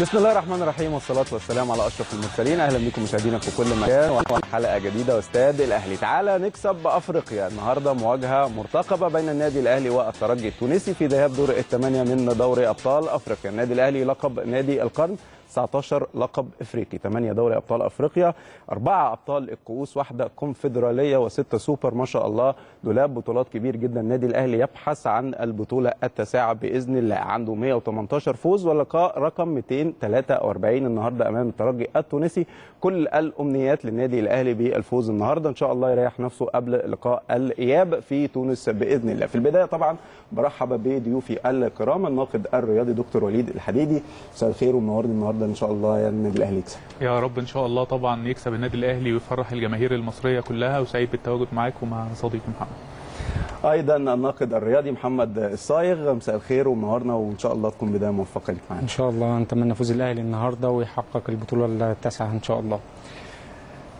بسم الله الرحمن الرحيم والصلاة والسلام على أشرف المرسلين. أهلا بكم مشاهدينا في كل مكان وحلقة جديدة. واستاد الأهلي تعالى نكسب بأفريقيا النهاردة مواجهة مرتقبة بين النادي الأهلي والترجي التونسي في ذهاب دور الثمانية من دوري أبطال أفريقيا. النادي الأهلي لقب نادي القرن 19 لقب إفريقي 8 دوري أبطال أفريقيا 4 أبطال الكؤوس واحدة كونفدرالية وستة سوبر ما شاء الله. دولاب بطولات كبير جدا. النادي الأهلي يبحث عن البطولة التاسعة بإذن الله. عنده 118 فوز ولقاء رقم 243 النهارده أمام الترجي التونسي. كل الأمنيات للنادي الأهلي بالفوز النهارده. إن شاء الله يريح نفسه قبل لقاء الإياب في تونس بإذن الله. في البداية طبعا برحب بضيوفي الكرام الناقد الرياضي دكتور وليد الحديدي. مساء الخير ومنورني النهارده إن شاء الله يا النادي الأهلي يكسب. يا رب إن شاء الله طبعا يكسب النادي الأهلي ويفرح الجماهير المصرية كلها وسعيد بالتواجد معاك ومع صديقي محمد. أيضا الناقد الرياضي محمد الصايغ مساء الخير ومنورنا وإن شاء الله تكون بداية موفقة لك معانا إن شاء الله نتمنى فوز الأهلي النهارده ويحقق البطولة التاسعة إن شاء الله.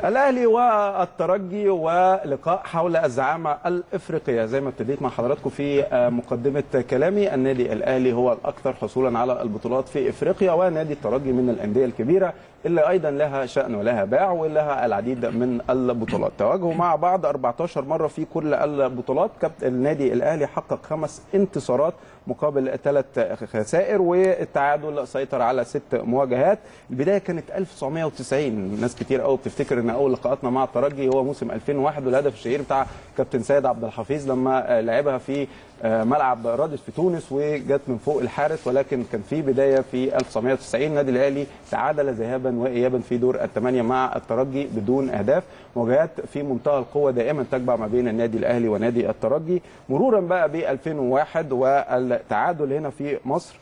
الأهلي والترجي ولقاء حول الزعامة الإفريقية. زي ما ابتديت مع حضراتكم في مقدمة كلامي النادي الأهلي هو الأكثر حصولا على البطولات في إفريقيا ونادي الترجي من الأندية الكبيرة اللي أيضا لها شأن ولها باع ولها العديد من البطولات. تواجهوا مع بعض 14 مرة في كل البطولات. كابتن النادي الأهلي حقق خمس انتصارات مقابل ثلاث خسائر والتعادل سيطر على ست مواجهات. البداية كانت 1990 ناس كتير قوي بتفتكر إن أول لقاءاتنا مع الترجي هو موسم 2001 والهدف الشهير بتاع كابتن سيد عبد الحفيظ لما لعبها في ملعب رادس في تونس وجت من فوق الحارس ولكن كان في بداية في 1990 النادي الأهلي تعادل ذهابا وايابا في دور الثمانية مع الترجي بدون أهداف مواجهات في منتهى القوة دائما تجمع ما بين النادي الأهلي ونادي الترجي. مرورا بقى ب 2001 والتعادل هنا في مصر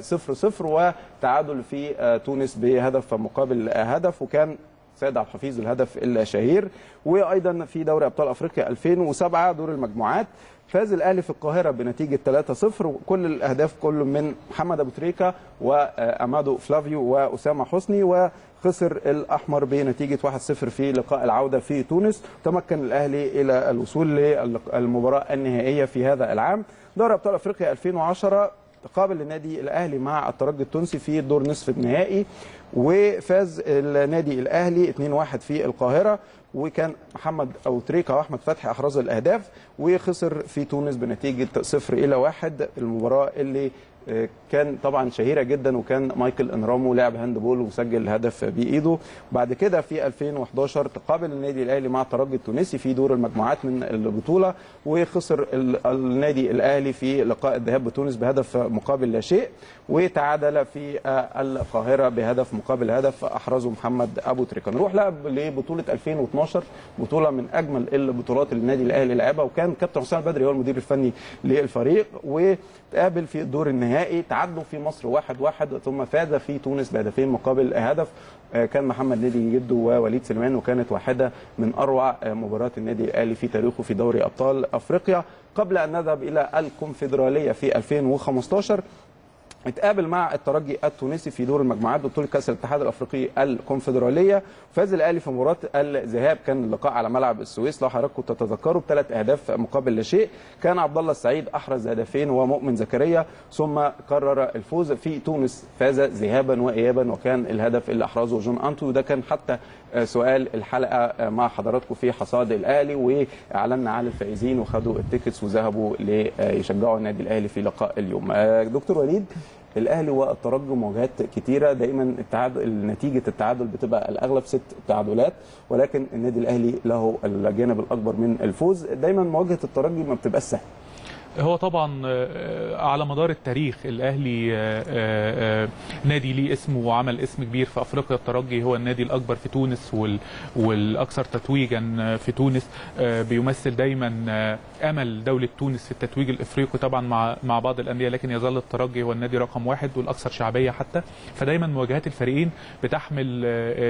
صفر صفر وتعادل في تونس بهدف مقابل هدف وكان سيد عبد الحفيظ الهدف الشهير. وأيضا في دوري أبطال أفريقيا 2007 دور المجموعات. فاز الأهلي في القاهرة بنتيجة 3-0 وكل الأهداف كله من محمد أبو تريكة وأمادو فلافيو وأسامة حسني وخسر الأحمر بنتيجة 1-0 في لقاء العودة في تونس. تمكن الأهلي إلى الوصول للمباراة النهائية في هذا العام. دوري أبطال أفريقيا 2010 تقابل النادي الأهلي مع الترجي التونسي في دور نصف النهائي وفاز النادي الأهلي 2-1 في القاهرة. وكان محمد ابو تريكه وأحمد فتحي أحرز الأهداف وخسر في تونس بنتيجة 0 إلى 1 المباراة اللي كان طبعا شهيرة جدا وكان مايكل إنرامو لاعب هاندبول وسجل هدف بإيده. بعد كده في 2011 تقابل النادي الأهلي مع الترجي التونسي في دور المجموعات من البطولة وخسر النادي الأهلي في لقاء الذهاب بتونس بهدف مقابل لا شيء وتعادل في القاهرة بهدف مقابل هدف أحرزه محمد أبو تريكة. نروح لا لبطولة 2012 بطولة من أجمل البطولات اللي النادي الأهلي لعبها وكان كابتن حسام البدري هو المدير الفني للفريق وتقابل في الدور النهائي تعادلوا في مصر واحد واحد ثم فاز في تونس بهدفين مقابل هدف. كان محمد نادي جده ووليد سليمان وكانت واحدة من أروع مباريات النادي الأهلي في تاريخه في دوري أبطال أفريقيا. قبل أن نذهب إلى الكونفدرالية في 2015 اتقابل مع الترجي التونسي في دور المجموعات بطولة كأس الاتحاد الأفريقي الكونفدرالية. فاز الأهلي في مباراة الذهاب كان اللقاء على ملعب السويس. لو حضراتكم تتذكروا بثلاث أهداف مقابل لا شيء. كان عبد الله السعيد أحرز هدفين ومؤمن زكريا ثم قرر الفوز في تونس. فاز ذهابا وايابا وكان الهدف اللي أحرزه جون أنتو. وده كان حتى سؤال الحلقة مع حضراتكم في حصاد الأهلي. واعلنا على الفائزين وخدوا التيكتس وذهبوا ليشجعوا النادي الأهلي في لقاء اليوم. دكتور وليد الاهلي والترجي مواجهات كتيرة. دايما التعادل نتيجة التعادل بتبقى الأغلب ست تعادلات ولكن النادي الأهلي له الجانب الأكبر من الفوز. دايما مواجهة الترجي ما بتبقاش سهلة. هو طبعا على مدار التاريخ الأهلي نادي ليه اسمه وعمل اسم كبير في أفريقيا. الترجي هو النادي الأكبر في تونس والأكثر تتويجا في تونس بيمثل دايما أمل دولة تونس في التتويج الإفريقي طبعا مع مع بعض الأندية لكن يظل الترجي هو النادي رقم واحد والأكثر شعبية حتى. فدايما مواجهات الفريقين بتحمل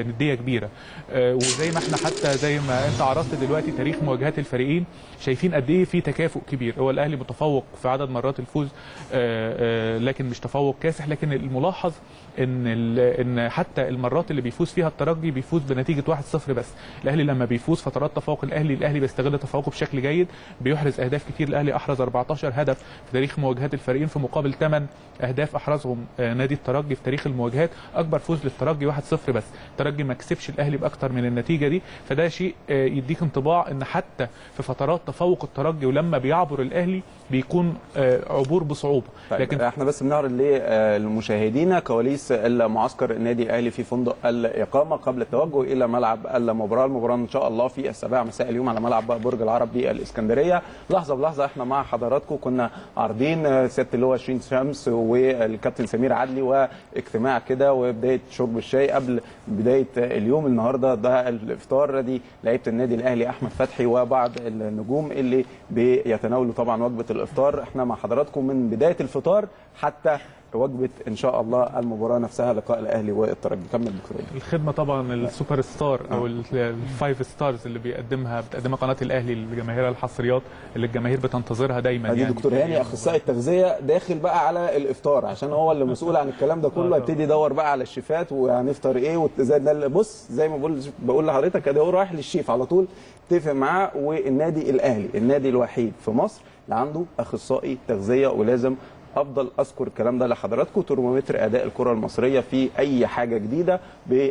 ندية كبيرة. وزي ما إحنا حتى زي ما أنت عرضت دلوقتي تاريخ مواجهات الفريقين شايفين قد إيه في تكافؤ كبير. هو الأهلي متفوق تفوق في عدد مرات الفوز آه، آه، لكن مش تفوق كاسح لكن الملاحظ إن إن حتى المرات اللي بيفوز فيها الترجي بيفوز بنتيجة 1-0 بس. الأهلي لما بيفوز فترات تفوق الأهلي الأهلي بيستغل تفوقه بشكل جيد بيحرز أهداف كتير. الأهلي أحرز 14 هدف في تاريخ مواجهات الفريقين في مقابل 8 أهداف أحرزهم آه، نادي الترجي في تاريخ المواجهات. أكبر فوز للترجي 1-0 بس. الترجي ما كسبش الأهلي بأكتر من النتيجة دي. فده شيء آه، يديك انطباع إن حتى في فترات تفوق الترجي ولما بيعبر الأهلي بيكون آه، عبور بصعوبة. طيب لكن إحنا بس بنعرض للمشاهدين كواليس معسكر النادي الأهلي في فندق الإقامة قبل التوجه إلى ملعب المباراة، المباراة إن شاء الله في السابعه مساء اليوم على ملعب برج العرب بالاسكندريه، لحظة بلحظة إحنا مع حضراتكم. كنا عارضين سياده اللواء شيرين شمس والكابتن سمير عدلي واجتماع كده وبداية شرب الشاي قبل بداية اليوم. النهارده ده الإفطار. دي لعيبة النادي الأهلي أحمد فتحي وبعض النجوم اللي بيتناولوا طبعا وجبة الإفطار، إحنا مع حضراتكم من بداية الفطار حتى وجبة إن شاء الله المباراة نفسها لقاء الأهلي والترجي كمل دكتور. الخدمة طبعا ال super star أو ال- ال five stars اللي بيقدمها بتقدمها قناة الأهلي لجماهيرها الحصريات اللي الجماهير بتنتظرها دايما أدي يعني دكتور هاني أخصائي التغذية داخل بقى على الإفطار عشان هو اللي مسؤول عن الكلام ده كله آه. هيبتدي يدور بقى على الشيفات وهنفطر إيه زي ده بص زي ما بقول بقول لحضرتك كده هو رايح للشيف على طول اتفق معاه والنادي الأهلي النادي الوحيد في مصر اللي عنده أخصائي تغذية ولازم أفضل أذكر الكلام ده لحضراتكم. ترمومتر أداء الكرة المصرية في أي حاجة جديدة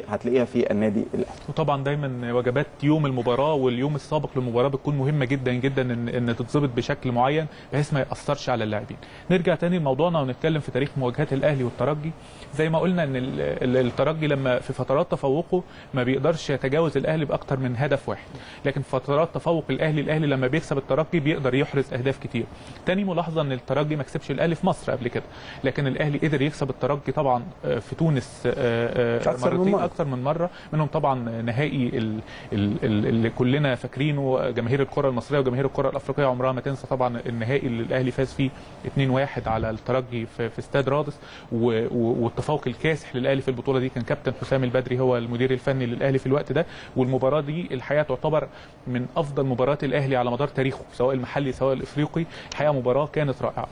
هتلاقيها في النادي الأهلي. وطبعا دايما وجبات يوم المباراة واليوم السابق للمباراة بتكون مهمة جدا جدا ان إن تتظبط بشكل معين بحيث ما يأثرش على اللاعبين. نرجع تاني لموضوعنا ونتكلم في تاريخ مواجهات الأهلي والترجي. زي ما قلنا إن ال- ال- الترجي لما في فترات تفوقه ما بيقدرش يتجاوز الأهلي بأكتر من هدف واحد. لكن في فترات تفوق الأهلي الأهلي لما بيكسب الترجي بيقدر يحرز أهداف كتير. تاني ملاحظة إن الترجي ما كسبش الأهلي في مصر قبل كده. لكن الأهلي قدر يكسب الترجي طبعا آه، في تونس آه، آه، مرتين. أكتر من مرة. منهم طبعا نهائي ال- ال- ال- اللي كلنا فاكرينه جماهير الكرة المصرية وجماهير الكرة الأفريقية. عمرها ما تنسى طبعا النهائي اللي الأهلي فاز فيه 2-1 على الترجي في, في استاد رادس. و- و- والتفوق الكاسح للأهلي في البطولة دي. كان كابتن حسام البدري هو المدير الفني للأهلي في الوقت ده. والمباراة دي الحقيقة تعتبر من أفضل مباريات الأهلي على مدار تاريخه سواء المحلي سواء الإفريقي. الحقيقة مباراة كانت رائعة.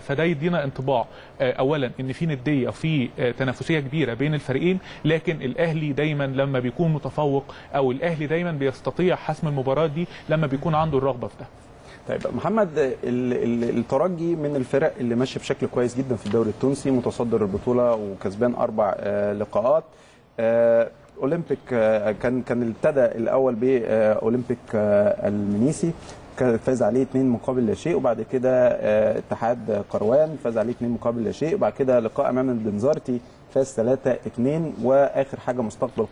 فده يدينا انطباع آه، اولا إن في ندية وفي آه، تنافسية كبيرة بين الفريقين. لكن الأهلي دايما لما بيكون متفوق أو الأهلي دايما بيستطيع حسم المباراة دي لما بيكون عنده الرغبة في ده. طيب محمد ال- ال- الترجي من الفرق اللي ماشيه بشكل كويس جدا في الدوري التونسي متصدر البطولة وكسبان أربع آه، لقاءات. آه، أولمبيك آه، كان كان ابتدى الأول باولمبيك المنيسي فاز عليه اثنين مقابل لا شيء وبعد كده اتحاد قروان فاز عليه اثنين مقابل لا شيء وبعد كده لقاء أمام البنزرتي فاز 3 2 وآخر حاجة مستقبل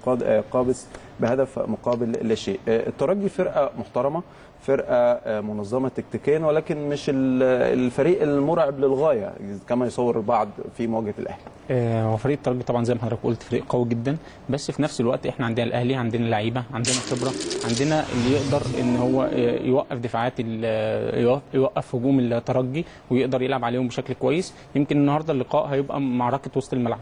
قابس بهدف مقابل لا شيء. الترجي فرقة محترمة فرقة آه، منظمة تكتيكيا ولكن مش ال- الفريق المرعب للغاية كما يصور البعض في مواجهة الأهلي. آه، هو فريق الترجي طبعا زي ما حضرتك قلت فريق قوي جدا بس في نفس الوقت إحنا عندنا الأهلي عندنا لعيبه عندنا خبرة عندنا اللي يقدر إن هو آه، يوقف دفاعات يوقف- هجوم الترجي ويقدر يلعب عليهم بشكل كويس. يمكن النهارده اللقاء هيبقى معركه وسط الملعب.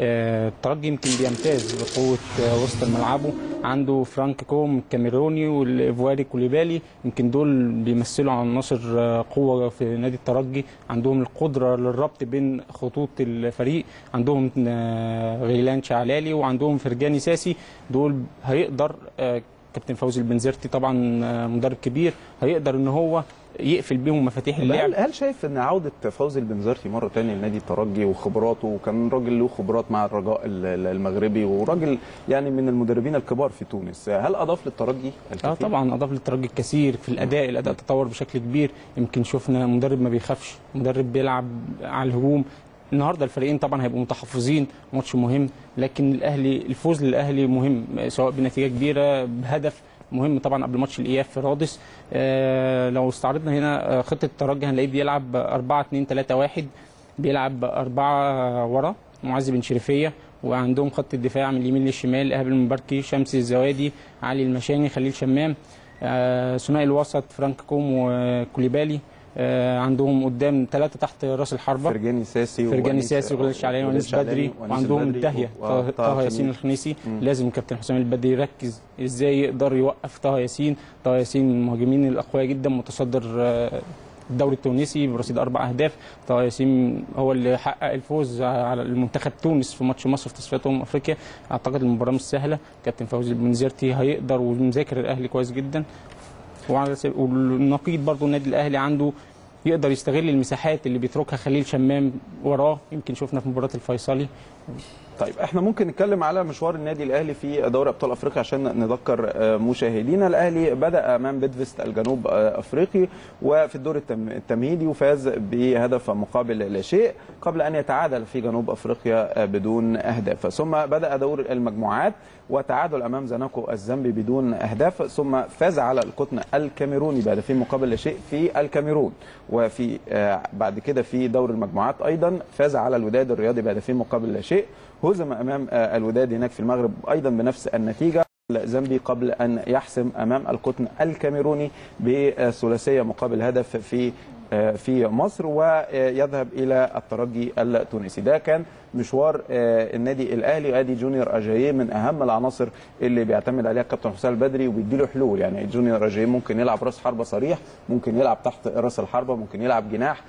الترجي يمكن بيمتاز بقوة آه، وسط ملعبه. عنده فرانك كوم الكاميروني والايفواري كوليبالي. يمكن دول بيمثلوا عناصر آه، قوة في نادي الترجي. عندهم القدرة للربط بين خطوط الفريق. عندهم آه، غيلان شعلالي وعندهم فرجاني ساسي. دول هيقدر آه، كابتن فوزي البنزرتي طبعا آه، مدرب كبير. هيقدر إن هو يقفل بيهم مفاتيح اللعب. هل شايف إن عودة فوزي البنزرتي مرة ثانية لنادي الترجي وخبراته وكان راجل له خبرات مع الرجاء ال- ال- المغربي وراجل يعني من المدربين الكبار في تونس. هل أضاف للترجي الكثير؟ آه طبعا أضاف للترجي الكثير في الأداء الأداء تطور بشكل كبير. يمكن شفنا مدرب ما بيخافش مدرب بيلعب على الهجوم. النهارده الفريقين طبعا هيبقوا متحفظين ماتش مهم لكن الأهلي الفوز للأهلي مهم سواء بنتيجة كبيرة بهدف مهم طبعا قبل ماتش الإياب في رادس آه لو استعرضنا هنا آه، خطة الترجي هنلاقيه بيلعب 4 2 3 1 بيلعب أربعة ورا معز بن شريفية وعندهم خط الدفاع من اليمين للشمال إيهاب المباركي شمسي الزوادي علي المشاني خليل شمام آه، ثنائي الوسط فرانك كوم وكوليبالي. عندهم قدام ثلاثة تحت راس الحربة. فرجاني ساسي فرجاني ساسي الشعلاني وانيس شعلاني بدري وعندهم الداهيه طه- طه ياسين. الخنيسي. لازم كابتن حسام البدري يركز إزاي يقدر يوقف طه ياسين. طه ياسين من المهاجمين الأقوياء جدا متصدر آه، الدوري التونسي برصيد أربع أهداف. طه ياسين هو اللي حقق الفوز على المنتخب تونس في ماتش مصر في تصفيات أمم أفريقيا. أعتقد المباراة مش سهلة. كابتن فوزي البنزرتي هيقدر ومذاكر الأهلي كويس جدا. وعلى سب- والنقيض برضو النادي الأهلي عنده يقدر يستغل المساحات اللي بيتركها خليل شمام وراه. يمكن شفنا في مباراة الفيصلي. طيب إحنا ممكن نتكلم على مشوار النادي الاهلي في دوري ابطال افريقيا عشان نذكر آه، مشاهدينا. الاهلي بدأ امام بيدفست الجنوب آه، افريقي وفي الدور التم- التمهيدي وفاز بهدف مقابل لا شيء قبل أن يتعادل في جنوب افريقيا آه، بدون أهداف. ثم بدأ دور المجموعات وتعادل امام زناكو الزامبي بدون أهداف. ثم فاز على القطن الكاميروني بهدفين مقابل لا شيء في الكاميرون. وفي بعد كده في دور المجموعات أيضا فاز على الوداد الرياضي بهدفين مقابل لا شيء. هزم أمام آه، الوداد هناك في المغرب أيضا بنفس النتيجة. زامبي قبل أن يحسم أمام القطن الكاميروني بثلاثية مقابل هدف في آه، في مصر ويذهب إلى الترجي التونسي. ده كان مشوار آه، النادي الأهلي ادي جونيور أجاييه من أهم العناصر اللي بيعتمد عليها الكابتن حسام البدري وبيديله حلول. يعني جونيور أجاييه ممكن يلعب راس حربة صريح ممكن يلعب تحت رأس الحربة ممكن يلعب جناح.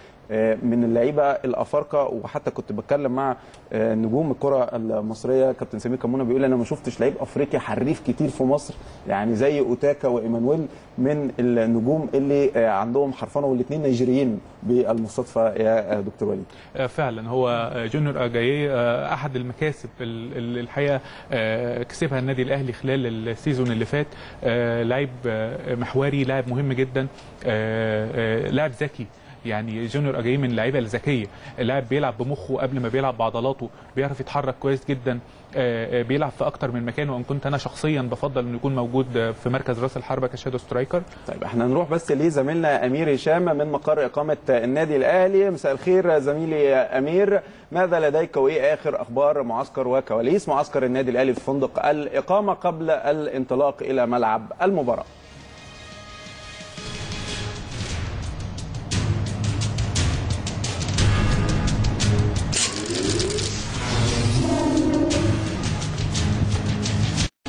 من اللعيبة الأفارقة وحتى كنت بتكلم مع آه، نجوم الكرة المصرية كابتن سمير كمونة بيقول أنا ما شفتش لعيب أفريقي حريف كتير في مصر يعني زي أوتاكا وإيمانويل من النجوم اللي آه، عندهم حرفنة والاثنين نيجيريين بالمصادفه يا آه، دكتور وليد. آه، فعلا هو آه، جونيور اجاييه آه، أحد المكاسب ال- ال- الحقيقة آه، كسبها النادي الأهلي خلال ال season اللي فات. آه، آه، محوري لاعب مهم جدا آه، آه، لاعب ذكي. يعني جونيور اجاييه من اللعيبة الذكية. اللاعب بيلعب بمخه قبل ما بيلعب بعضلاته بيعرف يتحرك كويس جدا آه، آه، بيلعب في أكتر من مكان وإن كنت أنا شخصيا بفضل إنه يكون موجود في مركز راس الحربة ك shadow striker. طيب إحنا نروح بس لزميلنا أمير هشام من مقر إقامة النادي الأهلي. مساء الخير زميلي أمير. ماذا لديك وإيه آخر أخبار معسكر وكواليس معسكر النادي الأهلي في فندق الإقامة قبل الانطلاق إلى ملعب المباراة؟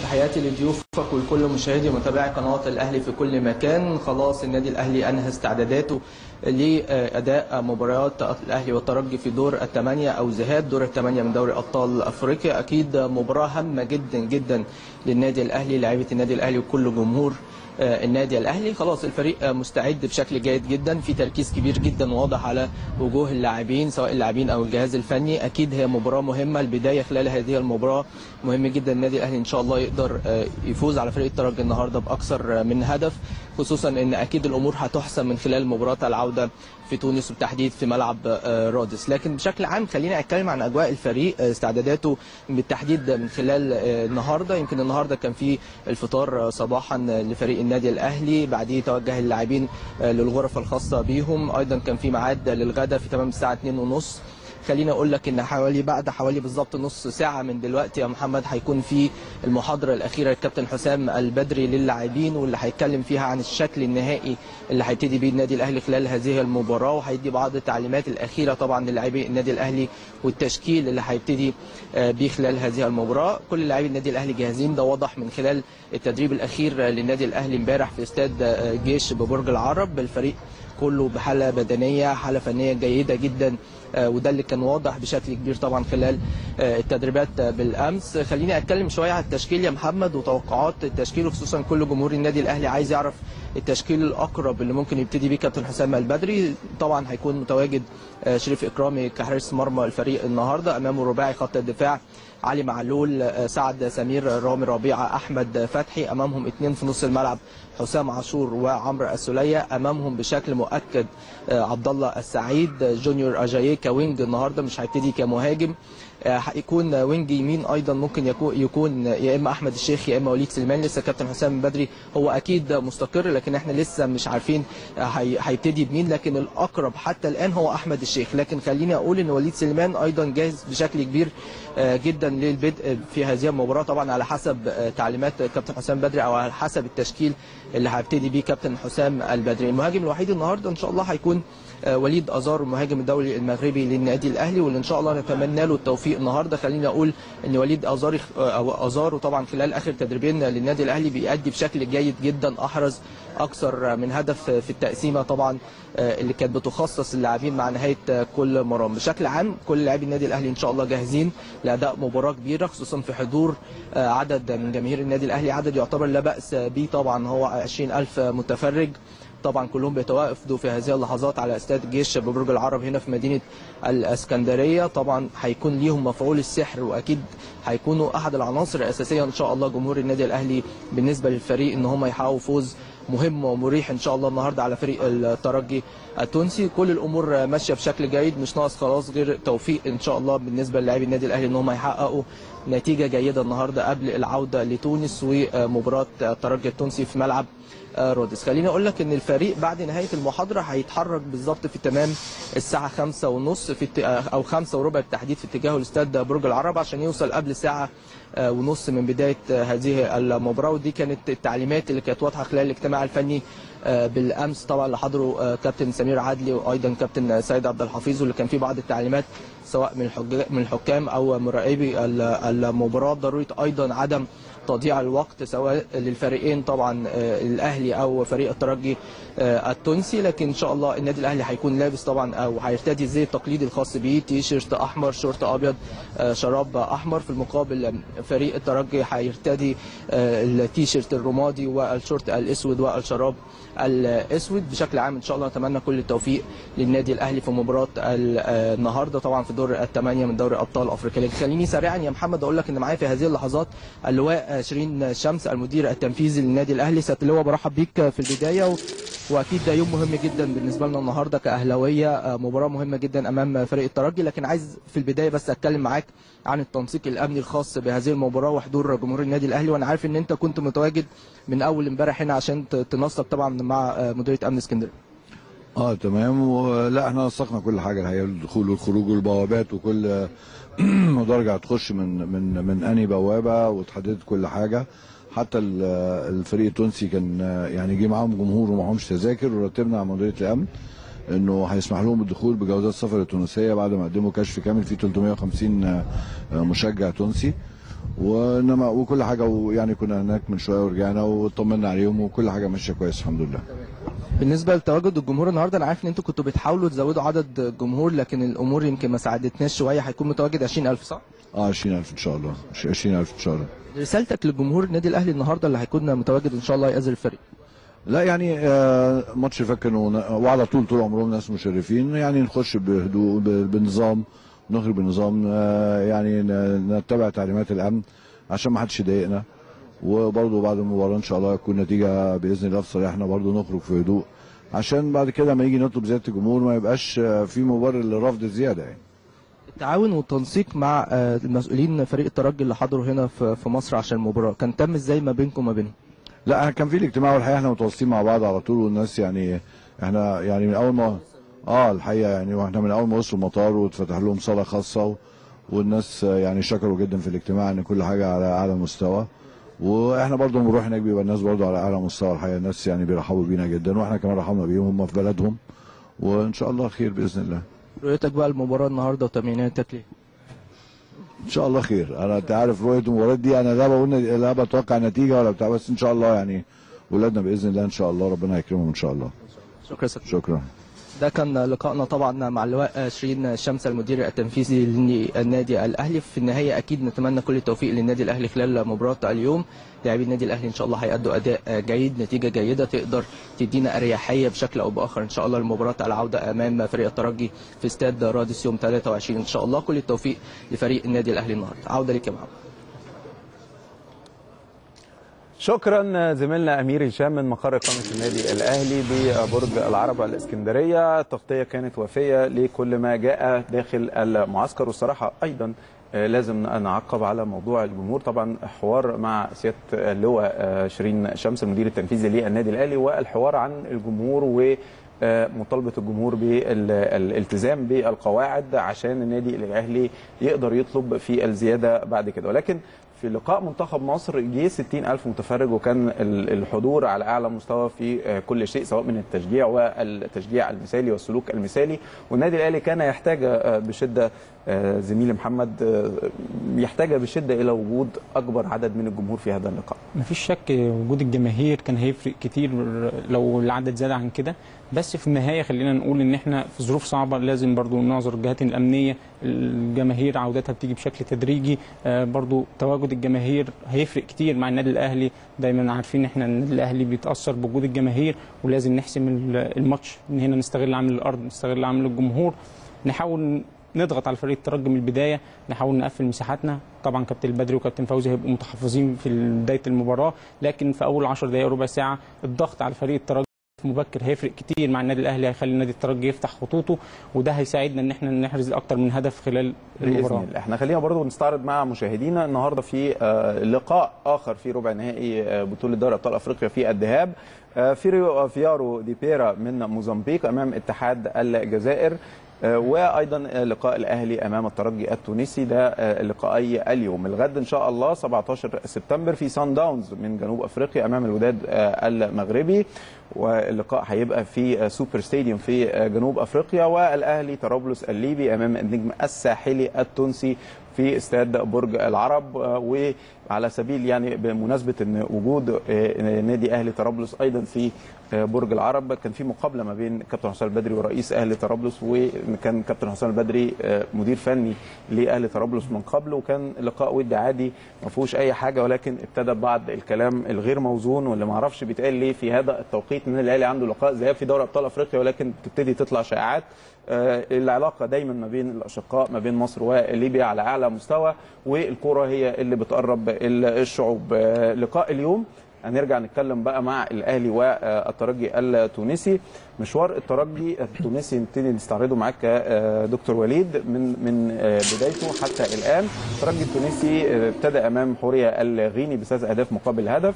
تحياتي لضيوفك ولكل مشاهدي ومتابعي قناه الأهلي في كل مكان. خلاص النادي الأهلي أنهى استعداداته لأداء مباريات الأهلي والترجي في دور الثمانية أو ذهاب دور الثمانية من دوري أبطال أفريقيا. أكيد مباراة هامة جدا جدا للنادي الأهلي لاعيبه النادي الأهلي وكل جمهور النادي الأهلي. خلاص الفريق آه، مستعد بشكل جيد جدا. في تركيز كبير جدا واضح على وجوه اللاعبين سواء اللاعبين أو الجهاز الفني. أكيد هي مباراة مهمة. البداية خلال هذه المباراة مهم جدا. النادي الأهلي إن شاء الله يقدر آه، يفوز على فريق الترجي النهارده بأكثر من هدف خصوصا إن أكيد الأمور هتحسم من خلال مباراة العودة في تونس وبالتحديد في ملعب آه، رادس لكن بشكل عام خليني أتكلم عن أجواء الفريق آه، استعداداته بالتحديد من خلال آه، النهارده. يمكن النهارده كان في الفطار صباحا لفريق النادي الأهلي. بعديه توجه اللاعبين للغرف الخاصة بيهم. أيضا كان في ميعاد للغدا في تمام الساعة 2:30 خليني أقول لك إن حوالي بعد حوالي بالظبط نص ساعة من دلوقتي يا محمد هيكون في المحاضرة الأخيرة للكابتن حسام البدري للاعبين واللي هيتكلم فيها عن الشكل النهائي اللي هيبتدي بيه النادي الأهلي خلال هذه المباراة وهيدي بعض التعليمات الأخيرة طبعا للاعبي النادي الأهلي والتشكيل اللي هيبتدي آه، بيه خلال هذه المباراة. كل لاعبي النادي الأهلي جاهزين ده واضح من خلال التدريب الأخير للنادي الأهلي امبارح في استاد آه، جيش ببرج العرب. الفريق كله بحالة بدنية حالة فنية جيدة جدا وده اللي كان واضح بشكل كبير طبعا خلال آه، التدريبات آه، بالأمس. خليني أتكلم شوية على التشكيل يا محمد وتوقعات التشكيل وخصوصا كل جمهور النادي الأهلي عايز يعرف التشكيل الأقرب اللي ممكن يبتدي بيه كابتن حسام البدري. طبعا هيكون متواجد آه، شريف اكرامي كحارس مرمى الفريق النهارده امامه رباعي خط الدفاع علي معلول آه، سعد سمير رامي ربيعة أحمد فتحي. أمامهم اثنين في نص الملعب حسام عاشور وعمرو السولية أمامهم بشكل مؤكد آه، عبد الله السعيد آه، جونيور أجاييه ك wing النهارده مش هيبتدي كمهاجم. هيكون wing يمين أيضا ممكن يكون يا إما أحمد الشيخ يا إما وليد سليمان. لسه كابتن حسام بدري هو أكيد مستقر لكن إحنا لسه مش عارفين آه، هي- هيبتدي بمين. لكن الأقرب حتى الآن هو أحمد الشيخ. لكن خليني أقول إن وليد سليمان أيضا جاهز بشكل كبير آه، جدا للبدء في هذه المباراة. طبعا على حسب آه، تعليمات كابتن حسام بدري أو على حسب التشكيل اللي هيبتدي بيه كابتن حسام البدري. المهاجم الوحيد النهارده إن شاء الله هيكون آه، وليد أزار المهاجم الدولي المغربي للنادي الأهلي واللي إن شاء الله نتمنى له التوفيق النهارده. خليني أقول إن وليد أزار أو ازارو طبعا خلال آخر تدريبين للنادي الأهلي بيأدي بشكل جيد جدا أحرز أكثر من هدف في التقسيمة طبعا آه، اللي كانت بتخصص اللاعبين مع نهاية آه، كل مرام بشكل عام كل لاعبي النادي الأهلي إن شاء الله جاهزين لأداء مباراة كبيرة خصوصا في حضور آه، عدد من جماهير النادي الأهلي عدد يعتبر لا بأس به طبعا هو 20000 متفرج. طبعا كلهم بيتوافدوا في هذه اللحظات على استاد الجيش ببرج العرب هنا في مدينة الإسكندرية. طبعا هيكون ليهم مفعول السحر وأكيد هيكونوا أحد العناصر الأساسية إن شاء الله جمهور النادي الأهلي بالنسبة للفريق إن هم يحققوا فوز مهم ومريح إن شاء الله النهارده على فريق الترجي التونسي. كل الأمور ماشية بشكل جيد مش ناقص خلاص غير توفيق إن شاء الله بالنسبة للاعبي النادي الأهلي إن هم يحققوا نتيجة جيدة النهارده قبل العودة لتونس ومباراة الترجي التونسي في ملعب رودس. خليني أقول لك إن الفريق بعد نهاية المحاضرة هيتحرك بالظبط في تمام الساعة خمسة ونص في الت... أو خمسة وربع بالتحديد في اتجاه الاستاد برج العرب عشان يوصل قبل ساعه آه، ونص من بداية آه، هذه المباراة. ودي كانت التعليمات اللي كانت واضحة خلال الاجتماع الفني آه، بالأمس طبعا اللي حضروا آه، كابتن سمير عدلي وأيضا كابتن سيد عبد الحفيظ واللي كان فيه بعض التعليمات سواء من من الحكام أو مراقبي ال- المباراة. ضرورة أيضا عدم تضييع الوقت سواء للفريقين طبعا آه، الأهلي أو فريق الترجي آه، التونسي. لكن إن شاء الله النادي الأهلي هيكون لابس طبعا أو هيرتدي الزي التقليدي الخاص بيه تي شيرت أحمر شورت أبيض آه، شراب أحمر. في المقابل فريق الترجي هيرتدي التي شيرت الرمادي والشورت الأسود والشراب الأسود بشكل عام إن شاء الله نتمنى كل التوفيق للنادي الأهلي في مباراة ال- النهارده طبعا في دور الثمانيه من دوري أبطال أفريقيا. لكن خليني سريعا يا محمد أقول لك إن معايا في هذه اللحظات اللواء شيرين شمس المدير التنفيذي للنادي الأهلي. سياده اللواء برحب بيك في البداية و... وأكيد ده يوم مهم جدا بالنسبة لنا النهارده كأهلاوية. مباراة مهمة جدا أمام فريق الترجي. لكن عايز في البداية بس أتكلم معاك عن التنسيق الأمني الخاص بهذه المباراة وحضور جمهور النادي الأهلي. وأنا عارف إن أنت كنت متواجد من أول امبارح هنا عشان تنسق طبعا مع آه، مديرية أمن اسكندرية. آه تمام. ولا إحنا نسقنا كل حاجة. الحقيقة الدخول والخروج والبوابات وكل مدرجه هتخش من من من أنهي بوابة وتحددت كل حاجة. حتى ال- الفريق التونسي كان يعني جه معاهم جمهور ومعهمش تذاكر. ورتبنا على مديرية الأمن إنه هيسمح لهم بالدخول بجوازات السفر التونسية بعد ما قدموا كشف كامل في 350 مشجع تونسي. وإنما وكل حاجة ويعني كنا هناك من شوية ورجعنا وطمنا عليهم وكل حاجة ماشية كويس الحمد لله. بالنسبة لتواجد الجمهور النهارده أنا عارف إن أنتوا كنتوا بتحاولوا تزودوا عدد الجمهور لكن الأمور يمكن ما ساعدتناش شوية. هيكون متواجد 20000 صح؟ آه 20000 إن شاء الله. 20000 إن شاء الله. رسالتك لجمهور النادي الأهلي النهارده اللي هيكون متواجد إن شاء الله يأذر الفريق. لا يعني آه، ماتش فات كانوا ن- وعلى طول طول عمرهم ناس مشرفين. يعني نخش بهدوء بنظام نخرج بنظام آه، يعني نتبع تعليمات الأمن عشان ما حدش يضايقنا. وبرضه بعد المباراة إن شاء الله يكون نتيجة بإذن الله في صالحنا برضه نخرج في هدوء. عشان بعد كده ما يجي نطلب زيادة الجمهور ما يبقاش آه، في مبرر لرفض الزياده يعني. التعاون والتنسيق مع آه، المسؤولين فريق الترجي اللي حضروا هنا في مصر عشان المباراة كان تم إزاي ما بينكم وما بينهم؟ لا كان في الاجتماع والحقيقة إحنا متواصلين مع بعض على طول والناس يعني إحنا يعني من أول ما آه الحقيقة يعني وإحنا من أول ما وصلوا المطار واتفتح لهم صالة خاصة. والناس يعني شكروا جدا في الاجتماع إن كل حاجة على أعلى مستوى. وإحنا برضو بنروح هناك بيبقى الناس برضو على أعلى مستوى. الحقيقة الناس يعني بيرحبوا بينا جدا وإحنا كمان رحبنا بيهم هم في بلدهم. وإن شاء الله خير بإذن الله. رؤيتك بقى المباراه النهارده وتمريناتك ليه؟ إن شاء الله خير. أنا أنت عارف رؤية المباريات دي أنا لا بقول لا بتوقع نتيجة ولا بتاع بس إن شاء الله يعني ولادنا بإذن الله إن شاء الله ربنا يكرمهم إن شاء الله. شكرا شكرا. ده كان لقائنا طبعا مع اللواء شيرين شمس المدير التنفيذي للنادي الأهلي. في النهاية أكيد نتمنى كل التوفيق للنادي الأهلي خلال مباراة اليوم. لاعبي النادي الأهلي إن شاء الله هيأدوا أداء جيد نتيجة جيدة تقدر تدينا أريحية بشكل أو بآخر إن شاء الله لمباراة العودة أمام فريق الترجي في استاد رادس يوم 23 إن شاء الله كل التوفيق لفريق النادي الأهلي النهارده. عودة ليك يا محمد. شكرا زميلنا أمير هشام من مقر اقامه النادي الأهلي ببرج العرب الإسكندرية. التغطيه كانت وافيه لكل ما جاء داخل المعسكر والصراحة أيضا لازم نعقب على موضوع الجمهور. طبعا حوار مع سيادة اللواء شيرين شمس المدير التنفيذي للنادي الأهلي والحوار عن الجمهور و مطالبه الجمهور بالالتزام بالقواعد عشان النادي الأهلي يقدر يطلب في الزيادة بعد كده. ولكن في لقاء منتخب مصر جه 60 ألف متفرج وكان ال- الحضور على أعلى مستوى في آه، كل شيء سواء من التشجيع والتشجيع المثالي والسلوك المثالي. والنادي الأهلي كان يحتاج آه، بشدة آه، زميلي محمد يحتاج بشدة إلى وجود أكبر عدد من الجمهور في هذا اللقاء. مفيش شك وجود الجماهير كان هيفرق كتير لو العدد زاد عن كده. بس في النهاية خلينا نقول إن إحنا في ظروف صعبة لازم برضو نعذر الجهات الأمنية الجماهير عودتها بتيجي بشكل تدريجي. آه، برضو تواجد الجماهير هيفرق كتير مع النادي الأهلي. دايما عارفين إحنا النادي الأهلي بيتأثر بوجود الجماهير ولازم نحسم ال- الماتش إن هنا نستغل عامل الأرض نستغل عامل الجمهور. نحاول نضغط على فريق الترجي من البداية نحاول نقفل مساحاتنا طبعا كابتن البدري وكابتن فوزي هيبقوا متحفظين في بداية المباراة لكن في أول 10 دقائق ربع ساعة الضغط على فريق الترجي مبكر هيفرق كتير مع النادي الأهلي هيخلي النادي الترجي يفتح خطوطه وده هيساعدنا إن إحنا نحرز أكتر من هدف خلال بإذن المباراة. الله. إحنا خلينا برضو نستعرض مع مشاهدينا النهارده في آه، لقاء آخر في ربع نهائي آه، بطولة دوري أبطال أفريقيا في الذهاب. آه، فيروفيارو دي بيرا من موزمبيق أمام اتحاد الجزائر. وأيضا آه، لقاء الأهلي أمام الترجي التونسي. ده آه، لقائي اليوم. الغد إن شاء الله 17 سبتمبر في صن داونز من جنوب أفريقيا أمام الوداد آه، المغربي. واللقاء هيبقى في سوبر stadium في جنوب أفريقيا. والأهلي طرابلس الليبي أمام النجم الساحلي التونسي في استاد برج العرب. وعلى سبيل يعني بمناسبة إن وجود نادي أهلي طرابلس أيضا في برج العرب. كان في مقابلة ما بين كابتن حسام البدري ورئيس أهلي طرابلس وكان كابتن حسام البدري آه، مدير فني لأهلي طرابلس من قبل وكان لقاء ودي عادي ما فيهوش أي حاجة ولكن ابتدى بعض الكلام الغير موزون واللي ما أعرفش بيتقال ليه في هذا التوقيت إن الأهلي عنده لقاء ذهاب في دوري أبطال أفريقيا ولكن تبتدي تطلع شائعات. آه، العلاقة دايما ما بين الأشقاء ما بين مصر وليبيا على أعلى مستوى والكرة هي اللي بتقرب الشعوب. آه، لقاء اليوم. هنرجع نتكلم بقى مع الأهلي والترجي التونسي. مشوار الترجي التونسي نبتدي نستعرضه معاك يا دكتور وليد من من آه، بدايته حتى الآن. الترجي التونسي آه، ابتدى أمام حوريه الغيني بثلاث أهداف مقابل هدف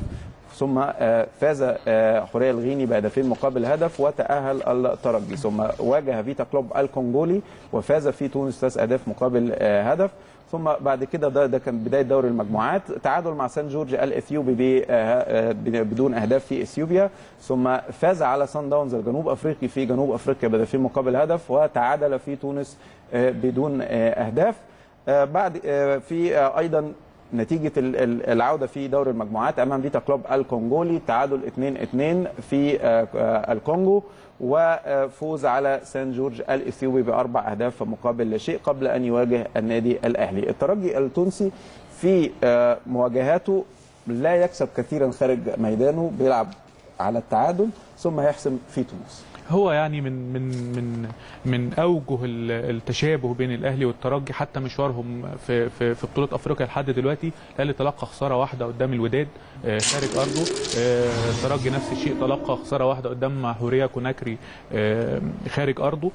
ثم آه، فاز آه، حوريا الغيني بهدفين مقابل هدف وتأهل الترجي ثم واجه فيتا كلوب الكونغولي وفاز في تونس ثلاث أهداف مقابل آه، هدف. ثم بعد كده ده ده كان بداية دوري المجموعات. تعادل مع سان جورج الإثيوبي آه، آه، بدون أهداف في إثيوبيا. ثم فاز على صن داونز الجنوب أفريقي في جنوب أفريقيا بهدفين مقابل هدف وتعادل في تونس آه، بدون أهداف. بعد في أيضا نتيجة ال- ال- العودة في دوري المجموعات أمام فيتا كلوب الكونغولي تعادل 2-2 في الكونغو. وفوز على سان جورج الإثيوبي بأربع أهداف مقابل لا شيء قبل أن يواجه النادي الأهلي. الترجي التونسي في آه، مواجهاته لا يكسب كثيرا خارج ميدانه بيلعب على التعادل ثم يحسم في تونس. هو يعني من من من من أوجه ال- التشابه بين الأهلي والترجي حتى مشوارهم في في في بطولة أفريقيا لحد دلوقتي الاهلي تلقى خسارة واحدة قدام الوداد آه، خارج أرضه. آه، الترجي نفس الشيء تلقى خسارة واحدة قدام حورية كوناكري آه، خارج أرضه.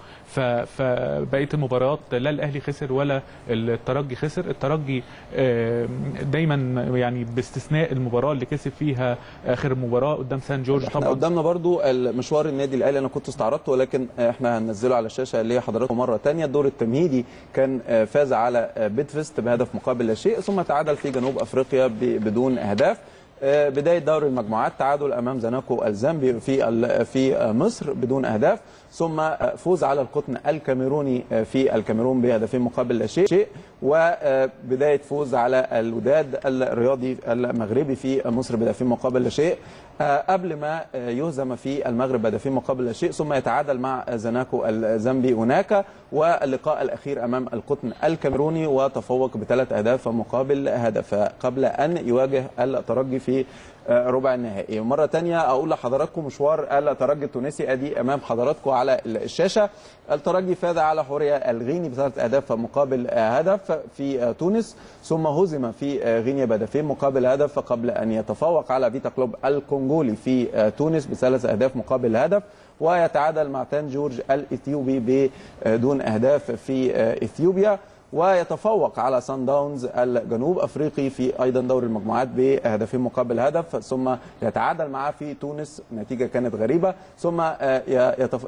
فبقيه المباريات لا الأهلي خسر ولا الترجي خسر. الترجي آه، دايما يعني باستثناء المباراة اللي كسب فيها آخر مباراة قدام سان جورج طبعا. قدامنا برضو مشوار النادي الأهلي. أنا كنت استعرضته ولكن إحنا هننزله على الشاشة لحضراتكم مرة ثانية الدور التمهيدي كان فاز على بيتفست بهدف مقابل لا شيء ثم تعادل في جنوب افريقيا بدون اهداف. بداية دوري المجموعات تعادل امام زناكو الزامبي في في مصر بدون اهداف. ثم فوز على القطن الكاميروني في الكاميرون بهدفين مقابل لا شيء وبدايه فوز على الوداد الرياضي المغربي في مصر بهدفين مقابل لا شيء. قبل ما يهزم في المغرب بهدفين مقابل لا شيء ثم يتعادل مع زناكو الزامبي هناك واللقاء الأخير أمام القطن الكاميروني وتفوق بثلاث أهداف مقابل هدف قبل أن يواجه الترجي في ربع النهائي. مرة تانية أقول لحضراتكم مشوار الترجي التونسي. أدي أمام حضراتكم على الشاشة. الترجي فاز على حورية الغيني بثلاث أهداف مقابل هدف في تونس ثم هزم في غينيا بهدفين مقابل هدف قبل أن يتفوق على فيتا كلوب الكونغولي في تونس بثلاث أهداف مقابل هدف. ويتعادل مع سان جورج الإثيوبي بدون أهداف في إثيوبيا. ويتفوق على صن داونز الجنوب أفريقي في أيضا دوري المجموعات بهدفين مقابل هدف ثم يتعادل معاه في تونس نتيجة كانت غريبة ثم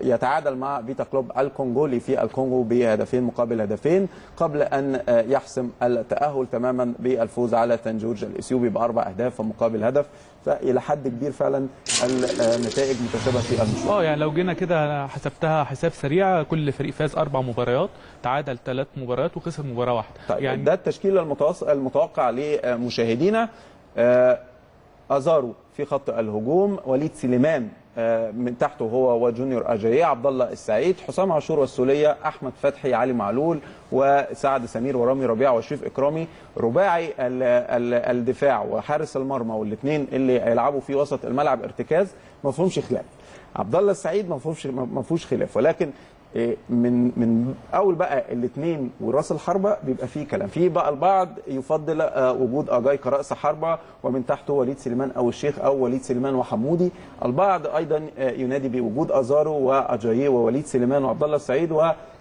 يتعادل مع فيتا كلوب الكونغولي في الكونغو بهدفين مقابل هدفين قبل أن يحسم التأهل تماما بالفوز على سان جورج الإثيوبي بأربع أهداف مقابل هدف. فإلى حد كبير فعلا النتائج متشابهة في المشوار آه يعني لو جينا كده حسبتها حساب سريع كل فريق فاز أربع مباريات تعادل ثلاث مباريات وخسر مباراة واحدة. طيب يعني ده التشكيل المتوص... المتوقع لمشاهدينا. آه، أزارو في خط الهجوم وليد سليمان آه، من تحته هو وجونيور اجاييه عبد الله السعيد حسام عاشور والسولية أحمد فتحي علي معلول وسعد سمير ورامي ربيع وشريف إكرامي رباعي ال... ال... الدفاع وحارس المرمى والاثنين اللي هيلعبوا في وسط الملعب ارتكاز ما فيهمش خلاف. عبد الله السعيد ما فيهوش ما فيهوش خلاف ولكن من من أول بقى الاثنين وراس الحربة بيبقى فيه كلام. في بقى البعض يفضل آه، وجود اجاي كراس حربة ومن تحته وليد سليمان أو الشيخ أو وليد سليمان وحمودي. البعض أيضا آه، ينادي بوجود آزارو وأجاييه ووليد سليمان وعبد الله السعيد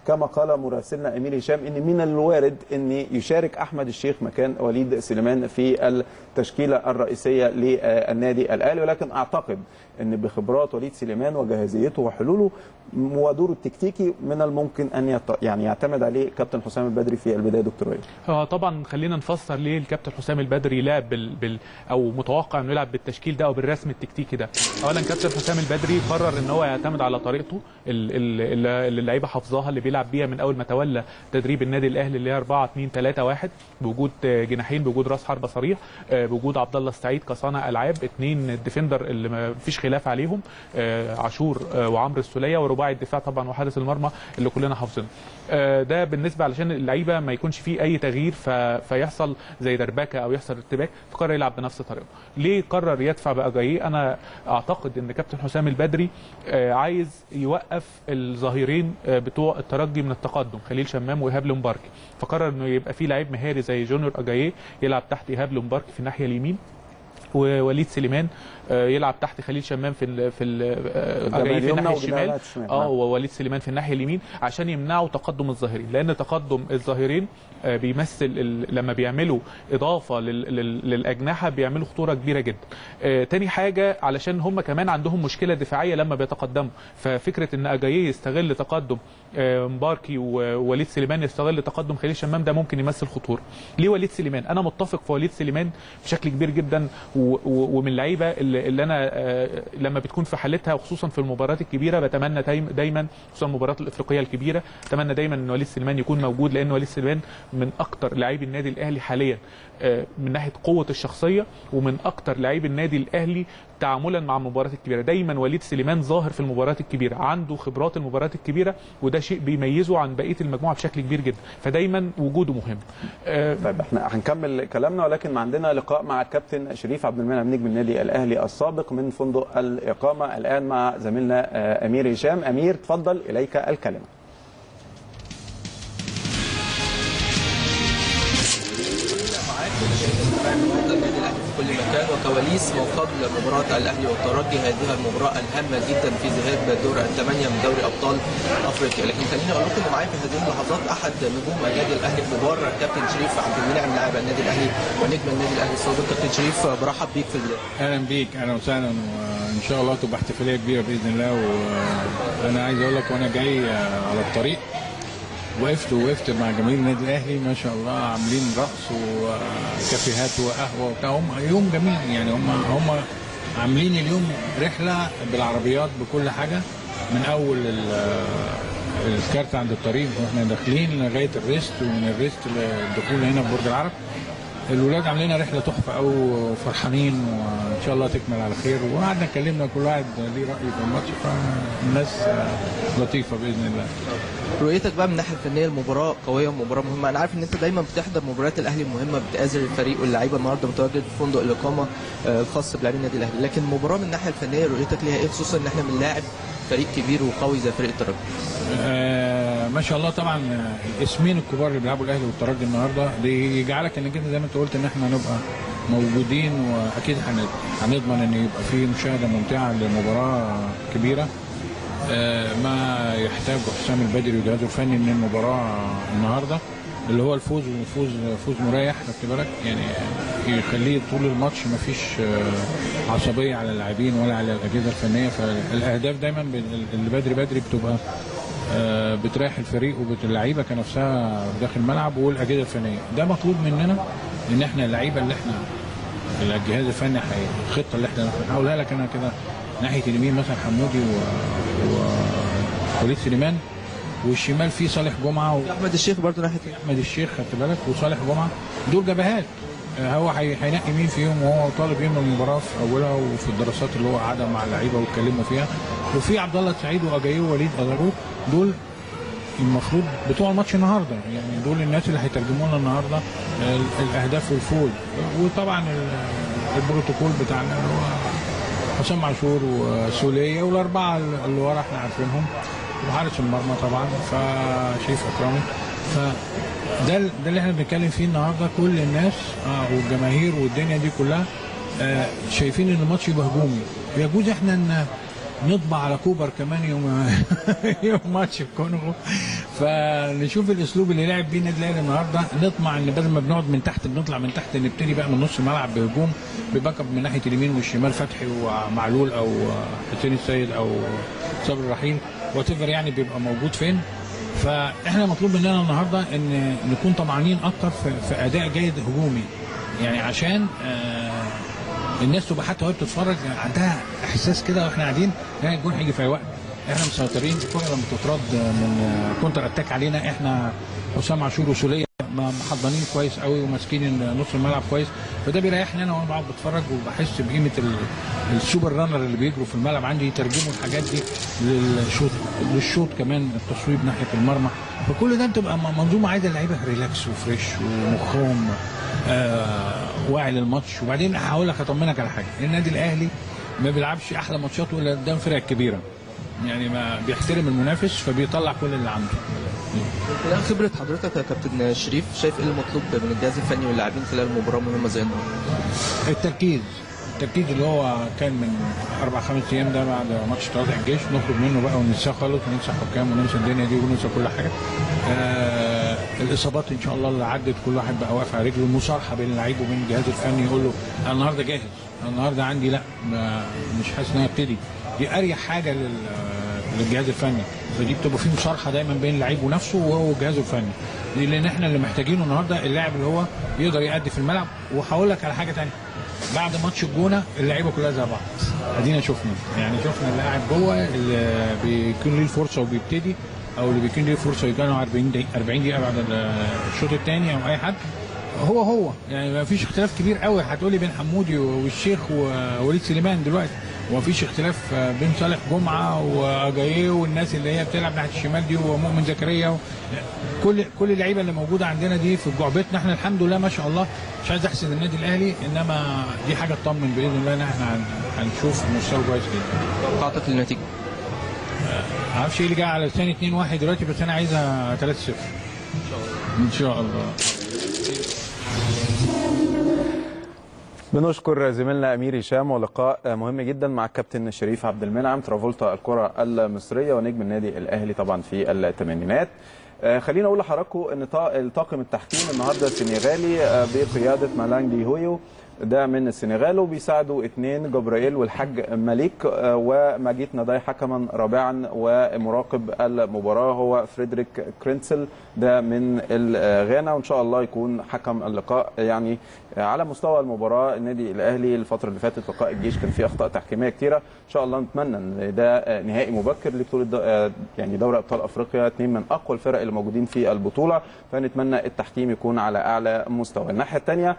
وكما قال مراسلنا إمير هشام إن من الوارد إن يشارك أحمد الشيخ مكان وليد سليمان في التشكيلة الرئيسية للنادي الأهلي. ولكن أعتقد إن بخبرات وليد سليمان وجاهزيته وحلوله ودوره التكتيكي من الممكن أن يط... يعني يعتمد عليه كابتن حسام البدري في البداية دكتور وائل. آه طبعا خلينا نفسر ليه الكابتن حسام البدري لعب بال... بال... أو متوقع إنه يلعب بالتشكيل ده أو بالرسم التكتيكي ده. اولا كابتن حسام البدري قرر إن هو يعتمد على طريقته ال- ال- اللي اللعيبة حافظاها اللي بيلعب بيها من أول ما تولى تدريب النادي الأهلي اللي هي 4 2 3 1 بوجود آه، جناحين بوجود راس حربة صريح آه، بوجود عبد الله السعيد كصانع ألعاب اثنين ديفندر اللي ما فيش خلاف عليهم آه، عاشور وعمرو السولية ورباعي الدفاع طبعا وحارس المرمى اللي كلنا حافظينه. ده بالنسبة علشان اللعيبة ما يكونش فيه أي تغيير ف... فيحصل زي دربكة أو يحصل ارتباك فقرر يلعب بنفس طريقته ليه قرر يدفع باجاييه أنا أعتقد إن كابتن حسام البدري عايز يوقف الظهيرين بتوع الترجي من التقدم خليل شمام وإيهاب لومباركي. فقرر إنه يبقى فيه لعيب مهاري زي جونيور أجاييه يلعب تحت إيهاب لومباركي في الناحية اليمين ووليد سليمان يلعب تحت خليل شمام في ال في ال آه، في الناحية الشمال. آه. ووليد سليمان في الناحية اليمين عشان يمنعوا تقدم الظهيرين لأن تقدم الظهيرين آه، بيمثل لما بيعملوا إضافة لل- لل- للأجنحة بيعملوا خطورة كبيرة جدا. آه، تاني حاجة علشان هم كمان عندهم مشكلة دفاعية لما بيتقدموا. ففكرة إن اجاييه يستغل تقدم آه، مباركي ووليد سليمان يستغل تقدم خليل شمام ده ممكن يمثل خطورة. ليه وليد سليمان؟ أنا متفق في وليد سليمان بشكل كبير جدا ومن اللعيبة اللي اللي أنا آه، لما بتكون في حالتها وخصوصا في المباريات الكبيرة بتمنى دايما- خصوصا المباريات الإفريقية الكبيرة اتمنى دايما إن وليد سليمان يكون موجود لأن وليد سليمان من أكتر لاعبي النادي الأهلي حاليا آه، من ناحية قوة الشخصية ومن أكتر لاعبي النادي الأهلي تعاملا مع المباريات الكبيرة. دايما وليد سليمان ظاهر في المباريات الكبيرة عنده خبرات المباريات الكبيرة وده شيء بيميزه عن بقية المجموعة بشكل كبير جدا. فدايما وجوده مهم. آه، طيب إحنا هنكمل كلامنا ولكن عندنا لقاء مع الكابتن شريف عبد المنعم نجم النادي الأهلي السابق من فندق الإقامة الآن مع زميلنا آه، أمير هشام. أمير تفضل إليك الكلمة مكان وكواليس ما قبل مباراة الأهلي والترجي هذه المباراة الهامة جدا في ذهاب دور الثمانية من دوري أبطال أفريقيا. لكن خليني أقول لكم معايا في هذه اللحظات أحد نجوم النادي الأهلي الكبار كابتن شريف عبد المنعم لاعب النادي الأهلي ونجم النادي الأهلي السابق. كابتن شريف برحب بيك في البدايه أهلا بيك أهلا وسهلا وإن شاء الله تبقى احتفالية كبيرة بإذن الله. وأنا عايز أقول لك وأنا جاي على الطريق. وقفت وقفت مع جماهير النادي الاهلي ما شاء الله عاملين رقص وكافيهات وقهوة وبتاع. هم يوم جميل يعني هم هم عاملين اليوم رحلة بالعربيات بكل حاجة. من أول ال- الكارت عند الطريق وإحنا داخلين لغاية الريست ومن الريست للدخول هنا في برج العرب. الولاد عاملين رحلة تحفة قوي وفرحانين وإن شاء الله تكمل على خير. وقعدنا اتكلمنا كل واحد ليه رأي في الماتش فالناس آه، لطيفة بإذن الله. رؤيتك بقى من الناحيه الفنية المباراة قوية ومباراة مهمة. أنا عارف إن أنت دايما بتحضر مباريات الأهلي المهمه بتآزر الفريق واللعيبة النهارده متواجد في فندق الإقامة آه، الخاص بلاعبي النادي الأهلي. لكن المباراة من الناحية الفنية رؤيتك ليها إيه؟ خصوصا إن إحنا بنلاعب فريق كبير وقوي زي فريق الترجي. آه ما شاء الله طبعا آه، الاسمين الكبار اللي بيلعبوا الأهلي والترجي النهارده. دي يجعلك انك أنت زي ما أنت قلت إن إحنا نبقى موجودين وأكيد هن- هنضمن إن يبقى في مشاهدة ممتعة لمباراة كبيرة. آه ما يحتاجه حسام البدري وجهازه الفني من المباراة النهارده. اللي هو الفوز وفوز فوز مريح خدت بالك؟ يعني يخليه طول الماتش ما فيش عصبية على اللاعبين ولا على الأجهزة الفنية. فالأهداف دايما اللي بدري بدري بتبقى آه، بتريح الفريق واللعيبه كنفسها داخل الملعب والأجهزة الفنية. ده مطلوب مننا إن إحنا اللعيبة اللي إحنا الجهاز الفني الخطة اللي إحنا هقولها لك أنا كده ناحية اليمين مثلا حمودي و... و... وليد سليمان. والشمال في صالح جمعة و... أحمد الشيخ برضه ناحية أحمد الشيخ خدت بالك؟ وصالح جمعة. دول جبهات. آه، هو هي- هينقي مين فيهم؟ وهو طالب يوم المباراة في أولها وفي الدراسات اللي هو قعدها مع اللعيبة واتكلموا فيها. وفي عبد الله السعيد وأجايو ووليد ازارو دول المفروض بتوع الماتش النهارده. يعني دول الناس اللي هيترجموا لنا النهارده ال- الأهداف والفوز. وطبعا ال- البروتوكول بتاعنا اللي هو حسام عاشور وسولية والأربعة اللي ورا إحنا عارفينهم. وحارس المرمى طبعا فشريف إكرامي. ال- ده اللي إحنا بنتكلم فيه النهارده كل الناس آه والجماهير والدنيا دي كلها آه شايفين إن الماتش يبقى هجومي. يجوز إحنا ان نطبع على كوبر كمان يوم يوم ماتش الكونغو. فنشوف الأسلوب اللي لعب بيه النادي الأهلي النهارده. نطمع إن بدل ما بنقعد من تحت بنطلع من تحت نبتدي بقى من نص الملعب بهجوم ب backup من ناحية اليمين والشمال فتحي ومعلول أو حسين السيد أو صبري رحيل what يعني بيبقى موجود فين. فإحنا مطلوب مننا النهارده إن نكون طمعانين أكتر في, أداء جيد هجومي. يعني عشان آه الناس تبقى حتى وهي بتتفرج عندها إحساس كده وإحنا قاعدين ان الجون هيجي في أي وقت. إحنا مسيطرين الكره لما بتترد من counter attack علينا إحنا حسام عاشور وسولية محضنين كويس قوي وماسكين نص الملعب كويس. فده بيريحني أنا وأنا بقعد بتفرج وبحس بقيمة ال- super runner اللي بيجروا في الملعب. عندي يترجموا الحاجات دي للشوط للشوط كمان التصويب ناحية المرمى. فكل ده بتبقى منظومة عايزة اللعيبة relaxed و fresh ومخهم آه واعي للماتش. وبعدين هقول لك اطمنك على حاجة. النادي الأهلي ما بيلعبش أحلى ماتشاته إلا قدام فرق كبيرة. يعني ما بيحترم المنافس فبيطلع كل اللي عنده. خلال خبرة حضرتك يا كابتن شريف شايف إيه المطلوب من الجهاز الفني واللاعبين خلال مباراه مهمه زي النهارده؟ التركيز التركيز اللي هو كان من أربع خمس أيام ده بعد ماتش طلائع الجيش نخرج منه بقى وننساه خالص وننسى حكام وننسى الدنيا دي وننسى كل حاجة. آه الإصابات إن شاء الله اللي عدت كل واحد بقى واقف على رجله المصارحه بين اللعيب وبين الجهاز الفني يقول له أنا النهارده جاهز أنا النهارده عندي لأ مش حاسس إن أنا أبتدي دي أريح حاجة لل للجهاز الفني. فدي بتبقى في مصارحة دايما بين اللعيب ونفسه وهو جهازه الفني. لأن إحنا اللي محتاجينه النهارده اللاعب اللي هو يقدر يأدي في الملعب. وهقول لك على حاجة ثانية بعد ماتش الجونة اللعيبة كلها زي بعض. ادينا شفنا. يعني شفنا اللي قاعد جوه اللي بيكون ليه الفرصة وبيبتدي أو اللي بيكون ليه الفرصه يجاله 40 دقيقه 40 دقيقة بعد الشوط الثاني أو أي حد. هو هو. يعني ما فيش اختلاف كبير قوي هتقولي بين حمودي والشيخ ووليد سليمان دلوقتي. وما فيش اختلاف بين صالح جمعة واجاييه والناس اللي هي بتلعب ناحية الشمال دي ومؤمن زكريا. كل كل اللعيبة اللي موجودة عندنا دي في جعبتنا إحنا الحمد لله ما شاء الله مش عايز احسن النادي الأهلي إنما دي حاجة تطمن بإذن الله إن إحنا هن- هنشوف مستوى كويس جدا توقعاتك للنتيجه؟ ما أعرفش إيه اللي جاي على لساني 2 1 دلوقتي بس أنا عايزها 3 0 إن شاء الله بنشكر زميلنا أمير هشام ولقاء مهم جدا مع الكابتن شريف عبد المنعم ترافولتا الكرة المصرية ونجم النادي الأهلي طبعا في الثمانينات. آه، خلينا أقول لحضراتكم إن طا- الطاقم التحكيم النهارده سنغالي آه، بقيادة مالانج ديديو ده من السنغال وبيساعده اثنين جبرائيل والحاج مليك آه، وماجيت نضاي حكما رابعا ومراقب المباراة هو فريدريك كرينسل. ده من غانا وإن شاء الله يكون حكم اللقاء يعني على مستوى المباراة. النادي الأهلي الفترة اللي فاتت لقاء الجيش كان فيه أخطاء تحكيمية كتيرة. إن شاء الله نتمنى إن ده نهائي مبكر لبطولة د- يعني دوري أبطال أفريقيا. اثنين من أقوى الفرق اللي موجودين في البطولة. فنتمنى التحكيم يكون على أعلى مستوى. الناحية الثانية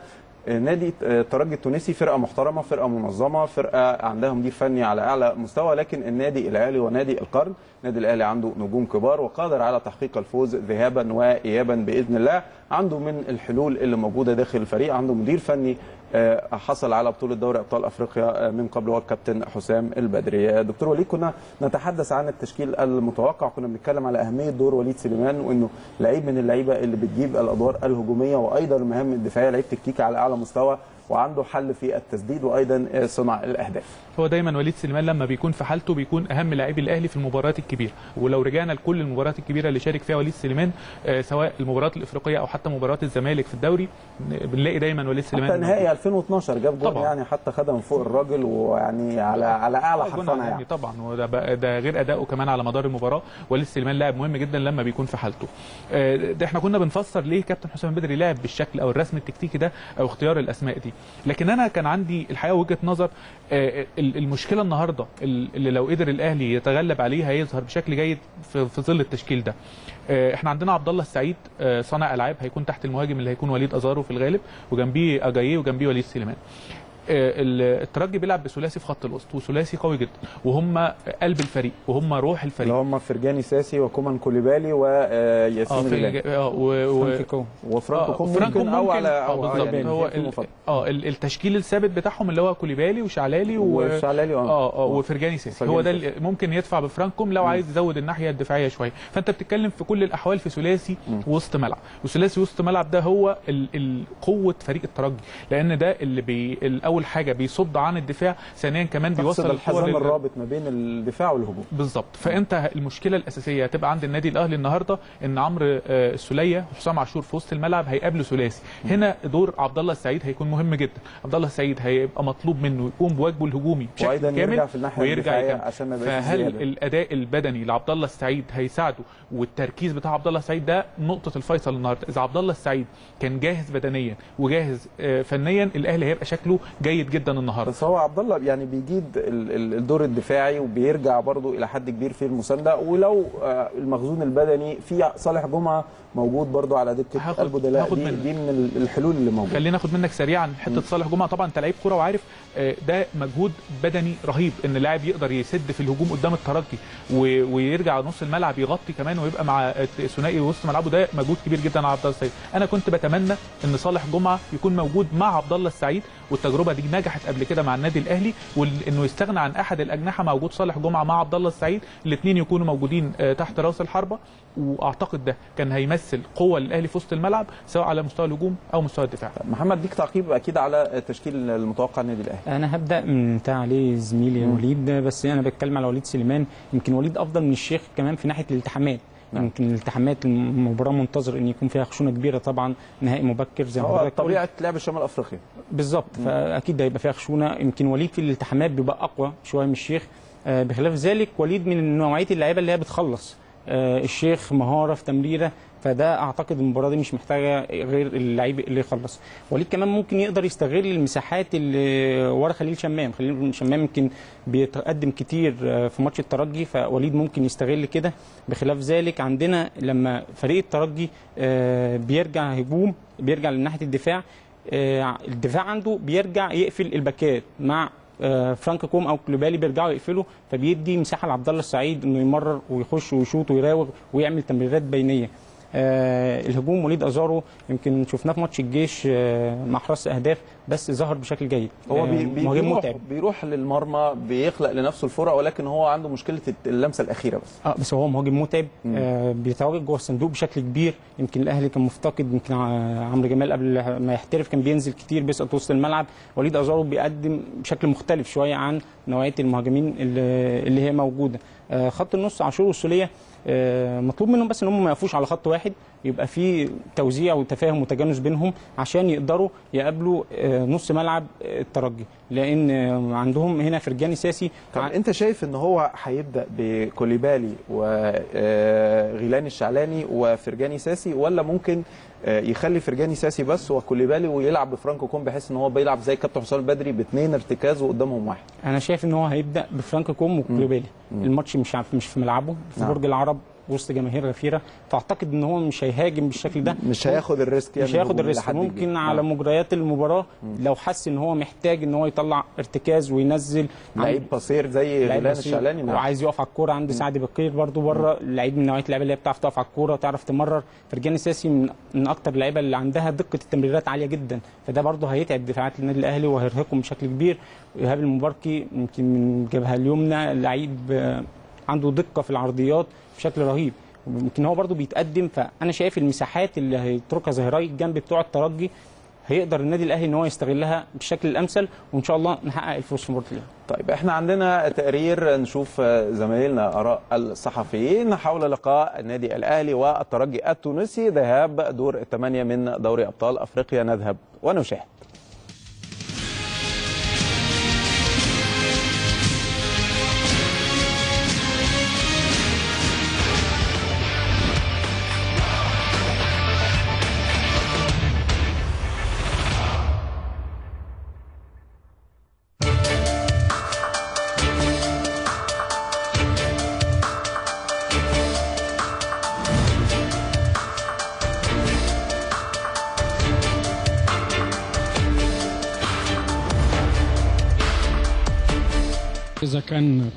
نادي الترجي التونسي فرقة محترمة فرقة منظمة فرقة عندها مدير فني على أعلى مستوى لكن النادي الاهلي ونادي القرن. النادي الأهلي عنده نجوم كبار وقادر على تحقيق الفوز ذهابا وايابا بإذن الله. عنده من الحلول اللي موجودة داخل الفريق عنده مدير فني آه، حصل على بطولة دوري أبطال أفريقيا آه، من قبل هو الكابتن حسام البدري. آه، دكتور وليد كنا نتحدث عن التشكيل المتوقع. كنا بنتكلم على أهمية دور وليد سليمان وإنه لعيب من اللعيبة اللي بتجيب الأدوار الهجومية وأيضا المهام الدفاعية. لعيب تكتيكي على أعلى مستوى. وعنده حل في التسديد وأيضا صنع الأهداف. هو دايما وليد سليمان لما بيكون في حالته بيكون أهم لاعبي الأهلي في المباريات الكبيرة. ولو رجعنا لكل المباريات الكبيرة اللي شارك فيها وليد سليمان آه، سواء المباريات الإفريقية أو حتى مباريات الزمالك في الدوري بنلاقي دايما وليد سليمان حتى نهائي 2012 جاب جول. يعني حتى خدها من فوق الراجل ويعني على على أعلى حرفنة يعني. طبعا. وده ده غير أداؤه كمان على مدار المباراة. وليد سليمان لاعب مهم جدا لما بيكون في حالته. آه، ده إحنا كنا بنفسر ليه كابتن حسام بدري لعب بالشكل أو الرسم التكتيكي ده أو اختيار الأسماء دي. لكن أنا كان عندي الحقيقة وجهة نظر آه، ال- المشكلة النهارده ال- اللي لو قدر الأهلي يتغلب عليه هيظهر بشكل جيد في ظل التشكيل ده. آه، إحنا عندنا عبد الله السعيد آه، صانع ألعاب هيكون تحت المهاجم اللي هيكون وليد أزارو في الغالب وجنبيه أجاييه وجنبيه وليد سليمان. آه، الترجي بيلعب بثلاثي في خط الوسط وثلاثي قوي جدا وهم قلب الفريق وهم روح الفريق هم فرجاني ساسي وكومان كوليبالي وياسين آه في آه. وفرانك آه، كوم فرانكو ممكن أو على آه أو يعني هو. آه ال- التشكيل الثابت بتاعهم اللي هو كوليبالي وشعلاني و... وشعلاني آه. وفرجاني ساسي. فرجاني هو ده. اللي ممكن يدفع بفرانك كوم لو عايز يزود الناحية الدفاعية شوية. فأنت بتتكلم في كل الأحوال في ثلاثي وسط ملعب. وثلاثي وسط ملعب ده هو. قوة فريق الترجي لأن ده اللي بي... أول حاجة بيصد عن الدفاع ثانيا كمان بيوصل الحزام لل- الرابط ما بين الدفاع والهجوم. بالظبط. فأنت المشكلة الأساسية هتبقى عند النادي الأهلي النهارده إن عمرو آه، السولية وحسام عاشور في وسط الملعب هيقابلوا ثلاثي. هنا دور عبد الله السعيد هيكون مهم جدا. عبد الله السعيد هيبقى مطلوب منه يقوم بواجبه الهجومي بشكل كامل يرجع في الناحية ويرجع يكمل. عشان ما فهل زيادة. الأداء البدني لعبد الله السعيد هيساعده؟ والتركيز بتاع عبد الله السعيد ده نقطة الفيصل النهارده. إذا عبد الله السعيد كان جاهز بدنيا وجاهز آه، فنيا الأهلي هيبقى شكله جيد جدا النهارده. بس هو عبد الله يعني بيجيد ال- ال- الدور الدفاعي وبيرجع برضه إلى حد كبير في المساندة. ولو آه، المخزون البدني في صالح جمعة موجود برضه على دكة هاخد دي. دي من ال- الحلول اللي موجودة. خلينا ناخد منك سريعا. حتة صالح جمعة طبعا أنت لعيب كورة وعارف ده مجهود بدني رهيب إن لاعب يقدر يسد في الهجوم قدام الترجي ويرجع نص الملعب يغطي كمان ويبقى مع ثنائي وسط ملعبه. ده مجهود كبير جدا على عبد الله السعيد أنا كنت بتمنى إن صالح جمعة يكون موجود مع عبد الله السعيد والتجربة دي نجحت قبل كده مع النادي الأهلي وانه يستغنى عن أحد الأجنحة مع وجود صالح جمعة مع عبد الله السعيد. الاثنين يكونوا موجودين آه، تحت رأس الحربة. وأعتقد ده كان هيمثل قوة للأهلي في وسط الملعب سواء على مستوى الهجوم أو مستوى الدفاع. محمد ديك تعقيب أكيد على التشكيل المتوقع النادي الأهلي. أنا هبدأ من بتاع عليه زميلي وليد بس أنا بتكلم على وليد سليمان. يمكن وليد أفضل من الشيخ كمان في ناحية الالتحامات. نعم. يمكن الالتحامات المباراه منتظر إن يكون فيها خشونة كبيرة طبعا نهائي مبكر زي ما حضرتك. طبيعة لعب شمال أفريقيا. بالظبط فأكيد هيبقى فيها خشونة. يمكن وليد في الالتحامات بيبقى أقوى شوية من الشيخ. آه، بخلاف ذلك وليد من نوعية اللعيبة اللي هي بتخلص. آه، الشيخ مهارة في تمريرة فده أعتقد المباراة دي مش محتاجة غير اللعيب اللي يخلص. وليد كمان ممكن يقدر يستغل المساحات اللي ورا خليل شمام. خليل شمام يمكن بيتقدم كتير آه، في ماتش الترجي فوليد ممكن يستغل كده. بخلاف ذلك عندنا لما فريق الترجي آه، بيرجع هجوم بيرجع لناحية الدفاع آه، الدفاع عنده بيرجع يقفل الباكات مع فرانك كوم أو كوليبالي بيرجعوا يقفلوا فبيدي مساحة لعبد الله السعيد إنه يمرر ويخش ويشوط ويراوغ ويعمل تمريرات بينية. الهجوم وليد أزارو يمكن شفناه في ماتش الجيش آه مع حراس أهداف بس ظهر بشكل جيد. هو آه، بي بيروح, متعب. بيروح للمرمى بيخلق لنفسه الفرص ولكن هو عنده مشكلة اللمسة الأخيرة بس. آه بس هو مهاجم متعب آه بيتواجد جوه الصندوق بشكل كبير. يمكن الأهلي كان مفتقد يمكن عمرو جمال قبل ما يحترف كان بينزل كتير بيسقط وسط الملعب. وليد أزارو بيقدم بشكل مختلف شوية عن نوعية المهاجمين اللي, اللي هي موجودة. آه خط النص عاشور والسوليه آه مطلوب منهم بس إن هم ما يقفوش على خط واحد يبقى في توزيع وتفاهم وتجانس بينهم عشان يقدروا يقابلوا آه نص ملعب آه، الترجي. لأن آه، عندهم هنا فرجاني ساسي. طب أنت شايف إن هو هيبدأ بكوليبالي وغيلاني الشعلاني وفرجاني ساسي ولا ممكن آه، يخلي فرجاني ساسي بس وكوليبالي ويلعب بفرانك كوم بحيث إن هو بيلعب زي كابتن حسام البدري باثنين ارتكاز وقدامهم واحد. أنا شايف إن هو هيبدأ بفرانك كوم وكوليبالي الماتش مش عارف مش في ملعبه في نعم. برج العرب. وسط جماهير غفيرة. فأعتقد إن هو مش هيهاجم بالشكل ده. مش هياخد ال risk مش هياخد ال risk. ممكن كبير. على. مجريات المباراة لو حس إن هو محتاج إن هو يطلع ارتكاز وينزل. لعيب بصير زي غيلان الشعلاني نعم. وعايز يقف على الكورة. عنده سعد بكير برضو بره. لعيب من نوعية اللعيبة اللي هي بتعرف تقف على الكورة تعرف تمرر. فرجاني ساسي من من أكتر اللعيبة اللي عندها دقة التمريرات عالية جدا. فده برضو هيتعب دفاعات النادي الأهلي وهيرهقهم بشكل كبير. إيهاب المباركي يمكن من الجبهه اليمنى لعيب آه، عنده دقة في العرضيات. بشكل رهيب. يمكن هو برضو بيتقدم فأنا شايف المساحات اللي هيتركها ظهيراي الجنب بتوع الترجي هيقدر النادي الأهلي إن هو يستغلها بالشكل الامثل وإن شاء الله نحقق الفوز في مباراه طيب إحنا عندنا تقرير نشوف زمايلنا آراء الصحفيين حول لقاء النادي الأهلي والترجي التونسي. ذهاب دور الثمانية من دوري أبطال أفريقيا نذهب ونشاهد.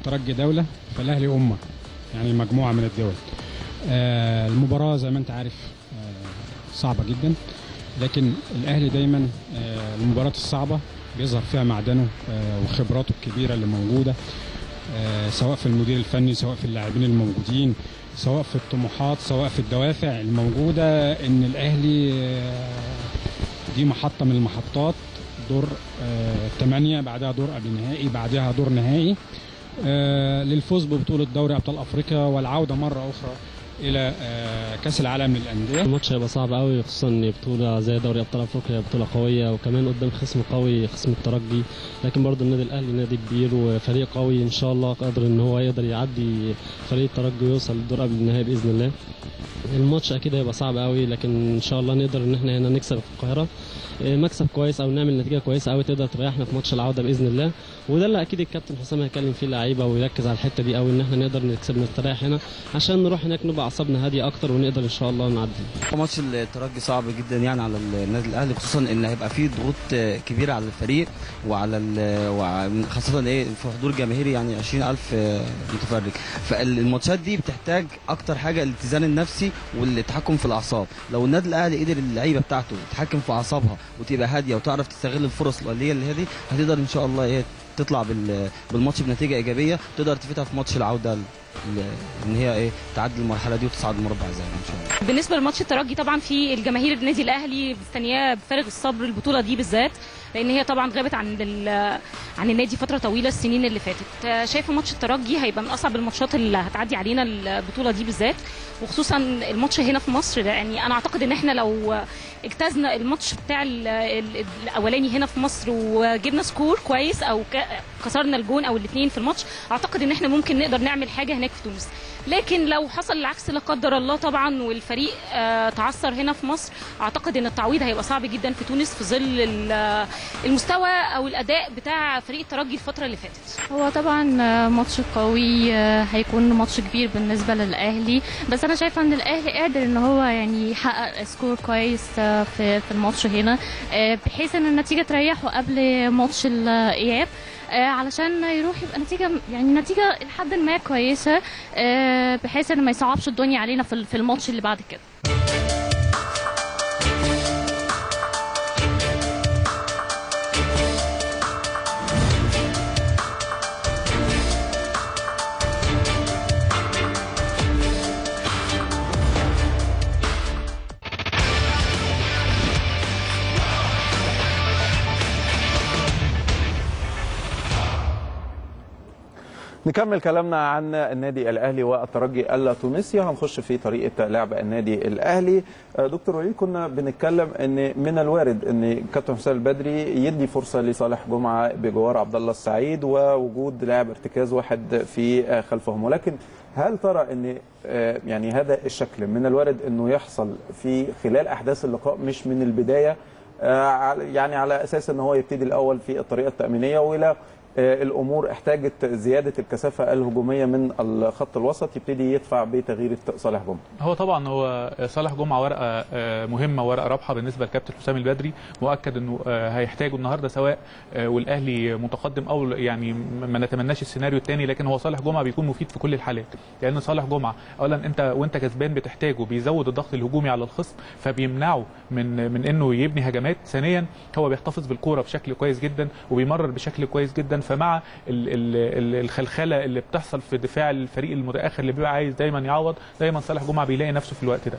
الترجي دولة فالأهلي أمة يعني مجموعة من الدول. آه، المباراة زي ما أنت عارف آه، صعبة جدا لكن الأهلي دايما آه، المباريات الصعبة بيظهر فيها معدنه وخبراته الكبيرة اللي موجودة آه، سواء في المدير الفني سواء في اللاعبين الموجودين سواء في الطموحات سواء في الدوافع الموجودة إن الأهلي آه، دي محطة من المحطات دور ثمانية بعدها دور قبل نهائي بعدها دور نهائي. للفوز ببطولة دوري أبطال أفريقيا والعودة مرة أخرى إلى آه، كأس العالم للأندية. الماتش هيبقى صعب قوي خصوصا إن بطولة زي دوري أبطال أفريقيا بطولة قوية وكمان قدام خصم قوي خصم الترجي لكن برضه النادي الأهلي نادي كبير وفريق قوي إن شاء الله قادر إن هو يقدر يعدي فريق الترجي ويوصل للدور قبل النهائي بإذن الله. الماتش أكيد هيبقى صعب قوي لكن إن شاء الله نقدر إن إحنا هنا نكسب في القاهرة. إيه، مكسب كويس أو نعمل نتيجة كويسة قوي تقدر تريحنا في ماتش العودة بإذن الله. وده اللي أكيد الكابتن حسام هيكلم فيه اللعيبة ويركز على الحتة دي قوي إن إحنا نقدر نكسب نستريح هنا عشان نروح هناك نبقى أعصابنا هادية أكتر ونقدر إن شاء الله نعدي. ماتش الترجي صعب جدا يعني على النادي الأهلي خصوصا إن هيبقى فيه ضغوط كبيرة على الفريق وعلى خاصة إيه في حضور جماهيري يعني 20000 متفرج. فالماتشات دي بتحتاج أكتر حاجة الاتزان النفسي والتحكم في الأعصاب. لو النادي الأهلي قدر اللعيبة بتاعته تتحكم في أعصابها وتبقى هادية وتعرف تستغل الفرص اللي هي اللي هي دي هتقدر إن شاء الله إيه تطلع بال- بالماتش بنتيجة إيجابية تقدر تفيدها في ماتش العودة إن هي إيه تعدي المرحلة دي وتصعد المربع الذهبي إن شاء الله. بالنسبة لماتش الترجي طبعا في الجماهير النادي الأهلي مستنياه بفارغ الصبر البطولة دي بالذات لأن هي طبعا غابت عن عن النادي فترة طويلة السنين اللي فاتت. شايفة ماتش الترجي هيبقى من أصعب الماتشات اللي هتعدي علينا البطولة دي بالذات وخصوصا الماتش هنا في مصر يعني أنا أعتقد إن إحنا لو اجتزنا الماتش بتاع ال- ال- الأولاني هنا في مصر وجبنا score كويس أو كسبنا الجون أو الاثنين في الماتش أعتقد إن إحنا ممكن نقدر نعمل حاجة هناك في تونس. لكن لو حصل العكس لا قدر الله طبعا والفريق آه، تعثر هنا في مصر أعتقد إن التعويض هيبقى صعب جدا في تونس في ظل ال- المستوى أو الأداء بتاع فريق الترجي الفترة اللي فاتت. هو طبعا ماتش قوي هيكون ماتش كبير بالنسبة للأهلي بس أنا شايفة إن الأهلي قادر إن هو يعني يحقق score كويس في في الماتش هنا بحيث إن النتيجة تريحه قبل ماتش الإياب علشان يروح يبقى نتيجة يعني نتيجة لحد ما كويسة بحيث إن ما يصعبش الدنيا علينا في الماتش اللي بعد كده. نكمل كلامنا عن النادي الأهلي والترجي التونسي. هنخش في طريقة لعب النادي الأهلي. دكتور وليد كنا بنتكلم إن من الوارد إن كابتن حسام البدري يدي فرصة لصالح جمعة بجوار عبد الله السعيد ووجود لاعب ارتكاز واحد في خلفهم. ولكن هل ترى إن آه، يعني هذا الشكل من الوارد إنه يحصل في خلال أحداث اللقاء مش من البداية؟ آه، يعني على أساس إن هو يبتدي الأول في الطريقة التأمينية آه، الأمور احتاجت زيادة الكثافة الهجومية من الخط الوسط يبتدي يدفع بتغيير صالح جمعة. هو طبعا هو صالح جمعة ورقة آه، مهمة ورقة رابحة بالنسبة لكابتن حسام البدري مؤكد إنه آه، هيحتاجه النهارده سواء آه، والأهلي متقدم أو يعني ما نتمناش السيناريو الثاني لكن هو صالح جمعة بيكون مفيد في كل الحالات. لأن صالح جمعة اولا أنت وأنت كسبان بتحتاجه بيزود الضغط الهجومي على الخصم فبيمنعه من من إنه يبني هجمات. ثانيا هو بيحتفظ بالكورة بشكل كويس جدا وبيمرر بشكل كويس جدا فمع ال- ال- ال- الخلخلة اللي بتحصل في دفاع الفريق المتأخر اللي بيبقى عايز دايما يعوض دايما صالح جمعة بيلاقي نفسه في الوقت ده.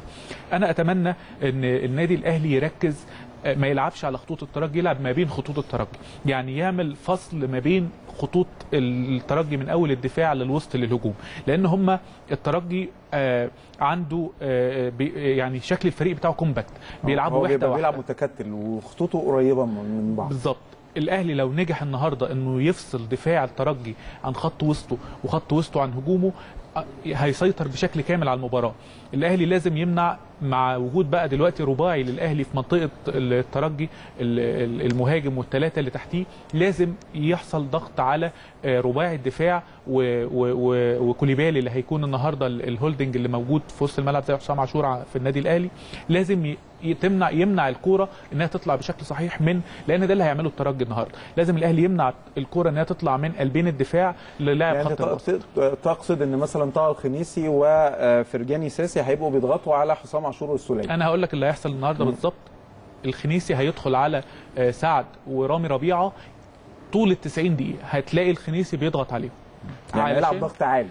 أنا أتمنى إن النادي الأهلي يركز آه، ما يلعبش على خطوط الترجي يلعب ما بين خطوط الترجي. يعني يعمل فصل ما بين خطوط الترجي من أول الدفاع للوسط للهجوم. لأن هم الترجي آه، عنده آه، بي- يعني شكل الفريق بتاعه compact بيلعبوا وحده بيبقى بيلعب واحدة. متكتل وخطوطه قريبة من بعض. بالظبط. الأهلي لو نجح النهارده إنه يفصل دفاع الترجي عن خط وسطه وخط وسطه عن هجومه هيسيطر بشكل كامل على المباراة. الأهلي لازم يمنع مع وجود بقى دلوقتي رباعي للأهلي في منطقة الترجي ال- ال- المهاجم والثلاثه اللي تحتيه لازم يحصل ضغط على آه، رباعي الدفاع وكوليبالي اللي هيكون النهارده ال- الهولدنج اللي موجود في وسط الملعب زي حسام عاشور في النادي الأهلي. لازم تمنع يمنع الكورة إنها تطلع بشكل صحيح من لأن ده اللي هيعمله الترجي النهارده. لازم الأهلي يمنع الكورة إنها تطلع من قلبين الدفاع للاعب يعني خط الوسط. تقصد تقصد إن مثلا طه الخنيسي وفرجاني ساسي هيبقوا بيضغطوا على حسام عاشور والسوليه أنا هقول لك اللي هيحصل النهارده بالظبط. الخنيسي هيدخل على آه، سعد ورامي ربيعة طول ال 90 دقيقة. هتلاقي الخنيسي بيضغط عليهم. يعني يلعب علشان- ضغط عالي.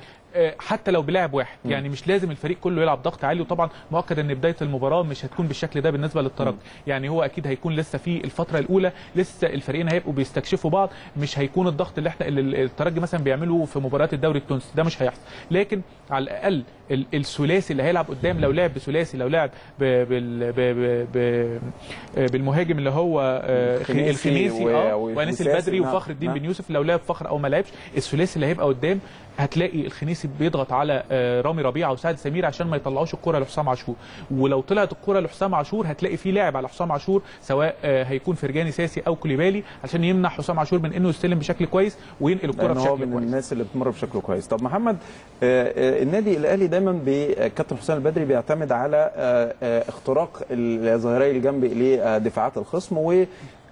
حتى لو بلاعب واحد. يعني مش لازم الفريق كله يلعب ضغط عالي. وطبعا مؤكد إن بداية المباراة مش هتكون بالشكل ده بالنسبة للترجي يعني هو أكيد هيكون لسه في الفترة الأولى لسه الفريقين هيبقوا بيستكشفوا بعض. مش هيكون الضغط اللي إحنا اللي الترجي مثلا بيعمله في مباريات الدوري التونسي. ده مش هيحصل. لكن على الأقل ال- الثلاثي اللي هيلعب قدام لو لعب بثلاثي لو لعب ب- بالمهاجم اللي هو آه، الخنيسي الخنيسي و- آه و- وانس وساسي، البدري وفخر الدين نعم. بن يوسف لو لعب فخر أو ما لعبش الثلاثي اللي هيبقى قدام هتلاقي الخنيسي بيضغط على آه، رامي ربيعة وسعد سمير عشان ما يطلعوش الكرة لحسام عاشور. ولو طلعت الكرة لحسام عاشور هتلاقي في لاعب على حسام عاشور سواء آه، هيكون فرجاني ساسي أو كوليبالي عشان يمنع حسام عاشور من إنه يستلم بشكل كويس وينقل الكرة لأن هو بشكل من كويس. الناس اللي بتمر بشكل كويس. طب محمد آه، النادي الأهلي دايما بكابتن حسام البدري بيعتمد على اختراق الظهيري الجنبي لدفاعات الخصم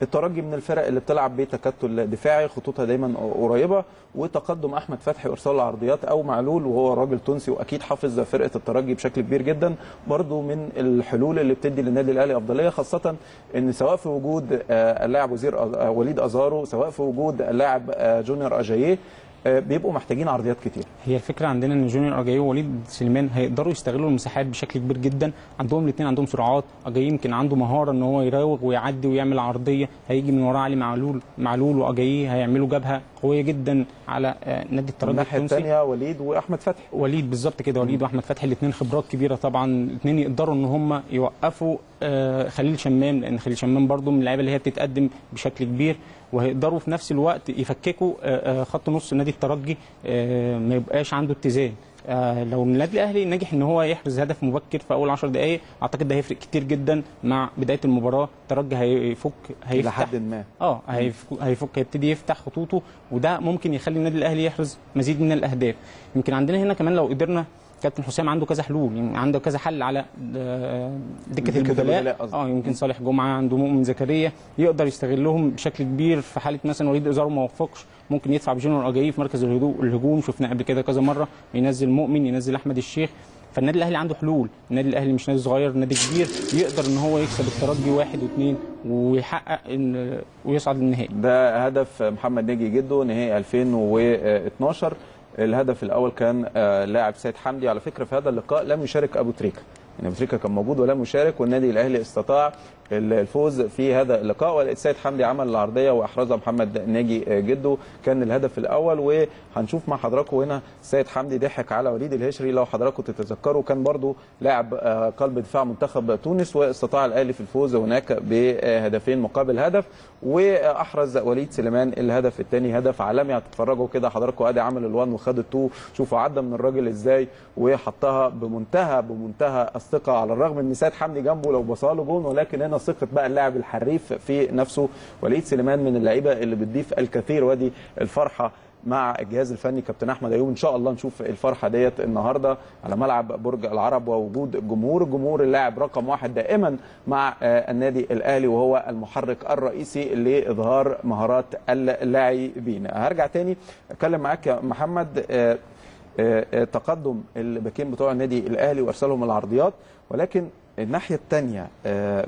والترجي من الفرق اللي بتلعب بتكتل دفاعي خطوطها دايما قريبة وتقدم أحمد فتحي وارسال العرضيات أو معلول وهو راجل تونسي وأكيد حافظ فرقة الترجي بشكل كبير جدا. برضو من الحلول اللي بتدي للنادي الأهلي أفضلية خاصة إن سواء في وجود آه، اللاعب وزير آه، وليد أزارو سواء في وجود اللاعب آه، جونيور أجاييه بيبقوا محتاجين عرضيات كتير. هي الفكرة عندنا إن جونيور أجاييه ووليد سليمان هيقدروا يستغلوا المساحات بشكل كبير جدا. عندهم الاثنين عندهم سرعات. أجايو يمكن عنده مهارة إن هو يراوغ ويعدي ويعمل عرضية. هيجي من وراه علي معلول. معلول واجاييه هيعملوا جبهة قوية جدا على آه، نادي الترجي الناحيه الثانية وليد وأحمد فتحي. وليد بالظبط كده وليد وأحمد فتحي. الاثنين خبرات كبيرة طبعا. الاثنين يقدروا إن هم يوقفوا آه، خليل شمام. لأن خليل شمام برضو من اللعيبة اللي هي بتتقدم بشكل كبير. وهيقدروا في نفس الوقت يفككوا آه، آه، خط نص نادي الترجي آه، ما يبقاش عنده اتزان. لو النادي الأهلي نجح إن هو يحرز هدف مبكر في أول 10 دقائق أعتقد ده هيفرق كتير جدا مع بداية المباراة. الترجي هيفك هيفتح. لحد ما. آه هيفك هيبتدي يفتح خطوطه وده ممكن يخلي النادي الأهلي يحرز مزيد من الأهداف. يمكن عندنا هنا كمان لو قدرنا كابتن حسام عنده كذا حلول يعني عنده كذا حل على آه، دكة البدلاء. آه يمكن صالح جمعة عنده مؤمن زكريا يقدر يستغلهم بشكل كبير في حالة مثلا وليد ازارو ما وفقش ممكن يدفع بجونيور اجاييه في مركز الهدوء الهجوم شفنا قبل كده كذا مرة ينزل مؤمن ينزل أحمد الشيخ. فالنادي الأهلي عنده حلول النادي الأهلي مش نادي صغير نادي كبير يقدر إن هو يكسب الترجي واحد واثنين ويحقق إن ويصعد للنهائي. ده هدف محمد ناجي جده نهائي 2012 الهدف الأول كان آه، لاعب سيد حمدي. على فكرة في هذا اللقاء لم يشارك أبو تريكة. يعني أبو تريكة كان موجود ولم يشارك والنادي الأهلي استطاع الفوز في هذا اللقاء. والسيد حمدي عمل العرضية وأحرزها محمد ناجي آه، جده كان الهدف الأول وهنشوف مع حضراتكم هنا السيد حمدي ضحك على وليد الهشري. لو حضراتكم تتذكروا كان برضو لاعب آه، قلب دفاع منتخب تونس واستطاع الاهلي في الفوز هناك بهدفين مقابل هدف. وأحرز وليد سليمان الهدف الثاني هدف عالمي. هتتفرجوا كده حضراتكم أدي عمل ال one وخد ال two. شوفوا عدى من الراجل إزاي وحطها بمنتهى بمنتهى الثقة. على الرغم إن سيد حمدي جنبه لو باصاله جون ولكن هنا ثقة بقى اللاعب الحريف في نفسه وليد سليمان من اللعيبة اللي بتضيف الكثير ودي الفرحة مع الجهاز الفني كابتن أحمد أيوب. إن شاء الله نشوف الفرحة ديت النهارده على ملعب برج العرب ووجود الجمهور الجمهور اللاعب رقم واحد دائما مع آه، النادي الأهلي وهو المحرك الرئيسي لإظهار مهارات اللاعبين هرجع تاني أتكلم معاك يا محمد آه، آه، تقدم الباكين بتوع النادي الأهلي وإرسالهم العرضيات ولكن الناحية الثانية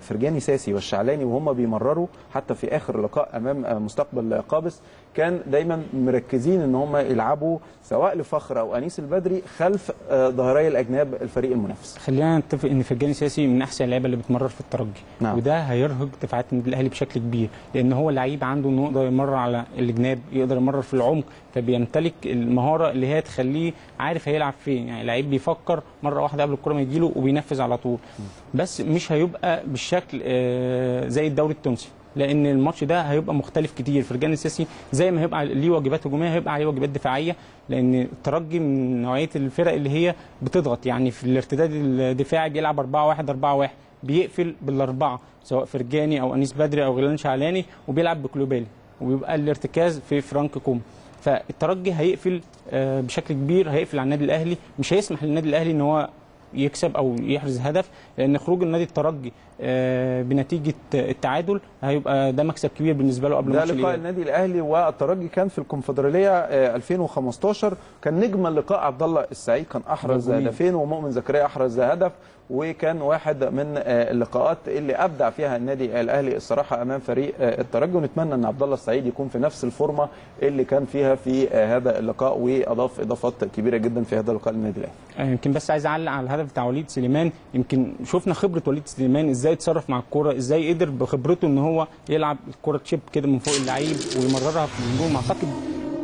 فرجاني ساسي والشعلاني وهم بيمرروا حتى في آخر لقاء أمام آه، مستقبل قابس كان دايما مركزين إن هم يلعبوا سواء لفخر أو أنيس البدري خلف آه، ظهري الأجناب الفريق المنافس. خلينا نتفق إن فرجاني سياسي من أحسن اللعيبة اللي بتمرر في الترجي. نعم. وده هيرهق دفاعات النادي الأهلي بشكل كبير لأن هو لعيب عنده إنه يقدر يمرر على الجناب يقدر يمرر في العمق فبيمتلك المهارة اللي هي تخليه عارف هيلعب فين. يعني لعيب بيفكر مرة واحدة قبل الكرة ما يجيله وبينفذ على طول. بس مش هيبقى بالشكل آه، زي الدوري التونسي. لأن الماتش ده هيبقى مختلف كتير. فرجاني السيسي زي ما هيبقى ليه واجبات هجومية هيبقى عليه واجبات دفاعية لأن الترجي من نوعية الفرق اللي هي بتضغط. يعني في الارتداد الدفاعي بيلعب 4 1 4 1 بيقفل بالأربعة سواء فرجاني أو أنيس بدري أو غيلان شعلاني وبيلعب بكلوبالي وبيبقى الارتكاز في فرانك كوم. فالترجي هيقفل آه، بشكل كبير هيقفل على النادي الأهلي. مش هيسمح للنادي الأهلي إن هو يكسب أو يحرز هدف لأن خروج النادي الترجي آه، بنتيجة التعادل هيبقى ده مكسب كبير بالنسبة له قبل ده ماتش لقاء الإياب. النادي الأهلي والترجي كان في الكونفدرالية آه، 2015 كان نجم اللقاء عبد الله السعيد كان أحرز. هدفين ومؤمن زكريا أحرز هدف وكان واحد من آه، اللقاءات اللي أبدع فيها النادي الأهلي الصراحة أمام فريق آه، الترجي ونتمنى إن عبد الله السعيد يكون في نفس الفورمة اللي كان فيها في آه، هذا اللقاء واضاف إضافات كبيرة جدا في هذا اللقاء للنادي الأهلي. يمكن بس عايز أعلق على الهدف بتاع وليد سليمان. يمكن شفنا خبرة وليد سليمان إزاي اتصرف مع الكورة إزاي قدر بخبرته إن هو يلعب الكورة تشيب كده من فوق اللعيب ويمررها في الهجوم. أعتقد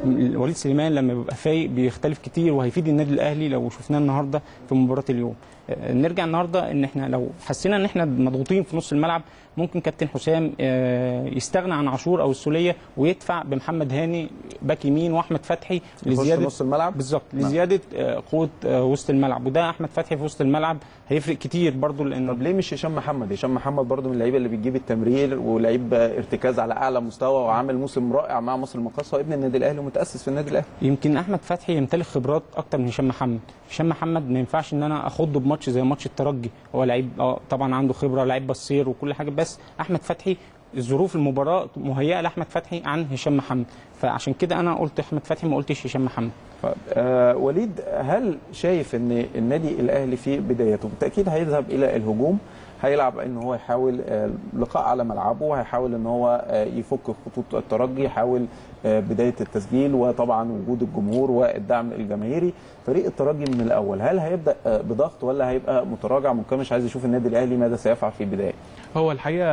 وليد سليمان لما بيبقى فايق بيختلف كتير وهيفيد النادي الأهلي لو شفناه النهارده في مباراة اليوم. آه، نرجع النهارده إن إحنا لو حسينا إن إحنا مضغوطين في نص الملعب ممكن كابتن حسام آه، يستغنى عن عاشور أو السولية ويدفع بمحمد هاني باك يمين وأحمد فتحي لزيادة نص الملعب بالظبط نعم. لزيادة آه، قوة آه، وسط الملعب وده أحمد فتحي في وسط الملعب هيفرق كتير برضو لأنه طب ليه مش هشام محمد؟ هشام محمد برضو من اللعيبة اللي بتجيب التمرير ولعيب ارتكاز على أعلى مستوى وعامل موسم رائع مع مصر المقاصة وابن النادي الأهلي ومتأسس في النادي الأهلي. يمكن أحمد فتحي يمتلك خبرات أكتر من هشام محمد هشام محمد ما ينفعش إن أنا اخده بماتش زي ماتش الترجي هو لعيب آه طبعا عنده خبرة لعيب بصير وكل حاجة بس أحمد فتحي ظروف المباراة مهيئة لأحمد فتحي عن هشام محمد. فعشان كده أنا قلت أحمد فتحي ما قلتش هشام محمد. آه وليد هل شايف إن النادي الأهلي في بدايته؟ بالتأكيد هيذهب إلى الهجوم هيلعب إن هو يحاول آه، لقاء على ملعبه هيحاول إن هو آه، يفك خطوط الترجي يحاول بداية التسجيل وطبعا وجود الجمهور والدعم الجماهيري. فريق الترجي من الأول هل هيبدأ آه، بضغط ولا هيبقى متراجع؟ منكمش عايز يشوف النادي الأهلي ماذا سيفعل في البداية. هو الحقيقة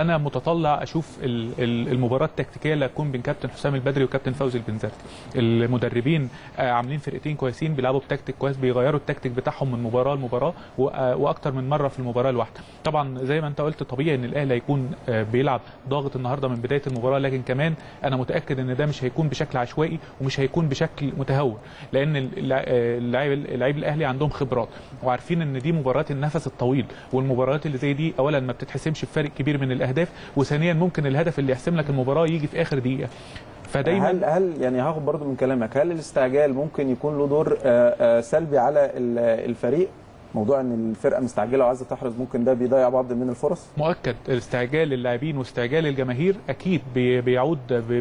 أنا متطلع أشوف ال- ال- المباراة التكتيكية اللي هتكون بين كابتن حسام البدري وكابتن فوزي البنزرتي. المدربين آه، عاملين فرقتين كويسين بيلعبوا بتكتيك كويس بيغيروا التكتيك بتاعهم من مباراة لمباراة آه، وأكتر من مرة في المباراة الواحدة. طبعا زي ما أنت قلت طبيعي إن الأهلي هيكون آه، بيلعب ضاغط النهارده من بداية المباراة لكن كمان أنا متأكد ان ده مش هيكون بشكل عشوائي ومش هيكون بشكل متهور لأن الل- اللاعب اللاعب الأهلي عندهم خبرات وعارفين إن دي مباراة النفس الطويل والمباريات اللي زي دي اولا ما بتتحسمش بفرق كبير من الأهداف وثانيا ممكن الهدف اللي يحسم لك المباراة يجي في آخر دقيقة. فدايما هل هل يعني هاخد برضو من كلامك هل الاستعجال ممكن يكون له دور آه، آه، سلبي على ال- الفريق؟ موضوع إن الفرقة مستعجلة وعايزة تحرز ممكن ده بيضيع بعض من الفرص؟ مؤكد. استعجال اللاعبين واستعجال الجماهير أكيد بي- بيعود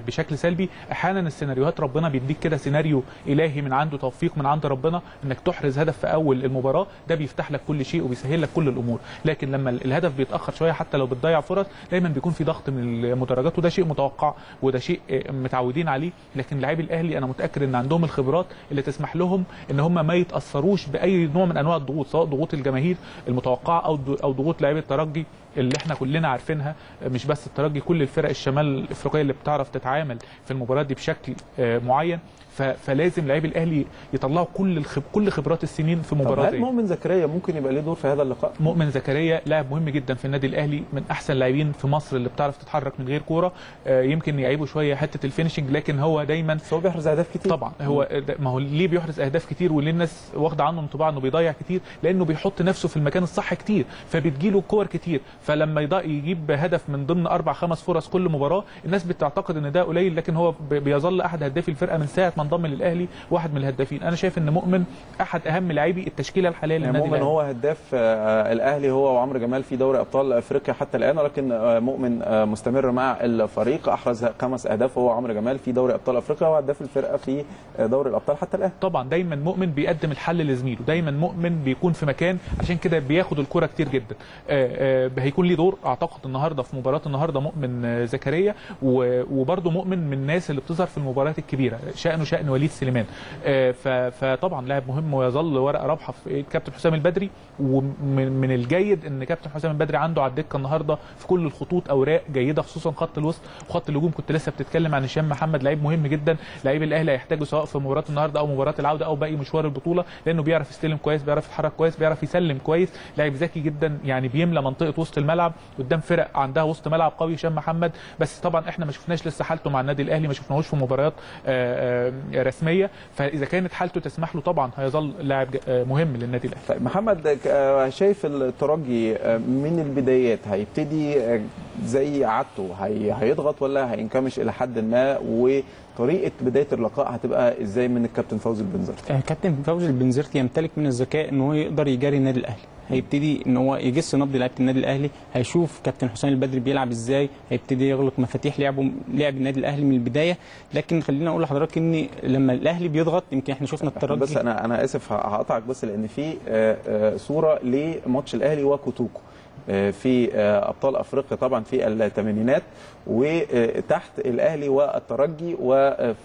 بشكل سلبي. أحيانا السيناريوهات ربنا بيديك كده سيناريو إلهي من عنده توفيق من عند ربنا إنك تحرز هدف في أول المباراة ده بيفتح لك كل شيء وبيسهل لك كل الأمور. لكن لما ال- الهدف بيتأخر شوية حتى لو بتضيع فرص دايما بيكون في ضغط من المدرجات وده شيء متوقع وده شيء متعودين عليه. لكن لاعبي الأهلي أنا متأكد إن عندهم الخبرات اللي تسمح لهم إن هم ما يتأثروش بأي نوع من أنواع الضغوط سواء ضغوط الجماهير المتوقعة أو أو ضغوط لاعبي الترجي اللي إحنا كلنا عارفينها مش بس الترجي كل الفرق الشمال الإفريقية اللي بتعرف تتعامل في المباريات دي بشكل آه، معين. فلازم لاعبي الأهلي يطلعوا كل الخب... كل خبرات السنين في طب مباراه هل مؤمن زكريا ممكن يبقى ليه دور في هذا اللقاء؟ مؤمن زكريا لاعب مهم جدا في النادي الأهلي من أحسن لاعبين في مصر اللي بتعرف تتحرك من غير كورة. آه، يمكن يعيبوا شوية حتة الفينشنج لكن هو دايما هو بيحرز أهداف كتير. طبعا هو ما هو ليه بيحرز أهداف كتير؟ وليه الناس واخدة عنه انطباع إنه بيضيع كتير؟ لأنه بيحط نفسه في المكان الصح كتير فبتجيله كور كتير. فلما يجيب هدف من ضمن أربع خمس فرص كل مباراة الناس بتعتقد إن ده قليل لكن هو بيظل أحد هدافي الفرقة من ساعة ما انضم للاهلي واحد من الهدافين. أنا شايف إن مؤمن أحد أهم لاعبي التشكيلة الحالية يعني للنادي مؤمن هو هداف آه، الأهلي هو وعمرو جمال في دوري أبطال أفريقيا حتى الآن ولكن آه، مؤمن آه، مستمر مع الفريق. أحرز خمس أهداف هو وعمرو جمال في دوري أبطال أفريقيا وهداف الفرقة في دوري الأبطال حتى الآن. طبعا دايما مؤمن بيقدم الحل لزميله. دايما مؤمن بيكون في مكان عشان كده بياخد الكرة كتير جدا. هيكون ليه دور أعتقد النهارده في مباراة النهارده مؤمن زكريا و- وبرضه مؤمن من الناس اللي بتظهر في المباريات الكبيرة. شأنه شأن وليد سليمان. آه، فطبعا لاعب مهم ويظل ورقة رابحة في كابتن حسام البدري ومن من الجيد إن كابتن حسام البدري عنده على الدكة النهارده في كل الخطوط أوراق جيدة خصوصا خط الوسط. وخط الهجوم كنت لسه بتتكلم عن هشام محمد لعيب مهم جدا. لعيب الأهلي هيحتاجه سواء في مباراة النهارده أو مباراة العودة أو باقي مشوار البطولة لأنه بيعرف يستلم كويس بيعرف يتحرك كويس بيعرف يسلم كويس. لاعب ذكي جدا يعني بيملى منطقة وسط الملعب قدام فرق عندها وسط ملعب قوي هشام محمد. بس طبعا إحنا ما شفناش لسه حالته مع النادي الأهلي ما شفناهوش في مباريات آه، آه، رسمية فإذا كانت حالته تسمح له طبعا هيظل لاعب آه، مهم للنادي الأهلي. طيب محمد آه، شايف الترجي آه، من البدايات هيبتدي آه، زي عادته هي- هيضغط ولا هينكمش إلى حد ما وطريقه بداية اللقاء هتبقى إزاي من الكابتن فوزي البنزرتي آه، كابتن فوزي البنزرتي يمتلك من الذكاء إن هو يقدر يجاري النادي الأهلي. هيبتدي إن هو يجس نبض لعيبة النادي الأهلي هيشوف كابتن حسام البدري بيلعب إزاي هيبتدي يغلق مفاتيح لعبه لعب النادي الأهلي من البداية. لكن خليني أقول لحضرتك إن لما الأهلي بيضغط يمكن إحنا شفنا الترجي بس أنا أنا آسف هقطعك بس لأن في آه، آه، صورة لماتش الأهلي وكوتوكو. في آه، أبطال أفريقيا طبعا في الثمانينات وتحت الأهلي والترجي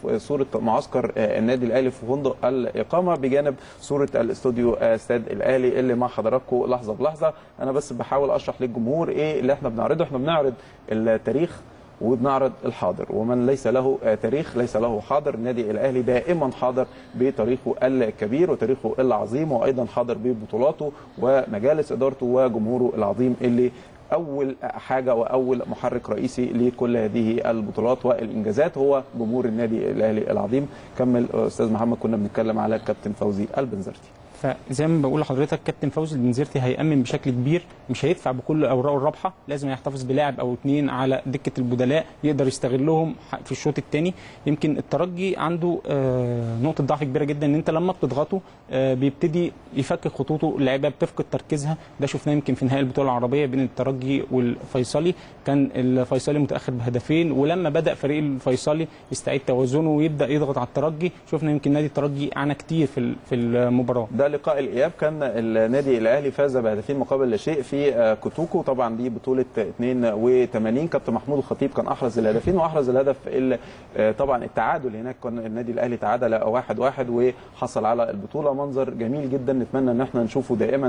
وصورة معسكر آه، النادي الأهلي في فندق الإقامة بجانب صورة الاستوديو آه، استاد الأهلي اللي مع حضراتكم لحظة بلحظة. أنا بس بحاول أشرح للجمهور إيه اللي إحنا بنعرضه. إحنا بنعرض التاريخ وبنعرض الحاضر. ومن ليس له آه، تاريخ ليس له حاضر النادي الاهلي دائما حاضر بتاريخه الكبير وتاريخه العظيم وأيضا حاضر ببطولاته ومجالس إدارته وجمهوره العظيم اللي أول حاجة وأول محرك رئيسي لكل هذه البطولات والإنجازات هو جمهور النادي الأهلي العظيم. كمل أستاذ محمد كنا بنتكلم على كابتن فوزي البنزرتي. فزي ما بقول لحضرتك كابتن فوزي البنزرتي هيأمن بشكل كبير مش هيدفع بكل أوراقه الرابحة لازم يحتفظ بلاعب أو اثنين على دكة البدلاء يقدر يستغلهم في الشوط الثاني يمكن الترجي عنده آه، نقطة ضعف كبيرة جدا إن أنت لما بتضغطه آه، بيبتدي يفكك خطوطه اللعيبه بتفقد تركيزها. ده شفناه يمكن في نهائي البطولة العربية بين الترجي والفيصلي. كان الفيصلي متأخر بهدفين ولما بدأ فريق الفيصلي يستعيد توازنه ويبدأ يضغط على الترجي شفنا يمكن نادي الترجي عانى كتير في في المباراة. لقاء الإياب. كان النادي الأهلي فاز بهدفين مقابل لا شيء في آه، كوتوكو. طبعا دي بطولة 82 كابتن محمود الخطيب كان أحرز الهدفين وأحرز الهدف ال- آه، طبعا التعادل هناك. كان النادي الأهلي تعادل واحد واحد وحصل على البطولة. منظر جميل جدا. نتمنى إن إحنا نشوفه دائما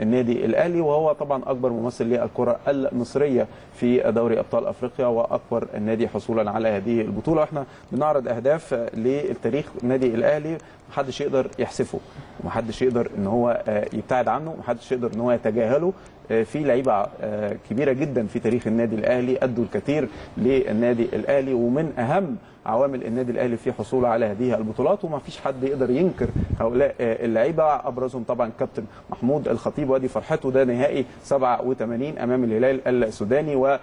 للنادي الأهلي. وهو طبعا أكبر ممثل للكرة المصرية في دوري أبطال أفريقيا وأكبر النادي حصولا على هذه البطولة. وإحنا بنعرض أهداف للتاريخ. النادي الأهلي محدش يقدر يحسفه ومحدش يقدر إن هو آه، يبتعد عنه ومحدش يقدر إن هو يتجاهله. آه، في لعيبة آه، كبيرة جدا في تاريخ النادي الأهلي أدوا الكثير للنادي الأهلي ومن أهم عوامل النادي الأهلي في حصوله على هذه البطولات. وما فيش حد يقدر ينكر هؤلاء اللعيبة. أبرزهم طبعا كابتن محمود الخطيب وأدي فرحته ده نهائي 87 أمام الهلال السوداني و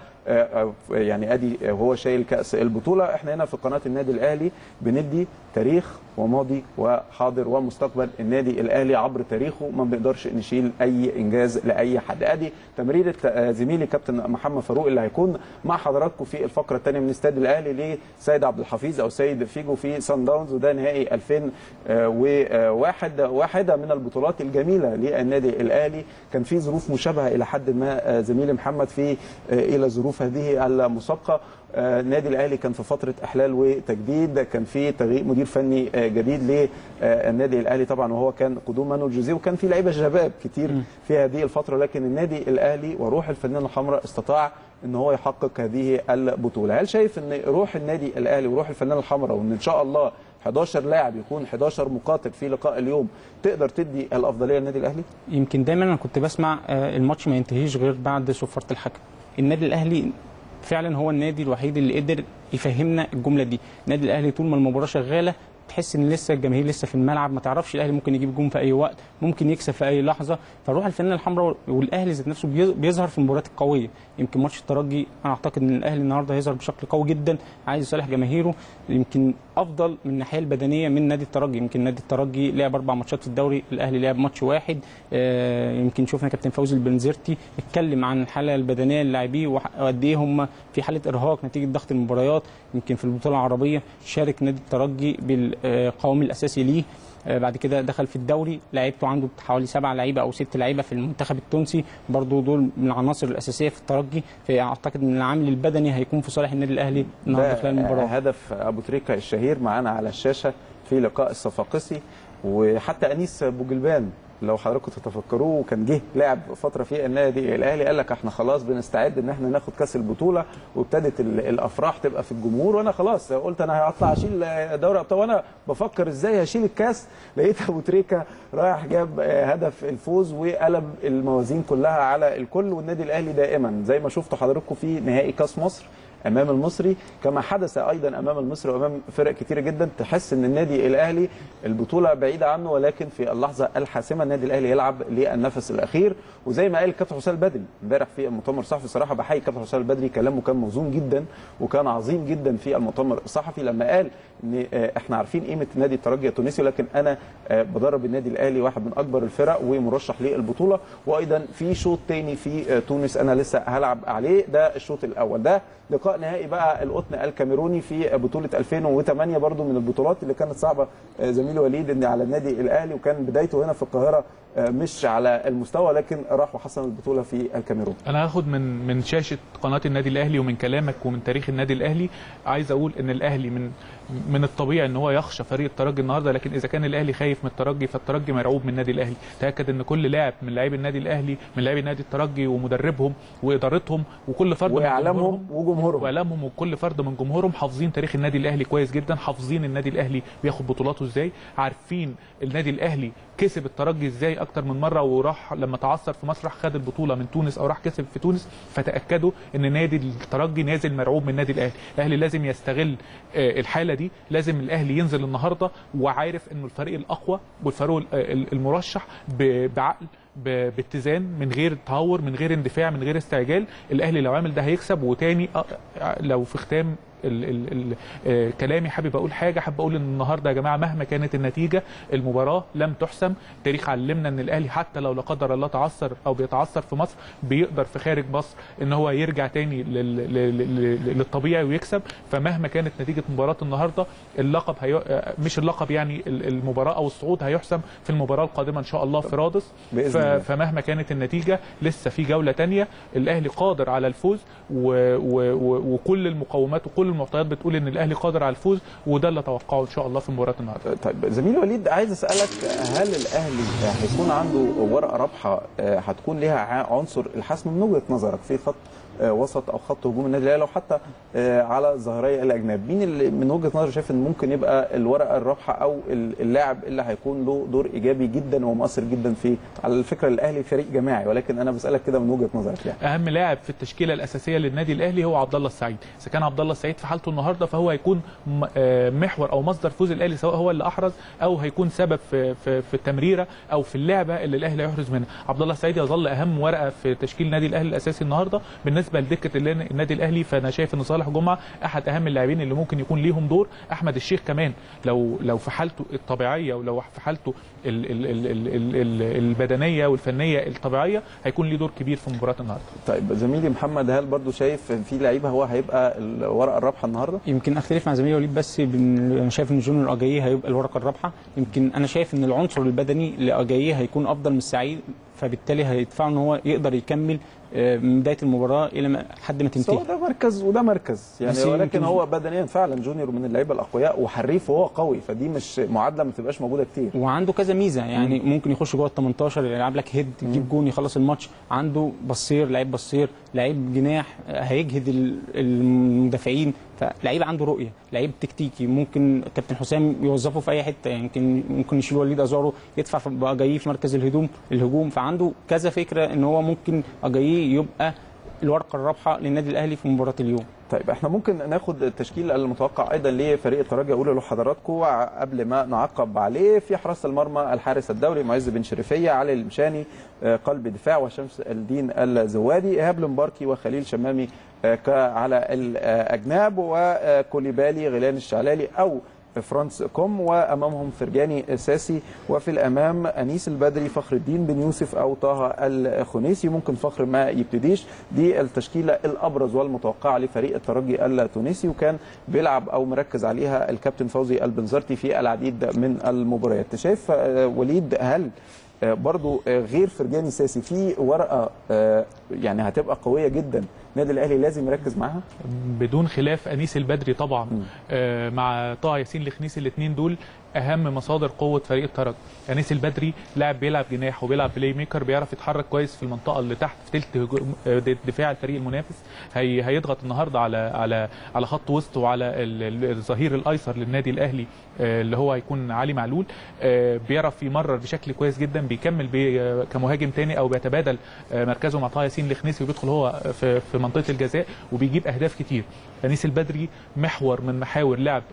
يعني أدي وهو شايل كأس البطولة. إحنا هنا في قناة النادي الأهلي بندي تاريخ وماضي وحاضر ومستقبل النادي الأهلي عبر تاريخه ما بنقدرش نشيل أي إنجاز لأي حد. أدي تمريرة آه، زميلي كابتن محمد فاروق اللي هيكون مع حضراتكم في الفقرة الثانية من استاد الأهلي لسيد عبد الحفيظ أو سيد فيجو في سان داونز وده نهائي 2001 واحدة من البطولات الجميلة للنادي الأهلي. كان في ظروف مشابهة إلى حد ما آه، زميلي محمد في آه، إلى ظروف هذه المسابقة. آه، النادي الأهلي كان في فترة أحلال وتجديد كان في تغيير مدير فني آه، جديد للنادي الأهلي. طبعا وهو كان قدوم مانو جوزيه وكان في لعيبة شباب كتير في هذه الفترة. لكن النادي الأهلي وروح الفنانه الحمراء استطاع إن هو يحقق هذه البطولة. هل شايف إن روح النادي الأهلي وروح الفنانه الحمراء وإن إن شاء الله 11 لاعب يكون 11 مقاتل في لقاء اليوم تقدر تدي الأفضلية للنادي الأهلي؟ يمكن دايما أنا كنت بسمع آه، الماتش ما ينتهيش غير بعد صفارة الحكم. النادي الأهلي فعلا هو النادي الوحيد اللي قدر يفهمنا الجملة دي. النادي الأهلي طول ما المباراة شغالة تحس إن لسه الجماهير لسه في الملعب. ما تعرفش الأهلي ممكن يجيب جون في أي وقت ممكن يكسب في أي لحظة. فروح الفنانه الحمراء والأهلي ذات نفسه بي- بيظهر في المباريات القوية. يمكن ماتش الترجي أنا أعتقد إن الأهلي النهارده هيظهر بشكل قوي جدا. عايز يصالح جماهيره. يمكن أفضل من الناحية البدنية من نادي الترجي. يمكن نادي الترجي لعب أربع ماتشات في الدوري الأهلي لعب ماتش واحد. آه، يمكن شفنا كابتن فوزي البنزرتي اتكلم عن الحالة البدنية للاعبيه وقد إيه هم في حالة إرهاق نتيجة ضغط المباريات. يمكن في البطولة العربية شارك نادي الترجي بالقوام الأساسي ليه. بعد كده دخل في الدوري لعيبته عنده حوالي سبع لعيبة أو ست لعيبة في المنتخب التونسي. برضو دول من العناصر الأساسية في الترجي. فاعتقد ان العامل البدني هيكون في صالح النادي الأهلي النهارده ده خلال المباراة. هدف أبو تريكة الشهير معانا على الشاشة في لقاء الصفاقسي. وحتى أنيس بوجلبان لو حضراتكم تتفكروه كان جه لعب فترة في النادي الأهلي قال لك إحنا خلاص بنستعد إن إحنا ناخد كأس البطولة وابتدت ال- الأفراح تبقى في الجمهور وأنا خلاص قلت أنا هطلع أشيل دوري أبطال وأنا بفكر إزاي هشيل الكأس. لقيت أبو تريكة رايح جاب هدف الفوز وقلب الموازين كلها على الكل والنادي الأهلي دائما. زي ما شفتوا حضراتكم في نهائي كأس مصر أمام المصري كما حدث أيضا أمام المصري وأمام فرق كتيرة جدا تحس إن النادي الأهلي البطولة بعيدة عنه ولكن في اللحظة الحاسمة النادي الأهلي يلعب للنفس الأخير. وزي ما قال الكابتن حسام البدري امبارح في المؤتمر الصحفي صراحة بحيي الكابتن حسام البدري كلامه كان موزون جدا وكان عظيم جدا في المؤتمر الصحفي لما قال إن آه، إحنا عارفين قيمة نادي الترجي التونسي ولكن أنا آه، بدرب النادي الأهلي واحد من أكبر الفرق ومرشح للبطولة. وأيضا في شوط تاني في آه، تونس أنا لسه هلعب عليه ده الشوط الأول. ده لقاء نهائي بقى القطن الكاميروني في بطولة 2008 برضو من البطولات اللي كانت صعبة آه، زميلي وليد على النادي الأهلي وكان بدايته هنا في القاهرة مش على المستوى لكن راح وحسم البطولة في الكاميرون. أنا هاخد من من شاشة قناة النادي الأهلي ومن كلامك ومن تاريخ النادي الأهلي. عايز أقول إن الأهلي من من الطبيعي إن هو يخشى فريق الترجي النهارده لكن إذا كان الأهلي خايف من الترجي فالترجي مرعوب من النادي الأهلي. تأكد إن كل لاعب من لاعبي النادي الأهلي من لاعبي نادي الترجي ومدربهم وإدارتهم وكل فرد وإعلامهم جمهورهم- وجمهورهم. وإعلامهم وكل فرد من جمهورهم حافظين تاريخ النادي الأهلي كويس جدا. حافظين النادي الأهلي بياخد بطولاته إزاي عارفين النادي الأهلي كسب الترجي إزاي أكتر من مرة وراح لما تعثر في مسرح خد البطولة من تونس أو راح كسب في تونس فتأكدوا إن نادي الترجي نازل مرعوب من النادي الأهلي. الأهلي لازم يستغل آه، الحالة دي لازم الأهلي ينزل النهارده وعارف إنه الفريق الأقوى والفريق ال- المرشح بعقل باتزان من غير تهور من غير اندفاع من غير استعجال. الأهلي لو عمل ده هيكسب وتاني أ- لو في ختام ال ال ال آه، كلامي حابب أقول حاجة حابب أقول إن النهارده يا جماعة مهما كانت النتيجة المباراة لم تحسم. التاريخ علمنا إن الأهلي حتى لو لا قدر الله تعثر أو بيتعثر في مصر بيقدر في خارج مصر إن هو يرجع تاني لل- لل- لل- للطبيعي ويكسب. فمهما كانت نتيجة مباراة النهارده اللقب هي... آه، مش اللقب يعني ال- المباراة أو الصعود هيحسم في المباراة القادمة إن شاء الله في رادس. ف... فمهما كانت النتيجة لسه في جولة تانية. الأهلي قادر على الفوز. و... و... وكل المقومات وكل المعطيات بتقول إن الأهلي قادر على الفوز وده اللي أتوقعه إن شاء الله في مباراة النهارده. طيب زميلي وليد عايز أسألك هل الأهلي هيكون عنده ورقة رابحة آه، هتكون لها ع- عنصر الحسم من وجهة نظرك في خط وسط أو خط هجوم النادي الأهلي أو حتى آه، على ظهري الاجناب مين اللي من وجهة نظرك شايف إن ممكن يبقى الورقة الرابحة أو ال- اللاعب اللي هيكون له دور إيجابي جدا ومؤثر جدا في على الفكرة الأهلي فريق جماعي. ولكن أنا بسألك كده من وجهة نظرك يعني. أهم لاعب في التشكيلة الأساسية للنادي الأهلي هو عبد الله السعيد. إذا كان عبد الله السعيد في حالته النهارده فهو هيكون آه، محور أو مصدر فوز الأهلي سواء هو اللي أحرز أو هيكون سبب في في, في التمريرة أو في اللعبة اللي الأهلي هيحرز منها. عبد الله السعيد يظل أهم ورقة في تشكيل النادي الأهلي الأساسي النهارده بالنسبة لدكة ال- النادي الأهلي فأنا شايف إن صالح جمعة أحد أهم اللاعبين اللي ممكن يكون ليهم دور. أحمد الشيخ كمان لو لو في حالته الطبيعية ولو في حالته ال ال ال ال ال ال البدنية والفنية الطبيعية هيكون ليه دور كبير في مباراة النهارده. طيب زميلي محمد هل برضو شايف في لعيبة هو هيبقى الورقة الرابحة النهارده؟ يمكن أختلف مع زميلي وليد بس أنا شايف إن جونيور أجاييه هيبقى الورقة الرابحة. يمكن أنا شايف إن العنصر البدني لأجاييه هيكون أفضل من السعيد فبالتالي هيدفعه إن هو يقدر يكمل من بداية المباراة إلى ما- لحد ما بس هو تنتهي ده مركز وده مركز. يعني ولكن هو بدنيا فعلا جونيور من اللعيبة الأقوياء وحريف وهو قوي فدي مش معادلة ما تبقاش موجودة كتير. وعنده كذا ميزة يعني ممكن يخش جوه ال 18 يلعب لك head يجيب جون يخلص الماتش. عنده بصير لعيب بصير لعيب جناح آه، هيجهد ال- المدافعين. فلعيب عنده رؤية لعيب تكتيكي. ممكن كابتن حسام يوظفه في أي حتة يعني يمكن ممكن يشيل وليد أزارو يدفع في- اجاييه في مركز الهجوم الهجوم. فعنده كذا فكرة إن هو ممكن اجاييه يبقى الورقة الرابحة للنادي الأهلي في مباراة اليوم. طيب إحنا ممكن ناخد التشكيل المتوقع أيضا لفريق الترجي أقوله لحضراتكم قبل ما نعقب عليه. في حراسة المرمى الحارس الدولي معز بن شريفية علي المشاني آه، قلب دفاع وشمس الدين الزوادي إيهاب المباركي وخليل شمامي آه، على الأجناب وكوليبالي غيلان الشعلالي أو فرانس كوم وأمامهم فرجاني ساسي وفي الأمام أنيس البدري فخر الدين بن يوسف أو طه الخنيسي. ممكن فخر ما يبتديش دي التشكيلة الأبرز والمتوقعة لفريق الترجي التونسي وكان بيلعب أو مركز عليها الكابتن فوزي البنزرتي في العديد من المباريات. شايف آه، وليد هل آه، برضو آه، غير فرجاني ساسي في ورقة يعني هتبقى قوية جدا النادي الأهلي لازم يركز معاها؟ بدون خلاف أنيس البدري طبعا آه، مع طه ياسين الخنيسي الاثنين دول أهم مصادر قوة فريق الترجي أنيس البدري لاعب بيلعب جناح وبيلعب playmaker بيعرف يتحرك كويس في المنطقة اللي تحت في ثلث آه، دفاع الفريق المنافس. هي هيضغط النهارده على على على خط وسط وعلى ال- ال- الظهير الأيسر للنادي الأهلي آه، اللي هو هيكون علي معلول. آه، بيعرف يمرر بشكل كويس جدا بيكمل بي كمهاجم تاني أو بيتبادل مركزه مع طه ياسين الخنيسي وبيدخل هو في منطقة الجزاء وبيجيب أهداف كتير. أنيس البدري محور من محاور لعب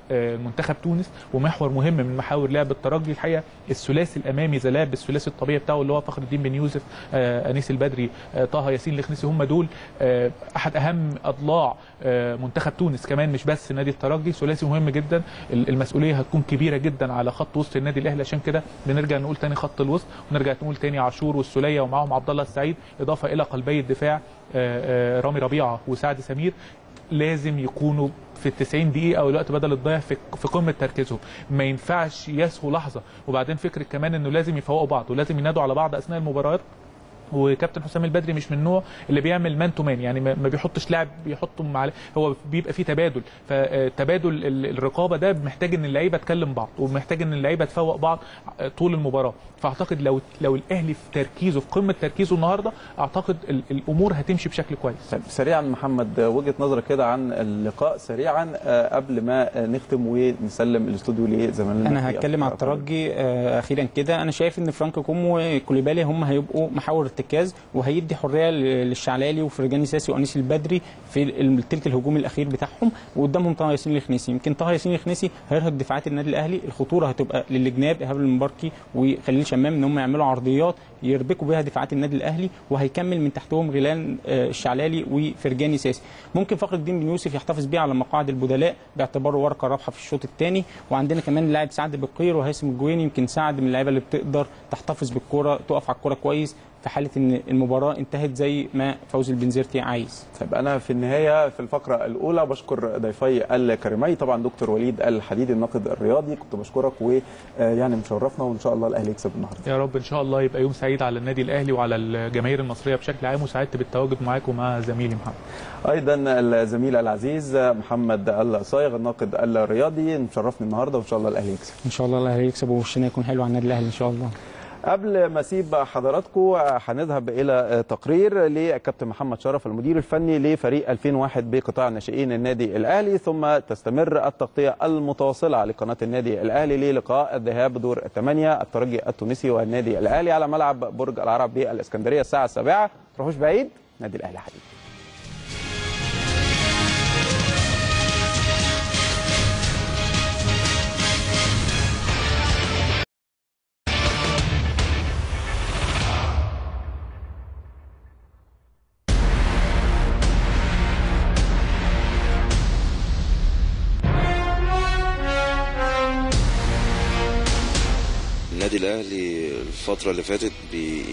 منتخب تونس ومحور مهم من محاور لعب الترجي الحقيقة الثلاثي الأمامي اذا لعب بالثلاثي الطبيعي بتاعه اللي هو فخر الدين بن يوسف آه، أنيس البدري آه، طه ياسين الخنيسي هم دول آه، أحد أهم أضلاع منتخب تونس كمان مش بس نادي الترجي ثلاثي مهم جدا. ال- المسؤولية هتكون كبيرة جدا على خط وسط النادي الأهلي. عشان كده بنرجع نقول تاني خط الوسط ونرجع نقول تاني عاشور والسوليه ومعاهم عبد الله السعيد. إضافة إلى قلبي الدفاع رامي ربيعة وسعد سمير لازم يكونوا في ال 90 دقيقة أو الوقت بدل الضيع في في قمة تركيزهم، ما ينفعش يسهوا لحظة، وبعدين فكرة كمان إنه لازم يفوقوا بعض ولازم ينادوا على بعض أثناء المباريات وكابتن حسام البدري مش من النوع اللي بيعمل man to man يعني ما ما بيحطش لاعب بيحطهم مع هو بيبقى فيه تبادل. فتبادل ال- الرقابة ده محتاج إن اللعيبة تكلم بعض ومحتاج إن اللعيبة تفوق بعض طول المباراة. فأعتقد لو لو الأهلي في تركيزه في قمة تركيزه النهارده أعتقد ال- الأمور هتمشي بشكل كويس. طيب سريعا محمد وجهة نظرك كده عن اللقاء. سريعا آه، قبل ما آه، نختم ونسلم الاستوديو لزميلنا أنا هتكلم على الترجي آه، أخيرا كده. أنا شايف إن فرانك كوم وكوليبالي هم هيبقوا محاور ارتكاز وهيدي حرية للشعلالي وفرجاني ساسي وأنيس البدري في ال- التلت الهجومي الأخير بتاعهم وقدامهم طه ياسين الخنيسي. يمكن طه ياسين الخنيسي هيرهق دفاعات النادي الأهلي الخطورة هتبقى للجناب إيهاب المباركي وخليل شمام إن هم يعملوا عرضيات يربكوا بيها دفاعات النادي الأهلي وهيكمل من تحتهم غيلان آه، الشعلالي وفرجاني ساسي. ممكن فخر الدين بن يوسف يحتفظ بيه على مقاعد البدلاء باعتباره ورقة رابحة في الشوط الثاني. وعندنا كمان اللاعب سعد بقير وهيثم الجويني يمكن سعد من اللعيبة اللي بتقدر تحتفظ بالكوره تقف على الكوره كويس في حالة إن المباراة انتهت زي ما فوزي البنزرتي عايز. طيب أنا في النهاية في الفقرة الأولى بشكر ضيفي الكريمي طبعا دكتور وليد الحديدي الناقد الرياضي. كنت بشكرك ويعني مشرفنا وإن شاء الله الأهلي يكسب النهارده. يا رب إن شاء الله يبقى يوم سعيد على النادي الأهلي وعلى الجماهير المصرية بشكل عام. وسعدت بالتواجد معاكم مع زميلي محمد. أيضا الزميل العزيز محمد الصايغ الناقد الرياضي مشرفني النهارده وإن شاء الله الأهلي يكسب. إن شاء الله الأهلي يكسب ووشنا يكون حلو على النادي الأهلي إن شاء الله. قبل ما أسيب حضراتكم هنذهب إلى تقرير للكابتن محمد شرف المدير الفني لفريق 2001 بقطاع ناشئين النادي الأهلي. ثم تستمر التغطية المتواصلة لقناه النادي الأهلي للقاء الذهاب دور الثمانيه الترجي التونسي والنادي الأهلي على ملعب برج العرب بالإسكندرية الساعة السابعة. تروحوش بعيد نادي الأهلي حبيبي. الفترة اللي فاتت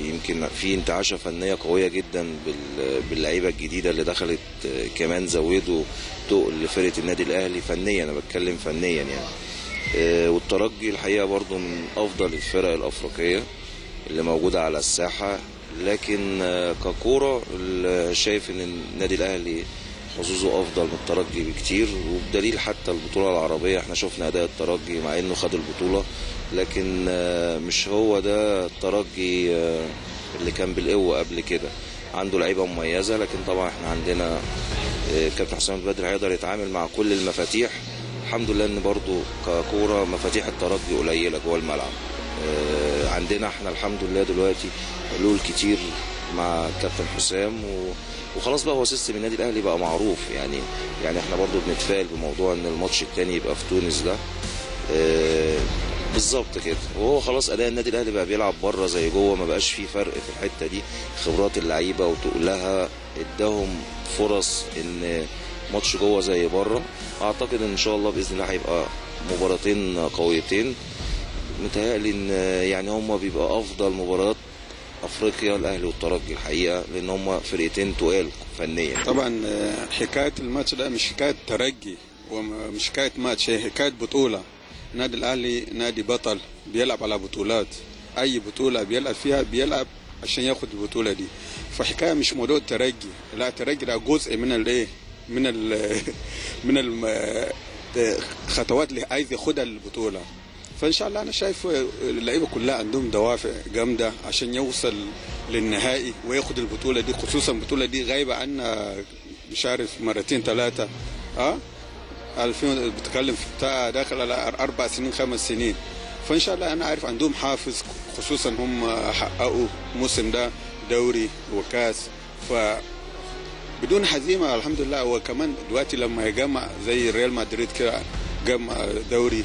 يمكن في انتعاشة فنية قوية جدا بال- باللعيبة الجديدة اللي دخلت آه، كمان زودوا تقل لفرقة النادي الأهلي فنيا أنا بتكلم فنيا يعني. آه، والترجي الحقيقة برضو من أفضل الفرق الأفريقية اللي موجودة على الساحة لكن آه، ككورة ال- شايف إن النادي الأهلي حظوظه أفضل من الترجي بكتير وبدليل حتى البطولة العربية إحنا شفنا أداء الترجي مع إنه خد البطولة لكن آه، مش هو ده الترجي آه، اللي كان بالقوة قبل كده. عنده لعيبة مميزة لكن طبعا إحنا عندنا آه، كابتن حسام البدري هيقدر يتعامل مع كل المفاتيح. الحمد لله إن برضو ككورة مفاتيح الترجي قليلة جوه الملعب. عندنا إحنا الحمد لله دلوقتي حلول كتير مع كابتن حسام و... وخلاص بقى هو system النادي الأهلي بقى معروف. يعني يعني إحنا برضو بنتفائل بموضوع إن الماتش التاني يبقى في تونس ده. آه، بالظبط كده. وهو خلاص أداء النادي الأهلي بقى بيلعب بره زي جوه ما بقاش فيه فرق في الحتة دي. خبرات اللعيبة وتقولها اداهم فرص إن ماتش جوه زي بره. أعتقد إن شاء الله بإذن الله هيبقى مباراتين قويتين. متهيألي إن يعني هم بيبقى أفضل مباريات أفريقيا الاهلي والترجي الحقيقة لأن هم فرقتين تقال فنيا. طبعا آه، حكاية الماتش ده مش حكاية ترجي ومش حكاية ماتش هي حكاية بطولة. النادي الأهلي نادي بطل بيلعب على بطولات. أي بطولة بيلعب فيها بيلعب عشان ياخد البطولة دي. فحكاية مش موضوع الترجي لا الترجي ده جزء من الايه من ال من الخطوات اللي عايز ياخدها البطولة. فإن شاء الله أنا شايف اللعيبة كلها عندهم دوافع جامدة عشان يوصل للنهائي وياخد البطولة دي خصوصا البطولة دي غايبة عنا مش عارف مرتين ثلاثة آه؟ 2000 بتتكلم في بتاع داخل على أربع سنين خمس سنين. فإن شاء الله أنا عارف عندهم حافز خصوصا هم حققوا الموسم ده دوري وكاس. ف بدون هزيمه الحمد لله وكمان دلوقتي لما يجمع زي ريال مدريد كده جمع دوري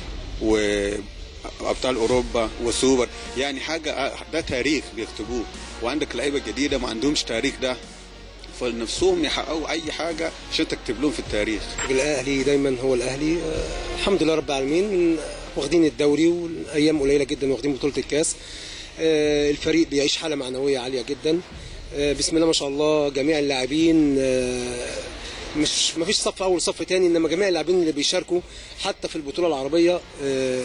وابطال أوروبا وسوبر. يعني حاجة ده تاريخ بيكتبوه. وعندك لعيبة جديدة ما عندهمش تاريخ ده. فنفسهم يحققوا أي حاجة عشان تكتب لهم في التاريخ. الأهلي دايما هو الأهلي. آه، الحمد لله رب العالمين. واخدين الدوري والأيام قليلة جدا واخدين بطولة الكاس. آه، الفريق بيعيش حالة معنوية عالية جدا. آه، بسم الله ما شاء الله جميع اللاعبين مش ما فيش صف أول صف تاني إنما جميع اللاعبين اللي بيشاركوا حتى في البطولة العربية آه،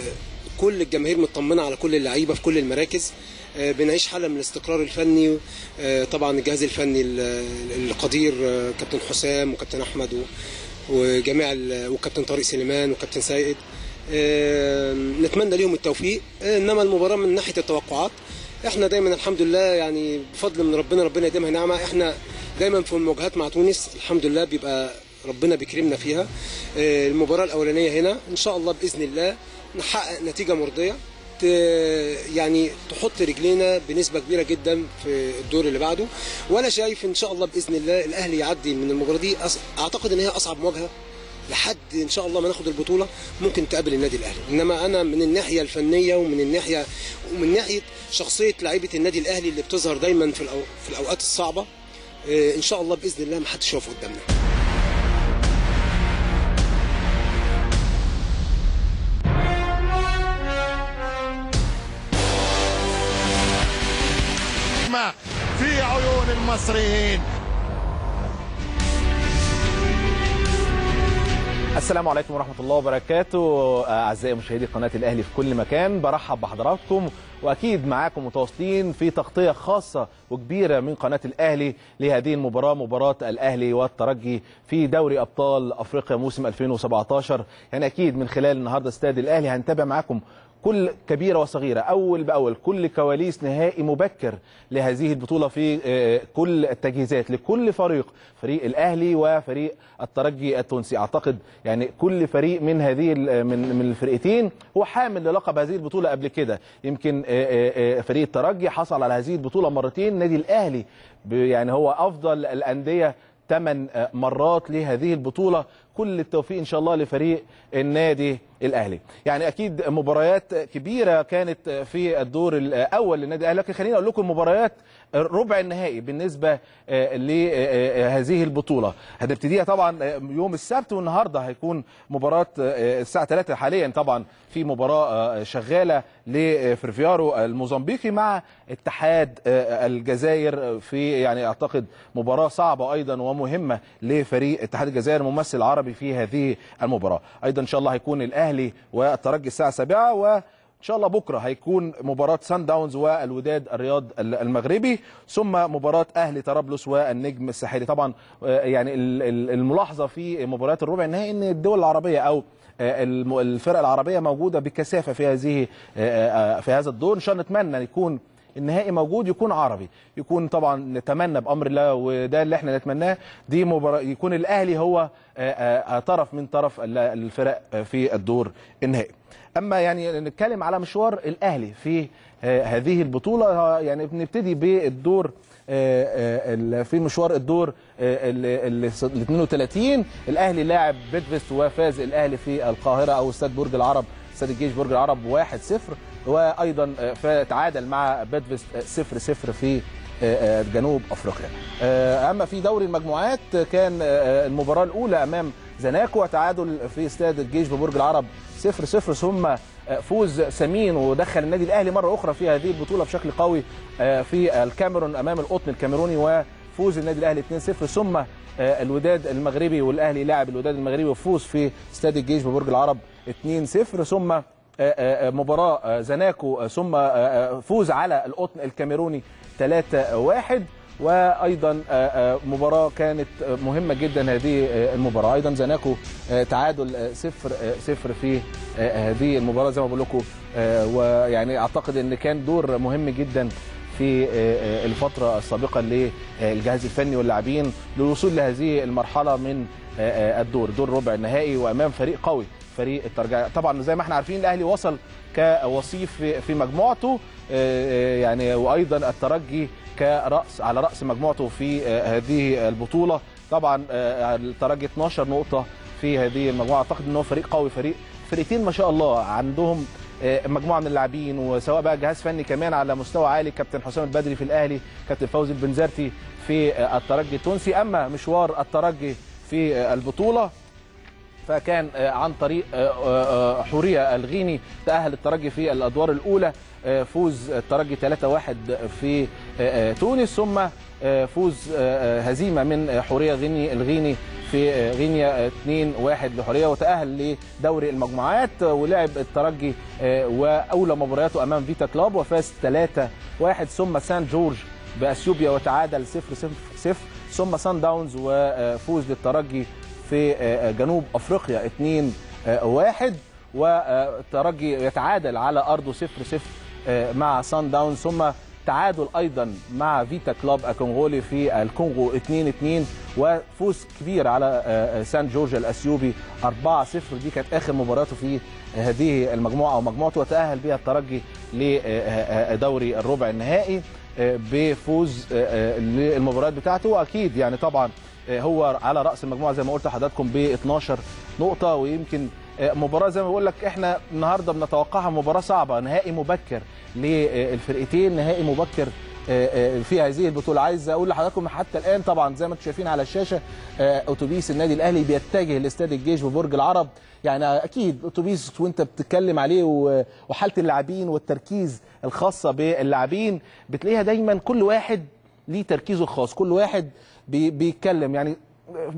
كل الجماهير مطمنة على كل اللعيبة في كل المراكز آه، بنعيش حالة من الاستقرار الفني آه، طبعا الجهاز الفني ال- القدير كابتن حسام وكابتن أحمد وجميع وكابتن طارق سليمان وكابتن سيد نتمنى ليهم التوفيق. إنما المباراة من ناحية التوقعات إحنا دايما الحمد لله يعني بفضل من ربنا ربنا يديمها نعمة. إحنا دايما في المواجهات مع تونس الحمد لله بيبقى ربنا بيكرمنا فيها. آه، المباراة الأولانية هنا إن شاء الله بإذن الله نحقق نتيجة مرضية. يعني تحط رجلينا بنسبة كبيرة جدا في الدور اللي بعده. وأنا شايف إن شاء الله بإذن الله الأهلي يعدي من المباراة دي. أعتقد إن هي أصعب مواجهة لحد إن شاء الله ما ناخد البطولة ممكن تقابل النادي الأهلي. إنما أنا من الناحية الفنية ومن الناحيه ومن ناحية شخصية لعيبة النادي الأهلي اللي بتظهر دايما في. في الأوقات الصعبة إن شاء الله بإذن الله ما حدش يقف قدامنا. في عيون المصريين. السلام عليكم ورحمة الله وبركاته. أعزائي مشاهدي قناة الأهلي في كل مكان برحب بحضراتكم وأكيد معاكم متواصلين في تغطية خاصة وكبيرة من قناة الأهلي لهذه المباراة مباراة الأهلي والترجي في دوري أبطال أفريقيا موسم 2017 يعني أكيد من خلال النهاردة استاد الأهلي هنتابع معاكم كل كبيرة وصغيرة أول بأول كل كواليس نهائي مبكر لهذه البطولة في آه، كل التجهيزات لكل فريق فريق الأهلي وفريق الترجي التونسي. أعتقد يعني كل فريق من هذه ال- من من الفرقتين هو حامل للقب هذه البطولة قبل كده. يمكن آه، آه، آه، فريق الترجي حصل على هذه البطولة مرتين. نادي الأهلي يعني هو أفضل الأندية ثمان مرات لهذه البطولة. كل التوفيق إن شاء الله لفريق النادي الأهلي. يعني أكيد مباريات كبيرة كانت في الدور الأول للنادي الأهلي لكن خليني أقول لكم مباريات ربع النهائي بالنسبة آه، لهذه البطولة. هنبتديها طبعا يوم السبت والنهاردة هيكون مباراة آه، الساعة 3 حاليا طبعا في مباراة آه، شغالة لفرفيارو الموزمبيقي مع اتحاد آه، الجزائر في يعني أعتقد مباراة صعبة أيضا ومهمة لفريق اتحاد الجزائر الممثل العربي في هذه المباراة. أيضا إن شاء الله هيكون الأهلي والترجي الساعة 7 و ان شاء الله بكرة هيكون مباراة سان داونز والوداد الرياض المغربي ثم مباراة أهلي طرابلس والنجم الساحلي. طبعا آه، يعني ال- ال- الملاحظة في مباريات الربع النهائي إن الدول العربية أو آه، الفرق العربية موجودة بكثافة في هذه آه، في هذا الدور. إن شاء الله نتمنى يكون النهائي موجود يكون عربي. يكون طبعا نتمنى بأمر الله وده اللي إحنا نتمناه. دي مباراة يكون الأهلي هو آه، آه، طرف من طرف ال- الفرق آه، في الدور النهائي. أما يعني نتكلم على مشوار الأهلي في هذه البطولة يعني بنبتدي بالدور ال- في مشوار الدور ال 32 الأهلي لاعب بيدفست وفاز الأهلي في القاهرة أو استاد برج العرب استاد الجيش برج العرب 1-0 وأيضا آه، فتعادل مع بيدفست 0-0 في آه، آه، جنوب أفريقيا. آه، أما في دوري المجموعات كان آه، المباراة الأولى أمام زناكو تعادل في استاد الجيش ببرج العرب 0-0 ثم آه، فوز ثمين ودخل النادي الأهلي مرة أخرى في هذه البطولة بشكل قوي آه، في الكاميرون أمام القطن الكاميروني وفوز النادي الأهلي 2-0 ثم آه، الوداد المغربي والأهلي لاعب الوداد المغربي وفوز في استاد الجيش ببرج العرب 2-0 ثم آه، آه، مباراة آه، زناكو آه، ثم آه، آه، فوز على القطن الكاميروني 3-1 وأيضا آه، آه، مباراة كانت آه، مهمة جدا هذه آه، المباراة. أيضا زناكو آه، تعادل آه، صفر آه، صفر في آه، هذه المباراة زي ما بقول لكم. آه، ويعني أعتقد إن كان دور مهم جدا في آه، آه، الفترة السابقة للجهاز الفني واللاعبين للوصول لهذه المرحلة من آه، آه، الدور. دور ربع النهائي وأمام فريق قوي. فريق الترجيع. طبعا زي ما إحنا عارفين الأهلي وصل كوصيف في- مجموعته آه، آه، يعني وأيضا الترجي كراس على رأس مجموعته في آه، هذه البطولة. طبعا الترجي 12 نقطة في هذه المجموعة. أعتقد ان هو فريق قوي فريق فرقتين ما شاء الله عندهم مجموعة من اللاعبين وسواء بقى جهاز فني كمان على مستوى عالي. كابتن حسام البدري في الأهلي كابتن فوزي البنزرتي في الترجي التونسي. أما مشوار الترجي في البطولة فكان آه، عن طريق آه، آه، حورية الغيني تأهل الترجي في الأدوار الأولى فوز الترجي 3-1 في تونس ثم فوز هزيمة من حورية غيني الغيني في غينيا آه، 2-1 لحورية وتأهل لدوري المجموعات ولعب الترجي وأولى مبارياته أمام فيتا كلوب وفاز 3-1 ثم سان جورج بأثيوبيا وتعادل 0-0 ثم صن داونز وفوز للترجي في آه، جنوب أفريقيا 2 1 والترجي يتعادل على أرضه 0 0 مع صن داونز. ثم تعادل أيضا مع فيتا كلوب الكونغولي في الكونغو 2 2 وفوز كبير على آه، سان جورج الأثيوبي 4 0 دي كانت آخر مباراته في هذه المجموعة أو مجموعته وتأهل بها الترجي لدوري الربع النهائي آه، بفوز آه، آه، للمباريات بتاعته. وأكيد يعني طبعا آه، هو على رأس المجموعة زي ما قلت لحضراتكم ب 12 نقطة ويمكن آه، مباراة زي ما بقول لك إحنا النهارده بنتوقعها مباراة صعبة نهائي مبكر للفرقتين نهائي مبكر آه، آه، في هذه البطولة. عايز أقول لحضراتكم حتى الآن طبعا زي ما أنتم شايفين على الشاشة آه، أتوبيس النادي الأهلي بيتجه لاستاد الجيش ببرج العرب. يعني أكيد أتوبيس وأنت بتتكلم عليه وحالة اللاعبين والتركيز الخاصة باللاعبين بتلاقيها دايما كل واحد ليه تركيزه الخاص كل واحد بي بيتكلم. يعني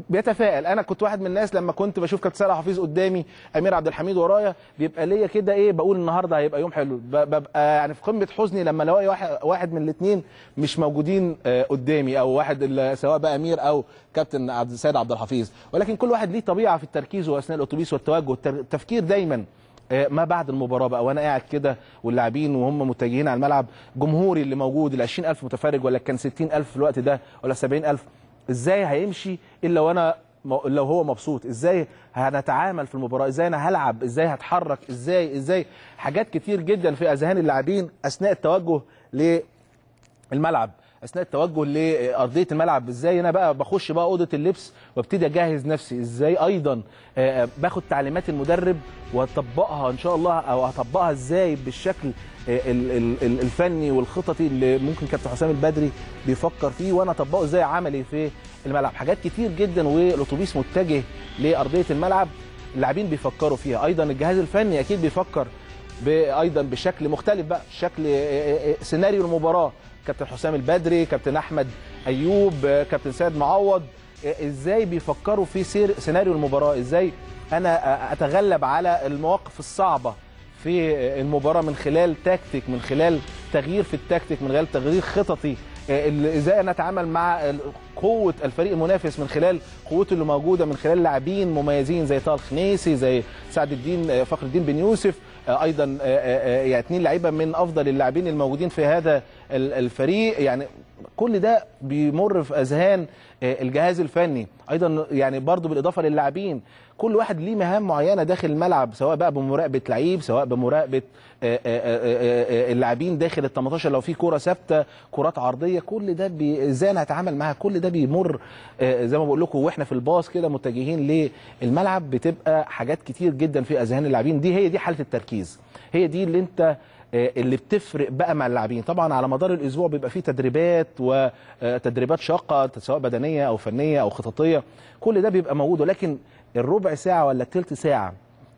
بيتفائل. أنا كنت واحد من الناس لما كنت بشوف كابتن سيد حفيظ قدامي أمير عبد الحميد ورايا بيبقى ليا كده إيه بقول النهارده هيبقى يوم حلو. ببقى يعني في قمة حزني لما ألاقي واحد واحد من الاثنين مش موجودين آه، قدامي أو واحد سواء بقى أمير أو كابتن عبد السيد عبد الحفيظ. ولكن كل واحد ليه طبيعة في التركيز وأثناء الأتوبيس والتوجه التفكير دايما آه، ما بعد المباراة بقى. وأنا قاعد كده واللاعبين وهم متجهين على الملعب جمهوري اللي موجود ال 20000 متفرج ولا كان 60000 في الوقت ده ولا 70000 إزاي هيمشي إلا وأنا لو هو مبسوط؟ إزاي هنتعامل في المباراة؟ إزاي أنا هلعب؟ إزاي هتحرك؟ إزاي؟ إزاي؟ حاجات كتير جدا في أذهان اللاعبين أثناء التوجه للملعب. أثناء التوجه لأرضية الملعب. إزاي أنا بقى بخش بقى أوضة اللبس وأبتدي أجهز نفسي؟ إزاي أيضا آه، باخد تعليمات المدرب وأطبقها إن شاء الله أو هطبقها إزاي بالشكل آه، ال- ال- ال- الفني والخططي اللي ممكن كابتن حسام البدري بيفكر فيه وأنا أطبقه إزاي عملي في الملعب. حاجات كتير جدا والأتوبيس متجه لأرضية الملعب. اللاعبين بيفكروا فيها. أيضا الجهاز الفني أكيد بيفكر أيضا بشكل مختلف بقى شكل آه، آه، آه، سيناريو المباراة. كابتن حسام البدري كابتن أحمد أيوب كابتن سيد معوض. إزاي بيفكروا في سير سيناريو المباراة؟ إزاي أنا أتغلب على المواقف الصعبة في المباراة من خلال تكتيك من خلال تغيير في التكتيك من خلال تغيير خططي؟ إزاي أنا أتعامل مع قوة الفريق المنافس من خلال قوته اللي موجودة من خلال لاعبين مميزين زي طه الخنيسي زي سعد الدين فخر الدين بن يوسف. أيضا آه، آه، آه، يعني اثنين لعيبة من أفضل اللاعبين الموجودين في هذا ال- الفريق. يعني كل ده بيمر في أذهان آه، الجهاز الفني. أيضا يعني برضو بالإضافة للاعبين كل واحد ليه مهام معينة داخل الملعب سواء بقى بمراقبة لعيب سواء بمراقبة آه، آه، آه، اللاعبين داخل ال 18 لو في كوره ثابتة كرات عرضية كل ده إزاي أنا هتعامل معاها؟ كل ده بيمر زي ما بقول لكم وإحنا في الباص كده متجهين للملعب بتبقى حاجات كتير جدا في أذهان اللاعبين. دي هي دي حالة التركيز. هي دي اللي انت اللي بتفرق بقى مع اللاعبين. طبعا على مدار الأسبوع بيبقى فيه تدريبات وتدريبات شاقة سواء بدنية أو فنية أو خططية كل ده بيبقى موجود. ولكن الربع ساعة ولا الثلث ساعة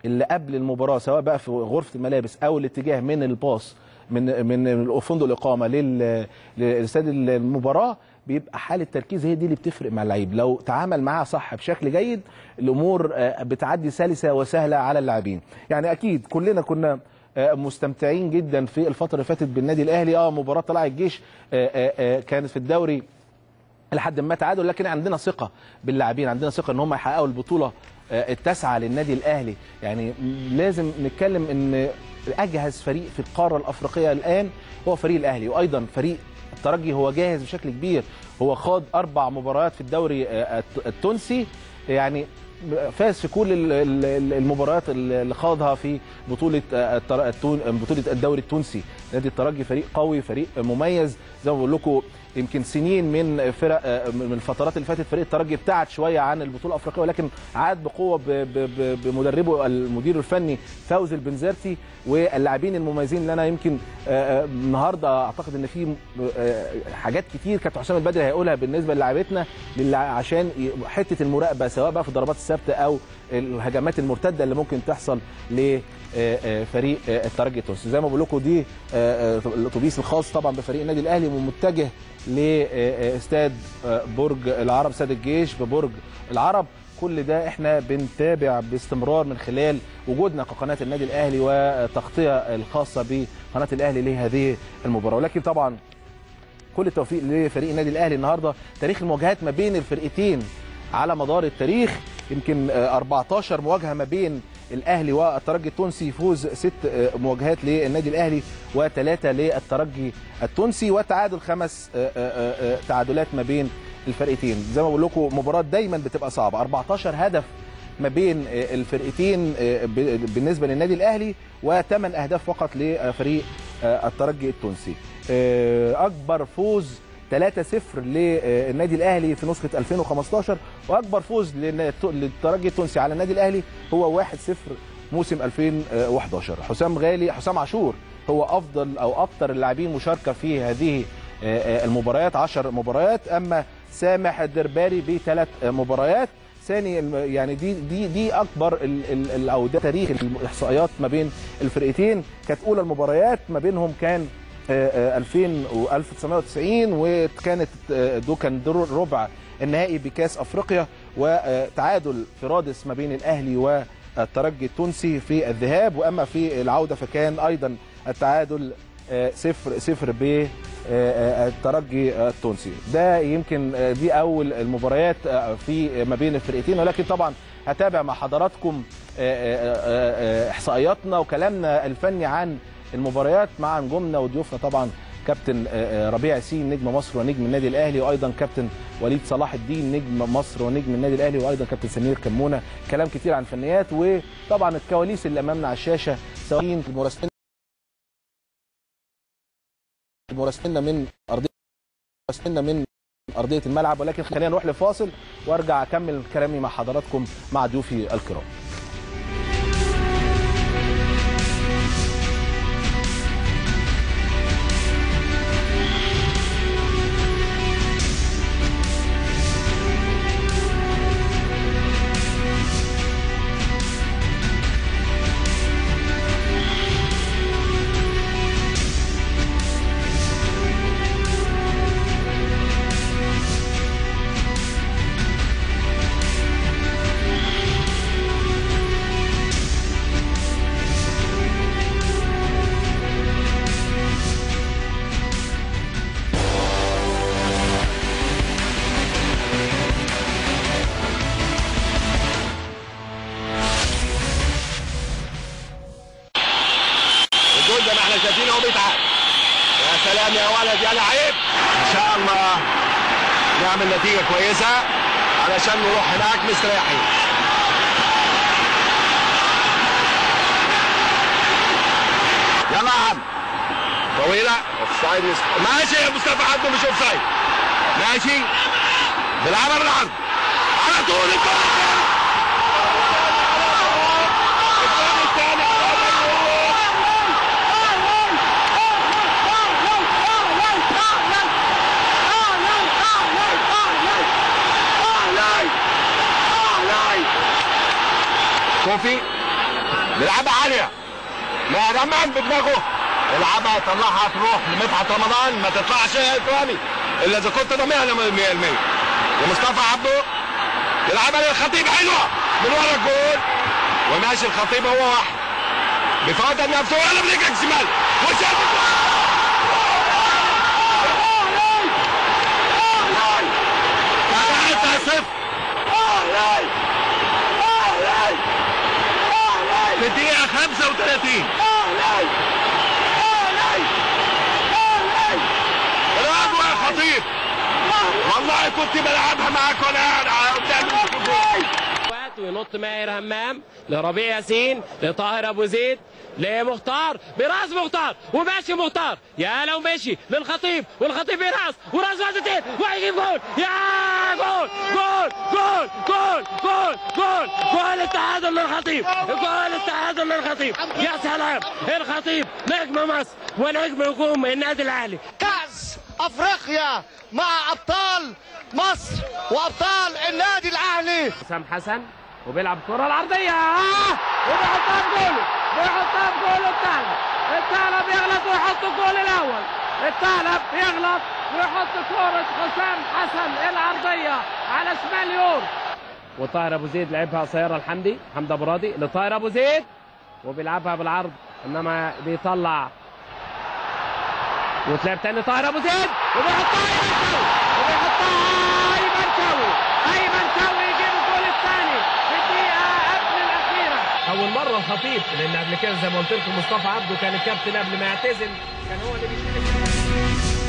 اللي قبل المباراة سواء بقى في غرفة الملابس أو الاتجاه من الباص من من فندق الإقامة لل- لاستاد المباراة بيبقى حالة تركيز هي دي اللي بتفرق مع اللعيب. لو تعامل معاها صح بشكل جيد الأمور آه، بتعدي سلسة وسهلة على اللاعبين. يعني أكيد كلنا كنا آه، مستمتعين جدا في الفترة اللي فاتت بالنادي الأهلي. آه مباراة طلائع الجيش آه، كانت في الدوري لحد ما تعادل لكن عندنا ثقة باللاعبين عندنا ثقة إن هم يحققوا البطولة آه، التاسعة للنادي الأهلي. يعني لازم نتكلم إن أجهز فريق في القارة الأفريقية الآن هو فريق الأهلي وأيضا فريق الترجي هو جاهز بشكل كبير. هو خاض أربع مباريات في الدوري آه، الت- التونسي. يعني فاز في كل ال- ال- ال- المباريات اللي خاضها في بطولة آه، بطولة الدوري التونسي. نادي الترجي فريق قوي فريق مميز. زي ما بقول لكم يمكن سنين من فرق من الفترات اللي فاتت فريق الترجي ابتعد شوية عن البطولة الأفريقية ولكن عاد بقوة بمدربه المدير الفني فوزي البنزرتي واللاعبين المميزين اللي أنا يمكن آه، آه، النهارده أعتقد إن في آه، حاجات كتير كابتن حسام البدري هيقولها بالنسبة للاعيبتنا للع- عشان حتة المراقبة سواء بقى في الضربات الثابتة أو الهجمات المرتدة اللي ممكن تحصل لفريق الترجي التونسي زي ما بقول لكم دي الأتوبيس الخاص طبعا بفريق النادي الأهلي ومتجه لاستاد برج العرب استاد الجيش ببرج العرب. كل ده إحنا بنتابع باستمرار من خلال وجودنا كقناة النادي الأهلي وتغطية الخاصة بقناة الأهلي لهذه المباراة. ولكن طبعا كل التوفيق لفريق النادي الأهلي النهارده. تاريخ المواجهات ما بين الفرقتين على مدار التاريخ. يمكن آه، 14 مواجهة ما بين الأهلي والترجي. التونسي فوز ست آه، مواجهات للنادي الأهلي وثلاثه للترجي التونسي. وتعادل خمس آه، آه، آه، تعادلات ما بين الفرقتين. زي ما بقول لكم مباراة دايما بتبقى صعبة. 14 هدف ما بين آه، الفرقتين آه، بالنسبة للنادي الأهلي وثمان أهداف فقط لفريق آه، الترجي التونسي. آه، أكبر فوز 3-0 للنادي الأهلي في نسخة 2015 وأكبر فوز للترجي التونسي على النادي الأهلي هو 1-0 موسم 2011 حسام غالي حسام عاشور هو أفضل أو أكثر اللاعبين مشاركة في هذه آه، آه، المباريات 10 مباريات. أما سامح الدرباري بثلاث مباريات. ثاني يعني دي دي دي أكبر أو ده تاريخ الإحصائيات ما بين الفرقتين. كانت أولى المباريات ما بينهم كان 2000 و 1990 وكانت آه، دو كان دور ربع النهائي بكاس أفريقيا وتعادل في رادس ما بين الأهلي والترجي التونسي في الذهاب. وأما في العودة فكان أيضا التعادل آه، صفر صفر آه، الترجي التونسي. ده يمكن آه، دي أول المباريات آه، في ما بين الفرقتين. ولكن طبعا هتابع مع حضراتكم آه، آه، آه، إحصائياتنا وكلامنا الفني عن المباريات مع نجومنا وضيوفنا طبعا كابتن آه، آه، ربيع ياسين نجم مصر ونجم النادي الأهلي وأيضا كابتن وليد صلاح الدين نجم مصر ونجم النادي الأهلي وأيضا كابتن سمير كمونة. كلام كتير عن الفنيات وطبعا الكواليس اللي أمامنا على الشاشة سواء المراسلين مراسليننا من أرضية مراسليننا من أرضية الملعب. ولكن خلينا نروح لفاصل وأرجع أكمل كلامي مع حضراتكم مع ضيوفي الكرام. رمضان ما تطلعش يا اكرامي إلا إذا كنت ضامنها 100% ومصطفى عبده يلعبها للخطيب حلوة. من ورا الجول. وماشي الخطيب هو واحد. بفوت نفسه يلا برجلك شمال. وشاف في الدقيقة 35 برافو يا خطيب والله كنت بلعبها معاك وأنا قاعد قدام وينط ماهر همام لربيع ياسين لطاهر أبو زيد لمختار براس مختار وماشي مختار. يا لو ماشي للخطيب والخطيب براس وراس واحدتين وهيجيب جول! يا جول! جول! جول! جول! جول! جول! جول التعادل للخطيب! جول التعادل للخطيب! يا سلام! الخطيب نجم مصر ونجم هجوم النادي الأهلي. كأس أفريقيا مع أبطال مصر وأبطال النادي الأهلي. حسام حسن وبيلعب الكرة العرضية آه! وبيحطها في جوله بيحطها في جوله الثعلب الثعلب يغلط ويحط الجول الأول. الثعلب يغلط ويحط كرة حسام حسن العرضية على شمال يور. وطاهر أبو زيد لعبها قصيرة الحمدي حمد أبو راضي لطاهر أبو زيد. وبيلعبها بالعرض إنما بيطلع وتلعب تاني طاهر أبو زيد. وبيحطها وبيحطها أيمن شوقي أيمن شوقي يجيب الجول الثاني في الدقيقة قبل الأخيرة. أول مرة الخطيب لأن قبل كده زي ما قلت لكم مصطفى عبده كان الكابتن قبل ما يعتزل كان هو اللي بيشيل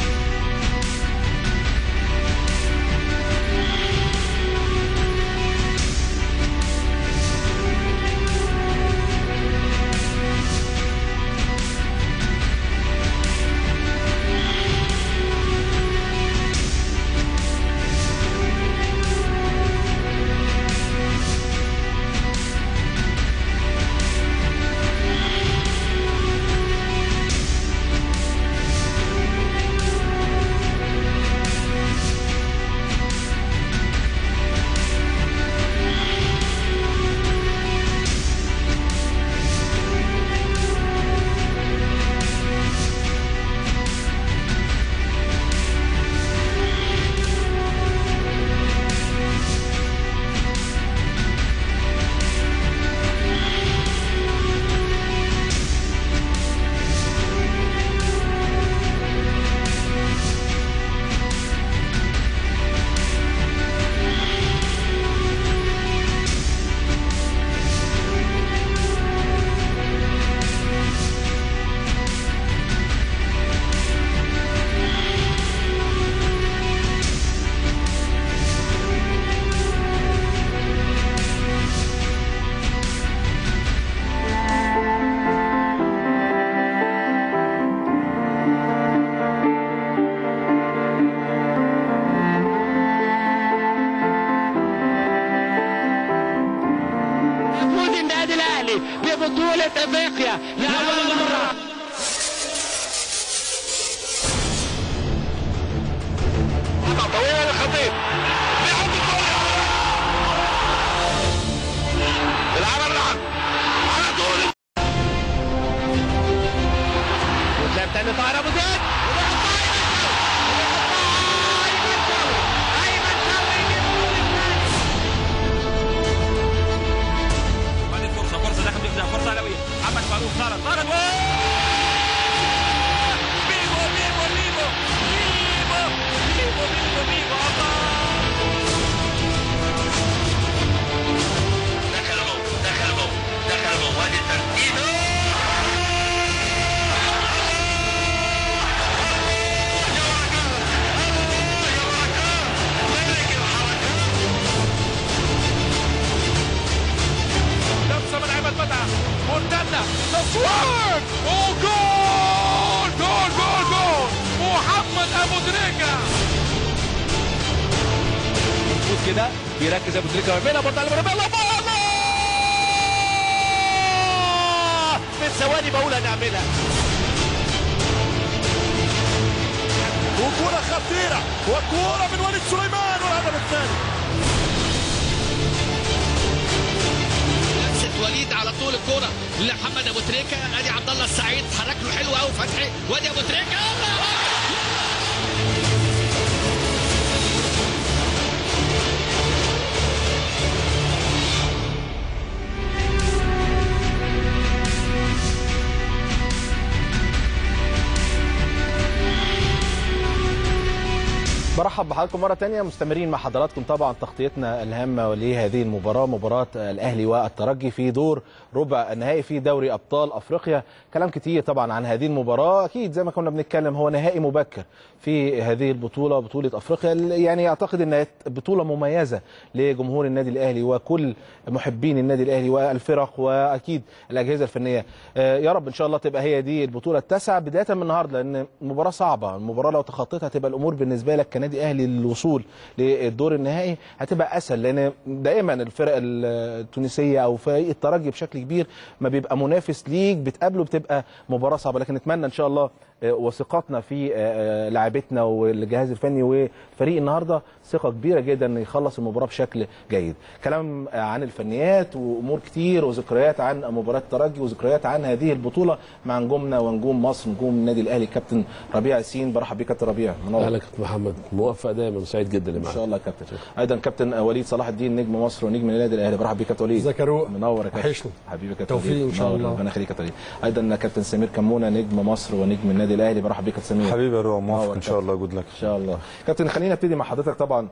بحضراتكم مرة تانية. مستمرين مع حضراتكم طبعا تغطيتنا الهامة لهذه المباراة مباراة الأهلي والترجي في دور ربع النهائي في دوري أبطال أفريقيا. كلام كتير طبعا عن هذه المباراة. أكيد زي ما كنا بنتكلم هو نهائي مبكر في هذه البطولة بطولة أفريقيا. يعني أعتقد أنها بطولة مميزة لجمهور النادي الأهلي وكل محبين النادي الأهلي والفرق وأكيد الأجهزة الفنية. آه، يا رب إن شاء الله تبقى هي دي البطولة التاسعة. بداية من النهاردة لأن مباراة صعبة. المباراة لو تخطيتها تبقى الأمور بالنسبة لك كنادي أهلي للوصول للدور النهائي هتبقى أسهل لأن دائما الفرق التونسية أو فريق الترجي بشكل كبير ما بيبقى منافس ليك بتقابله بتبقى مباراة صعبة لكن نتمنى إن شاء الله وثقتنا في آه، آه، لاعبتنا والجهاز الفني وفريق النهارده ثقة كبيرة جدا ان يخلص المباراة بشكل جيد. كلام عن الفنيات وأمور كتير وذكريات عن مباراة الترجي وذكريات عن هذه البطولة مع نجومنا ونجوم مصر نجوم النادي الأهلي كابتن ربيع ياسين برحب بيك كابتن ربيع منور أهلا كابتن محمد موفق دايما وسعيد جدا اللي إن معاك شاء الله يا كابتن أيضا كابتن وليد صلاح الدين نجم مصر ونجم النادي الأهلي برحب بيك كابتن وليد ازيك يا روق منور يا كابتن. حبيبي كابتن توفيق. إن شاء. الله. ربنا يخليك يا. أيضا كابتن سمير كمونة نجم مصر ونجم النادي الأهلي. برحب بيك يا كابتن سمير حبيبي يا روح موافق منور إن شاء الله جود لك إن شاء الله. كابتن خلينا نبتدي مع حضرتك طبعا.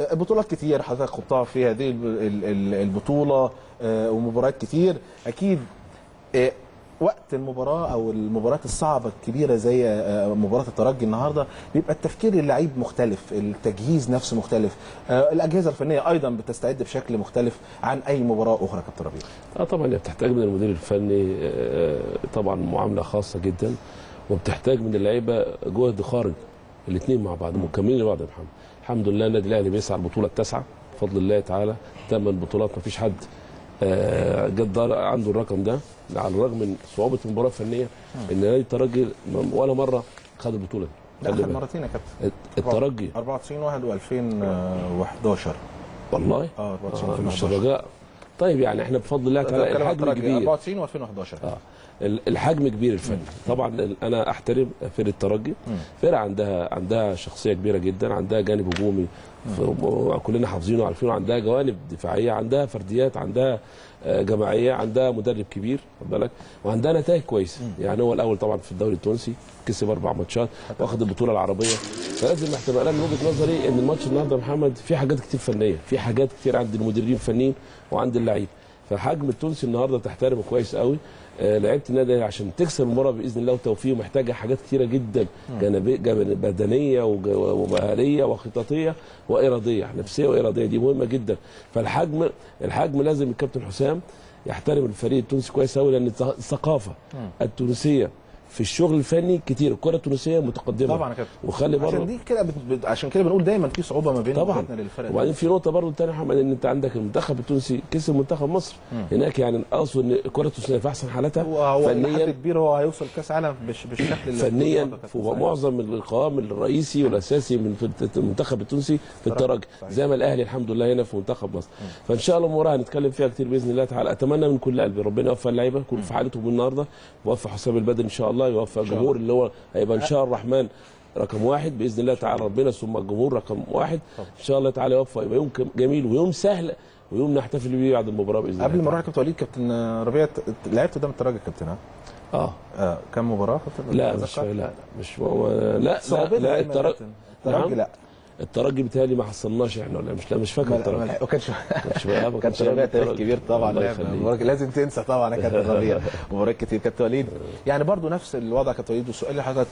آه، بطولات كتير حضرتك خضتها في هذه الب- ال- ال- البطولة آه، ومباريات كتير. أكيد آه، وقت المباراة أو المباريات الصعبة الكبيرة زي آه، مباراة الترجي النهارده بيبقى التفكير اللعيب مختلف التجهيز نفسه مختلف آه، الأجهزة الفنية أيضا بتستعد بشكل مختلف عن أي مباراة أخرى كابتن ربيع. آه طبعا هي بتحتاج من المدير الفني آه، طبعا معاملة خاصة جدا. وبتحتاج من اللعيبة جهد خارج الاثنين مع بعض مكملين لبعض يا محمد. الحمد لله النادي الأهلي بيسعى البطوله التاسعة بفضل الله تعالى. ثمان بطولات ما فيش حد آه، جد عنده الرقم ده على الرغم من صعوبة المباراة الفنية إن نادي الترجي ولا مرة خد البطولة. دي اخر. مرتين يا كابتن. الترجي. 94 1 و2011 والله؟ آه 94 آه، مش 2011 الرجاء طيب يعني إحنا بفضل الله تعالى الحجم الترجي، كبير 94 و2011 آه. الحجم كبير الفني طبعا أنا أحترم فرقة الترجي. فرقة عندها عندها شخصية كبيرة جدا عندها جانب هجومي. كلنا حافظينه وعارفينه. عندها جوانب دفاعية عندها فرديات عندها آه، جماعية عندها مدرب كبير خد بالك. وعندها نتائج كويسة. يعني هو الأول طبعا في الدوري التونسي كسب أربع ماتشات واخد البطولة العربية. فلازم احتمال من وجهة نظري إن الماتش النهارده محمد في حاجات كتير فنية في حاجات كتير عند المدربين الفنيين وعند اللعيبه فالحجم التونسي النهارده تحترمه كويس قوي. لعيبة النادي عشان تكسب المباراه بإذن الله وتوفيق محتاجة حاجات كتيرة جدا. جانبيه جانب- بدنية ومهارية وخططية وإرادية نفسية وإرادية. دي مهمة جدا. فالحجم الحجم لازم الكابتن حسام يحترم الفريق التونسي كويس قوي لأن الث- الثقافة التونسية في الشغل الفني كتير. الكرة التونسية متقدمة. طبعا كابتن. وخلي عشان بره دي كده بت... عشان كده بنقول دايما في صعوبة ما بين طبعا. للفرق وبعدين في نقطة برضه ثانية يا محمد إن أنت عندك المنتخب التونسي كسب منتخب مصر. مم. هناك يعني اقصد إن الكرة التونسية في أحسن حالاتها. هو فنيا كبير هو هيوصل كأس عالم بش... بالشكل اللي فنيا معظم القوام الرئيسي والأساسي من في المنتخب التونسي في الترجي. زي ما الأهلي الحمد لله هنا في منتخب مصر. فإن شاء الله المباراه هنتكلم فيها كتير بإذن الله تعالى. أتمنى من كل قلبي ربنا يوفق اللعيبة يكون في حالتهم النهارده يوفق حسام البدري إن شاء الله. يوفق الجمهور اللي هو هيبقى إن شاء الرحمن رقم واحد بإذن الله تعالى ربنا ثم الجمهور رقم واحد إن شاء الله تعالى يوفق يبقى يوم جميل ويوم سهل ويوم نحتفل بيه بعد المباراة بإذن الله قبل ما أروح لكابتن وليد كابتن ربيع لعبت قدام الترجي كابتن ها؟ آه آه كم مباراة كابتن لا؟ مش لا مش هو لا لا, صعوبتها لا إيه الترجي كابتن؟ الترجي لا. الترجي بيتهيألي ما حصلناش إحنا ولا مش لا مش فاكر الترجي. ما- ما كانش ما كانش ربيع تاريخ. كبير طبعا. لازم تنسى طبعا يا كابتن ربيع. مباريات كتير. كابتن وليد يعني برضو نفس الوضع كابتن وليد والسؤال لحضرتك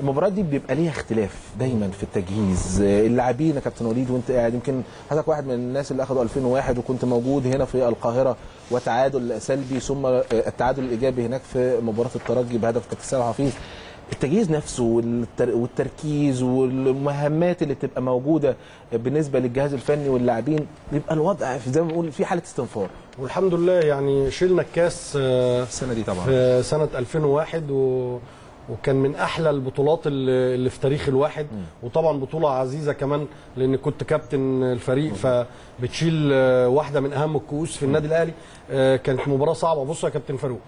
المباريات دي بيبقى ليها اختلاف دايما في التجهيز. اللاعبين يا كابتن وليد وانت قاعد يمكن حضرتك واحد من الناس اللي أخذوا 2001 وكنت موجود هنا في القاهرة وتعادل سلبي ثم التعادل الإيجابي هناك في مباراة الترجي بهدف كابتن حفيظ. التجهيز نفسه والتر... والتركيز والمهمات اللي بتبقى موجودة بالنسبة للجهاز الفني واللاعبين بيبقى الوضع في زي ما بنقول في حالة استنفار. والحمد لله يعني شلنا الكاس السنة دي طبعا. في سنة 2001 و وكان من أحلى البطولات اللي اللي في تاريخ الواحد. وطبعا بطولة عزيزة كمان لأن كنت كابتن الفريق فبتشيل آه، واحدة من أهم الكؤوس في النادي الأهلي. آه، كانت مباراة صعبة. بص يا كابتن فاروق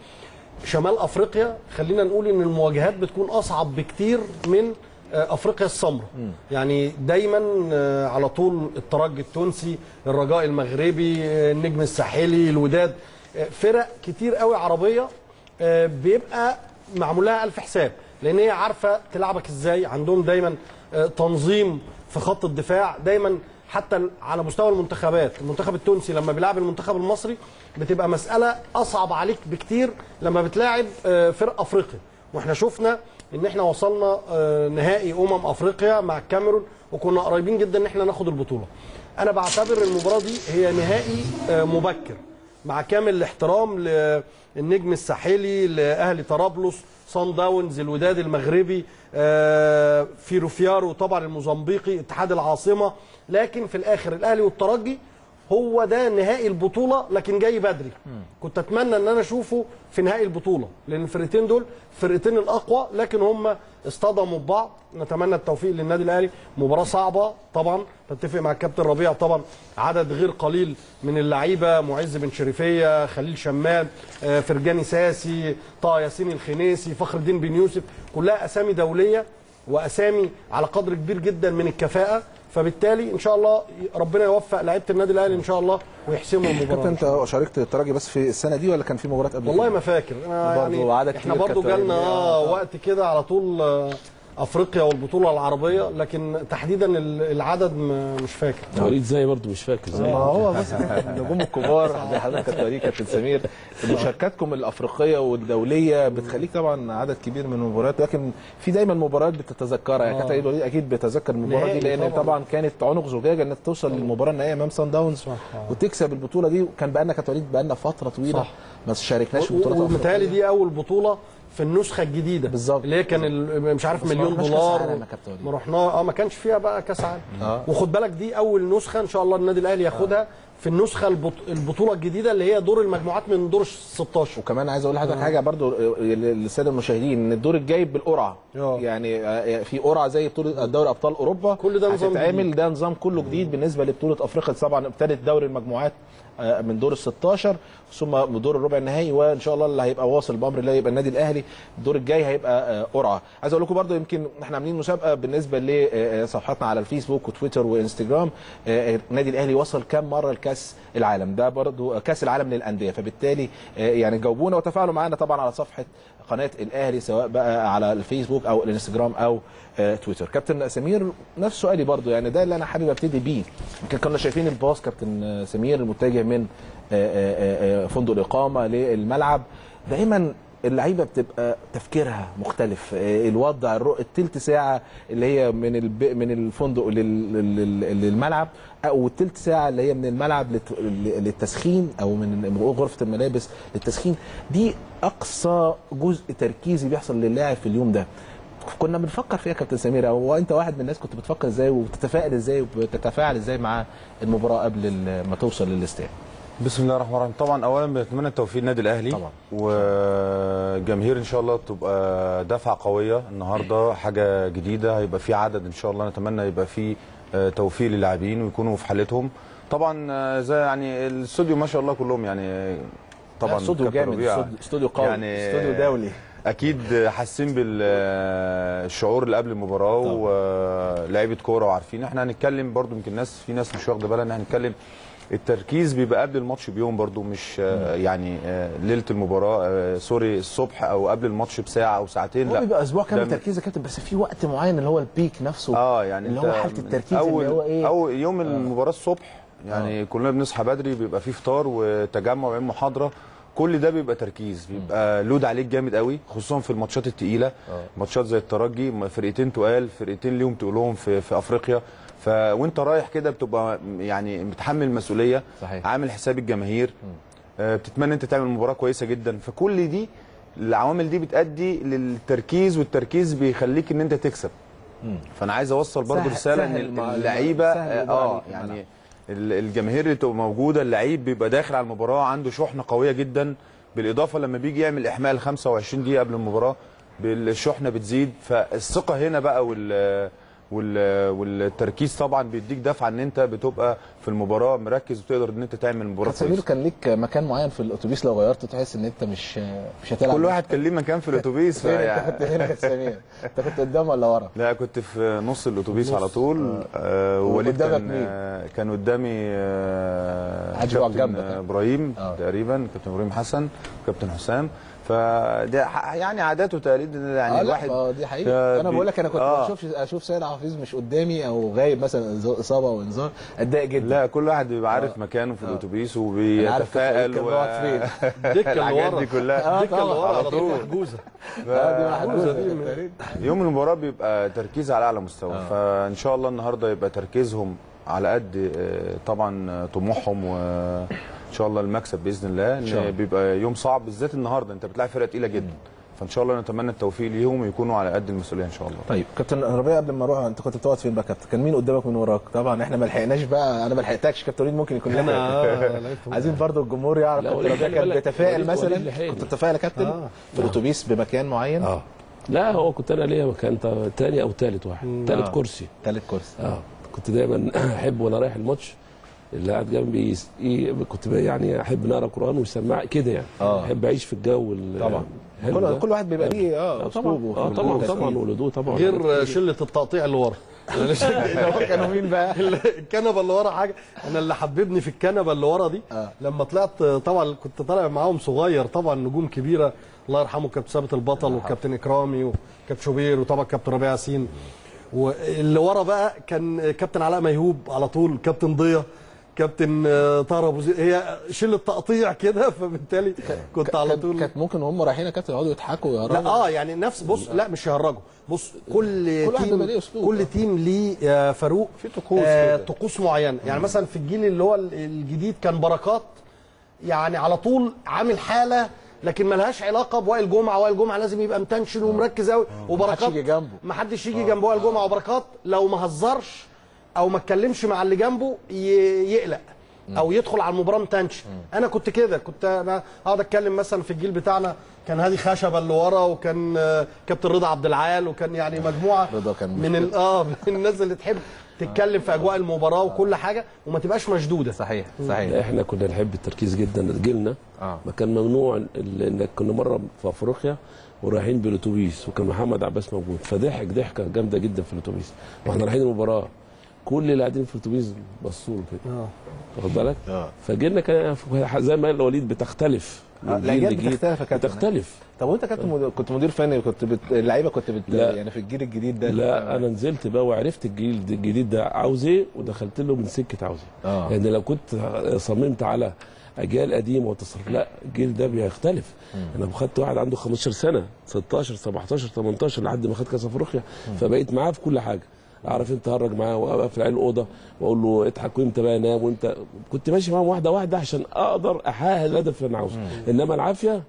شمال افريقيا خلينا نقول إن المواجهات بتكون أصعب بكتير من آه، أفريقيا السمراء. يعني دايما آه، على طول الترجي التونسي الرجاء المغربي آه، النجم الساحلي الوداد فرق كتير قوي عربية بيبقى معمول لها ألف حساب. لأن هي عارفة تلعبك إزاي عندهم دايما تنظيم في خط الدفاع دايما حتى على مستوى المنتخبات. المنتخب التونسي لما بيلعب المنتخب المصري بتبقى مسألة أصعب عليك بكتير لما بتلاعب آه، فرق أفريقيا. وإحنا شفنا إن إحنا وصلنا آه، نهائي أمم أفريقيا مع الكاميرون وكنا قريبين جدا إن إحنا ناخد البطولة. أنا بعتبر المباراة دي هي نهائي آه، مبكر. مع كامل الاحترام للنجم الساحلي لأهلي طرابلس صن داونز الوداد المغربي آه، فيروفيارو طبعا الموزمبيقي اتحاد العاصمة. لكن في الآخر الأهلي والترجي هو ده نهائي البطولة لكن جاي بدري. كنت أتمنى إن أنا أشوفه في نهائي البطولة لأن الفرقتين دول فرقتين الأقوى لكن هم اصطدموا ببعض. نتمنى التوفيق للنادي الأهلي. مباراة صعبة طبعا. تتفق مع الكابتن ربيع طبعا. عدد غير قليل من اللعيبة. معز بن شريفية خليل شماد آه، فرجاني ساسي طه ياسين الخنيسي فخر الدين بن يوسف. كلها أسامي دولية وأسامي على قدر كبير جدا من الكفاءة. فبالتالي إن شاء الله ربنا يوفق لعيبة النادي الأهلي إن شاء الله ويحسموا المباراة. كابتن أنت شاركت الترجي بس في السنة دي ولا كان في مباريات قبل والله؟ ما فاكر. برضو يعني إحنا كانت جالنا آه وقت كده على طول آه، افريقيا والبطوله العربيه لكن تحديدا ال- العدد مش فاكر. وليد زي برضه مش فاكر زي. ما هو بس. النجوم الكبار زي حضرتك وليد كابتن سمير. مشاركاتكم الأفريقية والدولية بتخليك طبعا عدد كبير من المباريات لكن في دايما مباريات بتتذكرها. يعني آه. كابتن وليد أكيد بيتذكر المباراة دي لأن طبعاً. طبعا كانت عنق زجاجة إنك توصل للمباراة النهائية أمام سان داونز وتكسب البطولة دي. وكان بقالنا كابتن وليد بقالنا فترة طويلة. ما شاركناش في بطولات ومتهيألي دي أول بطولة في النسخة الجديدة. بالظبط. اللي هي كان مش عارف مليون دولار. ما رحنا آه ما كانش فيها بقى كأس عالم. آه. وخد بالك دي أول نسخة إن شاء الله النادي الأهلي ياخدها في النسخة البط... البطولة الجديدة اللي هي دور المجموعات من دور 16 وكمان عايز أقول لحضرتك حاجة برضو للسادة المشاهدين إن الدور الجاي بالقرعة. يعني آه، في قرعة زي بطولة دوري أبطال أوروبا. كل ده نظام هتتعمل. ده نظام كله جديد بالنسبة لبطولة أفريقيا طبعا ابتدت دوري المجموعات. آه، من دور ال 16 ثم دور الربع النهائي وإن شاء الله اللي هيبقى واصل بأمر الله يبقى النادي الأهلي. الدور الجاي هيبقى آه، قرعة. عايز أقول لكم برضو يمكن إحنا عاملين مسابقة بالنسبة لصفحاتنا على الفيسبوك وتويتر وإنستجرام. آه، النادي الأهلي وصل كام مرة لكأس العالم؟ ده برضو كأس العالم للأندية. فبالتالي آه، يعني جاوبونا وتفاعلوا معنا طبعا على صفحة قناة الأهلي سواء بقى على الفيسبوك أو الإنستجرام أو آه، تويتر. كابتن سمير نفس سؤالي برضو يعني ده اللي أنا حابب أبتدي بيه. يمكن كنا شايفين الباص كابتن آه، سمير المتجه من آه، فندق الإقامة للملعب. دايما اللعيبة بتبقى تفكيرها مختلف. الوضع التلت ساعة اللي هي من. من الفندق لل... لل... للملعب. أو التلت ساعة اللي هي من الملعب لت... للتسخين أو من غرفة الملابس للتسخين. دي أقصى جزء تركيزي بيحصل للاعب في اليوم ده. كنا بنفكر فيها كابتن سمير. هو أنت واحد من الناس كنت بتفكر إزاي وبتتفائل إزاي وبتتفاعل إزاي مع المباراة قبل ما توصل للاستاد؟ بسم الله الرحمن الرحيم. طبعا اولا بنتمنى التوفيق للنادي الأهلي. طبعا. والجماهير إن شاء الله تبقى دفعة قوية النهارده. حاجة جديدة هيبقى في عدد إن شاء الله. نتمنى يبقى في توفيق للاعبين ويكونوا في حالتهم. طبعا آه، زي يعني الاستوديو ما شاء الله كلهم يعني طبعا استوديو جامد، استوديو- قوي، يعني استوديو دولي. أكيد حاسين بالشعور اللي قبل المباراة ولاعيبه كورة وعارفين. إحنا هنتكلم برضو يمكن ناس في ناس مش واخدة بالها إن إحنا هنتكلم التركيز بيبقى قبل الماتش بيوم برضو مش آه، يعني آه، ليلة المباراة آه، sorry الصبح أو قبل الماتش بساعة أو ساعتين لا. بيبقى أسبوع كامل تركيز يا كابتن بس في وقت معين اللي هو ال peak نفسه آه يعني اللي هو حالة التركيز اللي هو إيه؟ أول يوم المباراة الصبح يعني كلنا بنصحى بدري بيبقى فيه فطار وتجمع وبعدين محاضرة كل ده بيبقى تركيز بيبقى load عليك جامد قوي خصوصا في الماتشات التقيلة ماتشات زي الترجي فرقتين تقال فرقتين ليهم تقولهم في, في أفريقيا. ف وانت رايح كده بتبقى يعني متحمل مسؤولية صحيح. عامل حساب الجماهير آه، بتتمنى انت تعمل مباراة كويسة جدا. فكل دي العوامل دي بتؤدي للتركيز والتركيز بيخليك ان انت تكسب. فانا عايز اوصل برضو سهل- رسالة ان اللعيبة آه آه، عليك يعني ال- الجماهير اللي تبقى موجودة اللعيب بيبقى داخل على المباراة عنده شحنة قوية جدا. بالإضافة لما بيجي يعمل احمال 25 دقيقة قبل المباراة الشحنه بتزيد. فالثقة هنا بقى وال والتركيز طبعا بيديك دفعة إن أنت بتبقى في المباراة مركز وتقدر إن أنت تعمل مباراة كويسة كان ليك مكان معين في الأتوبيس لو غيرته تحس إن أنت مش مش هتلعب كل واحد كان ليه مكان في الأتوبيس فيعني- أنت كنت فين يا؟ أنت كنت قدام ولا ورا؟ لا كنت في نص الأتوبيس. على طول آه ووليد وقدامك كان مين؟ آه كان قدامي آه يقعد كابتن جنبك. آه، إبراهيم تقريبا كابتن إبراهيم حسن وكابتن حسام فدي ح- يعني عادات وتقاليد إن يعني آه الواحد لا آه، دي آه، حقيقة أنا بقول لك أنا كنت آه. اشوفش أشوف سيد حفيظ مش قدامي أو غايب مثلا إصابة أو انذار أتضايق جدا. لا كل واحد بيبقى عارف مكانه في الأتوبيس وبيتفائل فين. الدكه الحاجات دي كلها. الدكة اللي ورا على طول. محجوزة. آه، دي محجوزة دي. يوم المباراة بيبقى تركيز على أعلى مستوى. فإن شاء الله النهارده يبقى تركيزهم على قد آه، طبعا آه، طموحهم وان شاء الله المكسب بإذن الله شاء الله. إن بيبقى يوم صعب بالذات النهارده. أنت بتلاعب فرقة تقيلة جدا. فإن شاء الله نتمنى التوفيق ليهم ويكونوا على قد المسؤولية إن شاء الله. طيب كابتن ربيع قبل ما أروح أنت كنت بتقعد فين بقى كابتن؟ كان مين قدامك من وراك؟ طبعا إحنا ما لحقناش بقى أنا ما لحقتكش. كابتن وليد ممكن يكون أنا- لحق. لقيت عايزين برضو الجمهور يعرف كابتن ربيع كان بيتفائل مثلا. كنت بتتفائل يا كابتن؟ آه. في الأتوبيس بمكان معين؟ آه. لا هو كنت أنا ليا مكان تا- تاني أو تالت واحد. تالت آه. كرسي. تالت كرسي. آه. كنت دايما أحب وأنا رايح الماتش. اللي قاعد جنبي يس- ي- كنت بقى يعني أحب نقرأ قرآن ويسمع كده يعني آه. أحب أعيش في الجو ال- طبعا. كل-. كل واحد بيبقى ليه آه آه أسلوبه طبعا آه طبعا التركيز. طبعا ولدوه طبعا غير شلة التقطيع اللي ورا كانوا مين بقى؟ الكنبة اللي ورا حاجة أنا اللي حببني في الكنبة اللي ورا دي آه. لما طلعت طبعا كنت طالع معاهم صغير طبعا نجوم كبيرة الله يرحمه كابتن ثابت البطل وكابتن إكرامي وكابتن شوبير وطبعا كابتن ربيع ياسين واللي ورا بقى كان كابتن علاء ميهوب على طول كابتن ضيا كابتن آه، طاهر أبو زيد. هي شلة تقطيع كده فبالتالي كنت على طول كانت ممكن وهم رايحين يا كابتن يقعدوا يضحكوا لا ويهرجوا آه يعني نفس بص لا مش يهرجوا. بص كل كل team ليه. كل team ليه يا فاروق. في طقوس آه. طقوس معينة. يعني مثلا في الجيل اللي هو الجديد كان بركات يعني على طول عامل حالة لكن ملهاش علاقة بوائل جمعة. وائل جمعة لازم يبقى متنشن ومركز قوي وبركات يجي جنبه. ما حدش يجي جنب وائل جمعة وبركات. لو ما هزرش أو ما اتكلمش مع اللي جنبه يقلق أو يدخل على المباراه متنشن أنا كنت كده كنت أنا أقعد أتكلم مثلا في الجيل بتاعنا كان هادي خشبة اللي ورا وكان آه، كابتن رضا عبد العال وكان يعني مجموعة رضا كان من ال- آه من الناس اللي تحب تتكلم في أجواء المباراة وكل حاجة وما تبقاش مشدودة. صحيح صحيح. إحنا كنا نحب التركيز جدا جيلنا آه. ما كان ممنوع ال- إنك كنا مرة في أفريقيا ورايحين بالاتوبيس وكان محمد عباس موجود. فضحك ضحكة جامدة جدا في الأتوبيس. وإحنا رايحين المباراة. كل اللي قاعدين في الاتوبيس بصوا له كده. آه. واخد بالك؟ آه. فجيلنا كان زي ما قال وليد بتختلف. آه، لجيل. بتختلف يا كابتن. بتختلف. طب وانت كابتن مدير كنت مدير فني كنت بت... اللعيبة كنت بت... لا. يعني في الجيل الجديد ده؟ لا أنا نزلت بقى وعرفت الجيل الجديد ده عاوز إيه ودخلت له من سكة عاوز إيه آه. يعني لو كنت صممت على أجيال قديمة وتصرف لا الجيل ده بيختلف. أنا خدت واحد عنده 15 سنة 16 17 18 لحد ما خد كأس أفريقيا. فبقيت معاه في كل حاجة. اعرف انت هرج معاه واقفل عليه الاوضه واقول له اضحك وامتى بقى نام وامتى كنت ماشي معاهم واحدة واحدة عشان أقدر احقق الهدف اللي أنا عاوزه. انما العافيه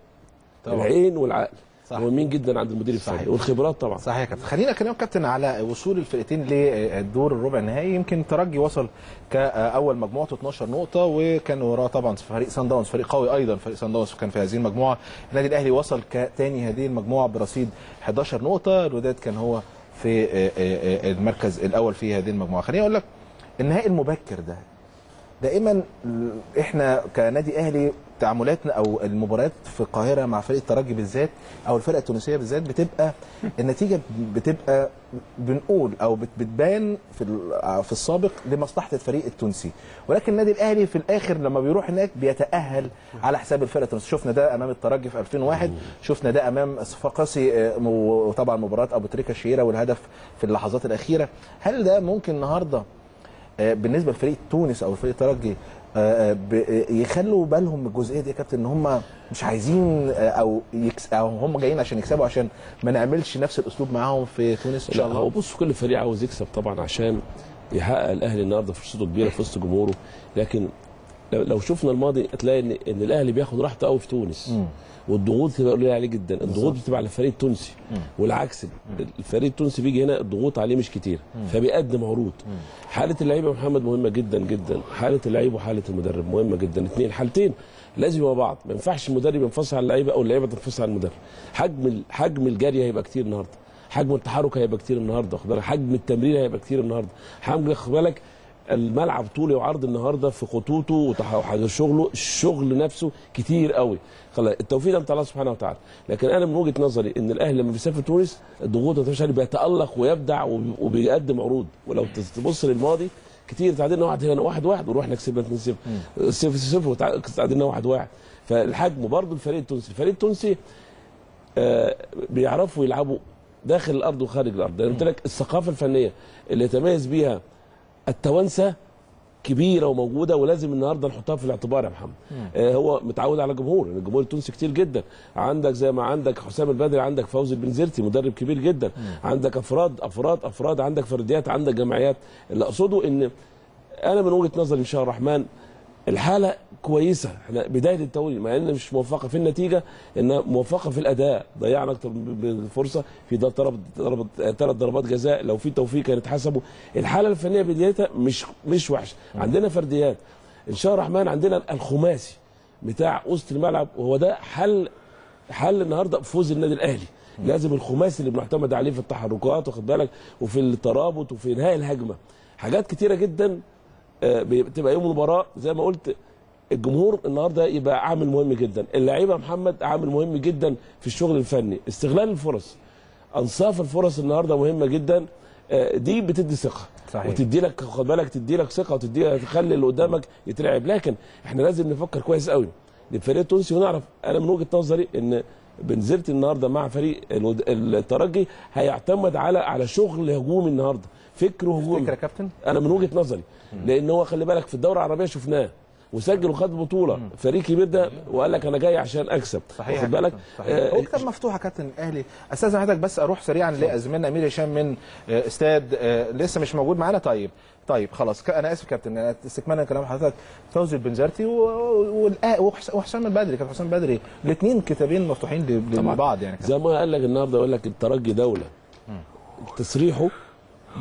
طبعا. العين والعقل. صح. مهمين جدا عند المدير. الفني. والخبرات طبعا. صحيح يا كابتن. خلينا أكلمك كابتن على وصول الفرقتين للدور الربع النهائي. يمكن الترجي وصل كأول مجموعته 12 نقطة وكان وراه طبعا فريق سان داونز فريق قوي أيضا فريق سان داونز كان في هذه المجموعة. النادي الأهلي وصل كثاني هذه المجموعة برصيد 11 نقطة. الوداد كان هو في آه، آه، آه، المركز الأول في هذه المجموعة. خليني أقول لك النهائي المبكر ده دائما إحنا كنادي أهلي تعاملاتنا أو المباريات في القاهرة مع فريق الترجي بالذات أو الفرقة التونسية بالذات بتبقى النتيجة بتبقى بنقول أو بت- بتبان في في السابق لمصلحة الفريق التونسي. ولكن النادي الأهلي في الآخر لما بيروح هناك بيتأهل على حساب الفرقة التونسية. شفنا ده أمام الترجي في 2001 شفنا ده أمام صفاقسي آه، وطبعا مباراة أبو تريكة الشهيرة والهدف في اللحظات الأخيرة. هل ده ممكن النهارده آه، بالنسبة لفريق تونس أو فريق الترجي يخلوا بالهم من الجزئية دي يا كابتن إن هم مش عايزين آه، أو يكس أو هم جايين عشان يكسبوا عشان ما نعملش نفس الأسلوب معاهم في تونس إن شاء الله. بص كل فريق عاوز يكسب طبعا عشان يحقق الأهلي النهارده فرصته كبيرة في وسط جمهوره لكن لو شفنا الماضي هتلاقي ان إن الأهلي بياخد راحته قوي في تونس. والضغوط بتبقى قليلة عليه جدا. الضغوط بتبقى على الفريق التونسي. والعكس الفريق التونسي بيجي هنا الضغوط عليه مش كتير. فبيقدم عروض. حالة اللعيبة محمد مهمة جدا جدا. حالة اللعيب وحالة المدرب مهمة جدا. اثنين حالتين. لازم يبقى بعض. ما ينفعش المدرب ينفصل على اللعيبة أو اللعيبة تنفصل على المدرب. حجم حجم الجري هيبقى كتير النهارده. حجم التحرك هيبقى كتير النهارده. واخد بالك؟ حجم التمرير هيبقى كتير النهارده. حجم خد بالك الملعب طولي وعرض النهارده في خطوطه وتح- وحاجه شغله الشغل نفسه كتير قوي. خلاص التوفيق ده الله سبحانه وتعالى. لكن أنا من وجهة نظري إن الأهلي لما بيسافر تونس الضغوط ما عليه بيتألق ويبدع وبي- وبيقدم عروض. ولو تبص للماضي كتير تعادلنا واحد هنا واحد واحد ورحنا كسبنا 2 0 0 0 وتعادلنا واحد واحد. فالحجم برضه الفريق التونسي الفريق التونسي آه، بيعرفوا يلعبوا داخل الأرض وخارج الأرض. أنا قلت لك الثقافة الفنية اللي يتميز بيها التوانسة كبيرة وموجودة ولازم النهارده نحطها في الاعتبار يا محمد. آه هو متعود على جمهور الجمهور التونسي كتير جدا. عندك زي ما عندك حسام البدري عندك فوزي البنزرتي مدرب كبير جدا. عندك أفراد أفراد أفراد عندك فرديات عندك جمعيات. اللي أقصده إن أنا من وجهة نظري ان شاء الرحمن الحالة كويسة. إحنا بداية التوريد مع إن مش موفقة في النتيجة إنها موفقة في الأداء ضيعنا أكتر من فرصة. في ده ضرب ضرب ثلاث ضربات جزاء. لو في توفيق كانت حسبوا الحالة الفنية بدايتها مش مش وحشة. عندنا فرديات. إن شاء الله الرحمن عندنا الخماسي بتاع وسط الملعب. وهو ده حل حل النهارده فوز النادي الأهلي. لازم الخماسي اللي بنعتمد عليه في التحركات واخد بالك؟ وفي الترابط وفي انهاء الهجمة. حاجات كتيرة جدا آه، بتبقى يوم المباراة. زي ما قلت الجمهور النهارده يبقى عامل مهم جدا. اللعيبة محمد عامل مهم جدا في الشغل الفني. استغلال الفرص. أنصاف الفرص النهارده مهمة جدا. آه، دي بتدي ثقة. صحيح. وتدي لك خد بالك تدي لك ثقة وتدي تخلي اللي قدامك يترعب. لكن إحنا لازم نفكر كويس قوي. للفريق التونسي ونعرف أنا من وجهة نظري إن بنزلت النهارده مع فريق الترجي هيعتمد على على شغل هجومي النهارده. فكر هجومي فكرة يا كابتن؟ أنا من وجهة نظري. لأن هو خلي بالك في الدوره العربية شفناه. وسجل وخد بطولة. فريق كبير ده وقال لك أنا جاي عشان أكسب. صحيح. واخد بالك؟ صحيح. آه، هو كتاب مفتوح يا كابتن الاهلي استاذن حضرتك بس أروح سريعا لزميلنا أمير هشام من آه، استاد آه، لسه مش موجود معانا. طيب. طيب خلاص. أنا آسف كابتن. أنا استكمالا كلام حضرتك. فوزي البنزرتي وحسام البدري كابتن حسام البدري الاثنين كتابين مفتوحين. لبعض يعني. زي ما قال لك النهارده يقول لك الترجي دولة. تصريحه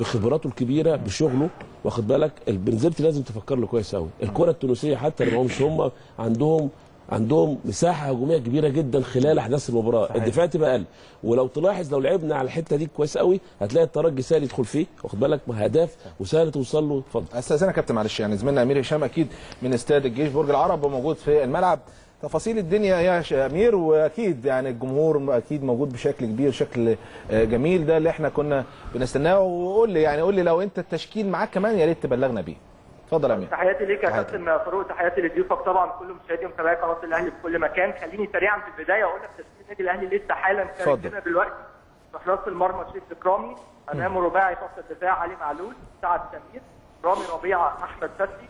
بخبراته الكبيرة بشغله واخد بالك؟ البنزرتي لازم تفكر له كويس قوي الكرة التونسية حتى لو مش هم عندهم عندهم مساحة هجومية كبيرة جدا خلال أحداث المباراة. صحيح. الدفاع تبقى أقل. ولو تلاحظ لو لعبنا على الحتة دي كويس قوي هتلاقي الترجي سهل يدخل فيه. واخد بالك؟ اهداف وسهل توصل له. اتفضل. أستاذنك يا كابتن معلش يعني زميلنا أمير هشام أكيد من استاد الجيش برج العرب وموجود في الملعب. تفاصيل الدنيا يا أمير وأكيد يعني الجمهور أكيد موجود بشكل كبير شكل آه، جميل. ده اللي إحنا كنا بنستناه. وقول لي يعني قول لي لو أنت التشكيل معاك كمان يا ريت تبلغنا بيه. اتفضل يا أمير. تحياتي ليك يا. كابتن فاروق. تحياتي لضيوفك طبعا كل مشاهدي ومتابعي قناة الأهلي في كل مكان. خليني سريعا في البداية أقول لك تشكيل النادي الأهلي لسه حالا. كان دلوقتي في حراسة المرمى شريف إكرامي. امامه رباعي خط الدفاع علي معلول سعد سمير رامي ربيعة أحمد فتحي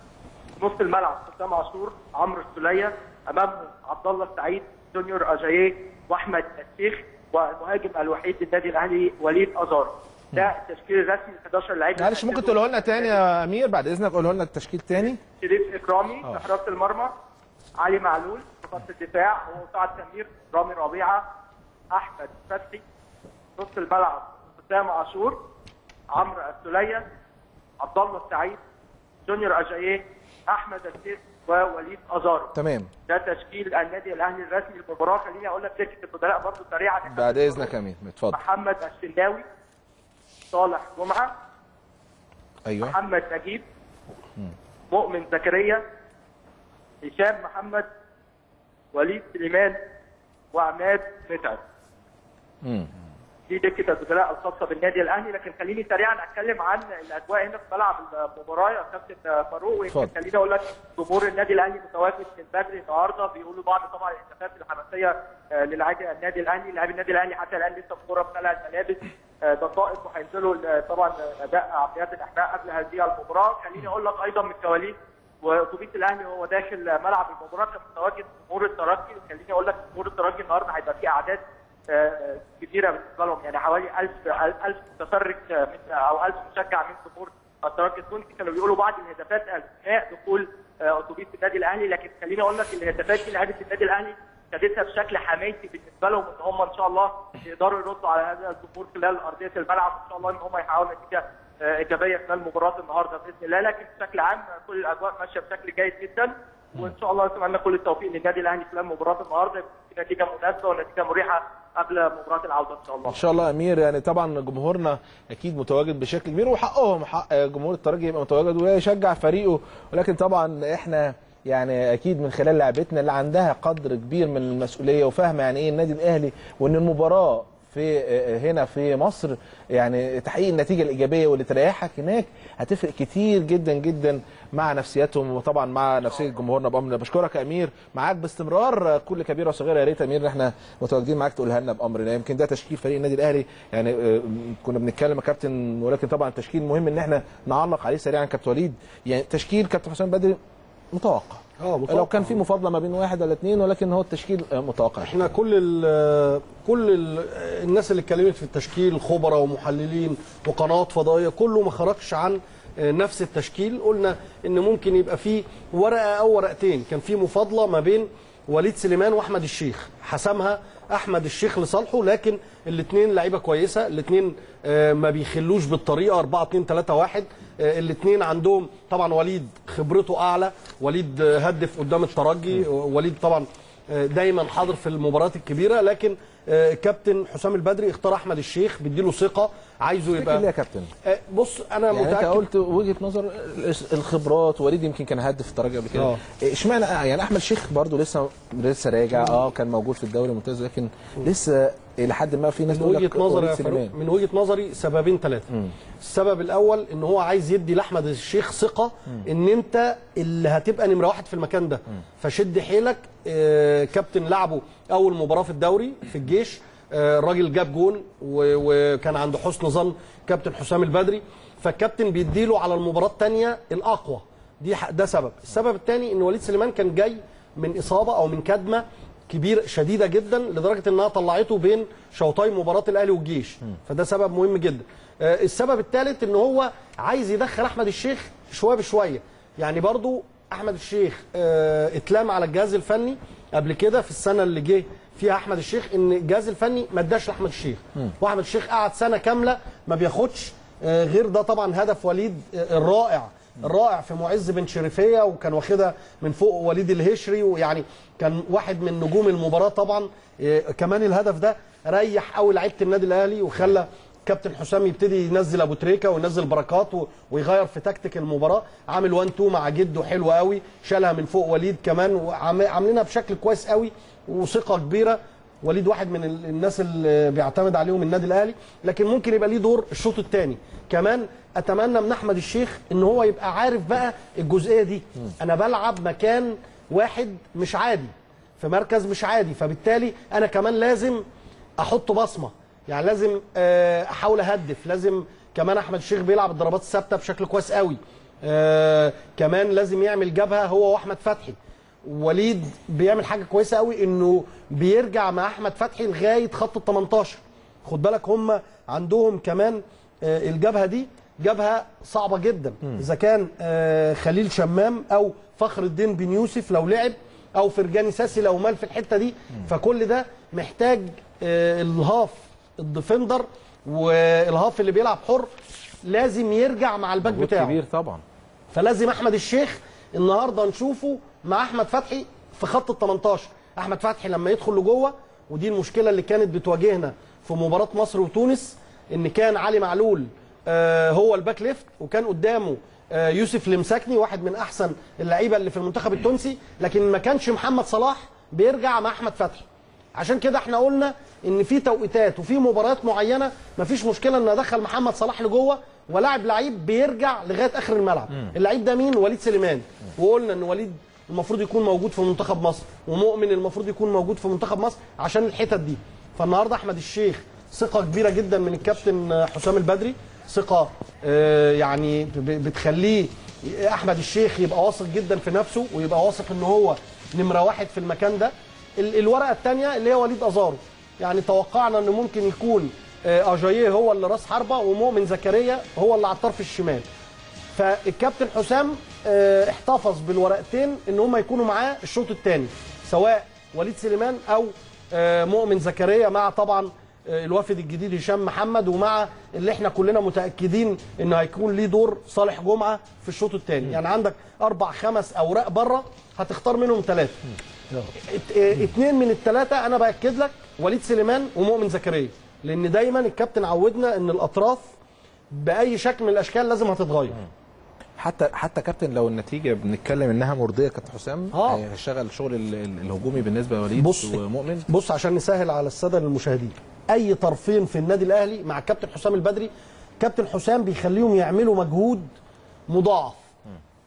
نص الملعب حسام عاشور عمرو السولية امامهم عبد الله السعيد جونيور اجاييه وأحمد الشيخ والمهاجم الوحيد للنادي الأهلي وليد أزار. ده التشكيل الرسمي 11 لعيب. معلش ممكن تقوله لنا تاني يا أمير؟ بعد إذنك قوله لنا التشكيل تاني. شريف إكرامي. في حراسه المرمى علي معلول في خط الدفاع هو سعد سمير رامي ربيعة أحمد فتحي نص الملعب حسام عاشور عمرو السوليه عبد الله السعيد جونيور اجاييه أحمد السيف ووليد ازارو تمام. ده تشكيل النادي الأهلي الرسمي للمباراه خليني أقول لك دكه البدلاء برضه سريعا. بعد إذنك يا أمير. اتفضل. محمد الشناوي صالح جمعة. أيوه. محمد نجيب. مؤمن زكريا. هشام محمد. وليد سليمان. وعماد متعب. دي دكه البدلاء الخاصة بالنادي الأهلي لكن خليني سريعا أتكلم عن الأجواء هنا في ملعب المباراة. يا كابتن فاروق ويمكن. خليني أقول لك جمهور النادي الأهلي متواجد من بدري النهارده. بيقولوا بعض طبعا الانتخابات الحماسية آه، للاعبي النادي الأهلي. لاعبي النادي الأهلي حتى الآن لسه في كورة بخلع الملابس آه، دقائق وهينزلوا آه، طبعا أداء عمليات الاحماء قبل هذه المباراة. خليني أقول لك أيضا من الكواليس وأتوبيس الأهلي وهو داخل ملعب المباراة كان متواجد جمهور الترجي. خليني أقول لك جمهور الترجي النهارده هيبقى فيه أعداد كبيره بالنسبة لهم يعني حوالي 1000 1000 متفرج أو 1000 مشجع من جمهور الترجي التونسي كانوا بيقولوا بعض الهدافات أثناء دخول آه، أتوبيس النادي الأهلي. لكن خليني أقول لك الهتافات دي لعيبة النادي الأهلي خدتها بشكل حماسي بالنسبة لهم إن هم إن شاء الله يقدروا يردوا على هذا الجمهور خلال أرضية الملعب. إن شاء الله إن هم يحققوا نتيجة آه، إيجابية خلال مباراة النهارده بإذن الله. لكن بشكل عام كل الأجواء ماشية بشكل جيد جدا. وإن شاء الله نتمنى كل التوفيق للنادي الأهلي خلال مباراة النهارده. نتيجة مناسبة ونتيجة مريحة قبل مباراة العودة إن شاء الله. إن شاء الله أمير. يعني طبعا جمهورنا أكيد متواجد بشكل كبير وحقهم. حق جمهور الترجي يبقى متواجد ويشجع فريقه. ولكن طبعا إحنا يعني أكيد من خلال لعبتنا اللي عندها قدر كبير من المسؤولية وفاهمه يعني إيه النادي الأهلي وإن المباراة في هنا في مصر. يعني تحقيق النتيجة الإيجابية واللي تريحك هناك هتفرق كتير جدا جدا مع نفسياتهم وطبعا مع نفسية جمهورنا بامر بشكرك يا أمير. معاك باستمرار كل كبيره وصغيره يا ريت يا أمير إحنا متواجدين معاك تقولها لنا بأمرنا. يمكن ده تشكيل فريق النادي الأهلي. يعني آه، كنا بنتكلم يا كابتن ولكن طبعا التشكيل مهم إن إحنا نعلق عليه سريعا كابتن وليد. يعني تشكيل كابتن حسام بدري متوقع. متوقع. لو كان في مفاضلة ما بين واحد ولا اثنين ولكن هو التشكيل آه، متوقع. إحنا كل ال كل ال الناس اللي اتكلمت في التشكيل خبراء ومحللين وقنوات فضائية كله ما خرجش عن نفس التشكيل. قلنا إن ممكن يبقى في ورقة أو ورقتين. كان في مفاضلة ما بين وليد سليمان وأحمد الشيخ. حسمها أحمد الشيخ لصالحه لكن الاثنين لعيبة كويسة. الاثنين ما بيخلوش بالطريقة. 4 2 3 1 الاثنين عندهم طبعا وليد خبرته أعلى وليد هدف قدام الترجي وليد طبعا دايما حاضر في المباريات الكبيرة لكن آه، كابتن حسام البدري اختار أحمد الشيخ بيديله ثقة عايزه يبقى ليه يا كابتن؟ آه، بص أنا يعني متأكد انت قلت وجهة نظر الخبرات وليد يمكن كان هدف الترجي قبل كده. إشمعنى آه، يعني أحمد شيخ برضو لسه لسه راجع آه كان موجود في الدوري الممتاز لكن لسه إلى حد ما في ناس من وجهة نظري من وجهة نظري سببين ثلاثة. السبب الأول إن هو عايز يدي لأحمد الشيخ ثقة إن أنت اللي هتبقى نمرة واحد في المكان ده. فشد حيلك آه، كابتن لعبه أول مباراة في الدوري في الجيش آه، الراجل جاب جون وكان عنده حسن ظن كابتن حسام البدري. فالكابتن بيديله على المباراة الثانية الأقوى. دي ده سبب. السبب الثاني إن وليد سليمان كان جاي من إصابة أو من كدمة كبيره شديدة جدا لدرجة إنها طلعته بين شوطي مباراة الأهلي والجيش. فده سبب مهم جدا. آه، السبب الثالث إن هو عايز يدخل أحمد الشيخ شوية بشوية. يعني برضو أحمد الشيخ آه، اتلام على الجهاز الفني قبل كده في السنة اللي جه فيها أحمد الشيخ إن الجهاز الفني ما اداش لأحمد الشيخ. وأحمد الشيخ قعد سنة كاملة ما بياخدش آه، غير ده طبعا هدف وليد الرائع. الرائع في معز بن شريفية وكان واخدها من فوق وليد الهشري ويعني كان واحد من نجوم المباراة طبعا آه، كمان الهدف ده ريح قوي لعيبه النادي الأهلي وخلى كابتن حسام يبتدي ينزل أبو تريكة وينزل بركات ويغير في تكتيك المباراة. عامل 1 2 مع جده حلو قوي شالها من فوق وليد كمان وعاملينها بشكل كويس قوي وثقة كبيرة. وليد واحد من ال- الناس اللي بيعتمد عليهم النادي الأهلي. لكن ممكن يبقى ليه دور الشوط الثاني كمان أتمنى من أحمد الشيخ إن هو يبقى عارف بقى الجزئية دي. أنا بلعب مكان واحد مش عادي في مركز مش عادي فبالتالي أنا كمان لازم أحط بصمة. يعني لازم آه، أحاول أهدف لازم كمان أحمد الشيخ بيلعب الضربات الثابتة بشكل كويس قوي. آه، كمان لازم يعمل جبهة هو وأحمد فتحي. وليد بيعمل حاجة كويسة قوي إنه بيرجع مع أحمد فتحي لغاية خط ال 18 خد بالك هم عندهم كمان آه، الجبهة دي جبهه صعبة جدا. إذا كان آه، خليل شمام أو فخر الدين بن يوسف لو لعب أو فرجاني ساسي لو مال في الحتة دي فكل ده محتاج آه، ال half ال defender وال half اللي بيلعب حر لازم يرجع مع ال back بتاعه. كبير طبعا. فلازم أحمد الشيخ النهارده نشوفه مع أحمد فتحي في خط ال 18 أحمد فتحي لما يدخل لجوه ودي المشكلة اللي كانت بتواجهنا في مباراة مصر وتونس إن كان علي معلول هو ال back left وكان قدامه آه، يوسف المساكني واحد من أحسن اللعيبة اللي في المنتخب التونسي لكن ما كانش محمد صلاح بيرجع مع أحمد فتحي. عشان كده إحنا قلنا إن في توقيتات وفي مباريات معينة مفيش مشكلة إن أدخل محمد صلاح لجوه ولاعب لعيب بيرجع لغاية آخر الملعب. اللعيب ده مين؟ وليد سليمان. وقلنا إن وليد المفروض يكون موجود في منتخب مصر ومؤمن المفروض يكون موجود في منتخب مصر عشان الحتت دي. فالنهاردة أحمد الشيخ ثقة كبيرة جدا من الكابتن حسام البدري. ثقة آه، يعني بتخليه أحمد الشيخ يبقى واثق جدا في نفسه ويبقى واثق إن هو نمرة واحد في المكان ده. ال- الورقة الثانية اللي هي وليد أزارو. يعني توقعنا انه ممكن يكون آه، أجاييه هو اللي راس حربة ومؤمن زكريا هو اللي على الطرف الشمال. فالكابتن حسام آه، احتفظ بالورقتين إن هم يكونوا معاه الشوط الثاني سواء وليد سليمان أو مؤمن زكريا مع طبعا الوافد الجديد هشام محمد ومع اللي إحنا كلنا متأكدين إنه هيكون ليه دور صالح جمعة في الشوط الثاني يعني عندك أربع خمس أوراق بره هتختار منهم ثلاثة. آه، اتنين من الثلاثة أنا بأكد لك وليد سليمان ومؤمن زكريا. لأن دايما الكابتن عودنا إن الأطراف بأي شكل من الأشكال لازم هتتغير. حتى حتى كابتن لو النتيجة بنتكلم إنها مرضية كابتن حسام آه. هيشتغل ال- ال- الهجومي بالنسبة لوليد ومؤمن. بص عشان نسهل على السادة المشاهدين. أي طرفين في النادي الأهلي مع الكابتن حسام البدري. كابتن حسام بيخليهم يعملوا مجهود مضاعف.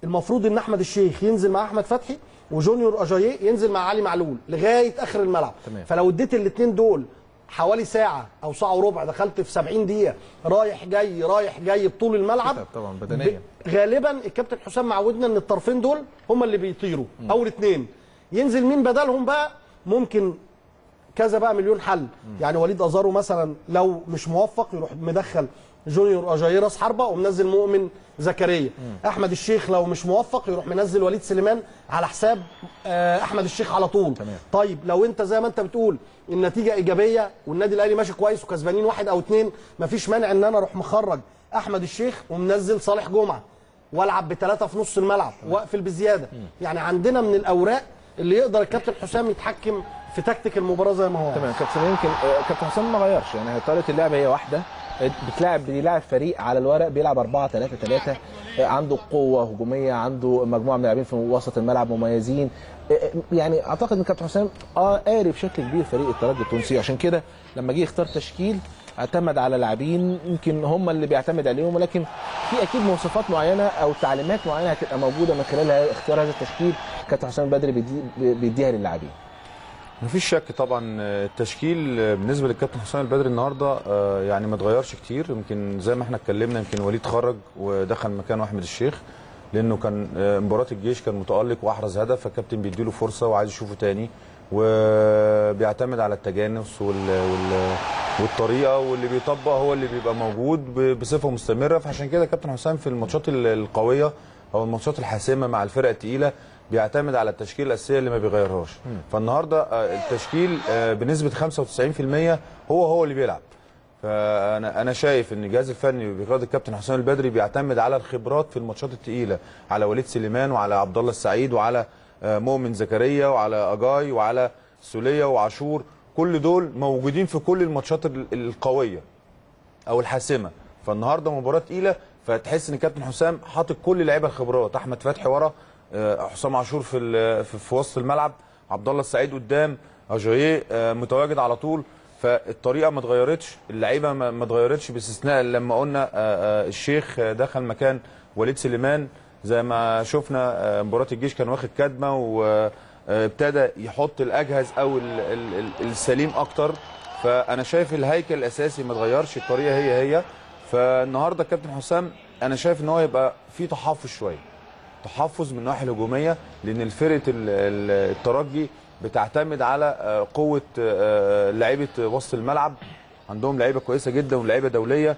المفروض إن أحمد الشيخ ينزل مع أحمد فتحي وجونيور أجاييه ينزل مع علي معلول لغاية آخر الملعب. تمام. فلو اديت الاثنين دول حوالي ساعة أو ساعة وربع دخلت في 70 دقيقة رايح جاي رايح جاي بطول الملعب طبعا بدنيا. غالبا الكابتن حسام معودنا إن الطرفين دول هم اللي بيطيروا. أو الاثنين ينزل مين بدلهم بقى؟ ممكن كذا بقى مليون حل. يعني وليد أزارو مثلا لو مش موفق يروح مدخل جونيور اجاي راس حربة ومنزل مؤمن زكريا. أحمد الشيخ لو مش موفق يروح منزل وليد سليمان على حساب آه، أحمد الشيخ على طول. تمام. طيب لو أنت زي ما أنت بتقول النتيجة إيجابية والنادي الأهلي ماشي كويس وكسبانين واحد أو اتنين مفيش مانع إن أنا أروح مخرج أحمد الشيخ ومنزل صالح جمعة وألعب بثلاثه في نص الملعب وأقفل بزيادة. يعني عندنا من الأوراق اللي يقدر الكابتن حسام يتحكم في تكتيك المباراة زي ما هو. تمام كابتن يمكن آه، كابتن حسام ما غيرش. يعني طريقة اللعب هي واحدة. بتلاعب بيلاعب فريق على الورق بيلعب 4 3 3 عنده قوة هجومية عنده مجموعة من اللاعبين في وسط الملعب مميزين. آه، يعني أعتقد إن كابتن حسام آه قاري بشكل كبير فريق الترجي التونسي. عشان كده لما جه يختار تشكيل اعتمد على لاعبين يمكن هم اللي بيعتمد عليهم. ولكن في أكيد مواصفات معينة أو تعليمات معينة هتبقى موجودة من خلال اختيار هذا التشكيل. كابتن حسام بيدي- بيديها للاعبين. مفيش شك طبعا التشكيل بالنسبة للكابتن حسام البدري النهارده آه، يعني ما اتغيرش كتير. يمكن زي ما إحنا اتكلمنا يمكن وليد خرج ودخل مكانه احمد الشيخ لأنه كان آه، مباراة الجيش كان متألق وأحرز هدف فالكابتن بيديله فرصة وعايز يشوفه تاني. وبيعتمد على التجانس وال... وال... والطريقة واللي بيطبق هو اللي بيبقى موجود بصفة مستمرة. فعشان كده كابتن حسام في الماتشات ال- القوية أو الماتشات الحاسمة مع الفرق الثقيله بيعتمد على التشكيله الأساسية اللي ما بيغيرهاش. فالنهاردة آه، التشكيل آه، بنسبة 95% هو هو اللي بيلعب. فأنا أنا شايف إن الجهاز الفني بقيادة الكابتن حسام البدري بيعتمد على الخبرات في الماتشات الثقيله على وليد سليمان وعلى عبد الله السعيد وعلى آه، مؤمن زكريا وعلى أجاي وعلى سولية وعاشور. كل دول موجودين في كل الماتشات ال- القوية أو الحاسمة. فالنهاردة مباراة تقيلة فتحس إن كابتن حسام حاطط كل اللعيبه الخبرات. أحمد فتحي ورا حسام عاشور في في وسط الملعب. عبد الله السعيد قدام اجاييه آه، متواجد على طول. فالطريقة ما اتغيرتش اللعيبة ما اتغيرتش باستثناء لما قلنا آه، آه، الشيخ آه، دخل مكان وليد سليمان. زي ما شفنا آه، مباراة الجيش كان واخد كدمة وابتدى يحط الأجهز أو ال- ال- ال- السليم أكتر. فأنا شايف الهيكل الأساسي ما اتغيرش الطريقة هي هي. فالنهاردة الكابتن حسام أنا شايف إن هو يبقى في تحفظ شوية. تحفظ من الناحيه الهجومية لأن فرقه ال- ال- الترجي بتعتمد على آه، قوة آه، لعيبة وسط الملعب. عندهم لعيبة كويسة جدا ولعيبة دولية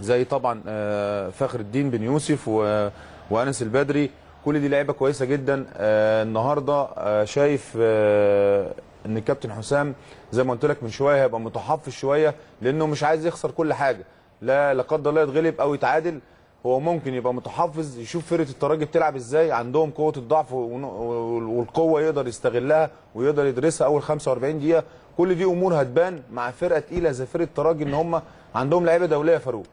زي طبعا آه، فخر الدين بن يوسف وأنس البدري. كل دي لعيبة كويسة جدا. النهارده شايف إن الكابتن حسام زي ما قلت لك من شوية هيبقى متحفظ شوية لأنه مش عايز يخسر كل حاجة. لا لا قدر الله يتغلب أو يتعادل. هو ممكن يبقى متحفظ يشوف فرقة الترجي بتلعب إزاي عندهم قوة الضعف والقوة يقدر يستغلها ويقدر يدرسها أول 45 دقيقة. كل دي أمور هتبان مع فرقة تقيلة زي فرقة الترجي إن هم عندهم لعيبة دولية يا فاروق.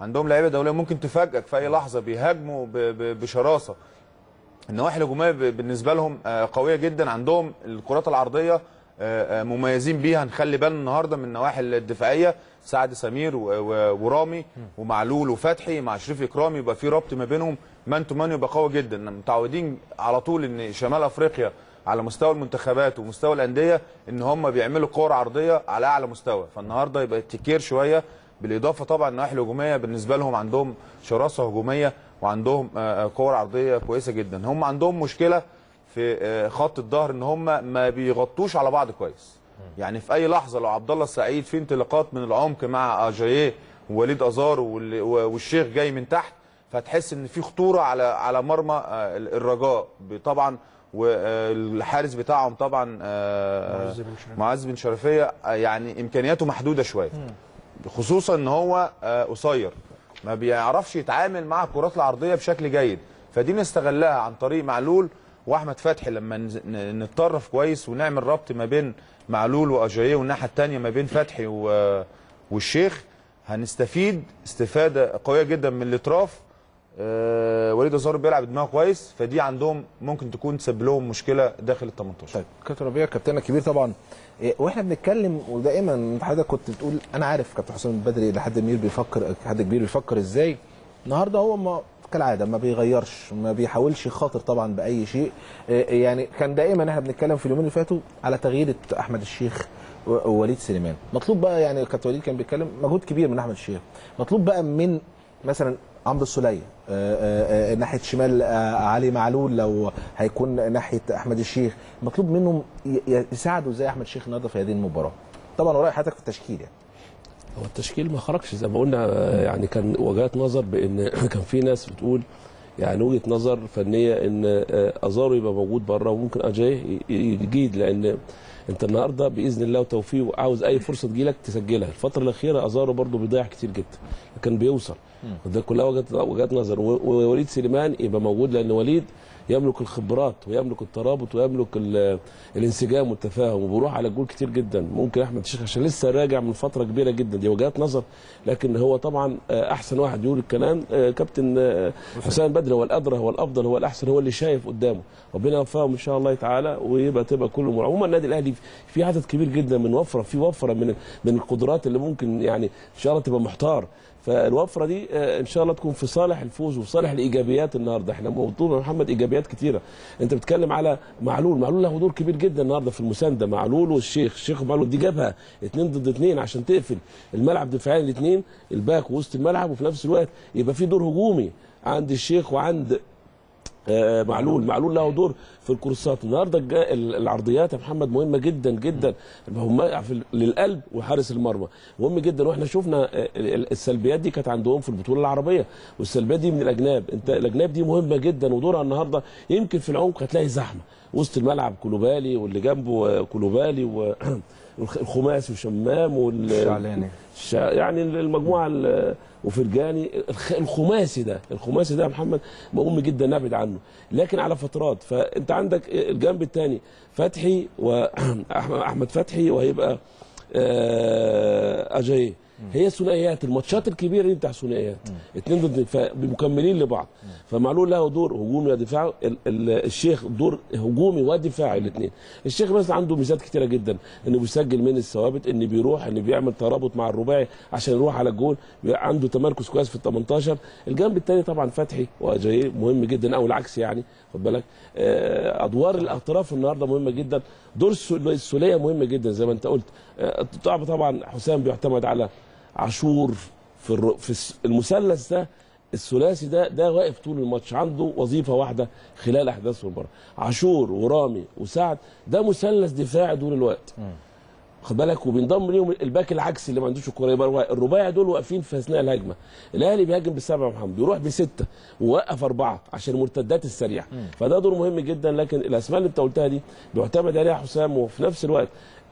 عندهم لعيبة دولية ممكن تفاجئك في أي لحظة بيهاجموا بشراسة. النواحي الهجومية بالنسبة لهم آه، قوية جدا. عندهم الكرات العرضية آه، آه، مميزين بيها. نخلي بالنا النهارده من النواحي الدفاعية. سعد سمير ورامي ومعلول وفتحي مع شريف إكرامي يبقى في ربط ما بينهم. man to man يبقى قوي جدا. متعودين على طول إن شمال أفريقيا على مستوى المنتخبات ومستوى الأندية إن هم بيعملوا كور عرضية على أعلى مستوى. فالنهاردة يبقى ال take care شوية بالإضافة طبعا النواحي الهجومية بالنسبة لهم عندهم شراسة هجومية وعندهم آه، آه، كور عرضية كويسة جدا. هم عندهم مشكلة في آه، خط الظهر إن هم ما بيغطوش على بعض كويس. يعني في أي لحظة لو عبد الله السعيد في انطلاقات من العمق مع آجاييه ووليد أزار وال- والشيخ جاي من تحت فتحس إن في خطورة على على مرمى آه، الرجاء. طبعا والحارس بتاعهم طبعا آه، معز بن شرفية آه، يعني إمكانياته محدودة شوية. خصوصا إن هو آه، قصير. ما بيعرفش يتعامل مع الكرات العرضية بشكل جيد. فدي نستغلها عن طريق معلول وأحمد فتحي لما نتطرف كويس ونعمل ربط ما بين معلول واجاييه والناحية الثانية ما بين فتحي والشيخ هنستفيد استفادة قوية جدا من الاطراف آه، وليد ازار بيلعب دماغه كويس فدي عندهم ممكن تكون تسبب لهم مشكلة داخل ال 18 طيب كابتن ربيع كابتننا الكبير طبعا. إيه، وإحنا بنتكلم ودائما حضرتك كنت بتقول أنا عارف كابتن حسام البدري لحد كبير بيفكر حد كبير بيفكر إزاي. النهارده هو ما كالعادة ما بيغيرش ما بيحاولش يخاطر طبعا بأي شيء. إيه، يعني كان دائما إحنا بنتكلم في اليومين اللي فاتوا على تغيير أحمد الشيخ ووليد سليمان. مطلوب بقى يعني كابتن وليد كان بيتكلم مجهود كبير من أحمد الشيخ. مطلوب بقى من مثلا عمرو السولية آه، آه، آه، ناحية شمال آه، علي معلول لو هيكون ناحية أحمد الشيخ. مطلوب منهم يساعدوا إزاي أحمد الشيخ النهارده في هذه المباراة. طبعا وراي حضرتك في التشكيل يعني. هو التشكيل ما خرجش. زي ما قلنا يعني كان وجهات نظر بإن كان في ناس بتقول يعني وجهة نظر فنية إن آه، أزارو يبقى موجود بره وممكن اجاي ي- يجيد لأن أنت النهارده بإذن الله وتوفيقه عاوز أي فرصة تجيلك تسجلها. الفترة الأخيرة أزارو برضو بيضيع كتير جدا لكن بيوصل. وده كلها وجهات نظر. ووليد سليمان يبقى موجود لأن وليد يملك الخبرات ويملك الترابط ويملك ال- الانسجام والتفاهم وبيروح على الجول كتير جدا. ممكن أحمد الشيخ عشان لسه راجع من فترة كبيرة جدا. دي وجهات نظر لكن هو طبعا آه، أحسن واحد. يقول الكلام آه، كابتن آه، حسام بدري هو الأدرى هو الأفضل هو الأحسن هو اللي شايف قدامه. ربنا يوفقهم إن شاء الله تعالى ويبقى تبقى كله مع عموما النادي الأهلي في عدد كبير جدا من وفرة في وفرة من من القدرات اللي ممكن يعني إن شاء الله تبقى محتار. فالوفرة دي آه، إن شاء الله تكون في صالح الفوز وفي صالح الإيجابيات النهارده. إحنا موضوع محمد إيجابيات كتيرة. أنت بتتكلم على معلول. معلول له دور كبير جدا النهارده في المسانده معلول والشيخ الشيخ ومعلول دي جابها اثنين ضد اثنين عشان تقفل الملعب دفاعيا الاثنين الباك ووسط الملعب وفي نفس الوقت يبقى في دور هجومي عند الشيخ وعند معلول. معلول له دور في الكورسات. النهارده العرضيات يا محمد مهمة جدا جدا. هم للقلب وحارس المرمى. مهم جدا. وإحنا شفنا آه، ال- السلبيات دي كانت عندهم في البطولة العربية. والسلبيات دي من الأجناب. انت الأجناب دي مهمة جدا. ودورها النهارده يمكن في العمق هتلاقي زحمة. وسط الملعب كلوبالي واللي جنبه آه، كلوبالي و الخماسي وشمام وال الشعلاني. الشع- يعني المجموعة ال- وفرجاني. الخ- الخماسي ده الخماسي ده يا محمد مهم جدا نبعد عنه. لكن على فترات فأنت عندك الجنب الثاني فتحي واحمد فتحي وهيبقى آه، أجاي. هي ثنائيات الماتشات الكبيرة دي بتاع ثنائيات اثنين ضد فمكملين لبعض. فمعلول له دور هجومي ودفاعي ال- ال- الشيخ دور هجومي ودفاعي الاثنين. الشيخ بس عنده ميزات كتيرة جدا إنه بيسجل من الثوابت إنه بيروح إنه بيعمل ترابط مع الرباعي عشان يروح على الجول عنده تمركز كويس في ال 18 الجنب الثاني طبعا فتحي واجاي مهم جدا أو العكس يعني خد بالك. آه، أدوار الاطراف النهارده مهمة جدا. دور السو- السولية مهم جدا زي ما أنت قلت. آه، طبعا حسام بيعتمد على عاشور في الر... في المثلث ده الثلاثي ده ده واقف طول الماتش عنده وظيفة واحدة خلال احداث المباراه عاشور ورامي وسعد ده مثلث دفاعي طول الوقت. خد بالك وبينضم ليهم الباك العكسي اللي ما عندوش الكورة. يبقى الرباعي- دول واقفين في أثناء الهجمة. الأهلي بيهاجم بالسبعه يا محمد بيروح بستة ووقف أربعة عشان المرتدات السريعة. فده دور مهم جدا لكن الأسماء اللي أنت قلتها دي بيعتمد عليها حسام وفي نفس الوقت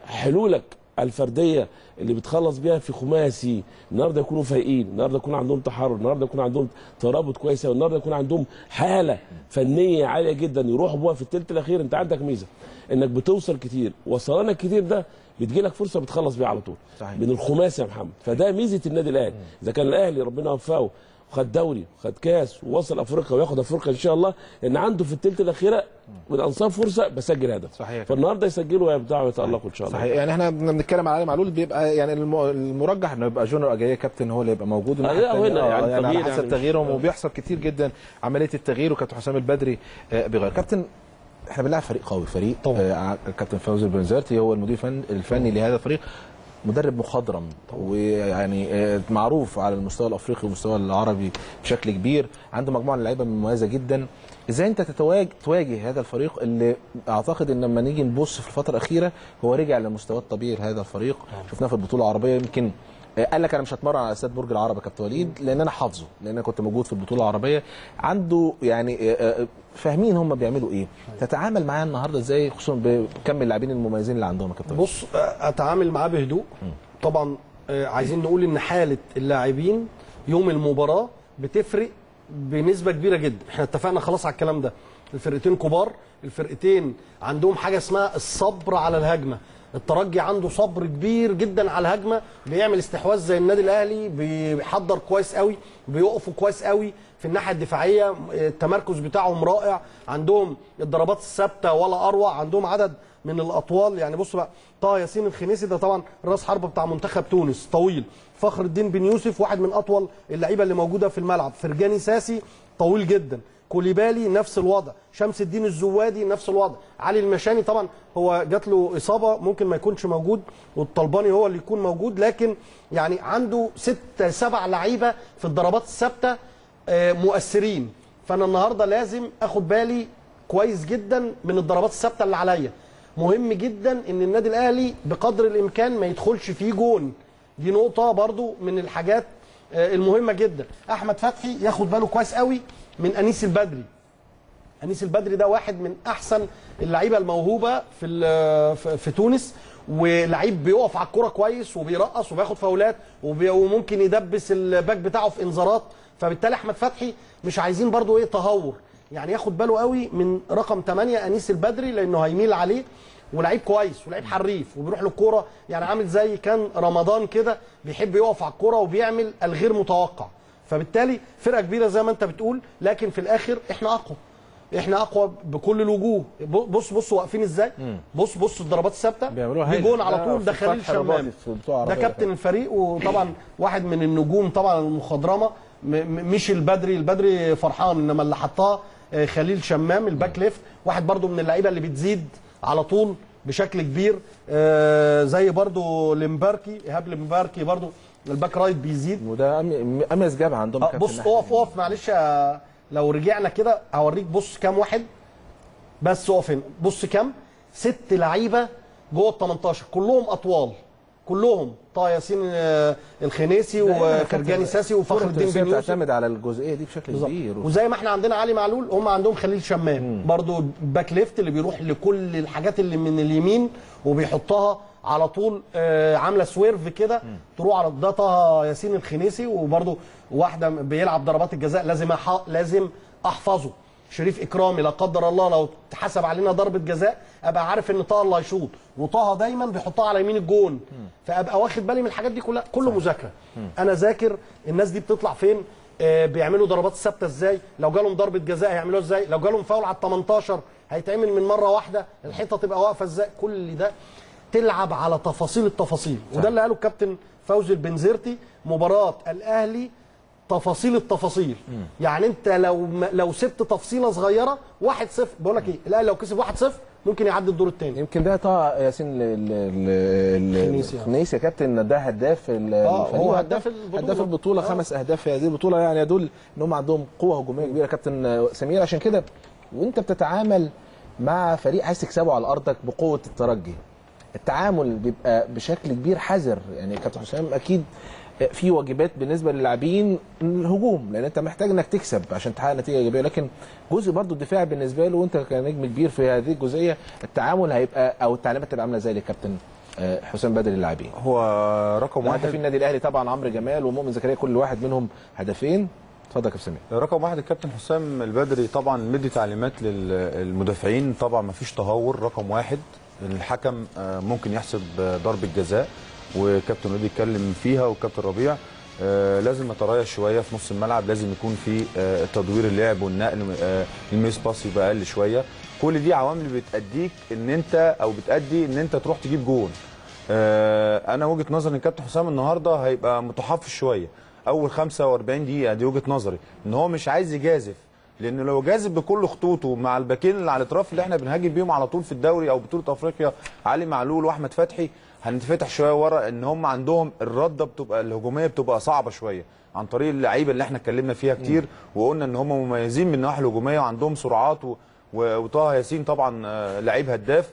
حلولك الفردية اللي بتخلص بيها في خماسي. النهارده يكونوا فايقين النهارده يكون عندهم تحرر النهارده يكون عندهم ترابط كويس النهارده يكون عندهم حالة فنية عالية جدا يروحوا بيها في الثلث الأخير. أنت عندك ميزة إنك بتوصل كتير. وصلانك كتير ده بتجي لك فرصة بتخلص بيها على طول. صحيح. من الخماسي يا محمد. فده ميزة النادي الأهلي. إذا كان الأهلي ربنا وفقه وخد دوري وخد كاس ووصل أفريقيا وياخد أفريقيا إن شاء الله إن عنده في الثلث الأخيرة من انصاف فرصة بسجل هدف صحيح. فالنهاردة يسجلوا ويبدعوا ويتألقوا إن شاء الله صحيح يعني إحنا بن- بنتكلم على علي معلول بيبقى يعني الم- المرجح إنه يبقى جونر اجايه كابتن هو اللي يبقى موجود لا، التانية. هنا آه، يعني يعني على حسب يعني تغييرهم آه. وبيحصل كتير جدا عملية التغيير وكابتن حسام البدري آه، بيغير كابتن إحنا بنلعب فريق قوي فريق طبعا كابتن فوزي البنزرتي هو المدير الفن الفني لهذا الفريق مدرب مخضرم ويعني آه، معروف على المستوى الأفريقي والمستوى العربي بشكل كبير عنده مجموعة من اللعيبة مميزة جدا. إزاي أنت تتواجه تواجه هذا الفريق اللي أعتقد إن لما نيجي نبص في الفترة الأخيرة هو رجع لمستواه الطبيعي لهذا الفريق. شفناه في البطولة العربية يمكن آه، قال لك أنا مش هتمرن على أستاد برج العرب يا كابتن وليد لأن أنا حافظه لأن أنا كنت موجود في البطولة العربية. عنده يعني آه، فاهمين هم بيعملوا إيه. تتعامل معاه النهارده إزاي خصوصا بكم اللاعبين المميزين اللي عندهم يا كابتن؟ بص أتعامل معاه بهدوء. طبعا آه، عايزين نقول إن حالة اللاعبين يوم المباراة بتفرق بنسبة كبيرة جدا. إحنا اتفقنا خلاص على الكلام ده. الفرقتين كبار. الفرقتين عندهم حاجة اسمها الصبر على الهجمة. الترجي عنده صبر كبير جدا على الهجمة. بيعمل استحواذ زي النادي الأهلي بيحضر كويس قوي بيقفوا كويس قوي. في الناحية الدفاعية التمركز بتاعهم رائع. عندهم الضربات الثابتة ولا أروع. عندهم عدد من الأطوال. يعني بص بقى طه ياسين الخنيسي ده طبعا راس حربة بتاع منتخب تونس طويل. فخر الدين بن يوسف واحد من أطول اللعيبة اللي موجودة في الملعب. فرجاني ساسي طويل جدا. كوليبالي نفس الوضع. شمس الدين الزوادي نفس الوضع. علي المشاني طبعا هو جات له إصابة ممكن ما يكونش موجود والطلباني هو اللي يكون موجود. لكن يعني عنده ست سبع لعيبة في الضربات الثابتة. مؤثرين. فأنا النهارده لازم أخد بالي كويس جدا من الضربات الثابتة اللي عليا. مهم جدا إن النادي الأهلي بقدر الإمكان ما يدخلش فيه جون. دي نقطة برضو من الحاجات آه، المهمة جدا. أحمد فتحي ياخد باله كويس قوي من أنيس البدري. أنيس البدري ده واحد من أحسن اللعيبة الموهوبة في ال- في- تونس. ولعيب بيقف على الكوره كويس وبيرقص وبياخد فاولات وممكن يدبس الباك بتاعه في انذارات. فبالتالي أحمد فتحي مش عايزين برضو إيه تهور. يعني ياخد باله قوي من رقم 8 أنيس البدري لأنه هيميل عليه ولعيب كويس ولعيب حريف وبيروح للكورة. يعني عامل زي كان رمضان كده بيحب يقف على الكورة وبيعمل الغير متوقع. فبالتالي فرقة كبيرة زي ما أنت بتقول لكن في الآخر إحنا أقوى. إحنا أقوى بكل الوجوه. بص بص واقفين إزاي؟ بص بص الضربات الثابتة. بيعملوها. جون على طول ده خليل شمام ده. كابتن الفريق وطبعا واحد من النجوم طبعا المخضرمة. مش البدري البدري فرحان إنما اللي حطها آه، خليل شمام ال back left واحد برضو من اللعيبة اللي بتزيد على طول بشكل كبير آه، زي برضو لمباركي إيهاب لمباركي برضو ال back right بيزيد. وده اميز جابها عندهم آه، كابتن بص. أقف أقف معلش لو رجعنا كده هوريك بص كام واحد. بس اقف هنا بص كام ست لعيبة جوه ال 18 كلهم أطوال كلهم. طه ياسين آه، الخنيسي وفرجاني ساسي وفخر الدين بن يوسف بتعتمد على الجزئية دي بشكل. كبير. وزي ما إحنا عندنا علي معلول هم عندهم خليل شمام. برضو back left اللي بيروح لكل الحاجات اللي من اليمين وبيحطها على طول آه، عاملة swerve كده تروح على ده طه ياسين الخنيسي وبرضو واحدة بيلعب ضربات الجزاء لازم. لازم أحفظه. شريف إكرامي لا قدر الله لو اتحسب علينا ضربة جزاء أبقى عارف إن طه اللي هيشوط وطه دايما بيحطها على يمين الجون. فأبقى واخد بالي من الحاجات دي كلها. كله مذاكرة. أنا ذاكر الناس دي بتطلع فين؟ آه، بيعملوا ضربات ثابتة إزاي؟ لو جالهم ضربة جزاء هيعملوها إزاي؟ لو جالهم فاول على ال 18 هيتعمل من مرة واحدة؟ الحيطة تبقى واقفة إزاي؟ كل ده تلعب على تفاصيل التفاصيل. وده اللي قاله الكابتن فوزي البنزرتي مباراة الأهلي تفاصيل التفاصيل. يعني انت لو لو سبت تفصيلة صغيرة 1-0 بقول لك إيه الأهلي لو كسب 1-0 ممكن يعدي الدور الثاني يمكن ده طه ياسين ال- ال- ال- ال- خنيسي. الخنيسي يا كابتن ده هداف آه، الفريق. هو هداف البطولة. هداف البطولة خمس أهداف في هذه البطولة. يعني يدل إن هم عندهم قوة هجومية كبيرة. كابتن سمير عشان كده وأنت بتتعامل مع فريق عايز تكسبه على أرضك بقوة الترجي. التعامل بيبقى بشكل كبير حذر. يعني كابتن حسام أكيد في واجبات بالنسبة للاعبين الهجوم لأن أنت محتاج إنك تكسب عشان تحقق نتيجة إيجابية. لكن جزء برضو الدفاع بالنسبة له وأنت كنجم كبير في هذه الجزئية التعامل هيبقى أو التعليمات تبقى عاملة إزاي للكابتن آه، حسام بدري للاعبين. هو رقم واحد. هدافين النادي الأهلي طبعا عمرو جمال ومؤمن زكريا كل واحد منهم هدفين. اتفضل يا كابتن رقم واحد الكابتن حسام البدري طبعا مدي تعليمات للمدافعين. طبعا ما فيش تهور رقم واحد. الحكم آه، ممكن يحسب ضربة جزاء. وكابتن ودي اتكلم فيها وكابتن ربيع آه، لازم نتريث شوية في نص الملعب لازم يكون في آه، تدوير اللعب والنقل آه، ال miss pass يبقى أقل شوية. كل دي عوامل بتأديك إن أنت أو بتأدي إن أنت تروح تجيب جون. أنا وجهة نظري إن كابتن حسام النهارده هيبقى متحفظ شوية. أول 45 دقيقة دي وجهة نظري إن هو مش عايز يجازف. لأن لو جازف بكل خطوطه مع الباكين اللي على الاطراف اللي إحنا بنهاجم بيهم على طول في الدوري أو بطولة أفريقيا علي معلول وأحمد فتحي هنتفتح شوية ورا إن هم عندهم الردة بتبقى الهجومية بتبقى صعبة شوية عن طريق اللعيبه اللي إحنا اتكلمنا فيها كتير وقلنا إن هم مميزين من الناحيه الهجومية وعندهم سرعات وطه ياسين طبعا آه، لعيب هداف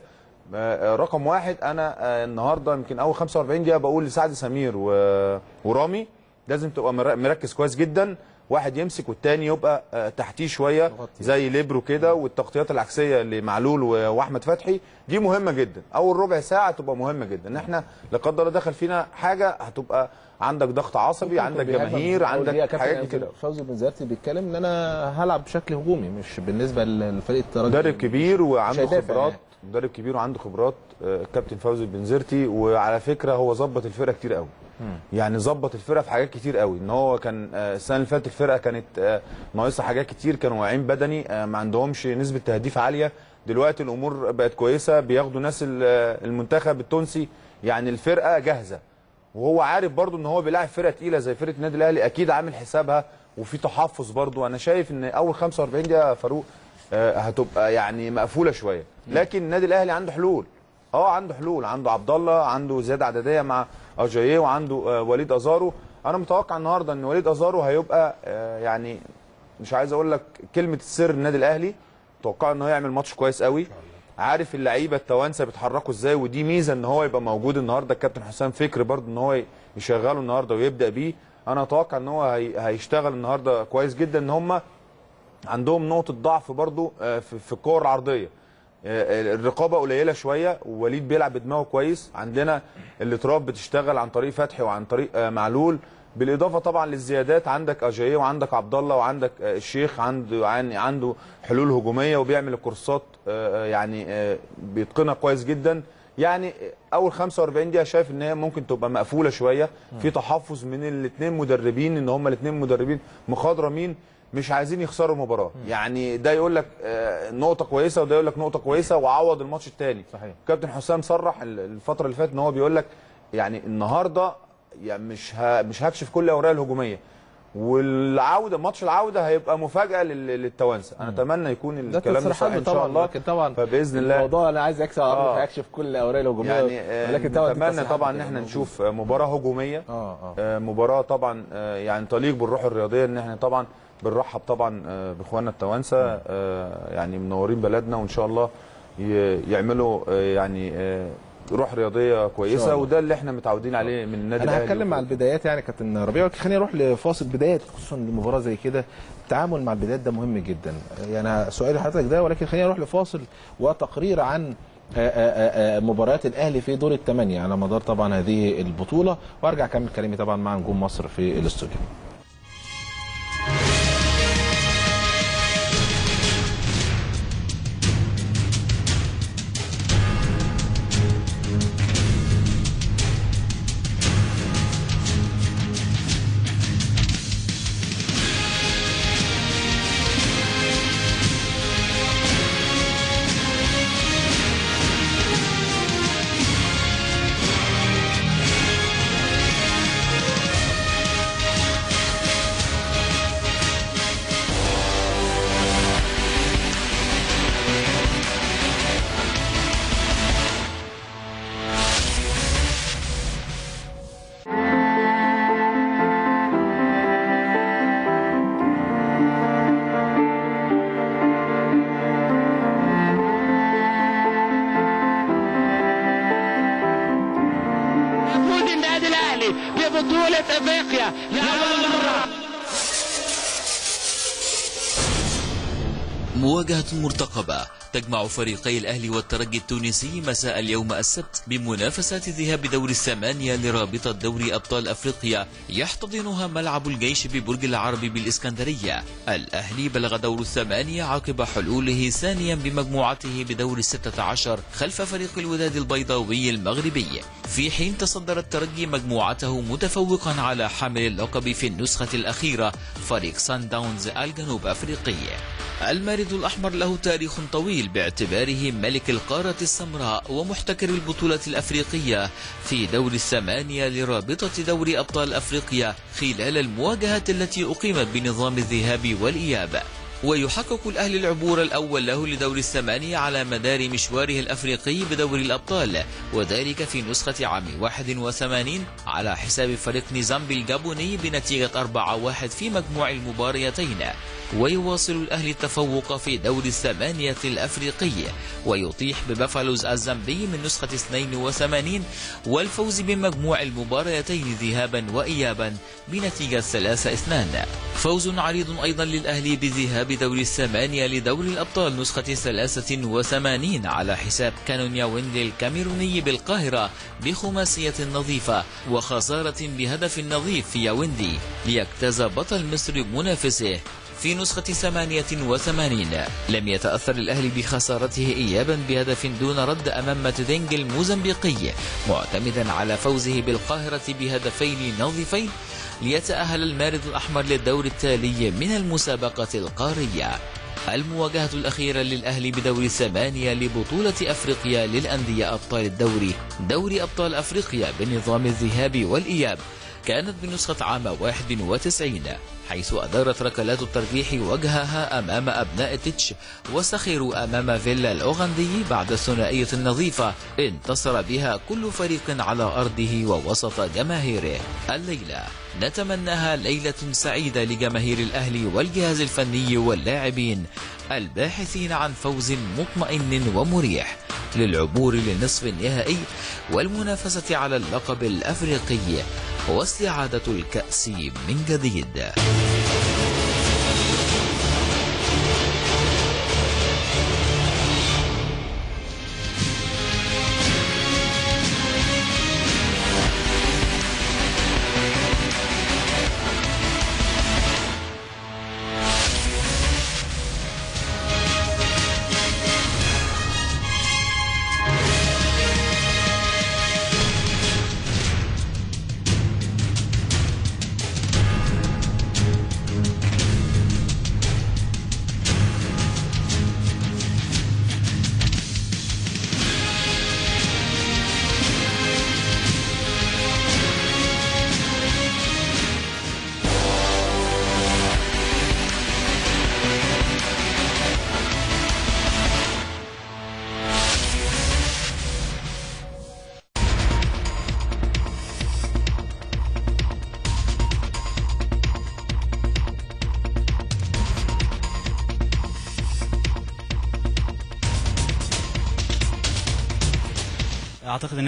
آه، رقم واحد أنا آه، النهارده يمكن أول 45 دقيقة بقول لسعد سمير. ورامي لازم تبقى مر- مركز كويس جدا واحد يمسك والتاني يبقى آه، تحتيه شوية زي ليبرو كده والتغطيات العكسية لمعلول و- وأحمد فتحي. دي مهمة جدا. أول ربع ساعة تبقى مهمة جدا. ان إحنا لا قدر الله دخل فينا حاجة هتبقى عندك ضغط عصبي عندك جماهير عندك حاجات كتير فوزي بن زياتي بيتكلم إن أنا هلعب بشكل هجومي مش بالنسبة للفريق الترجي. مدرب كبير وعنده خبرات. يعني. مدرب كبير وعنده خبرات آه، الكابتن فوزي البنزرتي وعلى فكرة هو ظبط الفرقة كتير قوي. يعني ظبط الفرقة في حاجات كتير قوي. إن هو كان آه، السنة اللي فاتت الفرقة كانت آه، ناقصها حاجات كتير كانوا واقعين بدني ما عندهمش نسبة تهديف عالية. دلوقتي الأمور بقت كويسة بياخدوا ناس ال- المنتخب التونسي. يعني الفرقة جاهزة. وهو عارف برضو إن هو بيلاعب فرقة تقيلة زي فرقة النادي الأهلي أكيد عامل حسابها. وفي تحفظ برضو. أنا شايف إن أول 45 دقيقة فاروق هتبقى يعني مقفولة شوية. لكن النادي الأهلي عنده حلول. آه عنده حلول. عنده عبد الله عنده زياده عددية مع أجاييه وعنده آه، وليد أزارو. أنا متوقع النهارده إن وليد أزارو هيبقى آه، يعني مش عايز أقول لك كلمة السر النادي الأهلي. متوقع إن هو يعمل ماتش كويس قوي. عارف اللعيبة التوانسة بيتحركوا إزاي؟ ودي ميزة إن هو يبقى موجود النهارده. الكابتن حسام فكر برضو إن هو يشغله النهارده ويبدأ بيه. أنا أتوقع إن هو هي- هيشتغل النهارده كويس جدا. إن هم عندهم نقطة ضعف برضو آه، في الكور العرضية. آه، الرقابة قليلة شوية ووليد بيلعب بدماغه كويس. عندنا الاطراف بتشتغل عن طريق فتحي وعن طريق آه، معلول. بالإضافة طبعا للزيادات عندك اجاييه وعندك عبد الله وعندك آه، الشيخ عنده يعني عنده حلول هجومية وبيعمل الكورسات آه، آه، يعني آه، بيتقنها كويس جدا. يعني أول 45 دقيقة شايف إن هي ممكن تبقى مقفولة شوية. في تحفظ من الاثنين مدربين إن هم الاثنين مدربين مخضرمين. مش عايزين يخسروا المباراه يعني ده يقول لك آه، نقطة كويسة وده يقول لك نقطة كويسة وعوض الماتش الثاني صحيح. كابتن حسام صرح ال- الفترة اللي فاتت إن هو بيقول لك يعني النهارده يعني مش ه... مش هكشف كل الأوراق الهجومية. والعودة ماتش العودة هيبقى مفاجأة لل... للتوانسة. أنا أتمنى يكون الكلام ده تصريحات صح إن شاء طبعا الله. لكن طبعا فبإذن الله. الموضوع أنا عايز أكسب آه. اكشف كل الأوراق الهجومية. يعني آه، ولكن طبعا تصريحات طبعا إن إحنا. نشوف آه، مباراة هجومية. آه. آه، مباراة طبعا آه، يعني تليق بالروح الرياضية إن إحنا طبعا بنرحب طبعا آه، بإخواننا التوانسة آه، يعني منورين بلدنا وإن شاء الله يعملوا آه، يعني روح رياضية كويسة. وده اللي إحنا متعودين عليه من النادي أنا الأهلي هتكلم مع البدايات يعني كابتن ربيع خليني أروح لفاصل بدايات خصوصا لمباراة زي كده. التعامل مع البدايات ده مهم جدا. يعني سؤالي لحضرتك ده ولكن خليني أروح لفاصل وتقرير عن مباريات الأهلي في دور الثمانيه على مدار طبعا هذه البطولة. وأرجع أكمل كلامي طبعا مع نجوم مصر في الاستوديو. فريقي الأهلي والترجي التونسي مساء اليوم السبت بمنافسة ذهاب دور الثمانية لرابطة دوري أبطال أفريقيا. يحتضنها ملعب الجيش ببرج العرب بالإسكندرية. الأهلي بلغ دور الثمانية عقب حلوله ثانيا بمجموعته بدور الستة عشر خلف فريق الوداد البيضاوي المغربي. في حين تصدر الترجي مجموعته متفوقا على حامل اللقب في النسخة الأخيرة فريق سان داونز الجنوب أفريقي. المارد الأحمر له تاريخ طويل باعتباره ملك القارة السمراء ومحتكر البطولة الأفريقية في دور الثمانية لرابطة دوري أبطال أفريقيا خلال المواجهة التي أقيمت بنظام الذهاب والإياب. ويحقق الأهلي العبور الأول له لدور الثمانية على مدار مشواره الأفريقي بدوري الأبطال وذلك في نسخة عام 81 على حساب فريق نيزامبي الجابوني بنتيجة 4-1 في مجموع المباريتين. ويواصل الأهلي التفوق في دور الثمانية الأفريقي ويطيح ببافالوز الزامبي من نسخة 82 والفوز بمجموع المباريتين ذهابا وإيابا بنتيجة 3-2 فوز عريض أيضا للأهلي بذهاب دور الثمانية لدور الأبطال نسخة 83 على حساب كانون ياوندي الكاميروني بالقاهرة بخماسية نظيفة وخسارة بهدف نظيف في ياوندي ليجتاز بطل مصر منافسه في نسخة 88 لم يتأثر الأهلي بخسارته إيابا بهدف دون رد أمام ماتدينج الموزمبيقي معتمدا على فوزه بالقاهرة بهدفين نظيفين ليتأهل المارد الأحمر للدور التالي من المسابقة القارية. المواجهة الأخيرة للأهلي بدور الثمانية لبطولة أفريقيا للأندية أبطال الدوري دوري أبطال أفريقيا بنظام الذهاب والإياب. كانت بنسخة عام 91 حيث أدارت ركلات الترجيح وجهها أمام أبناء تيتش وسخروا أمام فيلا الأوغندي بعد الثنائية النظيفة انتصر بها كل فريق على أرضه ووسط جماهيره. الليلة نتمناها ليلة سعيدة لجماهير الأهلي والجهاز الفني واللاعبين. الباحثين عن فوز مطمئن ومريح للعبور للنصف النهائي والمنافسة على اللقب الأفريقي واستعادة الكأس من جديد.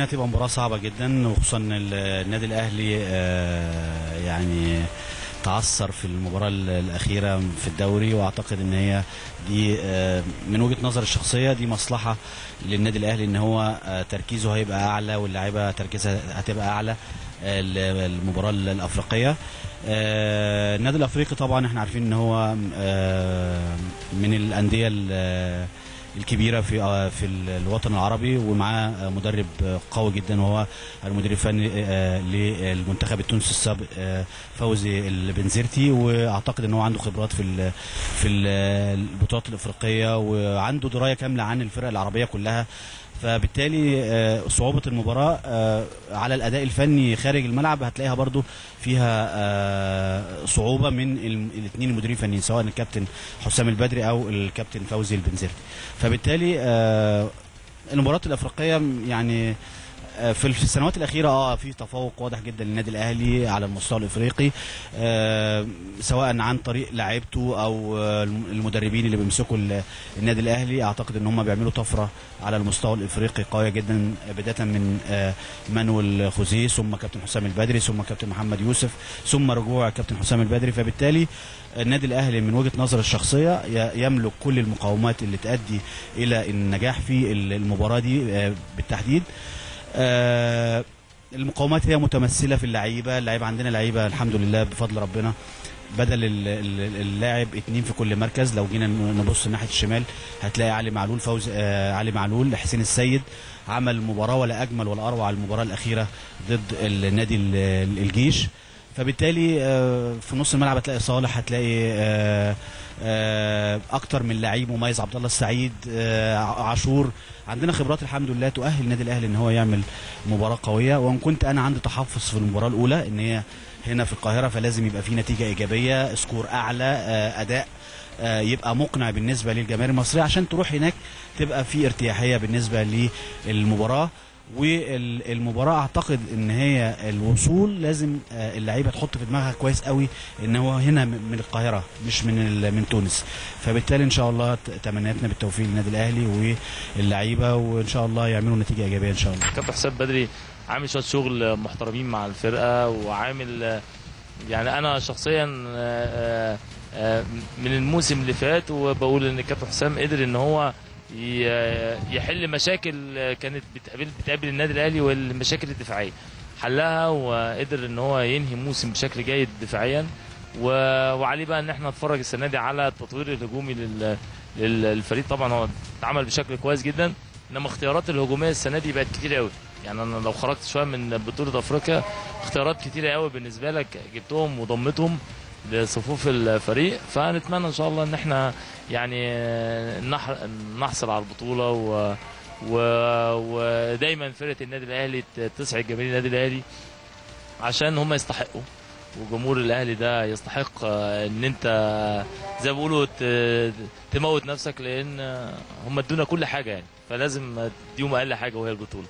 انها تبقى مباراة صعبة جدا وخصوصا إن ال- النادي الأهلي آه، يعني تعثر في المباراة ال- الأخيرة في الدوري وأعتقد إن هي دي آه، من وجهة نظر الشخصية دي مصلحة للنادي الأهلي إن هو آه، تركيزه هيبقى أعلى واللاعيبه تركيزها هتبقى أعلى ال- المباراة ال- الأفريقية. النادي الأفريقي طبعا إحنا عارفين إن هو من الأندية ال- الكبيرة في آه، في ال- الوطن العربي ومعاه مدرب قوي جدا وهو المدير الفني آه، للمنتخب التونسي السابق آه، فوزي البنزرتي. وأعتقد إن هو عنده خبرات في في ال- البطولات الإفريقية وعنده دراية كاملة عن الفرق العربية كلها. فبالتالي آه، صعوبة المباراة آه، على الأداء الفني خارج الملعب هتلاقيها برضو فيها آه، صعوبة من الاثنين المديرين الفنيين سواء الكابتن حسام البدري أو الكابتن فوزي البنزرتي. فبالتالي المباريات الأفريقية يعني في في السنوات الأخيرة آه في تفوق واضح جدا للنادي الأهلي على المستوى الإفريقي آه، سواء عن طريق لاعيبته أو آه، المدربين اللي بيمسكوا ال- النادي الأهلي. أعتقد إن هم بيعملوا طفرة على المستوى الإفريقي قوية جدا بداية من آه، مانويل خوزيه ثم كابتن حسام البدري ثم كابتن محمد يوسف ثم رجوع كابتن حسام البدري. فبالتالي النادي الأهلي من وجهة نظر الشخصية يملك كل المقومات اللي تؤدي إلى النجاح في المباراة دي آه، بالتحديد. آه، المقومات هي متمثلة في اللعيبة. اللعيبة عندنا لعيبة الحمد لله بفضل ربنا. بدل ال- ال- اللاعب اتنين في كل مركز لو جينا نبص ناحيه الشمال هتلاقي علي معلول فوز آه علي معلول حسين السيد عمل مباراة ولا أجمل ولا أروع المباراة الأخيرة ضد النادي ال- الجيش. فبالتالي آه، في نص الملعب هتلاقي صالح هتلاقي آه، أكتر من لعيب مميز عبد الله السعيد آه، عاشور. عندنا خبرات الحمد لله تؤهل النادي الأهلي إن هو يعمل مباراة قوية. وإن كنت أنا عندي تحفظ في المباراة الأولى إن هي هنا في القاهرة فلازم يبقى في نتيجة إيجابية سكور أعلى آه، أداء آه، يبقى مقنع بالنسبة للجماهير المصرية. عشان تروح هناك تبقى في ارتياحية بالنسبة للمباراة. والمباراة أعتقد إن هي الوصول. لازم آه، اللعيبة تحط في دماغها كويس قوي إن هو هنا من القاهرة مش من من تونس. فبالتالي إن شاء الله تمنياتنا بالتوفيق للنادي الأهلي واللعيبة وإن شاء الله يعملوا نتيجة إيجابية إن شاء الله. كابتن حسام بدري عامل شوية شغل محترمين مع الفرقة وعامل يعني أنا شخصيا آه، آه، من الموسم اللي فات وبقول إن كابتن حسام قدر إن هو يحل مشاكل كانت بتقابل بتقابل النادي الأهلي والمشاكل الدفاعية. حلها وقدر إن هو ينهي موسم بشكل جيد دفاعيا. وعليه بقى إن إحنا نتفرج السنة دي على التطوير الهجومي لل- لل- للفريق. طبعا هو اتعمل بشكل كويس جدا إنما اختيارات الهجومية السنة دي بقت كتير قوي يعني أنا لو خرجت شوية من بطولة أفريقيا اختيارات كتيره قوي بالنسبة لك جبتهم وضمتهم لصفوف الفريق. فنتمنى إن شاء الله إن إحنا يعني نح- نحصل على البطولة و. ودايما فرقة النادي الأهلي تسعد جماهير النادي الأهلي عشان هم يستحقوا وجمهور الأهلي ده يستحق آه، إن أنت زي ما بيقولوا تموت نفسك لأن هم ادونا كل حاجة يعني فلازم تديهم أقل حاجة وهي البطولة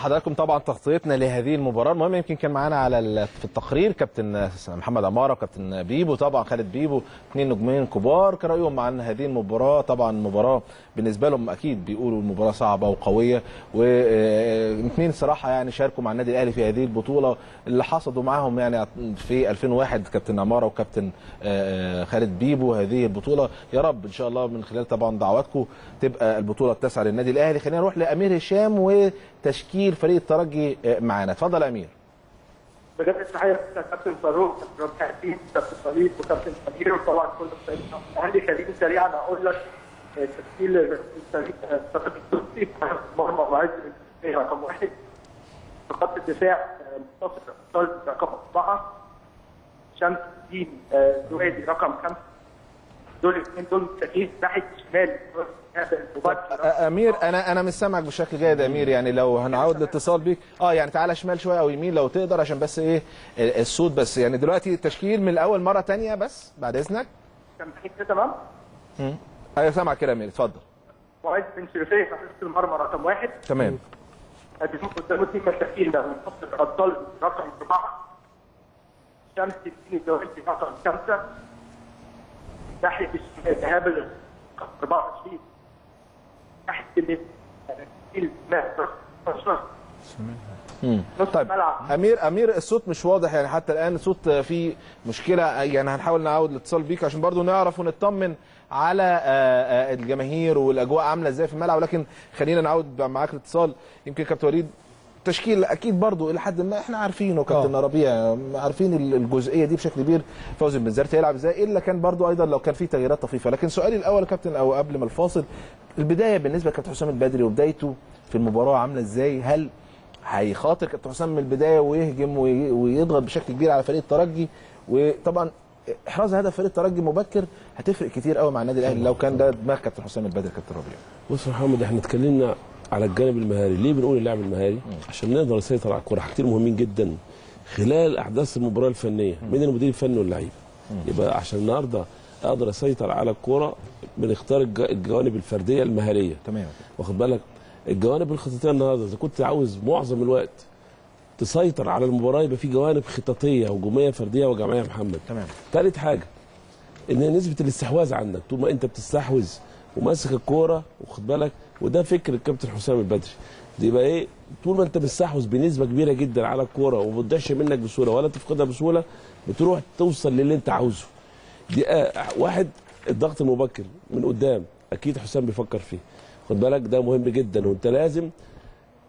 حضراتكم طبعا تغطيتنا لهذه المباراة. المهم يمكن كان معانا على في التقرير كابتن محمد عمارة وكابتن بيبو طبعا خالد بيبو اثنين نجمين كبار كان رأيهم عن هذه المباراة. طبعا مباراة بالنسبة لهم أكيد بيقولوا المباراه صعبة وقوية واثنين صراحة يعني شاركوا مع النادي الأهلي في هذه البطولة اللي حصدوا معاهم يعني في 2001 كابتن عمارة وكابتن آه، خالد بيبو. هذه البطولة يا رب إن شاء الله من خلال طبعا دعواتكم تبقى البطولة التاسعة للنادي الأهلي. خلينا نروح لأمير هشام وتشكيل فريق الترجي آه، معانا. اتفضل أمير. بجد التحيه كابتن فاروق كابتن حكيم كابتن صليب وكابتن سمير وطبعا كل الفريق. الاهلي خليني سريعا أقول لك آه، تشكيل الفريق التونسي مرمى وعز رقم واحد. خط الدفاع آه، منتصر اتصال رقم أربعة. شمس الدين زويدي رقم خمسة. دول الاثنين دول مستفيد ناحية الشمال أمير أنا أنا مش سامعك بشكل جيد يا أمير يعني لو هنعود الاتصال بيك. آه يعني تعالى شمال شوية أو يمين لو تقدر عشان بس إيه ال- الصوت بس. يعني دلوقتي التشكيل من الأول مرة تانية بس بعد إذنك. تمام مم. أيوه سامعك كده يا أمير. اتفضل. وعز بن شريفيه في حراسه المرمى رقم واحد. تمام. هدفهم قدامه اثنين مساكين ده. منتصر الابطال رقم أربعة. شمس الدين الدوالي رقم خمسة. ناحية الشمال ايهاب رقم 24 ناحيه اليمين رقم 12 مم. طيب امير أمير الصوت مش واضح يعني حتى الآن الصوت فيه مشكلة يعني هنحاول نعود الاتصال بيك عشان برضو نعرف ونطمن على آه، آه، الجماهير والأجواء عاملة إزاي في الملعب ولكن خلينا نعود معاك الاتصال يمكن كابتن وليد تشكيل أكيد برضو إلى حد ما إحنا عارفينه كابتن ربيع عارفين ال- الجزئية دي بشكل كبير. فوزي بن زرت يلعب إزاي؟ إلا كان برضو أيضا لو كان في تغييرات طفيفة. لكن سؤالي الأول كابتن أو قبل ما الفاصل البداية بالنسبة لكابتن حسام البدري وبدايته في المباراة عاملة إزاي؟ هل هيخاطر كابتن حسام من البداية ويهجم وي- ويضغط بشكل كبير على فريق الترجي؟ وطبعا إحراز هدف فريق الترجي مبكر هتفرق كتير قوي مع النادي الأهلي لو كان ده دماغ كابتن حسام البدري كابتن ربيع. بص يا محمد إحنا اتكلمنا على الجانب المهاري. ليه بنقول اللاعب المهاري؟ عشان نقدر نسيطر على الكورة. حاجتين مهمين جدا. خلال أحداث المباراة الفنية من المدير الفني واللعيب؟ يبقى عشان النهارده أقدر أسيطر على الكورة بنختار الج- الجوانب الفردية المهارية. تمام. واخد بالك؟ الجوانب الخططية النهارده إذا كنت عاوز معظم الوقت تسيطر على المباراة يبقى في جوانب خططية هجوميه فردية وجماعية يا محمد. تمام. ثالث حاجة إن نسبة الاستحواذ عندك طول ما أنت بتستحوذ وماسك الكورة واخد بالك؟ وده فكر الكابتن حسام البدري. يبقى إيه؟ طول ما أنت مستحوذ بنسبة كبيرة جدا على الكورة وما منك بسهولة ولا تفقدها بسهولة بتروح توصل للي أنت عاوزه. دي آه واحد الضغط المبكر من قدام أكيد حسام بيفكر فيه. خد بالك ده مهم جدا. وأنت لازم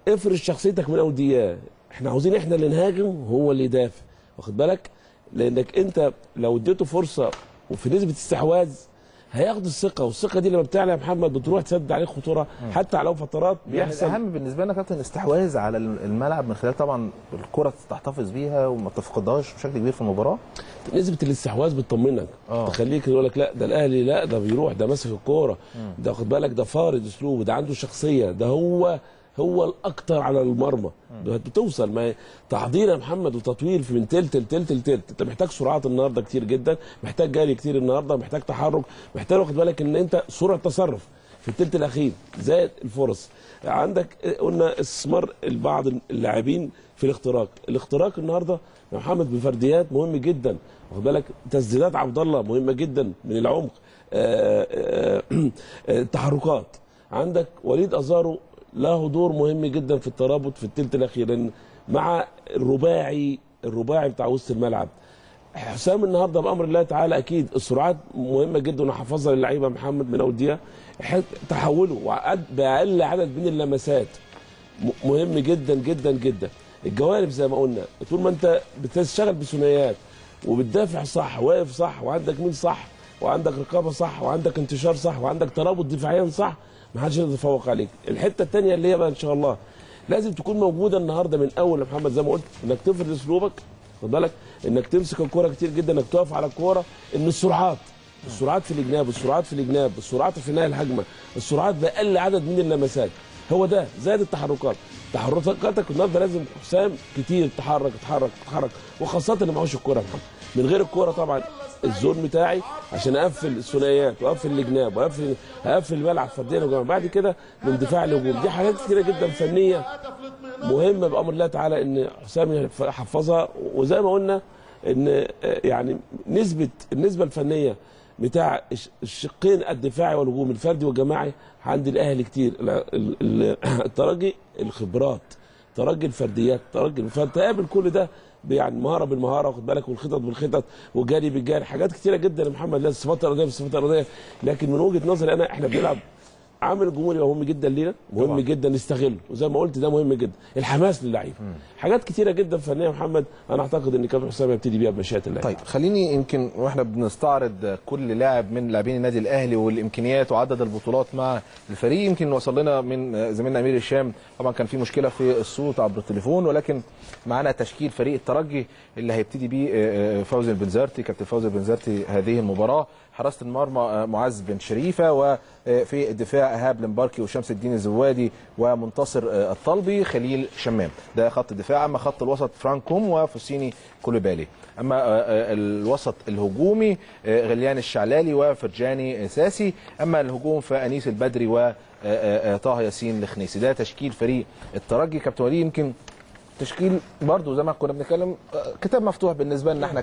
افرش شخصيتك من أول دقيقة. إحنا عاوزين إحنا اللي نهاجم هو اللي يدافع. واخد بالك؟ لأنك أنت لو اديته فرصة وفي نسبة استحواذ هياخد الثقة والثقة دي لما بتعلى يا محمد بتروح تسد عليه خطورة. حتى على فترات يعني بيحصل. الأهم بالنسبة لنا كابتن الاستحواذ على الملعب من خلال طبعا الكرة تحتفظ بيها وما تفقدهاش بشكل كبير في المباراة. نسبة الاستحواذ بتطمنك. آه. تخليك يقول لك لا ده الأهلي لا ده بيروح ده ماسك الكورة. ده خد بالك ده فارض أسلوبه ده عنده شخصية ده هو هو الأكتر على المرمى. بتوصل. ما تحضير يا محمد وتطوير في من تلت لتلت لتلت انت محتاج سرعات النهارده كتير جدا محتاج جري كتير النهارده محتاج تحرك محتاج واخد بالك إن أنت سرعة تصرف في التلت الأخير. زائد الفرص. عندك قلنا استثمار بعض اللاعبين في الاختراق. الاختراق النهارده يا محمد بفرديات مهم جدا. واخد بالك؟ تسديدات عبد الله مهمة جدا من العمق. آه، آه، آه، تحركات. عندك وليد أزارو له دور مهم جدا في الترابط في الثلث الأخير لأن مع الرباعي الرباعي بتاع وسط الملعب. حسام النهارده بأمر الله تعالى أكيد السرعات مهمة جدا وحفظها للعيبة محمد من أول دقيقة. تحوله بأقل عدد من اللمسات. مهم جدا جدا جدا. الجوانب زي ما قلنا طول ما أنت بتشتغل بثنائيات وبتدافع صح واقف صح وعندك مين صح وعندك رقابة صح وعندك انتشار صح وعندك ترابط دفاعيا صح ما حدش يقدر يتفوق عليك. الحتة الثانية اللي هي بقى إن شاء الله لازم تكون موجودة النهارده من أول محمد زي ما قلت إنك تفرض أسلوبك خد بالك؟ إنك تمسك الكورة كتير جدا إنك تقف على الكورة إن السرعات السرعات في الجناب السرعات في الجناب السرعات في نهايه الهجمة السرعات بأقل عدد من اللمسات هو ده زائد التحركات. تحركاتك النهارده لازم حسام كتير تحرك تحرك تحرك وخاصة اللي معهوش الكورة يا محمد. من غير الكورة طبعا الزون بتاعي عشان أقفل الثنائيات وأقفل الجناب وأقفل أقفل الملعب فرديا وجماعة. بعد كده من دفاع لهجوم دي حاجات كتيرة جدا فنية مهمة بأمر الله تعالى إن حسام يحفظها وزي ما قلنا إن يعني نسبة النسبة الفنية بتاع الش- الشقين الدفاعي والهجوم الفردي والجماعي عند الأهلي كتير ال- ال- ال- الترجي الخبرات ترجي الفرديات ترجي فتقابل كل ده يعني مهارة بالمهارة واخد بالك والخطط بالخطط وجري بالجري حاجات كتيرة جدا يا محمد لازم صفات ارضيه بالصفات الارضيه لكن من وجهة نظري أنا إحنا بنلعب عامل الجمهوري مهم جدا لينا مهم طبعا. جدا نستغله. وزي ما قلت ده مهم جدا. الحماس للعيبة. حاجات كتيرة جدا فنية يا محمد أنا أعتقد إن كابتن حسام يبتدي بيها بمشيئة الله. طيب خليني يمكن وإحنا بنستعرض كل لاعب من لاعبين النادي الأهلي والإمكانيات وعدد البطولات مع الفريق. يمكن وصل لنا من زميلنا أمير هشام طبعا كان في مشكلة في الصوت عبر التليفون ولكن معانا تشكيل فريق الترجي اللي هيبتدي بيه فوزي البنزرتي كابتن فوزي البنزرتي هذه المباراة. حراسة المرمى معاذ بن شريفة وفي الدفاع إيهاب المباركي وشمس الدين الزوادي ومنتصر الطلبي خليل شمام. ده خط الدفاع أما خط الوسط فرانكوم وفوسيني كوليبالي. أما الوسط الهجومي غليان الشعلالي وفرجاني ساسي. أما الهجوم فأنيس البدري وطه ياسين الخنيسي. ده تشكيل فريق الترجي. كابتن وليد يمكن تشكيل برضو زي ما كنا بنتكلم كتاب مفتوح بالنسبة لنا إحنا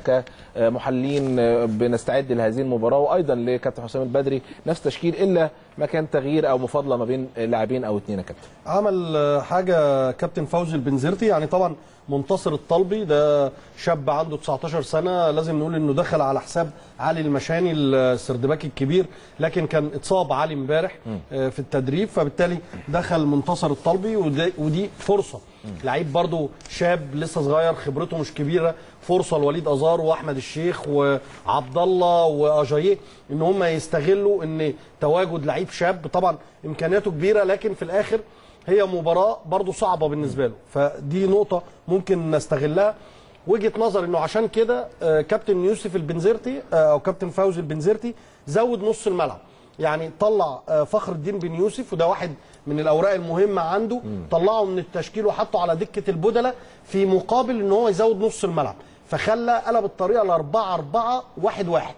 كمحللين بنستعد لهذه المباراة. وأيضا لكابتن حسام البدري نفس تشكيل إلا ما كان تغيير أو مفاضلة ما بين لاعبين أو اثنين يا كابتن. عمل حاجة كابتن فوزي البنزرتي يعني طبعا منتصر الطلبي ده شاب عنده 19 سنة لازم نقول إنه دخل على حساب علي المشاني السردباكي الكبير لكن كان اتصاب علي امبارح في التدريب فبالتالي دخل منتصر الطلبي ودي, ودي فرصة. لعيب برضو شاب لسه صغير خبرته مش كبيرة. فرصة لوليد أزار وأحمد الشيخ وعبد الله وأجاييه إن هم يستغلوا إن تواجد لعيب شاب. طبعا إمكانياته كبيرة لكن في الآخر هي مباراة برضو صعبة بالنسبة له. فدي نقطة ممكن نستغلها. وجهة نظر إنه عشان كده كابتن يوسف البنزرتي أو كابتن فوزي البنزرتي زود نص الملعب. يعني طلع آه، فخر الدين بن يوسف وده واحد من الأوراق المهمة عنده طلعه من التشكيل وحطه على دكة البدلة في مقابل إن هو يزود نص الملعب. فخلى قلب الطريقة ل 4 4 1 1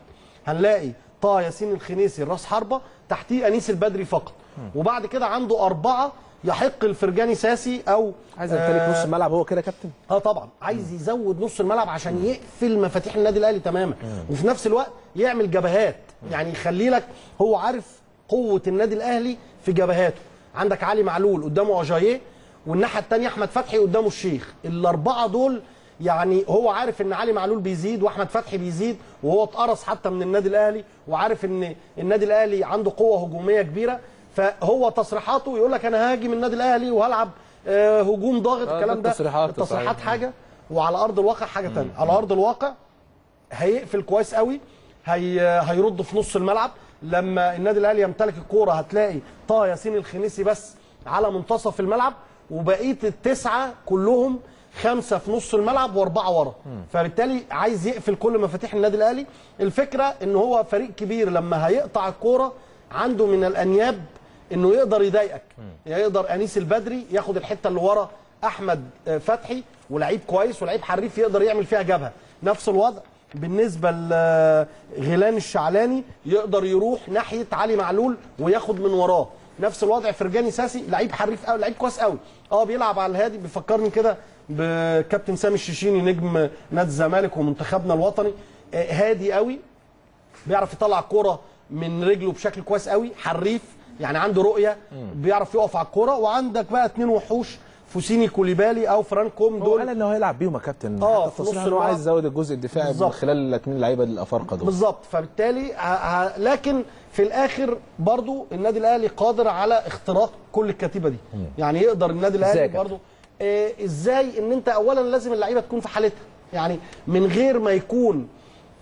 هنلاقي طه ياسين الخنيسي الراس حربة تحتيه أنيس البدري فقط. وبعد كده عنده أربعة يحق الفرجاني ساسي أو عايز يمتلك نص الملعب هو كده كابتن. آه طبعا. عايز يزود نص الملعب عشان يقفل مفاتيح النادي الأهلي تماما. وفي نفس الوقت يعمل جبهات. يعني يخلي لك هو عارف قوة النادي الأهلي في جبهاته. عندك علي معلول قدامه أجاييه والناحية الثانية أحمد فتحي قدامه الشيخ. الأربعة دول يعني هو عارف إن علي معلول بيزيد وأحمد فتحي بيزيد وهو اتقرص حتى من النادي الأهلي وعارف إن النادي الأهلي عنده قوة هجومية كبيرة. فهو تصريحاته يقول لك أنا هاجم النادي الأهلي وهلعب آه، هجوم ضاغط آه، الكلام ده. التصريحات التصريحات. حاجة. وعلى أرض الواقع حاجة ثانية على أرض الواقع هيقفل كويس قوي هي هيرد في نص الملعب. لما النادي الاهلي يمتلك الكوره هتلاقي طه ياسين الخنيسي بس على منتصف الملعب وبقيه التسعة كلهم خمسة في نص الملعب وأربعة ورا. فبالتالي عايز يقفل كل مفاتيح النادي الاهلي. الفكرة إن هو فريق كبير لما هيقطع الكورة عنده من الأنياب إنه يقدر يضايقك. يقدر أنيس البدري ياخد الحتة اللي ورا أحمد آه، فتحي ولعيب كويس ولعيب حريف يقدر يعمل فيها جبهة. نفس الوضع بالنسبة لغيلان الشعلاني يقدر يروح ناحية علي معلول وياخد من وراه. نفس الوضع فرجاني ساسي لعيب حريف قوي لعيب كويس قوي. آه بيلعب على الهادي بيفكرني كده بكابتن سامي الشيشيني نجم نادي الزمالك ومنتخبنا الوطني. آه، هادي قوي بيعرف يطلع الكورة من رجله بشكل كويس قوي حريف يعني عنده رؤية بيعرف يقف على الكورة. وعندك بقى اتنين وحوش فوسيني كوليبالي أو فرانك كوم هو دول. قال هو هيلعب بيهم يا كابتن حتى في نص هو عايز الملعب. يزود الجزء الدفاعي من. خلال الاثنين اللعيبه الأفارقة دول. بالظبط. فبالتالي ه... لكن في الآخر برضو النادي الأهلي قادر على اختراق كل الكتيبة دي. يعني يقدر النادي الأهلي؟ برضو آه إزاي إن أنت اولا لازم اللعيبة تكون في حالتها. يعني من غير ما يكون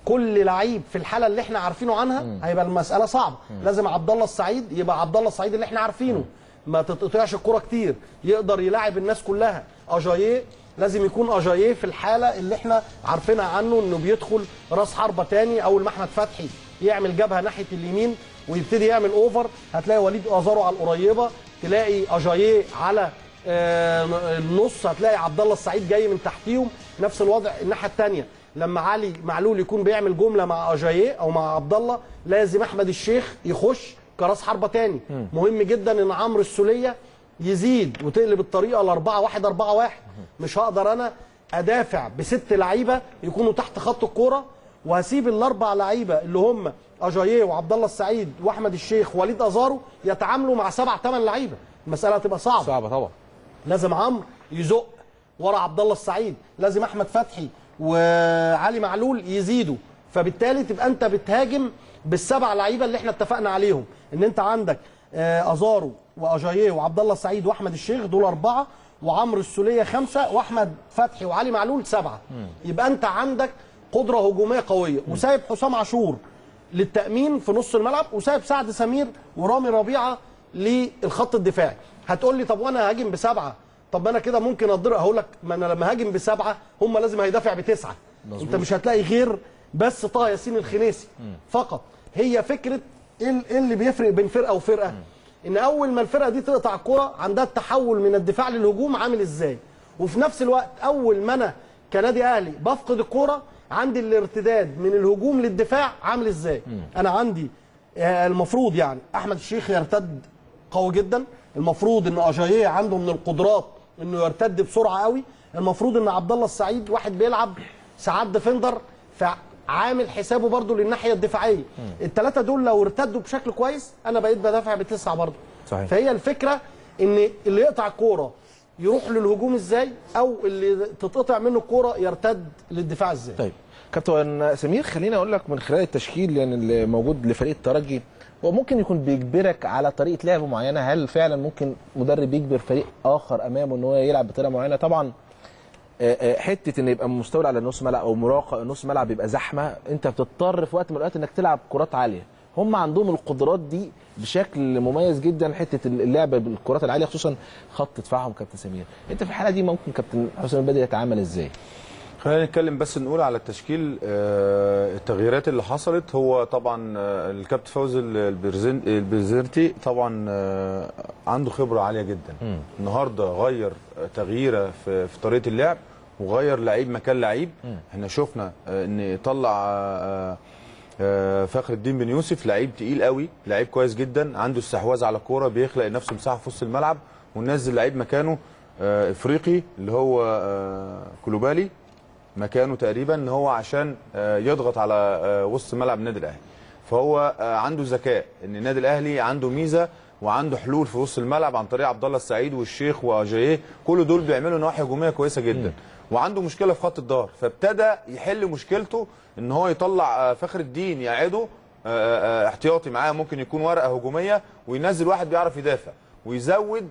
كل لعيب في الحالة اللي إحنا عارفينه عنها هيبقى المسألة صعبة. لازم عبد الله السعيد يبقى عبد الله السعيد اللي إحنا عارفينه. ما تتقطعش الكوره كتير. يقدر يلاعب الناس كلها. أجاييه لازم يكون أجاييه في الحالة اللي إحنا عارفينها عنه إنه بيدخل راس حربة تاني أول ما إحمد فتحي يعمل جبهة ناحية اليمين ويبتدي يعمل اوفر هتلاقي وليد أزارو على القريبة. تلاقي أجاييه على آه، النص هتلاقي عبد الله السعيد جاي من تحتيهم. نفس الوضع الناحية الثانية لما علي معلول يكون بيعمل جملة مع أجاييه أو مع عبد الله لازم أحمد الشيخ يخش كراس حربة تاني. مهم جدا إن عمرو السولية يزيد وتقلب الطريقة ل 4 1 4 1 مش هقدر أنا أدافع بست لعيبة يكونوا تحت خط الكورة وهسيب الأربع لعيبة اللي هم أجاييه وعبد الله السعيد وأحمد الشيخ ووليد أزارو يتعاملوا مع سبع ثمان لعيبة. المسألة هتبقى صعبة. صعبة طبعا. لازم عمرو يزق ورا عبد الله السعيد. لازم أحمد فتحي وعلي معلول يزيدوا. فبالتالي تبقى أنت بتهاجم بالسبع لعيبة اللي إحنا اتفقنا عليهم. إن أنت عندك آه، أزارو وأجاييه وعبد الله السعيد وأحمد الشيخ دول أربعة. وعمرو السولية خمسة وأحمد فتحي وعلي معلول سبعة. يبقى أنت عندك قدرة هجومية قوية. وسايب حسام عاشور للتأمين في نص الملعب وسايب سعد سمير ورامي ربيعة للخط الدفاعي. هتقول لي طب وأنا هاجم بسبعة؟ طب ما أنا كده ممكن اضرب هقول لك ما أنا لما هاجم بسبعة هم لازم هيدافع بتسعة. مظبوط. أنت مش هتلاقي غير بس طه ياسين الخنيسي فقط. هي فكرة إيه إيه اللي بيفرق بين فرقة وفرقة؟ إن أول ما الفرقة دي تقطع الكره عندها التحول من الدفاع للهجوم عامل إزاي؟ وفي نفس الوقت أول ما أنا كنادي أهلي بفقد الكره عندي الارتداد من الهجوم للدفاع عامل إزاي؟ أنا عندي آه، المفروض يعني أحمد الشيخ يرتد قوي جدا المفروض إن أجاييه عنده من القدرات إنه يرتد بسرعة قوي المفروض إن عبد الله السعيد واحد بيلعب ساعات ديفندر فعامل حسابه برضو للناحية الدفاعية. الثلاثه دول لو ارتدوا بشكل كويس أنا بقيت بدافع بتسعة برضو صحيح. فهي الفكرة إن اللي يقطع الكورة يروح للهجوم إزاي؟ أو اللي تتقطع منه الكورة يرتد للدفاع إزاي؟ طيب كابتن سمير خليني أقول لك من خلال التشكيل يعني اللي موجود لفريق الترجي هو ممكن يكون بيجبرك على طريقة لعب معينة؟ هل فعلا ممكن مدرب يجبر فريق آخر أمامه إن هو يلعب بطريقة معينة؟ طبعا حتة إن يبقى مستولى على نص ملعب أو مراقب نص ملعب يبقى زحمة أنت بتضطر في وقت من الأوقات إنك تلعب كرات عالية. هم عندهم القدرات دي بشكل مميز جدا حتة اللعب بالكرات العالية خصوصا خط دفاعهم كابتن سمير. أنت في الحالة دي ممكن كابتن حسام البدري يتعامل إزاي؟ خلينا نتكلم بس نقول على التشكيل آه، التغييرات اللي حصلت هو طبعا آه، الكابتن فوزي البرزن- البرزنتي طبعا آه، عنده خبرة عالية جدا. النهارده غير تغييرة في, في طريقة اللعب وغير لعيب مكان لعيب. إحنا شفنا إن طلع فخر الدين بن يوسف لعيب تقيل قوي لعيب كويس جدا عنده استحواذ على الكورة بيخلق لنفسه مساحة في وسط الملعب ونزل لعيب مكانه إفريقي اللي هو كلوبالي مكانه تقريبا إن هو عشان آه، يضغط على آه، وسط ملعب النادي الأهلي. فهو آه، عنده ذكاء إن النادي الأهلي عنده ميزة وعنده حلول في وسط الملعب عن طريق عبد الله السعيد والشيخ وأجاييه. كل دول بيعملوا نواحي هجومية كويسة جدا. وعنده مشكلة في خط الظهر. فابتدى يحل مشكلته إن هو يطلع فخر الدين يعيده آه، احتياطي معاه. ممكن يكون ورقة هجومية وينزل واحد بيعرف يدافع ويزود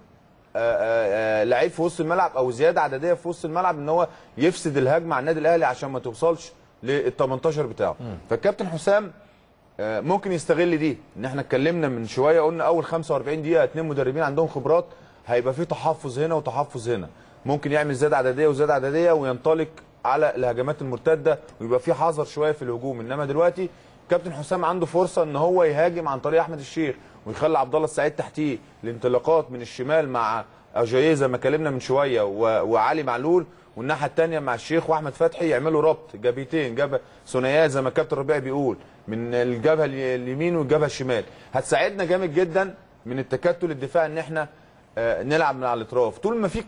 لعيب في وسط الملعب أو زيادة عددية في وسط الملعب إن هو يفسد الهجمة على النادي الأهلي عشان ما توصلش لل 18 بتاعه فالكابتن حسام آه، ممكن يستغل دي. إن إحنا اتكلمنا من شوية قلنا أول 45 دقيقة اتنين مدربين عندهم خبرات هيبقى في تحفظ هنا وتحفظ هنا. ممكن يعمل زيادة عددية وزيادة عددية وينطلق على الهجمات المرتدة ويبقى في حذر شوية في الهجوم. إنما دلوقتي كابتن حسام عنده فرصة إن هو يهاجم عن طريق أحمد الشيخ ويخلي عبد الله السعيد تحتيه الانطلاقات من الشمال مع اجاييه زي ما اتكلمنا من شوية وعلي معلول والناحية الثانية مع الشيخ وأحمد فتحي يعملوا ربط جبهتين جبهة ثنائيات زي ما الكابتن ربيع بيقول من الجبهة الي- اليمين والجبهة الشمال. هتساعدنا جامد جدا من التكتل الدفاعي إن إحنا آه، نلعب من على الأطراف. طول ما في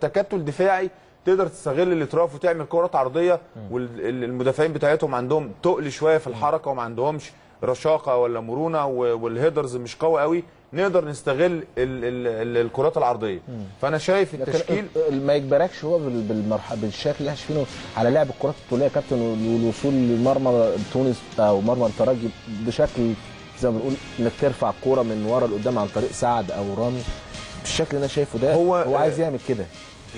تكتل دفاعي تقدر تستغل الأطراف وتعمل كرات عرضية والمدافعين بتاعتهم عندهم تقل شوية في الحركة وما عندهمش رشاقة ولا مرونة والهيدرز مش قوي قوي نقدر نستغل ال- ال- ال- الكرات العرضية. فأنا شايف التشكيل ما يجبركش هو بال- بالمرحله بالشكل اللي إحنا شايفينه على لعب الكرات الطولية يا كابتن والوصول لمرمى تونس أو مرمى الترجي بشكل زي ما بنقول إنك ترفع الكوره من ورا لقدام عن طريق سعد أو رامي. بالشكل اللي أنا شايفه ده هو- هو عايز يعمل كده.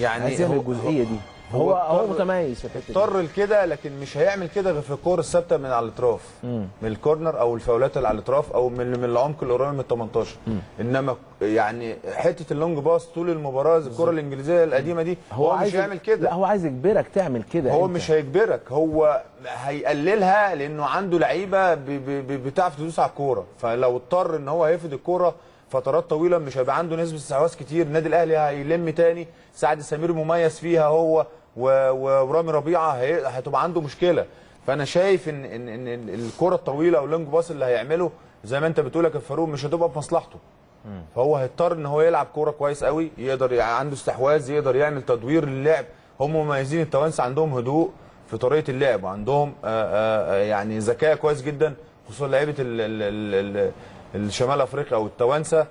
يعني عايز يعمل الجزئية دي. هو هو متميز في الحتة اضطر لكده لكن مش هيعمل كده غير في الكور الثابتة من على الأطراف. من ال corner أو الفاولات اللي على الأطراف أو من من العمق القريب من ال 18 إنما يعني حتة ال long pass طول المباراة الكرة الإنجليزية القديمة دي هو, هو مش عايز هيعمل كده. لا هو عايز يجبرك تعمل كده هو أنت. مش هيجبرك هو هيقللها لأنه عنده لعيبة بتعرف تدوس على الكورة. فلو اضطر إن هو هيفرد الكورة فترات طويلة مش هيبقى عنده نسبة استحواذ كتير. النادي الأهلي هيلم تاني. سعد سمير مميز فيها هو. ورامي ربيعة هتبقى عنده مشكلة. فأنا شايف ان ان ان الكرة الطويلة أو اللونج باص اللي هيعمله زي ما أنت بتقول يا فاروق مش هتبقى في مصلحته. فهو هيضطر إن هو يلعب كورة كويس قوي يقدر عنده استحواذ يقدر يعمل تدوير للعب. هم مميزين التوانسة عندهم هدوء في طريقة اللعب وعندهم آآ آآ يعني ذكاء كويس جدا خصوصا لعيبة ال- ال- ال- ال- الشمال أفريقيا أو التوانسة.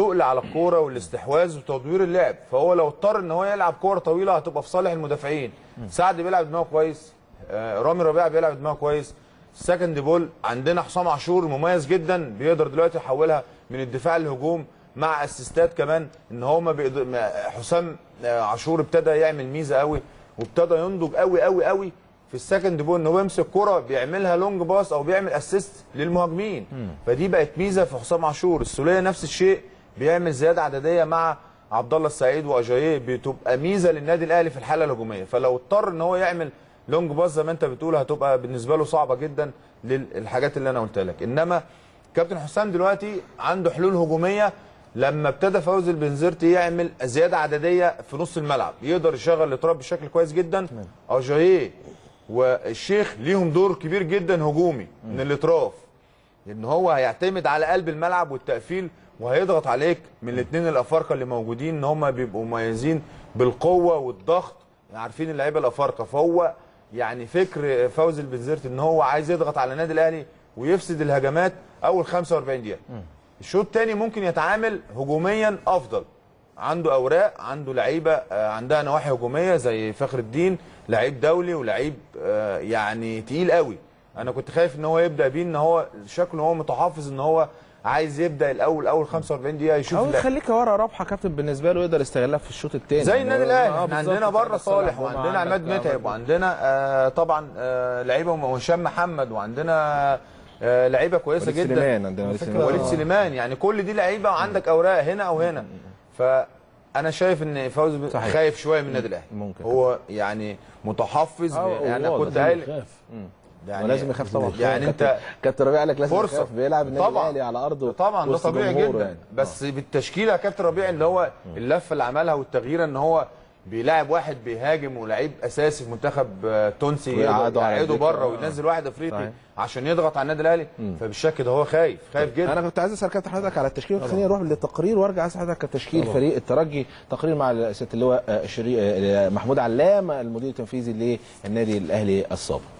تقل على الكورة والاستحواذ وتدوير اللعب. فهو لو اضطر إن هو يلعب كورة طويلة هتبقى في صالح المدافعين. سعد بيلعب دماغه كويس. آه، رامي ربيعة بيلعب دماغه كويس. second ball عندنا حسام عاشور مميز جدا بيقدر دلوقتي يحولها من الدفاع للهجوم مع اسيستات كمان. إن هو ما بيقدر حسام آه، عاشور ابتدى يعمل ميزة قوي وابتدى ينضج قوي قوي قوي في ال second ball إن هو يمسك كرة بيعملها long pass أو بيعمل assist للمهاجمين. فدي بقت ميزة في حسام عاشور. السولية نفس الشيء. بيعمل زيادة عددية مع عبد الله السعيد وأجاييه بتبقى ميزة للنادي الأهلي في الحالة الهجومية. فلو اضطر إن هو يعمل long pass زي ما أنت بتقول هتبقى بالنسبة له صعبة جدا للحاجات اللي أنا قلتها لك. إنما كابتن حسام دلوقتي عنده حلول هجومية. لما ابتدى فوزي البنزرتي يعمل زيادة عددية في نص الملعب. يقدر يشغل الاطراف بشكل كويس جدا. أجاييه والشيخ ليهم دور كبير جدا هجومي من الاطراف. إن هو هيعتمد على قلب الملعب والتقفيل وهيضغط عليك من الاثنين الأفارقة اللي موجودين إن هم بيبقوا مميزين بالقوة والضغط. عارفين اللعيبة الأفارقة فهو يعني فكر فوزي البنزرت إن هو عايز يضغط على النادي الأهلي ويفسد الهجمات أول 45 دقيقة. الشوط الثاني ممكن يتعامل هجوميا أفضل. عنده أوراق عنده لعيبة آه، عندها نواحي هجومية زي فخر الدين لعيب دولي ولعيب آه، يعني تقيل قوي. أنا كنت خايف إن هو يبدأ بيه إن هو شكله هو متحفظ إن هو عايز يبدأ الأول أول 45 دقيقة يشوف أو. يخليك ورا رابحه كابتن بالنسبة له يقدر يستغلها في الشوط الثاني زي النادي الأهلي آه، إحنا. عندنا بره صالح وعندنا عماد متعب وعندنا آه طبعا آه لعيبة وهشام محمد وعندنا آه لعيبة كويسة وليد جدا سليمان، عندنا وليد سليمان. وليد. سليمان يعني كل دي لعيبة وعندك أوراق هنا أو هنا ف أنا شايف إن صحيح. خايف شوية من النادي الأهلي ممكن. هو يعني متحفظ آه، يعني أنا. كنت قايل. يعني ولازم يخاف طبعا يعني انت كابتن ربيع قال لك لازم فرصة. يخاف بيلعب النادي. الأهلي على أرضه طبعا ده طبيعي جدا يعني. بس بالتشكيلة يا كابتن ربيع اللي هو اللفة اللي عملها والتغييره إن هو بيلاعب واحد بيهاجم ولعيب أساسي في منتخب آه، تونسي يقعده. بره آه. وينزل واحد أفريقي صحيح. عشان يضغط على النادي الأهلي فبالشكل ده هو خايف خايف جدا أنا كنت عايز أسأل كابتن حضرتك على التشكيل خلينا نروح للتقرير وأرجع أسأل حضرتك كتشكيل طبعا. فريق الترجي تقرير مع سياده اللواء آه،. آه، محمود علام المدير التنفيذي للنادي الأهلي السابق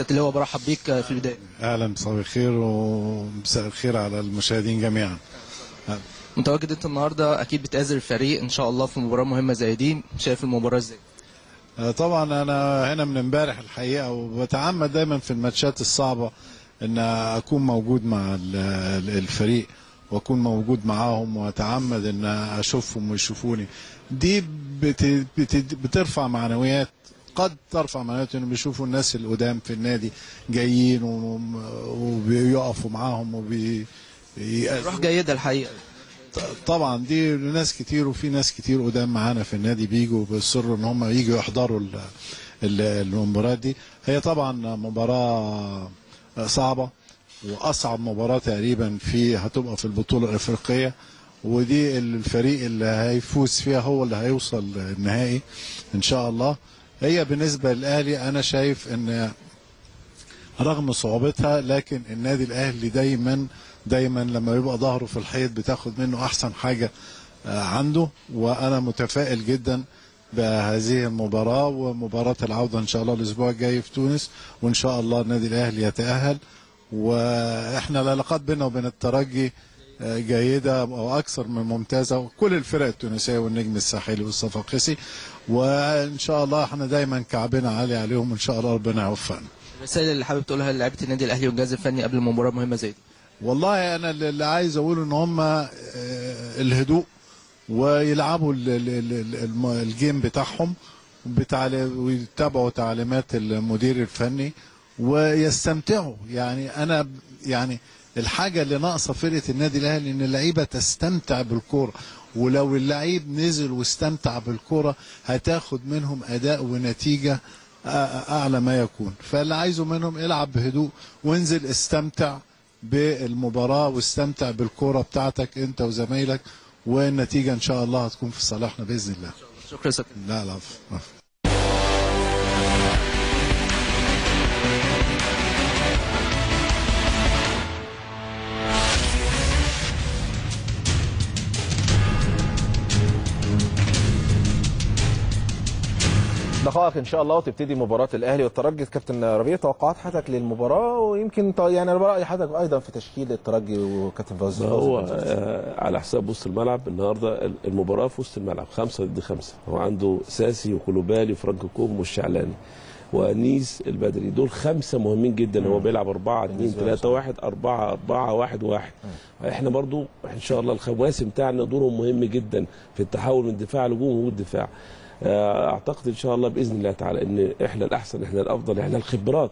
سياده اللواء برحب بيك في البداية. أهلا مساء الخير ومساء الخير على المشاهدين جميعا. متواجد أنت النهارده أكيد بتآزر الفريق إن شاء الله في مباراة مهمة زي دي. شايف المباراة إزاي؟ آه، طبعا أنا هنا من امبارح الحقيقة وبتعمد دايما في الماتشات الصعبة إن أكون موجود مع ال- ال- الفريق وأكون موجود معاهم وأتعمد إن أشوفهم ويشوفوني. دي بت بت بترفع معنويات قد ترفع معنويات انهم بيشوفوا الناس القدام في النادي جايين وبيقفوا معاهم وبي روح جيدة الحقيقة. طبعا دي ناس كتير وفي ناس كتير قدام معانا في النادي بيجوا بيصروا إن هم يجوا يحضروا ال- ال- المباراة دي. هي طبعا مباراة صعبة وأصعب مباراة تقريبا في هتبقى في البطولة الأفريقية. ودي الفريق اللي هيفوز فيها هو اللي هيوصل النهائي إن شاء الله. هي بالنسبة للأهلي أنا شايف إن رغم صعوبتها لكن النادي الأهلي دايما دايما لما يبقى ظهره في الحيط بتاخد منه أحسن حاجة آه، عنده. وأنا متفائل جدا بهذه المباراة ومباراة العودة إن شاء الله الأسبوع الجاي في تونس وإن شاء الله النادي الأهلي يتأهل. وإحنا العلاقات بيننا وبين الترجي آه، جيدة وأكثر من ممتازة وكل الفرق التونسية والنجم الساحلي والصفاقسي وإن شاء الله إحنا دايما كعبنا عالي عليهم وإن شاء الله ربنا يوفقنا. الرسائل اللي حابب تقولها للاعيبة النادي الأهلي والجهاز الفني قبل مباراه مهمة زي دي. والله أنا اللي عايز أقوله إن هم آه، الهدوء ويلعبوا الجيم بتاعهم ويتبعوا تعليمات المدير الفني ويستمتعوا. يعني أنا يعني الحاجة اللي ناقصة فرقة النادي الأهلي إن اللعيبة تستمتع بالكورة. ولو اللعيب نزل واستمتع بالكوره هتاخد منهم أداء ونتيجة أ- أعلى ما يكون. فاللي عايزه منهم العب بهدوء وانزل استمتع بالمباراة واستمتع بالكوره بتاعتك أنت وزمايلك والنتيجة إن شاء الله هتكون في صالحنا بإذن الله. شكرا سيادة لا لا دقائق إن شاء الله وتبتدي مباراة الأهلي والترجي. كابتن ربيع توقعات حضرتك للمباراة؟ ويمكن يعني رأي حضرتك أيضا في تشكيل الترجي وكابتن فوزي هو آه، على حساب وسط الملعب النهارده المباراة في وسط الملعب. خمسة ضد خمسة. هو عنده ساسي وكولوبالي وفرانكو كوم والشعلاني وأنيس البدري. دول خمسة مهمين جدا. هو بيلعب 4 2 بالنسبة 3 1 4 4 1 1 إحنا برضو إن شاء الله الخماسي بتاعنا دورهم مهم جدا في التحول من دفاع لهجوم وهجوم أعتقد إن شاء الله بإذن الله تعالى إن إحنا الأحسن إحنا الأفضل إحنا الخبرات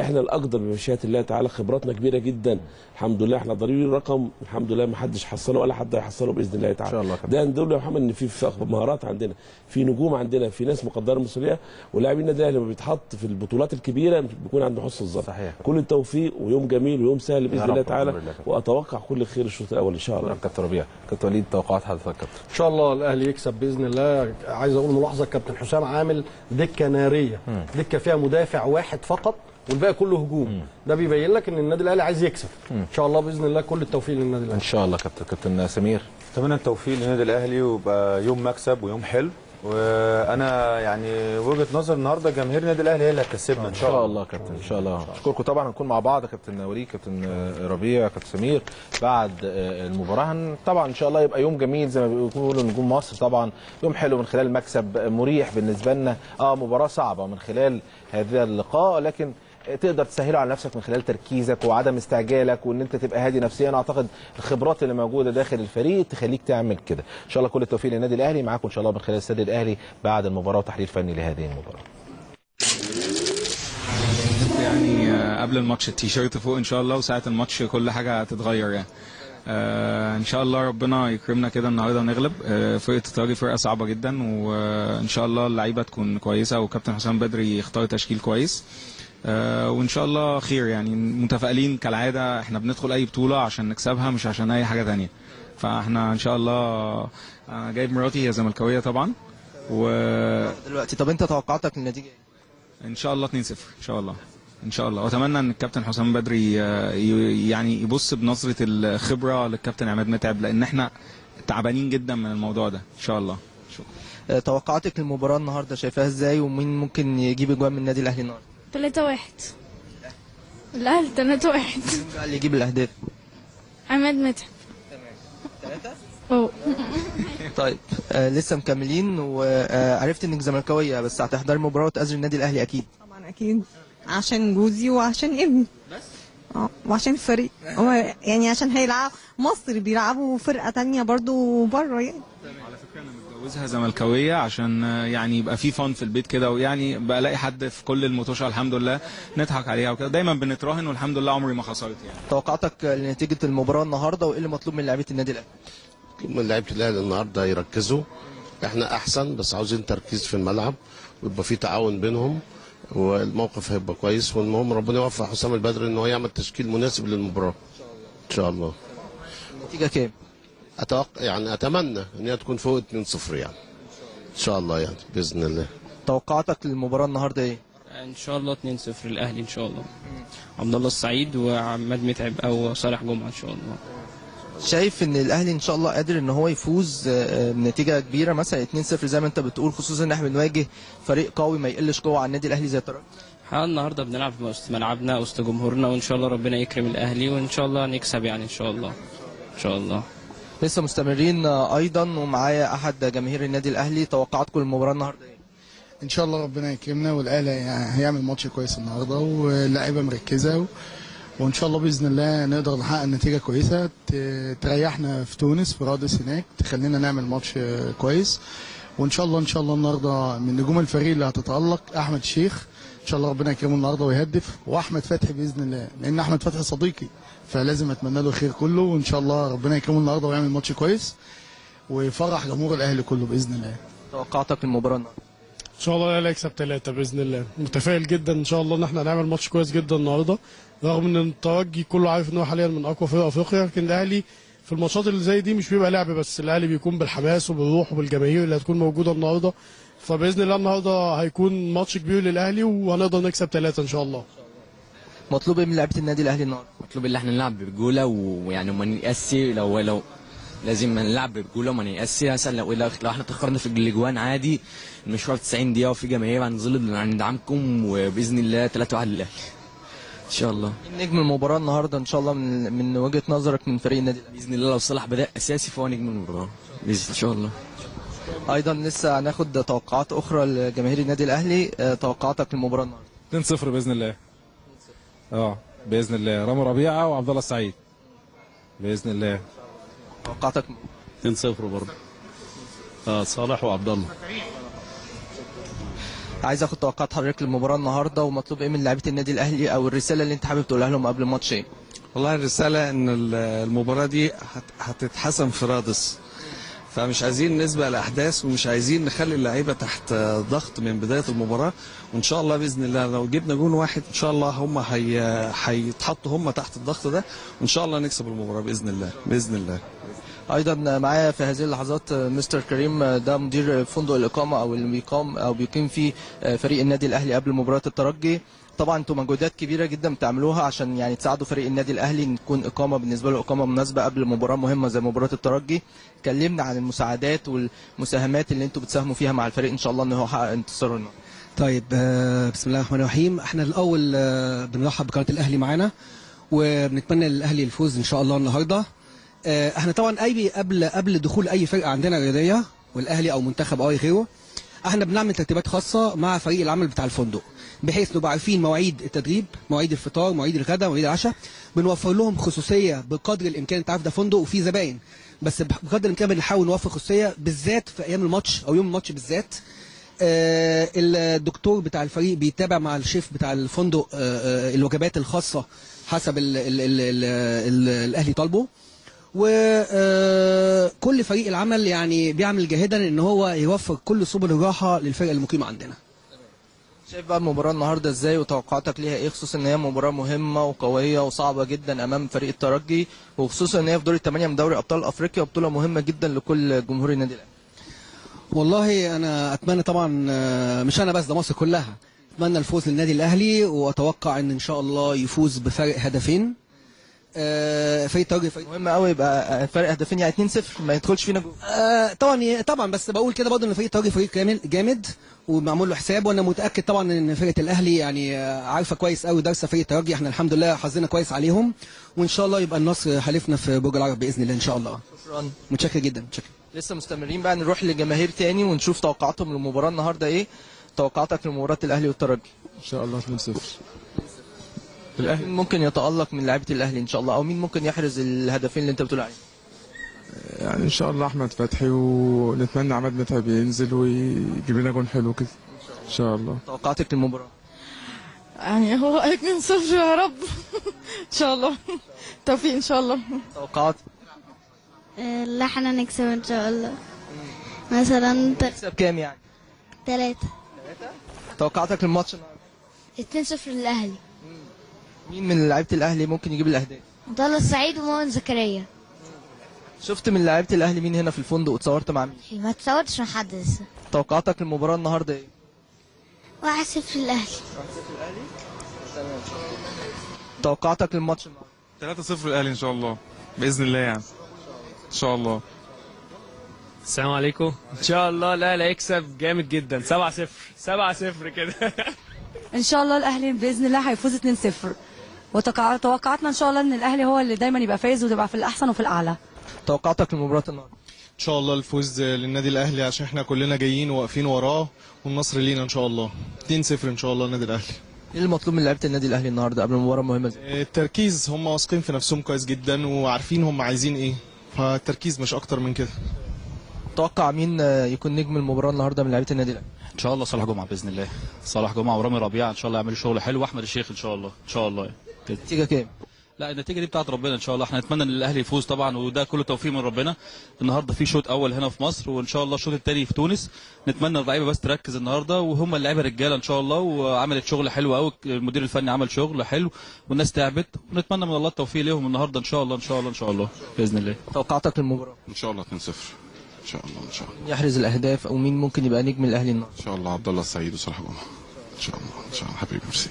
إحنا الاقدر بمشيئة الله تعالى خبراتنا كبيرة جدا. الحمد لله إحنا ضاربين رقم الحمد لله ما حدش حصله ولا حد هيحصله بإذن الله تعالى. إن شاء الله. ده يدل يا محمد إن في في مهارات عندنا في نجوم عندنا في ناس مقدرة المسؤولية ولاعبين النادي الأهلي لما بيتحط في البطولات الكبيرة بيكون عنده حسن الظن. صحيح. كل التوفيق ويوم جميل ويوم سهل بإذن الله تعالى. وأتوقع كل خير الشوط الأول إن شاء الله. كابتن ربيع كابتن وليد توقعات حضرتك كابتن؟ إن شاء الله الأهلي يكسب بإذن الله. عايز أقول ملاحظه كابتن حسام عامل دكة نارية. دكة فيها مدافع واحد فقط والباقي كله هجوم. ده بيبين لك إن النادي الأهلي عايز يكسب. إن شاء الله بإذن الله كل التوفيق للنادي إن الاهلي شاء الله كابتن كابتن سمير. أتمنى التوفيق للنادي الأهلي ويبقى يوم مكسب ويوم حلو. وأنا يعني وجهة نظر النهارده جماهير النادي الأهلي هي اللي هتكسبنا إن شاء الله. كابتن إن شاء الله. اشكركم طبعا هنكون مع بعض كابتن وليد كابتن ربيع كابتن سمير بعد آه، المباراة. طبعا إن شاء الله يبقى يوم جميل زي ما بيقولوا نجوم مصر طبعا. يوم حلو من خلال مكسب مريح بالنسبة لنا. آه مباراة صعبة من خلال هذا اللقاء لكن تقدر تسهله على نفسك من خلال تركيزك وعدم استعجالك وإن أنت تبقى هادي نفسيا. أعتقد الخبرات اللي موجودة داخل الفريق تخليك تعمل كده. إن شاء الله كل التوفيق للنادي الأهلي. معاكم إن شاء الله من خلال استاد الأهلي بعد المباراة وتحليل فني لهذه المباراة. يعني آه، قبل الماتش التيشيرت فوق إن شاء الله وساعة الماتش كل حاجة هتتغير يعني. آه إن شاء الله ربنا يكرمنا كده النهارده ونغلب آه فرقة الترجي فرقة صعبة جدا وإن شاء الله اللعيبة تكون كويسة وكابتن حسام بدري يختار تشكيل كويس. وإن شاء الله خير يعني. متفائلين كالعادة إحنا بندخل أي بطولة عشان نكسبها مش عشان أي حاجة تانية. فإحنا إن شاء الله أنا جايب مراتي هي زملكاوية طبعا. و دلوقتي. طب أنت توقعاتك للنتيجة إيه؟ إن شاء الله 2-0 إن شاء الله. إن شاء الله. وأتمنى إن الكابتن حسام بدري آه، يعني يبص بنظرة الخبرة للكابتن عماد متعب لأن إحنا تعبانين جدا من الموضوع ده. إن شاء الله. آه، توقعاتك للمباراة النهارده شايفاها إزاي؟ ومين ممكن يجيب أجوان من النادي الأهلي النهارده؟ 3 1 الاهلي 3 1 مين بقى اللي يجيب الأهداف؟ عماد متعب. آه طيب آه لسه مكملين وعرفت إنك زملكاوية بس هتحضري المباراه وتأذي النادي الأهلي أكيد. طبعا أكيد. عشان جوزي وعشان ابني. بس؟ آه وعشان الفريق. يعني عشان هيلعب مصر بيلعبوا فرقة تانية برضو بره يعني. جوزها زملكاوية عشان آه، يعني يبقى في فن في البيت كده ويعني بلاقي حد في كل المطوشه الحمد لله نضحك عليها وكده. دايما بنتراهن والحمد لله عمري ما خسرت يعني. توقعاتك لنتيجة المباراة النهارده وإيه اللي مطلوب من لعيبة النادي الأهلي؟ من لعيبة الأهلي النهارده يركزوا. إحنا أحسن بس عاوزين تركيز في الملعب ويبقى في تعاون بينهم والموقف هيبقى كويس. والمهم ربنا يوفق حسام البدري إن هو يعمل تشكيل مناسب للمباراة. إن شاء الله. النتيجه كام؟ أتوقع يعني أتمنى إن هي تكون فوق 2-0 يعني. إن شاء الله يعني بإذن الله. توقعاتك للمباراة النهارده إيه؟ إن شاء الله 2-0 الاهلي إن شاء الله. عبد الله السعيد وعماد متعب أو صالح جمعة إن شاء الله. شايف إن الأهلي إن شاء الله قادر إن هو يفوز آه، بنتيجة كبيرة مثلا 2-0 زي ما أنت بتقول خصوصا إن إحنا بنواجه فريق قوي ما يقلش قوة على النادي الأهلي زي الترجي إحنا النهارده بنلعب في وسط ملعبنا وسط جمهورنا وإن شاء الله ربنا يكرم الأهلي وإن شاء الله نكسب يعني إن شاء الله. إن شاء الله. لسه مستمرين أيضا ومعايا أحد جماهير النادي الأهلي. توقعاتكم للمباراه النهارده إيه؟ إن شاء الله ربنا يكرمنا والأهلي هيعمل ماتش كويس النهارده واللعيبة مركزة و... وإن شاء الله بإذن الله نقدر نحقق نتيجة كويسة. تريحنا في تونس في رادس هناك تخلينا نعمل ماتش كويس. وإن شاء الله إن شاء الله النهارده من نجوم الفريق اللي هتتألق أحمد شيخ. إن شاء الله ربنا يكرمه النهارده ويهدف وأحمد فتحي بإذن الله لأن أحمد فتحي صديقي. فلازم أتمنى له الخير كله وإن شاء الله ربنا يكرمه النهارده ويعمل ماتش كويس ويفرح جمهور الأهلي كله بإذن الله. توقعاتك للمباراه النهارده؟ إن شاء الله الاهلي هيكسب ثلاثة بإذن الله. متفائل جدا إن شاء الله إن إحنا هنعمل ماتش كويس جدا النهارده رغم إن الترجي كله عارف إن هو حاليا من أقوى فرق أفريقيا لكن الأهلي في الماتشات اللي زي دي مش بيبقى لعب بس الأهلي بيكون بالحماس وبالروح وبالجماهير اللي هتكون موجودة النهارده. فبإذن الله النهارده هيكون ماتش كبير للأهلي وهنقدر نكسب ثلاثة إن شاء الله. مطلوب إيه من لعيبة النادي الأهلي النهارده؟ مطلوب ان إحنا نلعب برجوله ويعني ما نيأسش لو لو لازم نلعب برجوله وما نيأسش مثلا لو لو لو إحنا اتأخرنا في الأجوان عادي المشوار 90 دقيقة وفي جماهير هنظل هندعمكم وبإذن الله 3 1 للأهلي. إن شاء الله. مين نجم المباراة النهارده؟ إن شاء الله من من وجهة نظرك من فريق النادي الأهلي. بإذن الله لو صلاح بدأ أساسي فهو نجم المباراة. باذن إن شاء الله. أيضا لسه هناخد توقعات أخرى لجماهير النادي الأهلي. آه، توقعاتك للمباراة النهارده؟ 2-0 بإذن الله. آه بإذن الله. رامي ربيعة وعبد الله السعيد بإذن الله. توقعاتك؟ 2-0 برضه. آه صالح وعبد الله. عايز آخد توقعات حضرتك للمباراة النهارده ومطلوب إيه من لعيبه النادي الأهلي أو الرسالة اللي أنت حابب تقولها لهم قبل الماتش إيه؟ والله الرسالة إن ال- المباراة دي هت- هتتحسم في رادس. فمش عايزين نسبق الأحداث ومش عايزين نخلي اللعيبة تحت ضغط من بداية المباراة. وإن شاء الله بإذن الله لو جبنا جون واحد إن شاء الله هم هي... هيتحطوا هم تحت الضغط ده. وإن شاء الله نكسب المباراة بإذن الله بإذن الله. أيضا معايا في هذه اللحظات مستر كريم ده مدير فندق الإقامة أو اللي بيقام أو بيقيم فيه فريق النادي الأهلي قبل مباراة الترجي. طبعا أنتم مجهودات كبيرة جدا بتعملوها عشان يعني تساعدوا فريق النادي الأهلي إن تكون إقامة بالنسبة له إقامة مناسبة قبل مباراة مهمة زي مباراة الترجي. كلمنا عن المساعدات والمساهمات اللي أنتم بتساهموا فيها مع الفريق إن شاء الله إن هو يحقق انتصار النهارده طيب آه، بسم الله الرحمن الرحيم. إحنا الأول آه، بنرحب بقناة الأهلي معانا وبنتمنى للأهلي الفوز إن شاء الله النهارده. آه، إحنا طبعا أي قبل قبل دخول أي فرقة عندنا رياضية والأهلي أو منتخب أو أي غيره إحنا بنعمل ترتيبات خاصة مع فريق العمل بتاع الفندق. بحيث نبقى عارفين مواعيد التدريب مواعيد الفطار مواعيد الغداء مواعيد العشاء. بنوفر لهم خصوصية بقدر الإمكان أنت عارف ده فندق وفيه زباين. بس بقدر الإمكان بنحاول نوفر خصوصية بالذات في أيام الماتش أو يوم الماتش بالذات. آه، الدكتور بتاع الفريق بيتابع مع الشيف بتاع الفندق آه، آه، الوجبات الخاصة حسب ال ال ال ال ال الأهلي طالبه. وكل فريق العمل يعني بيعمل جاهدا إن هو يوفر كل سبل الراحة للفرقه المقيمة عندنا. شايف بقى المباراة النهارده إزاي وتوقعاتك ليها إيه؟ خصوصا إن هي مباراة مهمة وقوية وصعبة جدا أمام فريق الترجي وخصوصا إن هي في دور الثمانية من دوري أبطال أفريقيا وبطولة مهمة جدا لكل جمهور النادي الأهلي. والله أنا أتمنى طبعا آه، مش أنا بس ده مصر كلها. أتمنى الفوز للنادي الأهلي وأتوقع إن إن شاء الله يفوز بفرق هدفين. آه، فريق الترجي فريق مهم قوي يبقى فرق هدفين يعني 2-0 ما يدخلش فينا جول. آه طبعا طبعا بس بقول كده برضه إن فريق الترجي فريق كامل جامد ومعمول له حساب وأنا متأكد طبعا إن فرقة الأهلي يعني آه، عارفة كويس قوي دارسة فريق الترجي إحنا الحمد لله حظنا كويس عليهم وإن شاء الله يبقى النصر حليفنا في برج العرب بإذن الله إن شاء الله. شكرا. متشكر جدا متشكر. لسه مستمرين بقى نروح لجماهير تاني ونشوف توقعاتهم للمباراة النهارده إيه توقعاتك لمباراة الأهلي والترجي. إن شاء الله 2-0 مين ممكن يتألق من لعيبة الأهلي إن شاء الله؟ أو مين ممكن يحرز الهدفين اللي أنت بتقول عليهم؟ يعني إن شاء الله أحمد فتحي ونتمنى عماد متعب ينزل ويجيب لنا جون حلو كده. إن شاء الله. توقعاتك للمباراة يعني هو 2 0 يا رب. إن شاء الله. توفيق إن شاء الله. توقعات لا إحنا نكسب إن شاء الله. مثلا تكسب كام يعني؟ ثلاثة توقعاتك للماتش النهارده؟ 2 0 للأهلي. مين من لعيبة الأهلي ممكن يجيب الأهداف؟ عبد الله السعيد ومؤمن زكريا. شفت من لعيبة الأهلي مين هنا في الفندق واتصورت مع مين؟ ما تصورتش مع حد لسه. توقعاتك للمباراة النهارده إيه؟ 1 0 للأهلي. توقعاتك للماتش النهارده؟ 3-0 الاهلي إن شاء الله بإذن الله يعني. إن شاء الله. السلام عليكم. إن شاء الله لا لا يكسب جامد جدا. 7 0 7 0 كده. إن شاء الله الأهلي بإذن الله هيفوز 2-0 وتوقعاتنا إن شاء الله إن الأهلي هو اللي دايما يبقى فايز وتبقى في الأحسن وفي الأعلى. توقعاتك لمباراة النهارده؟ إن شاء الله الفوز للنادي الأهلي عشان إحنا كلنا جايين واقفين وراه والنصر لينا إن شاء الله. 2-0 إن شاء الله النادي الأهلي. إيه المطلوب من لعيبة النادي الأهلي النهارده قبل المباراة المهمة دي؟ التركيز هم واثقين في نفسهم كويس جدا وعارفين هم عايزين إيه فالتركيز مش أكتر من كده. توقع مين يكون نجم المباراة النهارده من لعيبة النادي الأهلي؟ إن شاء الله صلاح جمعة بإذن الله. صلاح جمعة ورامي ربيعة إن شاء الله يعملوا شغل حلو. واحمد الشيخ إن شاء الله. إن شاء الله. النتيجه كام لا النتيجه دي بتاعت ربنا ان شاء الله إحنا نتمنى ان الاهلي يفوز طبعا وده كله توفيق من ربنا النهارده في شوط اول هنا في مصر وان شاء الله الشوط الثاني في تونس نتمنى اللعيبه بس تركز النهارده وهم اللعيبه رجاله ان شاء الله وعملت شغل حلو قوي المدير الفني عمل شغل حلو والناس تعبت ونتمنى من الله التوفيق ليهم النهارده ان شاء الله ان شاء الله ان شاء الله باذن الله توقعاتك للمباراة ان شاء الله 2-0 ان شاء الله ان شاء الله مين يحرز الاهداف أو مين ممكن يبقى نجم الاهلي النهارده ان شاء الله عبد الله السعيد وصلاح جمعه ان شاء الله ان شاء الله حبيبي ميرسي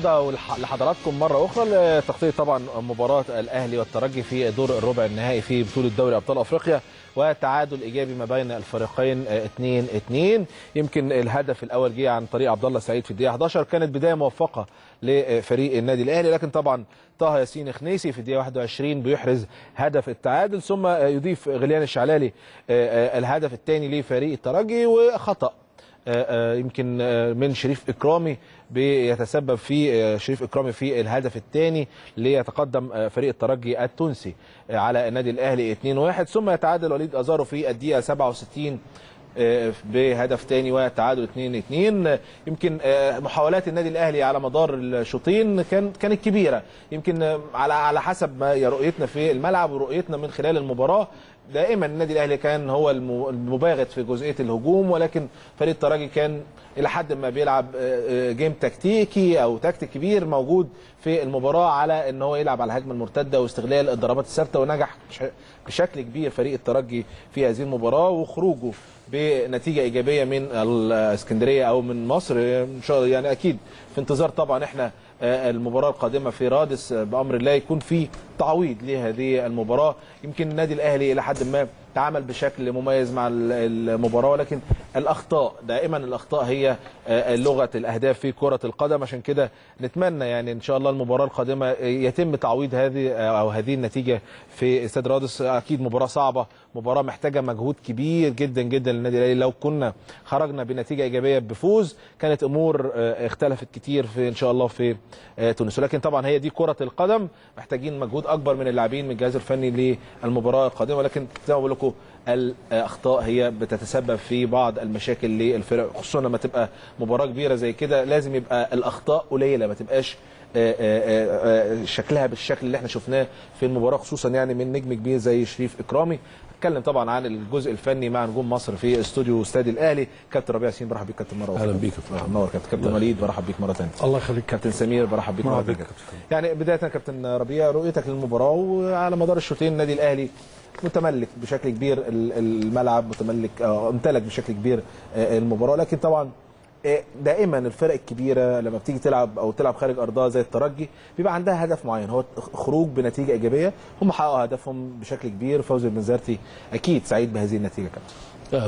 والح- لحضراتكم مرة أخرى لتغطية طبعا مباراة الأهلي والترجي في دور الربع النهائي في بطولة دوري أبطال أفريقيا وتعادل إيجابي ما بين الفريقين 2-2 يمكن الهدف الأول جه عن طريق عبد الله سعيد في الدقيقة 11 كانت بداية موفقة لفريق النادي الأهلي لكن طبعا طه ياسين خنيسي في الدقيقة 21 بيحرز هدف التعادل ثم يضيف غليان الشعلالي الهدف الثاني لفريق الترجي وخطأ. آه، آه، يمكن آه، من شريف إكرامي بيتسبب في آه، شريف إكرامي في الهدف الثاني ليتقدم آه، فريق الترجي التونسي آه، على النادي الأهلي 2-1 ثم يتعادل وليد أزارو في الدقيقة 67 آه، بهدف تاني وتعادل 2-2 يمكن آه، محاولات النادي الأهلي على مدار الشوطين كان كانت كبيرة. يمكن آه، على على حسب ما رؤيتنا في الملعب ورؤيتنا من خلال المباراة دائما النادي الأهلي كان هو الم- المباغت في جزئية الهجوم ولكن فريق الترجي كان إلى حد ما بيلعب آه، آه، جيم تكتيكي أو تكتيك كبير موجود في المباراة على إن هو يلعب على الهجمة المرتدة واستغلال الضربات الثابتة ونجح بش- بشكل كبير فريق الترجي في هذه المباراة وخروجه بنتيجة إيجابية من الاسكندريه أو من مصر. إن شاء الله يعني أكيد في انتظار طبعا إحنا آه، المباراة القادمة في رادس آه، بأمر الله يكون في تعويض لهذه المباراة. يمكن النادي الأهلي إلى حد ما تعامل بشكل مميز مع ال- المباراة ولكن الأخطاء دائما الأخطاء هي آه، لغة الأهداف في كرة القدم. عشان كده نتمنى يعني إن شاء الله المباراة القادمة يتم تعويض هذه أو هذه النتيجة في استاد رادس. أكيد مباراة صعبة مباراة محتاجة مجهود كبير جدا جدا للنادي الأهلي. لو كنا خرجنا بنتيجة إيجابية بفوز كانت أمور آه، اختلفت كتير في إن شاء الله في آه، تونس. ولكن طبعا هي دي كرة القدم. محتاجين مجهود أكبر من اللاعبين من الجهاز الفني للمباراة القادمة. ولكن زي ما بقول لكم الأخطاء هي بتتسبب في بعض المشاكل للفرق خصوصا لما تبقى مباراة كبيرة زي كده. لازم يبقى الأخطاء قليلة ما تبقاش آه، شكلها بالشكل اللي إحنا شفناه في المباراة خصوصا يعني من نجم كبير زي شريف إكرامي. اتكلم طبعا عن الجزء الفني مع نجوم مصر في استوديو استاد الاهلي كابتن ربيع ياسين برحب بيك كابتن مرة أهلا بيك منور كابتن. كابتن وليد برحب بيك مرة ثانية. الله يخليك. كابتن سمير برحب بيك مرة ثانية. يعني بداية كابتن ربيع رؤيتك للمباراة وعلى مدار الشوطين النادي الاهلي متملك بشكل كبير ال- الملعب متملك آه، امتلك بشكل كبير آه، المباراة. لكن طبعا دائما الفرق الكبيرة لما بتيجي تلعب أو تلعب خارج أرضها زي الترجي بيبقى عندها هدف معين هو خروج بنتيجة إيجابية هم حققوا هدفهم بشكل كبير فوزي البنزرتي أكيد سعيد بهذه النتيجة كابتن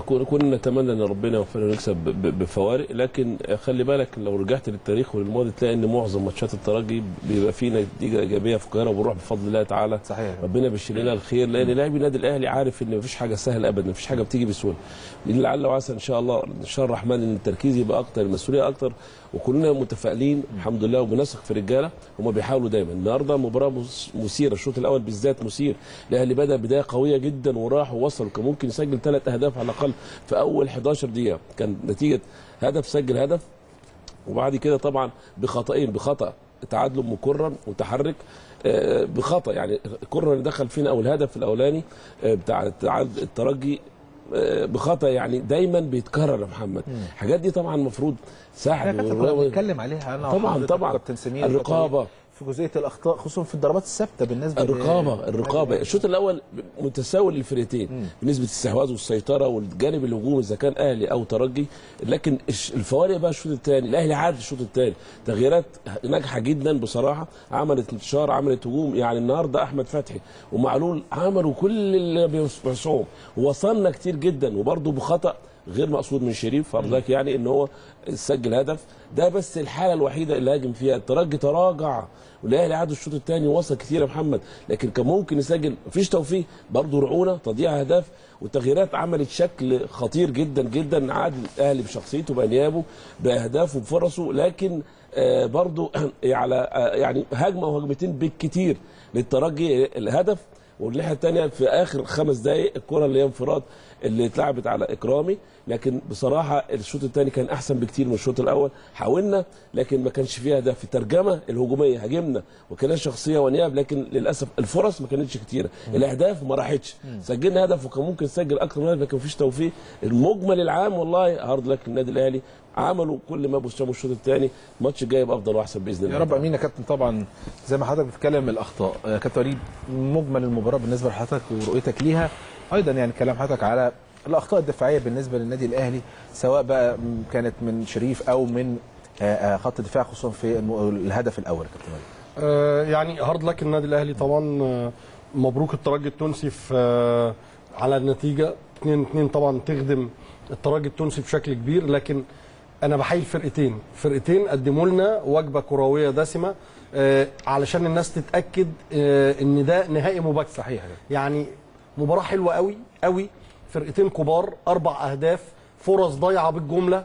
كن- كنا نتمنى إن ربنا يوفقنا ونكسب بفوارق لكن خلي بالك لو رجعت للتاريخ وللماضي تلاقي إن معظم ماتشات الترجي بيبقى فيه نتيجة إيجابية في القاهرة وبنروح بفضل الله تعالى. صحيح. ربنا بيشيل لنا الخير لأن لاعبي النادي الأهلي عارف إن مفيش حاجة سهلة ابدا مفيش حاجة بتيجي بسهولة. لعل وعسى إن شاء الله إن شاء الرحمن إن التركيز يبقى أكتر المسؤولية أكتر. وكلنا متفائلين الحمد لله وبنثق في الرجالة. هم بيحاولوا دايما. النهارده مباراة مثيرة. الشوط الأول بالذات مثير. الأهلي بدأ بداية قوية جدا وراح ووصل كان ممكن يسجل ثلاث أهداف على الأقل في أول 11 دقيقة. كان نتيجة هدف سجل هدف. وبعد كده طبعا بخطأين بخطأ. تعادله مكرر متحرك. آه، بخطأ يعني اللي دخل فينا أو الهدف الأولاني آه، بتاع الترجي بخطأ يعني دايما بيتكرر يا محمد. الحاجات دي طبعا المفروض كنا بنتكلم عليها. أنا طبعا طبعا. الرقابة. في جزئية الأخطاء خصوصا في الضربات الثابتة بالنسبة الرقابة الرقابة. الشوط الأول متساوي للفرقتين بنسبة الاستحواذ والسيطرة والجانب الهجومي إذا كان أهلي أو ترجي. لكن الفوارق بقى الشوط الثاني. الأهلي عاد الشوط الثاني. تغييرات ناجحة جدا بصراحة. عملت انتشار عملت هجوم. يعني النهارده أحمد فتحي ومعلول عملوا كل اللي بيوسعهم ووصلنا كتير جدا. وبرده بخطأ غير مقصود من شريف. فرضاك يعني إن هو سجل هدف. ده بس الحالة الوحيدة اللي هاجم فيها. الترجي تراجع والاهلي عاد الشوط الثاني وصل كتير يا محمد. لكن كان ممكن يسجل مفيش توفيق. برضه رعونة تضييع اهداف والتغييرات عملت شكل خطير جدا جدا. عاد الأهلي بشخصيته بأنيابه بأهدافه بفرصه. لكن آه برضه على آه يعني هجمة وهجمتين بالكتير للترجي. الهدف والناحيه الثانية في آخر خمس دقائق الكرة اللي هي انفراد اللي اتلعبت على إكرامي لكن بصراحة الشوط الثاني كان أحسن بكتير من الشوط الأول. حاولنا لكن ما كانش فيها هدف في الترجمه الهجومية. هاجمنا وكان شخصية ونياب لكن للأسف الفرص ما كانتش كتيرة. الأهداف ما راحتش. سجلنا هدف وكان ممكن نسجل أكتر من هدف لكن مفيش توفيق. المجمل العام والله هارد لك للنادي الأهلي. عملوا كل ما بوسعهم الشوط الثاني الماتش الجاي يبقى أفضل وأحسن بإذن الله. يا رب أمين يا كابتن. طبعا زي ما حضرتك بتتكلم الأخطاء. كابتن وليد مجمل المباراة بالنسبة لحضرتك ورؤيتك ليها. أيضا يعني كلام حضرتك على الأخطاء الدفاعية بالنسبة للنادي الأهلي سواء بقى كانت من شريف أو من آه، آه، خط الدفاع خصوصا في الهدف الأول كابتن آه، يعني هارد لك النادي الأهلي طبعا مبروك الترجي التونسي في على النتيجة. 2 2 طبعا تخدم الترجي التونسي بشكل كبير لكن أنا بحيي الفرقتين فرقتين قدموا لنا وجبة كروية دسمة علشان الناس تتأكد إن ده نهائي مبكر صحيح. يعني مباراة حلوة قوي قوي. فرقتين كبار أربع أهداف فرص ضايعة بالجملة.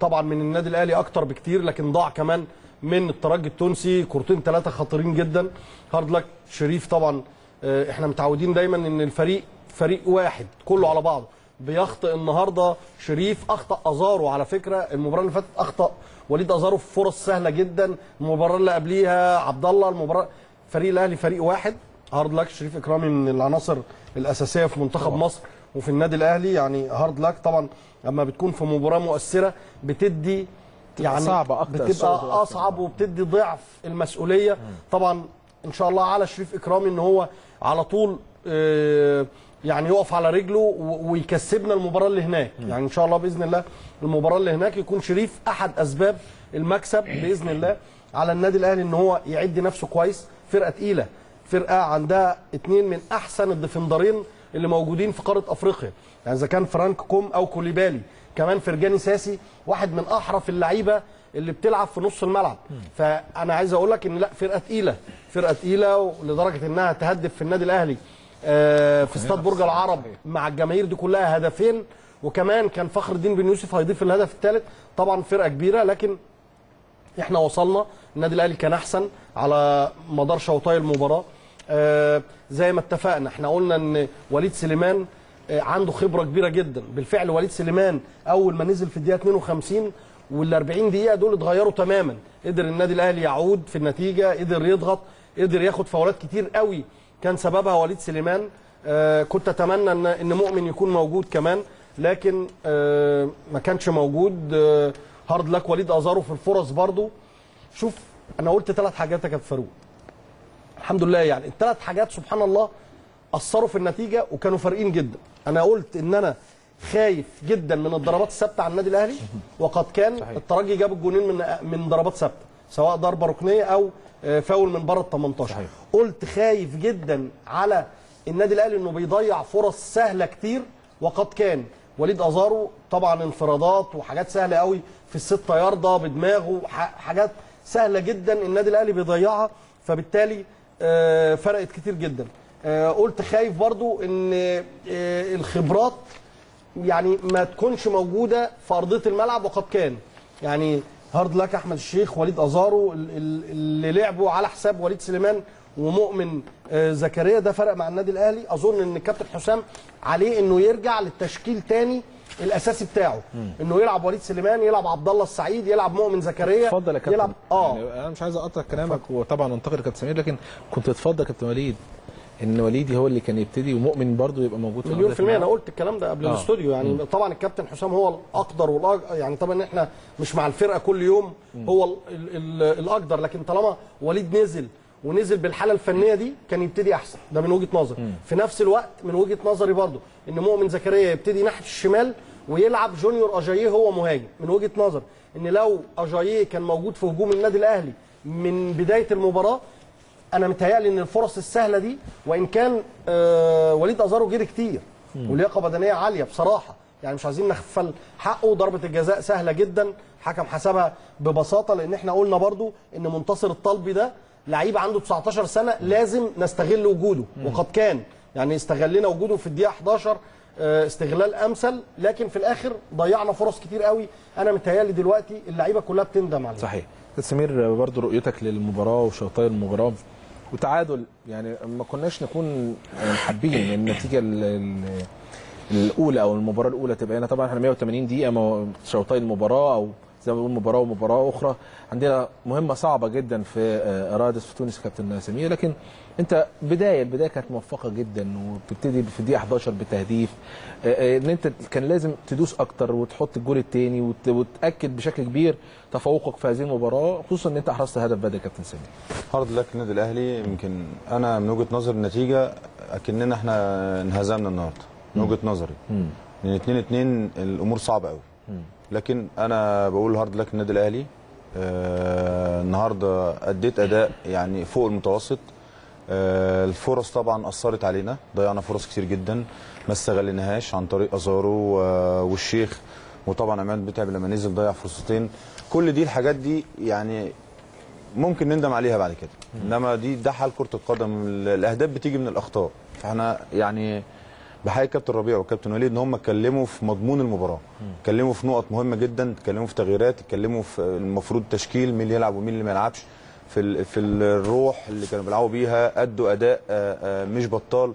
طبعا من النادي الأهلي أكتر بكتير لكن ضاع كمان من الترجي التونسي. كورتين ثلاثة خطيرين جدا. hard luck شريف طبعا آه، إحنا متعودين دايما إن الفريق فريق واحد كله على بعضه بيخطئ النهارده شريف أخطأ أزارو على فكرة. المباراة اللي فاتت أخطأ. وليد أزارو في فرص سهلة جدا. المباراة اللي قبليها عبد الله المباراة فريق الأهلي فريق واحد. hard luck شريف إكرامي من العناصر الأساسية في منتخب طبعا. مصر وفي النادي الأهلي. يعني hard luck طبعا لما بتكون في مباراة مؤثرة بتدي يعني صعبة أكتر، بتبقى أكتر. أصعب وبتدي ضعف المسؤولية. طبعا إن شاء الله على شريف إكرامي إن هو على طول آه، يعني يقف على رجله ويكسبنا المباراة اللي هناك. يعني إن شاء الله بإذن الله المباراة اللي هناك يكون شريف أحد أسباب المكسب بإذن الله على النادي الأهلي إن هو يعد نفسه كويس. فرقة تقيلة. فرقة عندها اتنين من أحسن ال defender ين اللي موجودين في قارة أفريقيا. يعني إذا كان فرانكوم أو كوليبالي كمان فرجاني ساسي واحد من أحرف اللعيبة اللي بتلعب في نص الملعب. فأنا عايز أقول لك إن لأ فرقة تقيلة. فرقة تقيلة لدرجه إنها تهدف في النادي الأهلي آه، في استاد برج العرب مع الجماهير دي كلها هدفين. وكمان كان فخر الدين بن يوسف هيضيف الهدف الثالث طبعا فرقة كبيرة لكن إحنا وصلنا. النادي الأهلي كان أحسن على مدار شوطي المباراة. زي ما اتفقنا إحنا قلنا إن وليد سليمان آه عنده خبرة كبيرة جدا. بالفعل وليد سليمان أول ما نزل في الدقيقة 52 وال 40 دقيقة دول اتغيروا تماما. قدر النادي الأهلي يعود في النتيجة قدر يضغط قدر ياخد فاولات كتير قوي كان سببها وليد سليمان. آه كنت أتمنى ان إن مؤمن يكون موجود كمان لكن آه ما كانش موجود. آه هارد لك وليد أزارو في الفرص برضو. شوف أنا قلت ثلاث حاجات يا كابتن فاروق. الحمد لله يعني الثلاث حاجات سبحان الله أثروا في النتيجة وكانوا فارقين جدا أنا قلت إن أنا خايف جدا من الضربات الثابتة على النادي الأهلي وقد كان صحيح. الترجي جاب الجونين من من ضربات ثابتة سواء ضربة ركنية أو آه، فاول من بره ال 18 صحيح. قلت خايف جدا على النادي الأهلي إنه بيضيع فرص سهلة كتير وقد كان وليد أزارو طبعا انفرادات وحاجات سهلة قوي في الستة ياردة بدماغه حاجات سهلة جدا النادي الأهلي بيضيعها فبالتالي فرقت كتير جدا. آه، قلت خايف برضو إن آه، الخبرات يعني ما تكونش موجودة في أرضية الملعب وقد كان. يعني هارد لك أحمد الشيخ وليد أزارو ال- ال- اللي لعبوا على حساب وليد سليمان ومؤمن آه، زكريا ده فرق مع النادي الأهلي. أظن إن الكابتن حسام عليه إنه يرجع للتشكيل تاني الاساسي بتاعه انه يلعب وليد سليمان يلعب عبد الله السعيد يلعب مؤمن زكريا اتفضل يا كابتن. يلعب آه. يعني أنا مش عايز أقطع كلامك وطبعا أنتقد كابتن سمير لكن كنت اتفضل يا كابتن وليد إن وليدي هو اللي كان يبتدي ومؤمن برضه يبقى موجود مليون في المية. أنا قلت الكلام ده قبل آه. الاستوديو يعني مم. طبعا الكابتن حسام هو الأقدر والأج... يعني طبعا إحنا مش مع الفرقة كل يوم هو ال... ال... ال... الأقدر لكن طالما وليد نزل ونزل بالحالة الفنية دي كان يبتدي أحسن. ده من وجهة نظري. في نفس الوقت من وجهة نظري برضو إن مؤمن زكريا يبتدي ناحية الشمال ويلعب جونيور أجاييه هو مهاجم. من وجهة نظر إن لو أجاييه كان موجود في هجوم النادي الأهلي من بداية المباراة أنا متهيألي إن الفرص السهلة دي وإن كان آه وليد أزارو جري كتير ولياقة بدنية عالية بصراحة. يعني مش عايزين نغفل حقه ضربه الجزاء سهلة جدا. حكم حسبها ببساطة لأن إحنا قلنا برضو إن منتصر الطلبي ده لعيب عنده 19 سنة لازم نستغل وجوده. وقد كان. يعني استغلنا وجوده في الدقيقة 11 آه، استغلال أمثل لكن في الآخر ضيعنا فرص كتير قوي. أنا متهيألي دلوقتي اللعيبة كلها بتندم عليه. صحيح. سمير برضه رؤيتك للمباراة وشوطي المباراة وتعادل. يعني ما كناش نكون حابين النتيجة ال- ال- الأولى أو المباراة الأولى تبقى هنا. طبعا إحنا 180 دقيقة شوطي المباراة أو زي ما بنقول مباراة ومباراة أخرى. عندنا مهمة صعبة جدا في آه، رادس في تونس كابتن سمير لكن أنت بداية البداية كانت موفقة جدا وبتبتدي في الدقيقة 11 بتهديف آه، آه، إن أنت كان لازم تدوس أكتر وتحط الجول الثاني وت- وتأكد بشكل كبير تفوقك في هذه المباراة خصوصا إن أنت أحرزت هدف بدري كابتن سمير hard luck النادي الأهلي. يمكن أنا من وجهة نظر النتيجة أكننا إحنا انهزمنا النهارده. من وجهة نظري. لأن 2 2 الأمور صعبة قوي لكن أنا بقول hard luck النادي الأهلي. آه، النهارده أديت أداء يعني فوق المتوسط. آه، الفرص طبعا أثرت علينا. ضيعنا فرص كتير جدا ما استغليناهاش عن طريق أزارو والشيخ. وطبعا عماد متعب لما نزل ضيع فرصتين. كل دي الحاجات دي يعني ممكن نندم عليها بعد كده. إنما دي ده حال كرة القدم. ال- الأهداف بتيجي من الأخطاء. فإحنا يعني بحيي كابتن ربيع وكابتن وليد إن هم اتكلموا في مضمون المباراة. اتكلموا في نقط مهمة جدا اتكلموا في تغييرات اتكلموا في المفروض تشكيل مين اللي يلعب ومين اللي ما يلعبش. في في الروح اللي كانوا بيلعبوا بيها أدوا أداء مش بطال.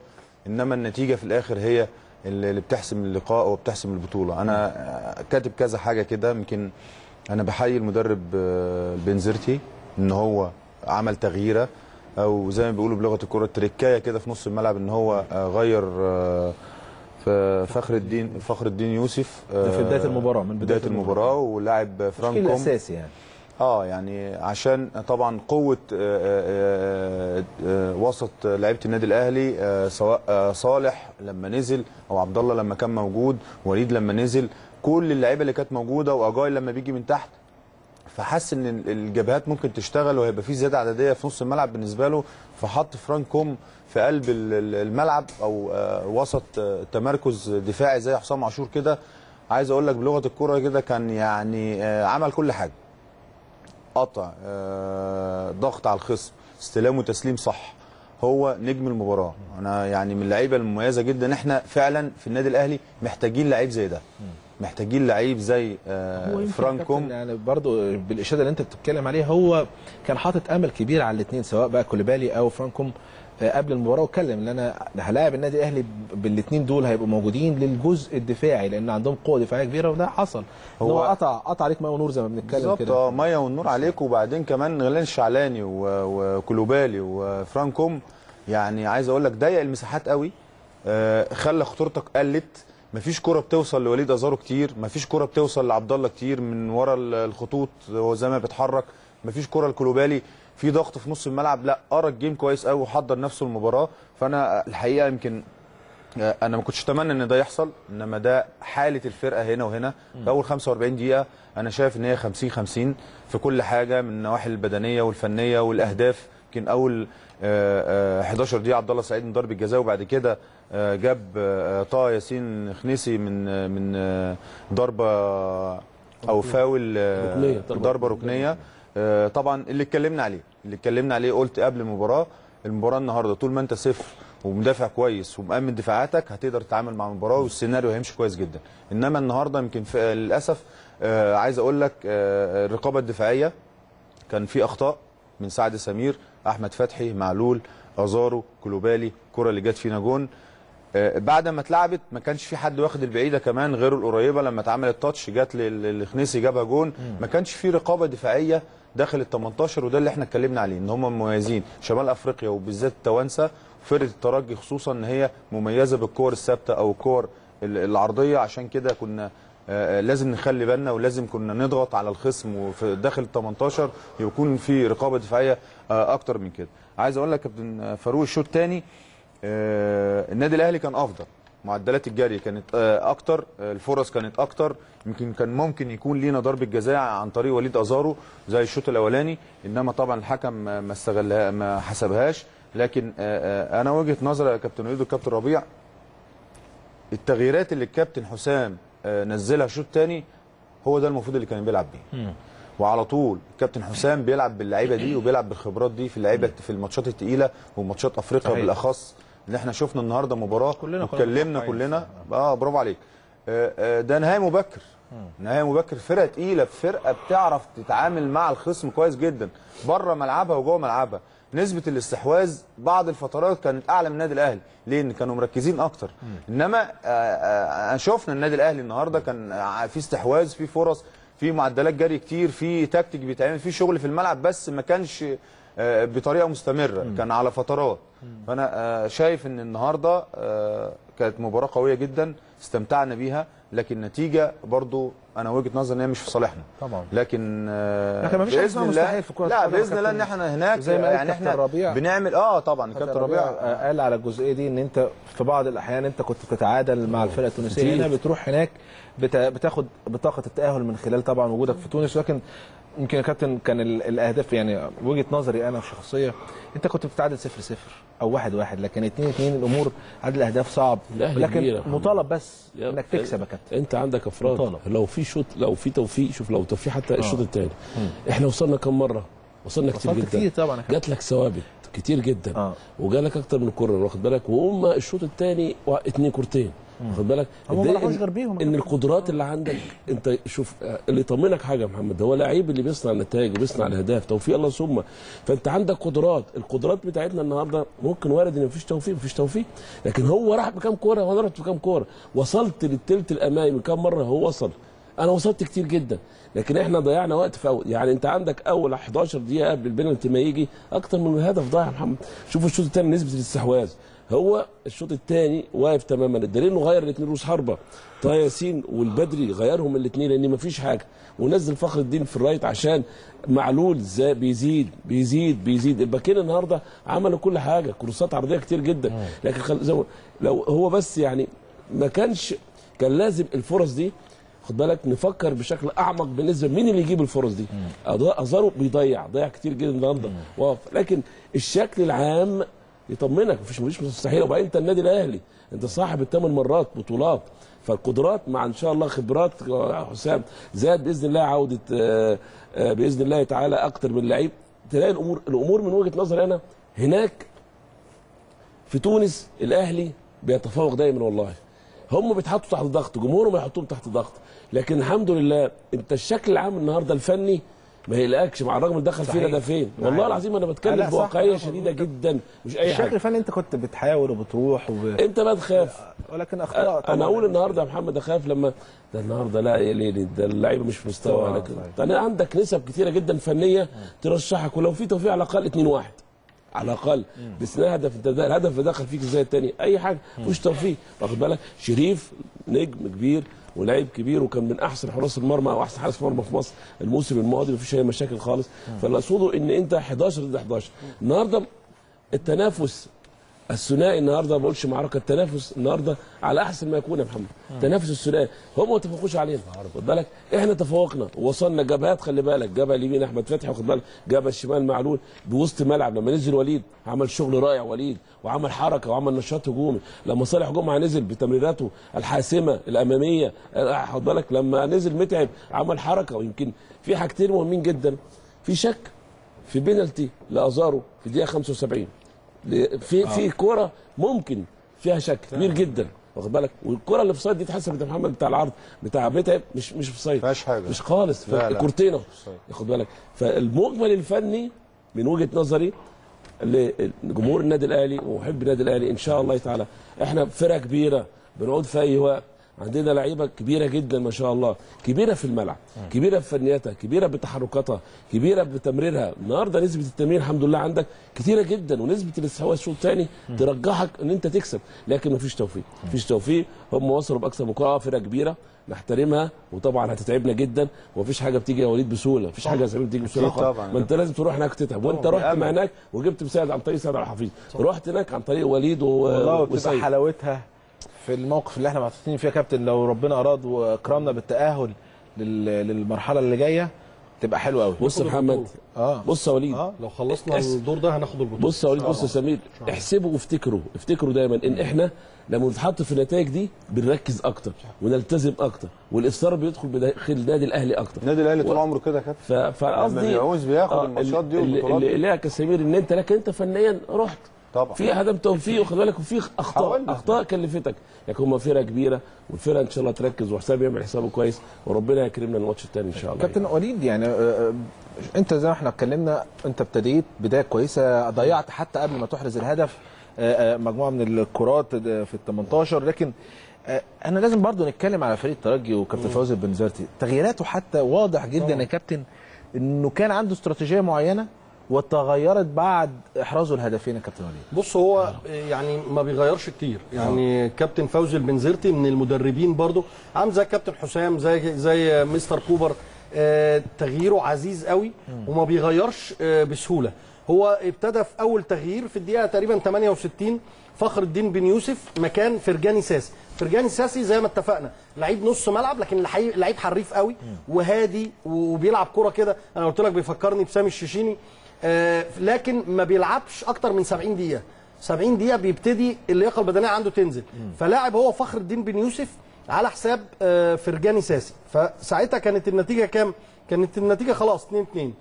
إنما النتيجة في الآخر هي اللي بتحسم اللقاء وبتحسم البطولة. أنا كاتب كذا حاجة كده يمكن أنا بحيي المدرب بنزرتي إن هو عمل تغييرة. أو زي ما بيقولوا بلغة الكرة التركايه كده في نص الملعب إن هو آه، غير آه، في فخر الدين فخر الدين يوسف ده في بداية المباراة، من بداية بداية المباراة ولاعب فرانكوم. الأساسي يعني. آه يعني عشان طبعا قوة آه، آه، آه، وسط لعيبة النادي الأهلي آه، سواء آه، صالح لما نزل أو عبد الله لما كان موجود وليد لما نزل كل اللعيبة اللي كانت موجودة وأجاي لما بيجي من تحت فحس إن ال- الجبهات ممكن تشتغل وهيبقى في زيادة عددية في نص الملعب بالنسبة له فحط فرانكوم في قلب ال- ال- الملعب أو آه، وسط آه، تمركز دفاعي زي حسام عاشور كده. عايز أقول لك بلغة الكورة كده كان يعني آه، عمل كل حاجة. قطع ضغط على الخصم استلام وتسليم صح. هو نجم المباراة. أنا يعني من اللعيبة المميزة جدا إحنا فعلا في النادي الأهلي محتاجين لعيب زي ده. محتاجين لعيب زي آه، فرانكوم. يعني برضو بالإشادة اللي أنت بتتكلم عليها هو كان حاطط أمل كبير على الاثنين سواء بقى كوليبالي أو فرانكوم آه، قبل المباراة. واتكلم إن أنا هلاعب النادي الأهلي بالاثنين دول هيبقوا موجودين للجزء الدفاعي لأن عندهم قوة دفاعية كبيرة وده حصل. هو, قطع قطع عليك ماء ونور زي ما بنتكلم بالظبط كده. آه ميه والنور عليك وبعدين كمان غيلان الشعلاني و- وكوليبالي وفرانكوم. يعني عايز أقول لك ضيق المساحات قوي آه، خلى خطورتك قلت. مفيش كرة بتوصل لوليد أزارو كتير مفيش كرة بتوصل لعبد الله كتير من ورا ال- الخطوط هو زي ما بيتحرك. مفيش كرة لكلوبالي في ضغط في نص الملعب لا قرا الجيم كويس قوي وحضر نفسه المباراة. فأنا الحقيقة يمكن آه، أنا ما كنتش أتمنى إن ده يحصل إنما ده حالة الفرقة هنا وهنا. في أول 45 دقيقة أنا شايف إن هي 50 50 في كل حاجة من النواحي البدنية والفنية والأهداف. يمكن أول 11 دقيقة عبد الله سعيد من ضربة جزاء وبعد كده آه، جاب آه، طه ياسين خنيسي من آه، من آه، ضربة أو فاول آه، ضربة ركنية. آه، طبعا اللي اتكلمنا عليه اللي اتكلمنا عليه قلت قبل المباراة المباراة النهارده طول ما انت صفر ومدافع كويس ومأمن دفاعاتك هتقدر تتعامل مع المباراة والسيناريو هيمشي كويس جدا. إنما النهارده يمكن للأسف آه، عايز أقول لك آه، الرقابة الدفاعية كان في أخطاء من سعد سمير أحمد فتحي معلول أزارو كوليبالي الكره اللي جت فينا جون آه، بعد ما اتلعبت ما كانش في حد واخد البعيدة كمان غير القريبة لما اتعملت touch جت لل- للخنيسي جابها جون. ما كانش في رقابة دفاعية داخل ال 18 وده اللي إحنا اتكلمنا عليه إن هم مميزين. شمال أفريقيا وبالذات التوانسه فرقة الترجي خصوصا إن هي مميزة بالكور الثابتة أو الكور ال- العرضية. عشان كده كنا آه، لازم نخلي بالنا ولازم كنا نضغط على الخصم وفي داخل ال 18 يكون في رقابة دفاعية آه، أكتر من كده. عايز أقول لك كابتن فاروق الشوط الثاني النادي الأهلي كان أفضل معدلات الجري كانت آه، أكتر آه، الفرص كانت أكتر يمكن كان ممكن يكون لينا ضربة جزاء عن طريق وليد أزارو زي الشوط الأولاني إنما طبعا الحكم ما استغلها ما حسبهاش. لكن آه، آه، أنا وجهة نظري يا كابتن وليد وكابتن ربيع التغييرات اللي الكابتن حسام آه، نزلها الشوط الثاني هو ده المفروض اللي كان بيلعب بيه. وعلى طول الكابتن حسام بيلعب باللعيبة دي وبيلعب بالخبرات دي في اللعيبة في الماتشات التقيلة وماتشات أفريقيا. بالأخص. اللي إحنا شفنا النهارده مباراة كلنا متوقعين. كلنا. آه برافو عليك. آه، آه، ده نهائي مبكر. نهائي مبكر. فرقة تقيلة فرقة بتعرف تتعامل مع الخصم كويس جدا. بره ملعبها وجوه ملعبها. نسبة الاستحواذ بعض الفترات كانت أعلى من النادي الأهلي. ليه؟ إن كانوا مركزين أكتر. إنما آه، شفنا النادي الأهلي النهارده كان في استحواذ في فرص. في معدلات جري كتير في تكتيك بيتعمل في شغل في الملعب بس ما كانش آه، بطريقة مستمرة كان على فترات. فأنا آه، شايف إن النهارده آه، كانت مباراة قوية جدا. استمتعنا بيها لكن النتيجة برضو أنا وجهة نظري إن هي مش في صالحنا طبعا لكن آه، لكن مفيش بإذن الله مستحيل في كرة لا بإذن الله إن. إحنا هناك زي ما قال يعني إحنا ربيع. بنعمل آه طبعا كابتن ربيع آه، قال على الجزئية دي إن أنت في بعض الأحيان أنت كنت بتتعادل مع الفرقة التونسية. هنا بتروح هناك بت- بتاخد بطاقة التأهل من خلال طبعا وجودك في تونس ولكن يمكن يا كابتن كان ال- الأهداف يعني وجهة نظري أنا شخصية أنت كنت بتتعادل 0 0 أو 1 1 لكن 2 2 الأمور عدد الأهداف صعب. لكن. مطالب بس إنك تكسب يا كابتن. أنت عندك أفراد. طالب. لو في شوط لو في توفيق شوف لو توفيق حتى الشوط الثاني إحنا وصلنا كم مرة؟ وصلنا كتير جدا. كتير طبعا. جات لك ثوابت كتير جدا. آه. وجالك أكتر من كره واخد بالك؟ وهم الشوط الثاني اتنين كورتين. واخد بالك؟ هم ما راحوش إن- غير بيهم. إن القدرات اللي عندك أنت شوف آه، اللي يطمنك حاجة يا محمد هو لعيب اللي بيصنع النتائج وبيصنع الأهداف توفيق الله ثم. فأنت عندك قدرات القدرات بتاعتنا النهارده ممكن وارد إن مفيش توفيق مفيش توفيق لكن هو راح بكام كورة؟ وأنا رحت بكام كورة؟ وصلت للثلث الأمامي كام مرة؟ هو وصل. أنا وصلت كتير جدا لكن إحنا ضيعنا وقت في أول يعني أنت عندك أول 11 دقيقة قبل البنالتي ما يجي أكتر من هدف ضايع يا محمد. شوف الشوط الثاني نسبة الاستحواذ. هو الشوط الثاني واقف تماما. الدليل إنه غير الاثنين روس حربة. طه ياسين والبدري غيرهم الاثنين لأن مفيش حاجة. ونزل فخر الدين في ال right عشان معلول زي بيزيد بيزيد بيزيد. الباكين النهارده عملوا كل حاجة. cross ات عرضية كتير جدا. لكن خل... ما- لو هو بس يعني ما كانش كان لازم الفرص دي خد بالك نفكر بشكل أعمق بالنسبة مين اللي يجيب الفرص دي. ازارو بيضيع ضيع كتير جدا النهارده. لكن الشكل العام يطمنك. مفيش مفيش مستحيل. وبعدين انت النادي الأهلي انت صاحب الثمان مرات بطولات. فالقدرات مع إن شاء الله خبرات حسام زاد بإذن الله عودة آه، آه، بإذن الله تعالى أكتر من لعيب. تلاقي الأمور الأمور من وجهة نظري أنا هناك في تونس الأهلي بيتفوق دايما والله. هم بيتحطوا تحت ضغط جمهورهم يحطوهم تحت ضغط. لكن الحمد لله انت الشكل العام النهارده الفني ما يقلقكش مع الرغم دخل فينا. ده فين؟ والله. العظيم أنا بتكلم. بواقعية شديدة جدا مش أي الشكل حاجة. الفني أنت كنت بتحاول وبتروح وب... أنت ما تخاف. ولكن اخطاء أنا أقول النهارده يا محمد أخاف لما ده النهارده لا يا ليلي ده اللعيبة مش في مستوى لكن. أنا عندك نسب كتيرة جدا فنية ترشحك ولو في توفيق على الأقل 2 1 على الأقل. بس ده هدف أنت ده الهدف اللي دخل فيك إزاي الثاني أي حاجة مش توفيق. واخد بالك؟ شريف نجم كبير. ولاعيب كبير وكان من أحسن حراس المرمى أو أحسن حارس مرمى في مصر الموسم الماضي مفيش أي مشاكل خالص. فاللي أقصده إن أنت 11 ضد 11 النهارده التنافس الثنائي النهارده ما بقولش معركة التنافس النهارده على أحسن ما يكون يا محمد. تنافس الثنائي. هم ما تفوقوش علينا خد بالك؟ إحنا تفوقنا ووصلنا. جبهات خلي بالك. جبهه اليمين أحمد فتحي واخد بالك؟ جبهه الشمال معلول. بوسط ملعب لما نزل وليد عمل شغل رائع وليد وعمل حركة وعمل نشاط هجومي. لما صالح جمعة نزل بتمريراته الحاسمة الأمامية آه، خد بالك؟ لما نزل متعب عمل حركة. ويمكن في حاجتين مهمين جدا. في شك في بينالتي لأزارو في الدقيقة 75 في في كورة ممكن فيها شك كبير جدا واخد بالك؟ والكره اللي في صيد دي اتحسبت يا محمد بتاع العرض بتاع متعب مش مش في صيد فيهاش حاجة. مش خالص لا، لا. كورتين اهو صيد. واخد بالك؟ فالمجمل الفني من وجهة نظري لجمهور النادي الأهلي ومحب النادي الأهلي إن شاء الله تعالى. إحنا فرقة كبيرة بنعود في أي وقت. عندنا لعيبة كبيرة جدا ما شاء الله. كبيرة في الملعب كبيرة في فنياتها كبيرة بتحركاتها كبيرة بتمريرها. النهارده نسبة التمرير الحمد لله عندك كتيرة جدا ونسبة الاستحواذ الشوط الثاني ترجحك إن أنت تكسب. لكن مفيش توفيق مفيش توفيق. هم وصلوا باكثر من كره فرقة كبيرة نحترمها وطبعا هتتعبنا جدا. ومفيش حاجة بتيجي يا وليد بسهولة مفيش حاجة يا بتيجي بسهولة. طبعاً. ما أنت لازم تروح هناك تتعب. وأنت. رحت مع. هناك وجبت مساعد عن طريق سيد الحفيظ. رحت هناك عن طريق وليد و... والله حلاوتها في الموقف اللي إحنا محطوطين فيه يا كابتن لو ربنا أراد وأكرمنا بالتأهل لل... للمرحلة اللي جاية تبقى حلوة قوي بص يا محمد. آه. بص يا وليد. آه. لو خلصنا احس- الدور ده هناخد البطولة. بص يا وليد بص يا سمير. احسبوا وافتكروا. افتكروا دايما إن إحنا لما بنتحط في النتائج دي بنركز أكتر ونلتزم أكتر والاصرار بيدخل بداخل النادي الأهلي أكتر. النادي الأهلي طول و- عمره كده يا كابتن. ف... فقصدي لما بيعوز بياخد آه، الماتشات دي اللي- والبطولات. اللي دي. ليها كسمير إن أنت لكن أنت فنيا رحت. طبعا. في عدم توفيق وخد بالك وفي أخطاء أخطاء كلفتك. لكن هم فرقة كبيرة والفرقة إن شاء الله تركز وحسام يعمل حسابه كويس وربنا يكرمنا الماتش الثاني إن شاء الله. كابتن وليد يعني آه، آه، أنت زي ما إحنا اتكلمنا أنت ابتديت بداية كويسة ضيعت حتى قبل ما تحرز الهدف آه، مجموعة من الكرات في ال 18 لكن أنا لازم برضو نتكلم على فريق الترجي وكابتن فوزي البنزرتي تغييراته حتى واضح جدا يا كابتن إنه كان عنده استراتيجية معينة وتغيرت بعد إحرازه الهدفين يا كابتن وليد بص هو يعني ما بيغيرش كتير. يعني كابتن فوزي البنزرتي من المدربين برضو عامل زي كابتن حسام زي زي مستر كوبر. آه، تغييره عزيز قوي وما بيغيرش آه، بسهولة. هو ابتدى في أول تغيير في الدقيقة تقريبا 68 فخر الدين بن يوسف مكان فرجاني ساسي. فرجاني ساسي زي ما اتفقنا لعيب نص ملعب لكن لعيب حريف قوي وهادي وبيلعب كورة كده. أنا قلت لك بيفكرني بسامي الشيشيني. آه لكن ما بيلعبش أكتر من 70 دقيقة. 70 دقيقة بيبتدي اللياقة البدنية عنده تنزل. فلاعب هو فخر الدين بن يوسف على حساب آه فرجاني ساسي. فساعتها كانت النتيجة كام؟ كانت النتيجة خلاص 2 2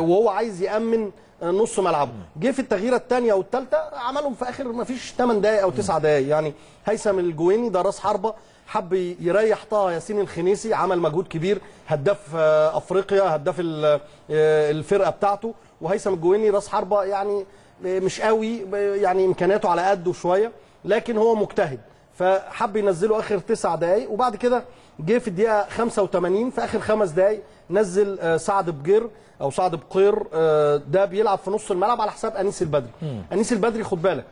وهو عايز يأمن نص ملعبه جه في التغييرة الثانية والثالثه عملهم في آخر ما فيش 8 دقائق أو 9 دقائق يعني هيثم الجويني ده راس حربة حب يريح طه ياسين الخنيسي عمل مجهود كبير. هداف آه، أفريقيا هداف ال- آه، الفرقة بتاعته. وهيثم الجويني راس حربة يعني مش قوي يعني إمكانياته على قده شوية لكن هو مجتهد. فحب ينزله آخر تسع دقائق وبعد كده جه في الدقيقة 85 في آخر خمس دقائق نزل آه، سعد بجير أو سعد بقير آه، ده بيلعب في نص الملعب على حساب أنيس البدري. أنيس البدري خد بالك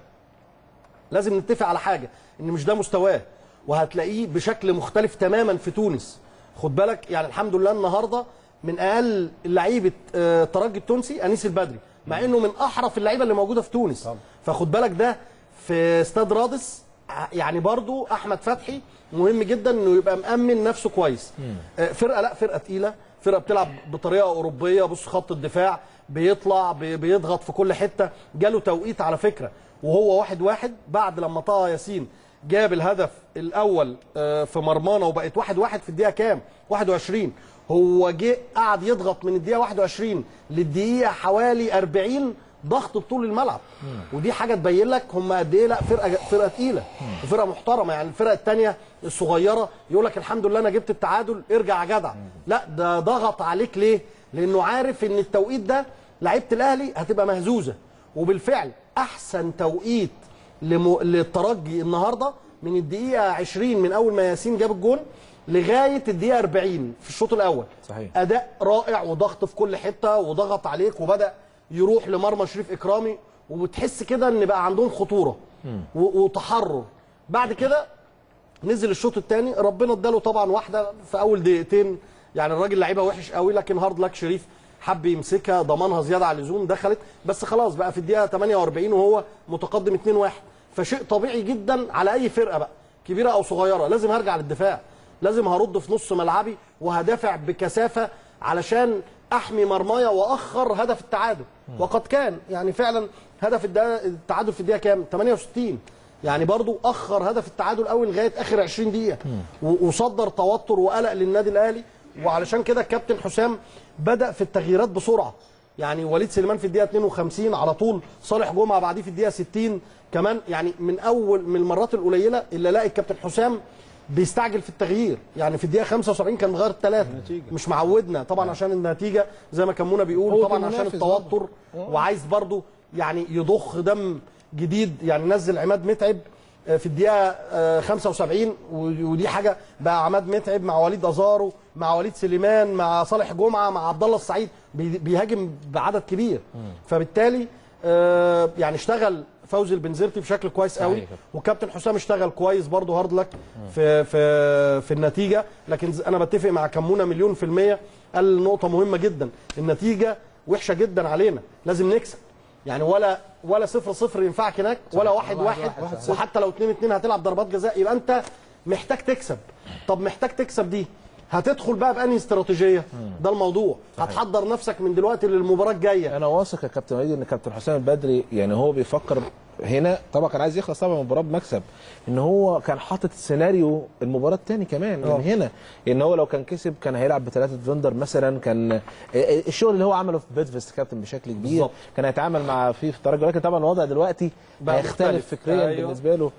لازم نتفق على حاجة إن مش ده مستواه. وهتلاقيه بشكل مختلف تماما في تونس. خد بالك يعني الحمد لله النهارده من أقل لعيبه آه، الترجي التونسي أنيس البدري مع إنه من أحرف اللعيبة اللي موجودة في تونس. فخد بالك ده في استاد رادس يعني برضو أحمد فتحي مهم جدا إنه يبقى مأمن نفسه كويس. آه، فرقة لأ فرقة تقيلة. فرقة بتلعب بطريقة أوروبية بص خط الدفاع بيطلع بي- بيضغط في كل حتة. جاله توقيت على فكرة وهو واحد واحد. بعد لما طه ياسين جاب الهدف الأول آه، في مرمانا وبقت واحد واحد في الدقيقة كام؟ 21 هو جه قعد يضغط من الدقيقة 21 للدقيقة حوالي 40 ضغط بطول الملعب. ودي حاجة تبين لك هم قد إيه لا فرقة فرقة تقيلة. وفرقة محترمة. يعني الفرقة الثانية الصغيرة يقول لك الحمد لله أنا جبت التعادل ارجع يا جدع. لا ده ضغط عليك ليه؟ لأنه عارف إن التوقيت ده لعيبة الأهلي هتبقى مهزوزة. وبالفعل أحسن توقيت. للترجي النهارده من الدقيقة 20 من أول ما ياسين جاب الجون لغاية الدقيقة 40 في الشوط الأول. صحيح. أداء رائع وضغط في كل حتة وضغط عليك وبدأ يروح لمرمى شريف إكرامي وبتحس كده إن بقى عندهم خطورة وتحرر. بعد كده نزل الشوط الثاني ربنا اداله طبعا واحدة في أول دقيقتين. يعني الراجل لعيبة وحش قوي لكن هارد لك شريف حب يمسكها ضمنها زيادة على اللزوم دخلت. بس خلاص بقى في الدقيقة 48 وهو متقدم 2-1 فشيء طبيعي جدا على أي فرقة بقى كبيرة أو صغيرة. لازم هرجع للدفاع. لازم هرد في نص ملعبي وهدافع بكثافة علشان أحمي مرمايا وأخر هدف التعادل. وقد كان يعني فعلا هدف التعادل في الدقيقة كام؟ 68 يعني برضو أخر هدف التعادل قوي لغاية آخر 20 دقيقة. وصدر توتر وقلق للنادي الأهلي. وعلشان كده الكابتن حسام بدأ في التغييرات بسرعة. يعني وليد سليمان في الدقيقة 52 على طول صالح جمعة بعديه في الدقيقة 60 كمان يعني من أول من المرات القليلة اللي الاقي الكابتن حسام بيستعجل في التغيير. يعني في الدقيقة 75 كان مغير الثلاثة. مش معودنا. طبعا عشان النتيجة زي ما كمونه بيقول طبعا عشان التوتر. وعايز برضو يعني يضخ دم جديد يعني نزل عماد متعب آه، في الدقيقة آه، 75 و- ودي حاجة بقى عماد متعب مع وليد أزارو مع وليد سليمان مع صالح جمعة مع عبد الله السعيد. بي- بيهاجم بعدد كبير. فبالتالي آه، يعني اشتغل فوزي البنزرتي بشكل كويس قوي. وكابتن حسام اشتغل كويس برضه hard luck في في في النتيجة. لكن أنا بتفق مع كمونة مليون في المية. قال نقطة مهمة جدا. النتيجة وحشة جدا علينا. لازم نكسب. يعني ولا ولا صفر صفر ينفعك هناك ولا واحد واحد, واحد، واحد. وحتى لو اتنين اتنين هتلعب ضربات جزاء يبقى انت محتاج تكسب. طب محتاج تكسب دي هتدخل بقى بأنهي استراتيجية؟ ده الموضوع. هتحضر نفسك من دلوقتي للمباراة الجاية. أنا واثق يا كابتن وليد إن كابتن حسام البدري يعني هو بيفكر هنا. طبعا كان عايز يخلص طبعا المباراه بمكسب. إن هو كان حاطط سيناريو المباراة الثاني كمان آه. من هنا. إن هو لو كان كسب كان هيلعب بثلاثة defender مثلا. كان الشغل اللي هو عمله في بيدفست كابتن بشكل كبير. بالظبط. كان هيتعامل مع في في الترجي ولكن طبعا الوضع دلوقتي هيختلف. فكريا أيوه. بالنسبة له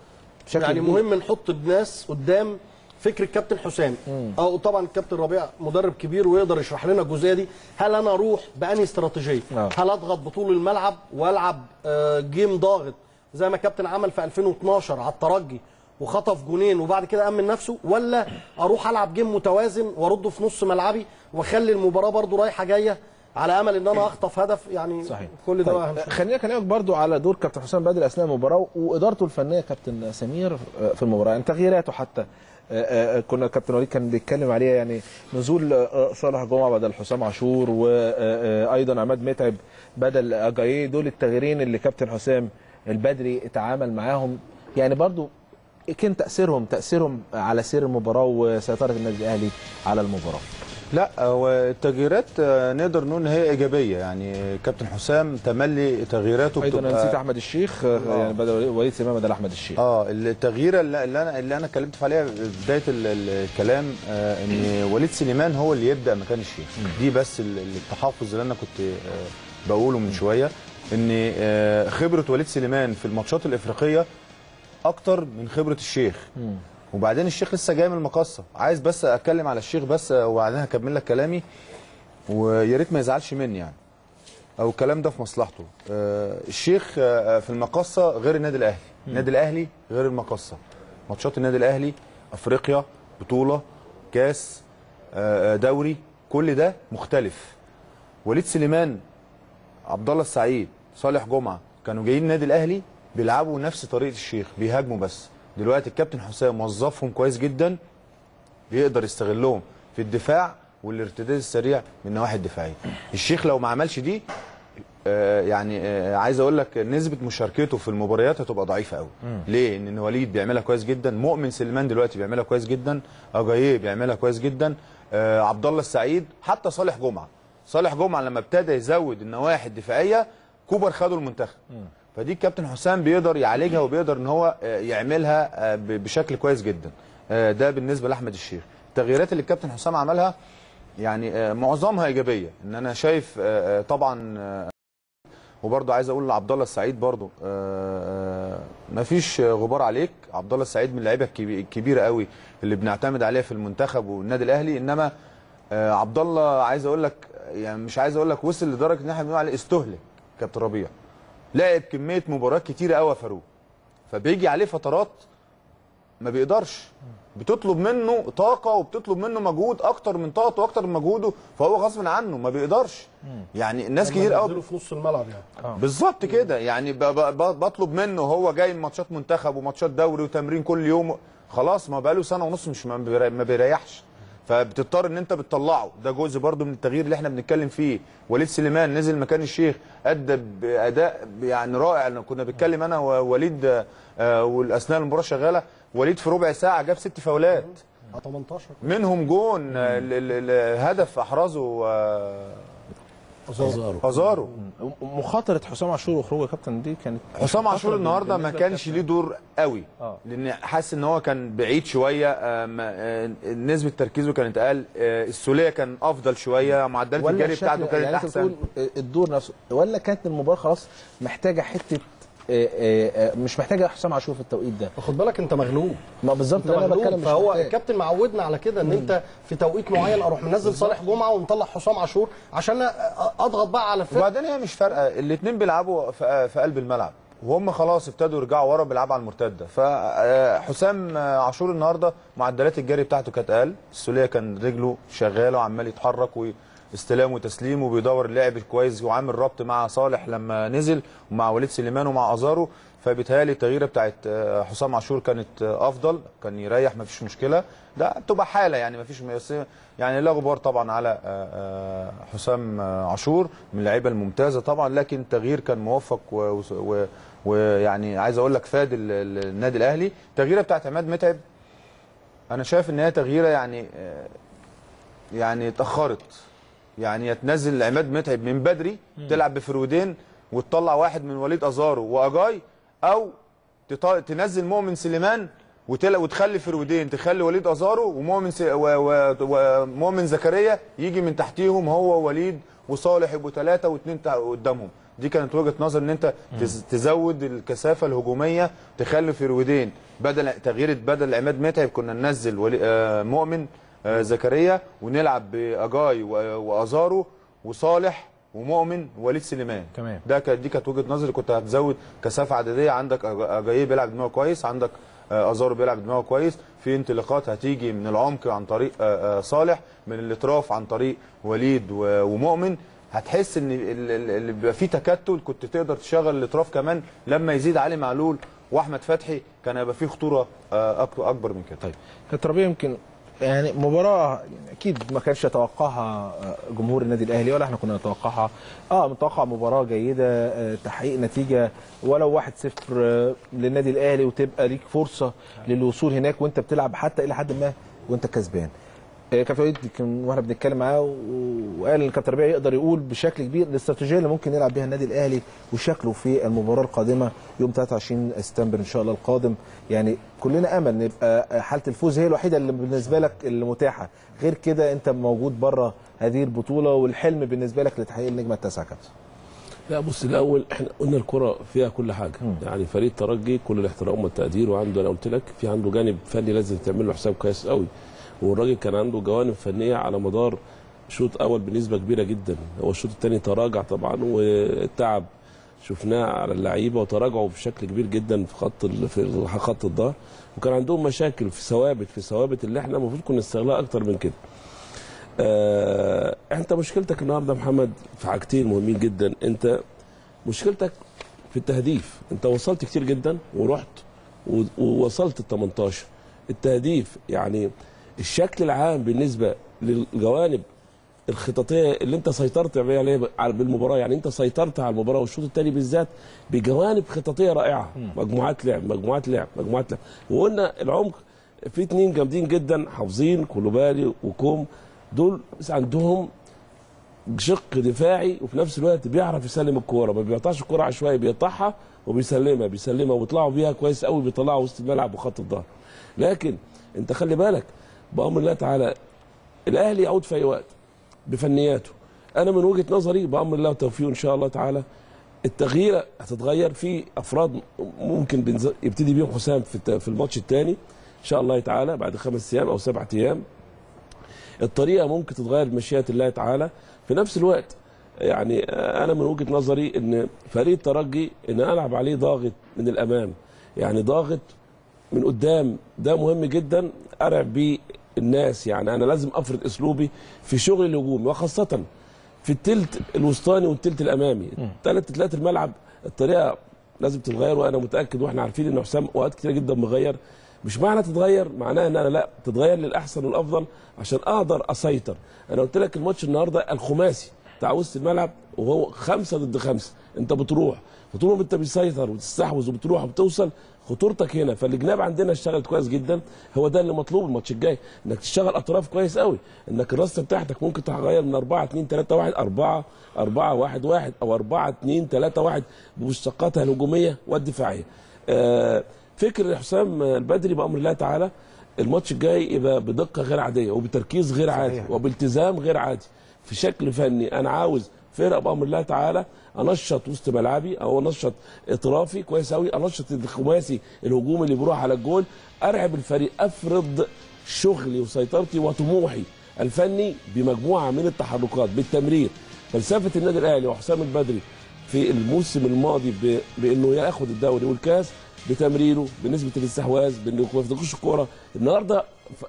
بشكل يعني. مهم نحط الناس قدام فكر الكابتن حسام. أو طبعا الكابتن ربيع مدرب كبير ويقدر يشرح لنا الجزئية دي. هل أنا أروح بأنهي استراتيجية؟ آه. هل أضغط بطول الملعب وألعب آه، جيم ضاغط؟ زي ما الكابتن عمل في 2012 على الترجي وخطف جونين وبعد كده أمن نفسه؟ ولا أروح ألعب جيم متوازن وأرده في نص ملعبي وأخلي المباراة برضو رايحة جاية على أمل إن أنا أخطف هدف؟ يعني صحيح. كل ده طيب. خلينا أكلمك برضو على دور كابتن حسام بدري أثناء المباراة وإدارته الفنية كابتن سمير في المباراة يعني تغييراته حتى. آه، آه، كنا كابتن وليد كان بيتكلم عليها يعني نزول آه، صالح جمعة بدل حسام عاشور وأيضا عماد متعب بدل اجاييه دول التغييرين اللي كابتن حسام البدري اتعامل معاهم. يعني برضو كان تأثيرهم تأثيرهم على سير المباراة وسيطرة النادي الأهلي على المباراة. لا هو التغييرات آه، نقدر نقول إن هي إيجابية. يعني كابتن حسام تملي تغييراته أيضا بتبقى- نسيت أحمد الشيخ آه، يعني بدل وليد سليمان بدل أحمد الشيخ. آه التغييره اللي أنا اللي أنا اتكلمت عليها في بداية ال- ال- الكلام آه إن وليد سليمان هو اللي يبدأ مكان الشيخ. دي بس ال- ال- التحفظ اللي أنا كنت آه بقوله من شوية. إن آه خبرة وليد سليمان في الماتشات الإفريقية أكتر من خبرة الشيخ. وبعدين الشيخ لسه جاي من المقصة. عايز بس أتكلم على الشيخ بس وبعدين هكمل لك كلامي. ويا ريت ما يزعلش مني يعني. أو الكلام ده في مصلحته. آه الشيخ آه في المقصة غير النادي الأهلي. النادي الأهلي غير المقصة. ماتشات النادي الأهلي أفريقيا بطولة كاس آه آه، دوري كل ده مختلف. وليد سليمان عبد الله السعيد صالح جمعة كانوا جايين النادي الأهلي بيلعبوا نفس طريقة الشيخ بيهاجموا بس. دلوقتي الكابتن حسام وظفهم كويس جدا يقدر يستغلهم في الدفاع والارتداد السريع من النواحي الدفاعية. الشيخ لو ما عملش دي آه، يعني آه، عايز أقول لك نسبة مشاركته في المباريات هتبقى ضعيفة قوي ليه؟ ان وليد بيعملها كويس جدا مؤمن سليمان دلوقتي بيعملها كويس جدا أجاييه بيعملها كويس جدا آه، عبد الله السعيد حتى صالح جمعة. صالح جمعة لما ابتدى يزود النواحي الدفاعية كوبر خده المنتخب. فدي الكابتن حسام بيقدر يعالجها وبيقدر إن هو آه، يعملها آه، بشكل كويس جدا. آه، ده بالنسبة لأحمد الشيخ. التغييرات اللي الكابتن حسام عملها يعني معظمها إيجابية. إن أنا شايف طبعا وبرضه عايز أقول لعبد الله السعيد برضه مفيش غبار عليك. عبد الله السعيد من اللعيبة الكبي- الكبيرة قوي اللي بنعتمد عليها في المنتخب والنادي الأهلي. إنما عبد الله عايز أقول لك يعني مش عايز أقول لك وصل لدرجة إن إحنا بنقول عليه استهلك كابتن ربيع. لعب كمية مباريات كتيرة قوي يا فاروق. فبيجي عليه فترات ما بيقدرش. بتطلب منه طاقة وبتطلب منه مجهود أكتر من طاقته وأكتر من مجهوده فهو غصب عنه ما بيقدرش. يعني الناس كتير قوي في نص الملعب يعني. بالظبط كده. يعني بطلب منه هو جاي من ماتشات منتخب وماتشات دوري وتمرين كل يوم. خلاص ما بقاله سنة ونص مش ما بيريحش. فبتضطر إن أنت بتطلعه. ده جزء برضو من التغيير اللي إحنا بنتكلم فيه. وليد سليمان نزل مكان الشيخ أدى بأداء يعني رائع. أنا كنا بنتكلم أنا ووليد آه، والأثناء المباراة شغالة وليد في ربع ساعة جاب ست فاولات. 18 منهم جون آه، ال- ال- الهدف أحرزه أزارو. أزارو. مخاطره حسام عاشور وخروجه يا كابتن دي كانت حسام عاشور النهارده ما كانش ليه دور قوي. آه. لأن حاسس إن هو كان بعيد شوية آه، آه، نسبة تركيزه كانت أقل السولية كان أفضل شوية معدلات الجري بتاعته كانت يعني أحسن. الدور نفسه ولا كانت المباراة خلاص محتاجة حتة مش محتاجه حسام عاشور في التوقيت ده. خد بالك أنت مغلوب. ما بالظبط أنا مغلوب. بتكلم مش فهو محتاج. الكابتن معودنا على كده إن أنت في توقيت معين أروح منزل صالح جمعة ومطلع حسام عاشور عشان أضغط بقى على الفرقه وبعدين هي مش فارقة الاثنين بيلعبوا في في قلب الملعب. وهم خلاص ابتدوا يرجعوا ورا بيلعبوا على المرتدة. فحسام عاشور النهارده معدلات الجري بتاعته كانت أقل. السولية كان رجله شغالة وعمال يتحرك واستلام وتسليم وبيدور اللعب كويس وعامل ربط مع صالح لما نزل ومع وليد سليمان ومع أزارو. فبيتهيألي التغييرة بتاعت آه، حسام عاشور كانت آه، أفضل كان يريح مفيش مشكلة. ده بتبقى حالة يعني مفيش بس يعني لا غبار طبعا على آه، حسام عاشور من اللعيبة الممتازة طبعا لكن التغيير كان موفق ويعني عايز أقول لك فاد ال- ال- النادي الأهلي. التغييره بتاعت عماد متعب أنا شايف إن هي تغييرة يعني يعني اتأخرت. يعني تنزل عماد متعب من بدري تلعب بفرودين وتطلع واحد من وليد ازارو وأجاي أو تط- تنزل مؤمن سليمان وتل... وتخلي forward ين تخلي وليد ازارو ومؤمن س... و... و... ومؤمن زكريا يجي من تحتيهم هو ووليد وصالح يبقوا ثلاثة واثنين قدامهم. دي كانت وجهة نظر إن أنت تز... تزود الكثافة الهجومية تخلي forward ين. بدل تغيير بدل عماد متعب كنا ننزل ولي... آه مؤمن زكريا ونلعب بأجاي. وأزارو وصالح ومؤمن ووليد سليمان. تمام. ده كانت دي كانت وجهة نظري. كنت هتزود كثافة عددية. عندك اجاييه بيلعب دماغه كويس. عندك آه، أزارو بيلعب دماغه كويس. في انطلاقات هتيجي من العمق عن طريق آه، آه، صالح من الأطراف عن طريق وليد ومؤمن. هتحس إن ال- ال- اللي بيبقى فيه تكتل كنت تقدر تشغل الأطراف كمان. لما يزيد علي معلول وأحمد فتحي كان هيبقى فيه خطورة آه، أكبر من كده. طيب. كانت ربيع يمكن يعني مباراة يعني أكيد ما كانش يتوقعها جمهور النادي الأهلي ولا إحنا كنا نتوقعها. آه متوقع مباراة جيدة آه، تحقيق نتيجة ولو 1-0 آه، للنادي الأهلي وتبقى ليك فرصة للوصول هناك وأنت بتلعب حتى إلى حد ما وأنت كسبان. آه، كابتن وليد كان وإحنا بنتكلم معاه وقال إن كابتن ربيع يقدر يقول بشكل كبير الاستراتيجية اللي ممكن يلعب بيها النادي الأهلي وشكله في المباراة القادمة يوم 23 سبتمبر إن شاء الله القادم. يعني كلنا آمل إن يبقى حالة الفوز هي الوحيدة اللي بالنسبة لك اللي متاحة. غير كده أنت موجود بره هذه البطولة والحلم بالنسبة لك لتحقيق النجمة التاسعة كابتن. لا بص الأول إحنا قلنا الكرة فيها كل حاجة. يعني فريق ترجي كل الاحترام والتقدير وعنده أنا قلت لك في عنده جانب فني لازم تعمل له حساب كويس قوي. والراجل كان عنده جوانب فنية على مدار شوط أول بنسبة كبيرة جدا. هو الشوط الثاني تراجع طبعا والتعب شفناه على اللعيبة وتراجعوا بشكل كبير جدا في خط في خط الظهر. وكان عندهم مشاكل في ثوابت في ثوابت اللي إحنا المفروض كنا نستغلها أكتر من كده. آه أنت مشكلتك النهارده محمد في حاجتين مهمين جدا. أنت مشكلتك في التهديف. أنت وصلت كتير جدا ورحت ووصلت ال 18 التهديف يعني الشكل العام بالنسبة للجوانب الخططية اللي انت سيطرت عليها بالمباراة يعني انت سيطرت على المباراة والشوط الثاني بالذات بجوانب خططية رائعة. مجموعات لعب مجموعات لعب مجموعات لعب. وقلنا العمق في اتنين جامدين جدا حافظين كولوبالي وكوم دول بس عندهم شق دفاعي وفي نفس الوقت بيعرف يسلم الكورة. ما بيقطعش الكورة عشوائي بيقطعها وبيسلمها بيسلمها وبيطلعوا بيها كويس قوي بيطلعوا وسط الملعب وخط الظهر. لكن انت خلي بالك بأمر الله تعالى. الاهلي يعود في أي وقت بفنياته. أنا من وجهة نظري بأمر الله وتوفيقه إن شاء الله تعالى التغيير هتتغير في أفراد ممكن يبتدي بيهم حسام في الماتش الثاني إن شاء الله تعالى بعد خمس أيام أو سبعة أيام. الطريقة ممكن تتغير بمشيئة الله تعالى. في نفس الوقت يعني أنا من وجهة نظري إن فريق الترجي إن ألعب عليه ضاغط من الأمام. يعني ضاغط من قدام. ده مهم جدا. ارعب بيه الناس يعني أنا لازم أفرض أسلوبي في شغل الهجومي وخاصة في التلت الوسطاني والتلت الأمامي. ثلاث تلات الملعب الطريقة لازم تتغير وأنا متأكد وإحنا عارفين إن حسام أوقات كتير جدا مغير. مش معنى تتغير معناه إن أنا لأ تتغير للأحسن والأفضل عشان أقدر أسيطر. أنا قلت لك الماتش النهارده الخماسي بتاع وسط الملعب وهو خمسة ضد خمسة. أنت بتروح فطول ما انت بتسيطر وتستحوذ وبتروح وبتوصل خطورتك هنا. فالجناب عندنا اشتغلت كويس جدا. هو ده اللي مطلوب الماتش الجاي إنك تشتغل أطراف كويس قوي. إنك الرصه بتاعتك ممكن تغير من 4 2 3 1 4 4 1 1 أو 4 2 3 1 بمشتقاتها الهجومية والدفاعية. آه فكر حسام البدري بأمر الله تعالى الماتش الجاي يبقى بدقة غير عادية وبتركيز غير عادي وبالتزام غير عادي. في شكل فني أنا عاوز فرقة بأمر الله تعالى انشط وسط ملعبي أو انشط اطرافي كويس قوي انشط الخماسي الهجومي اللي بيروح على الجول ارعب الفريق افرض شغلي وسيطرتي وطموحي الفني بمجموعة من التحركات بالتمرير. فلسفة النادي الأهلي وحسام البدري في الموسم الماضي ب... بإنه ياخد الدوري والكاس بتمريره بنسبة الاستحواذ بإنه ما يفقدوش الكوره النهارده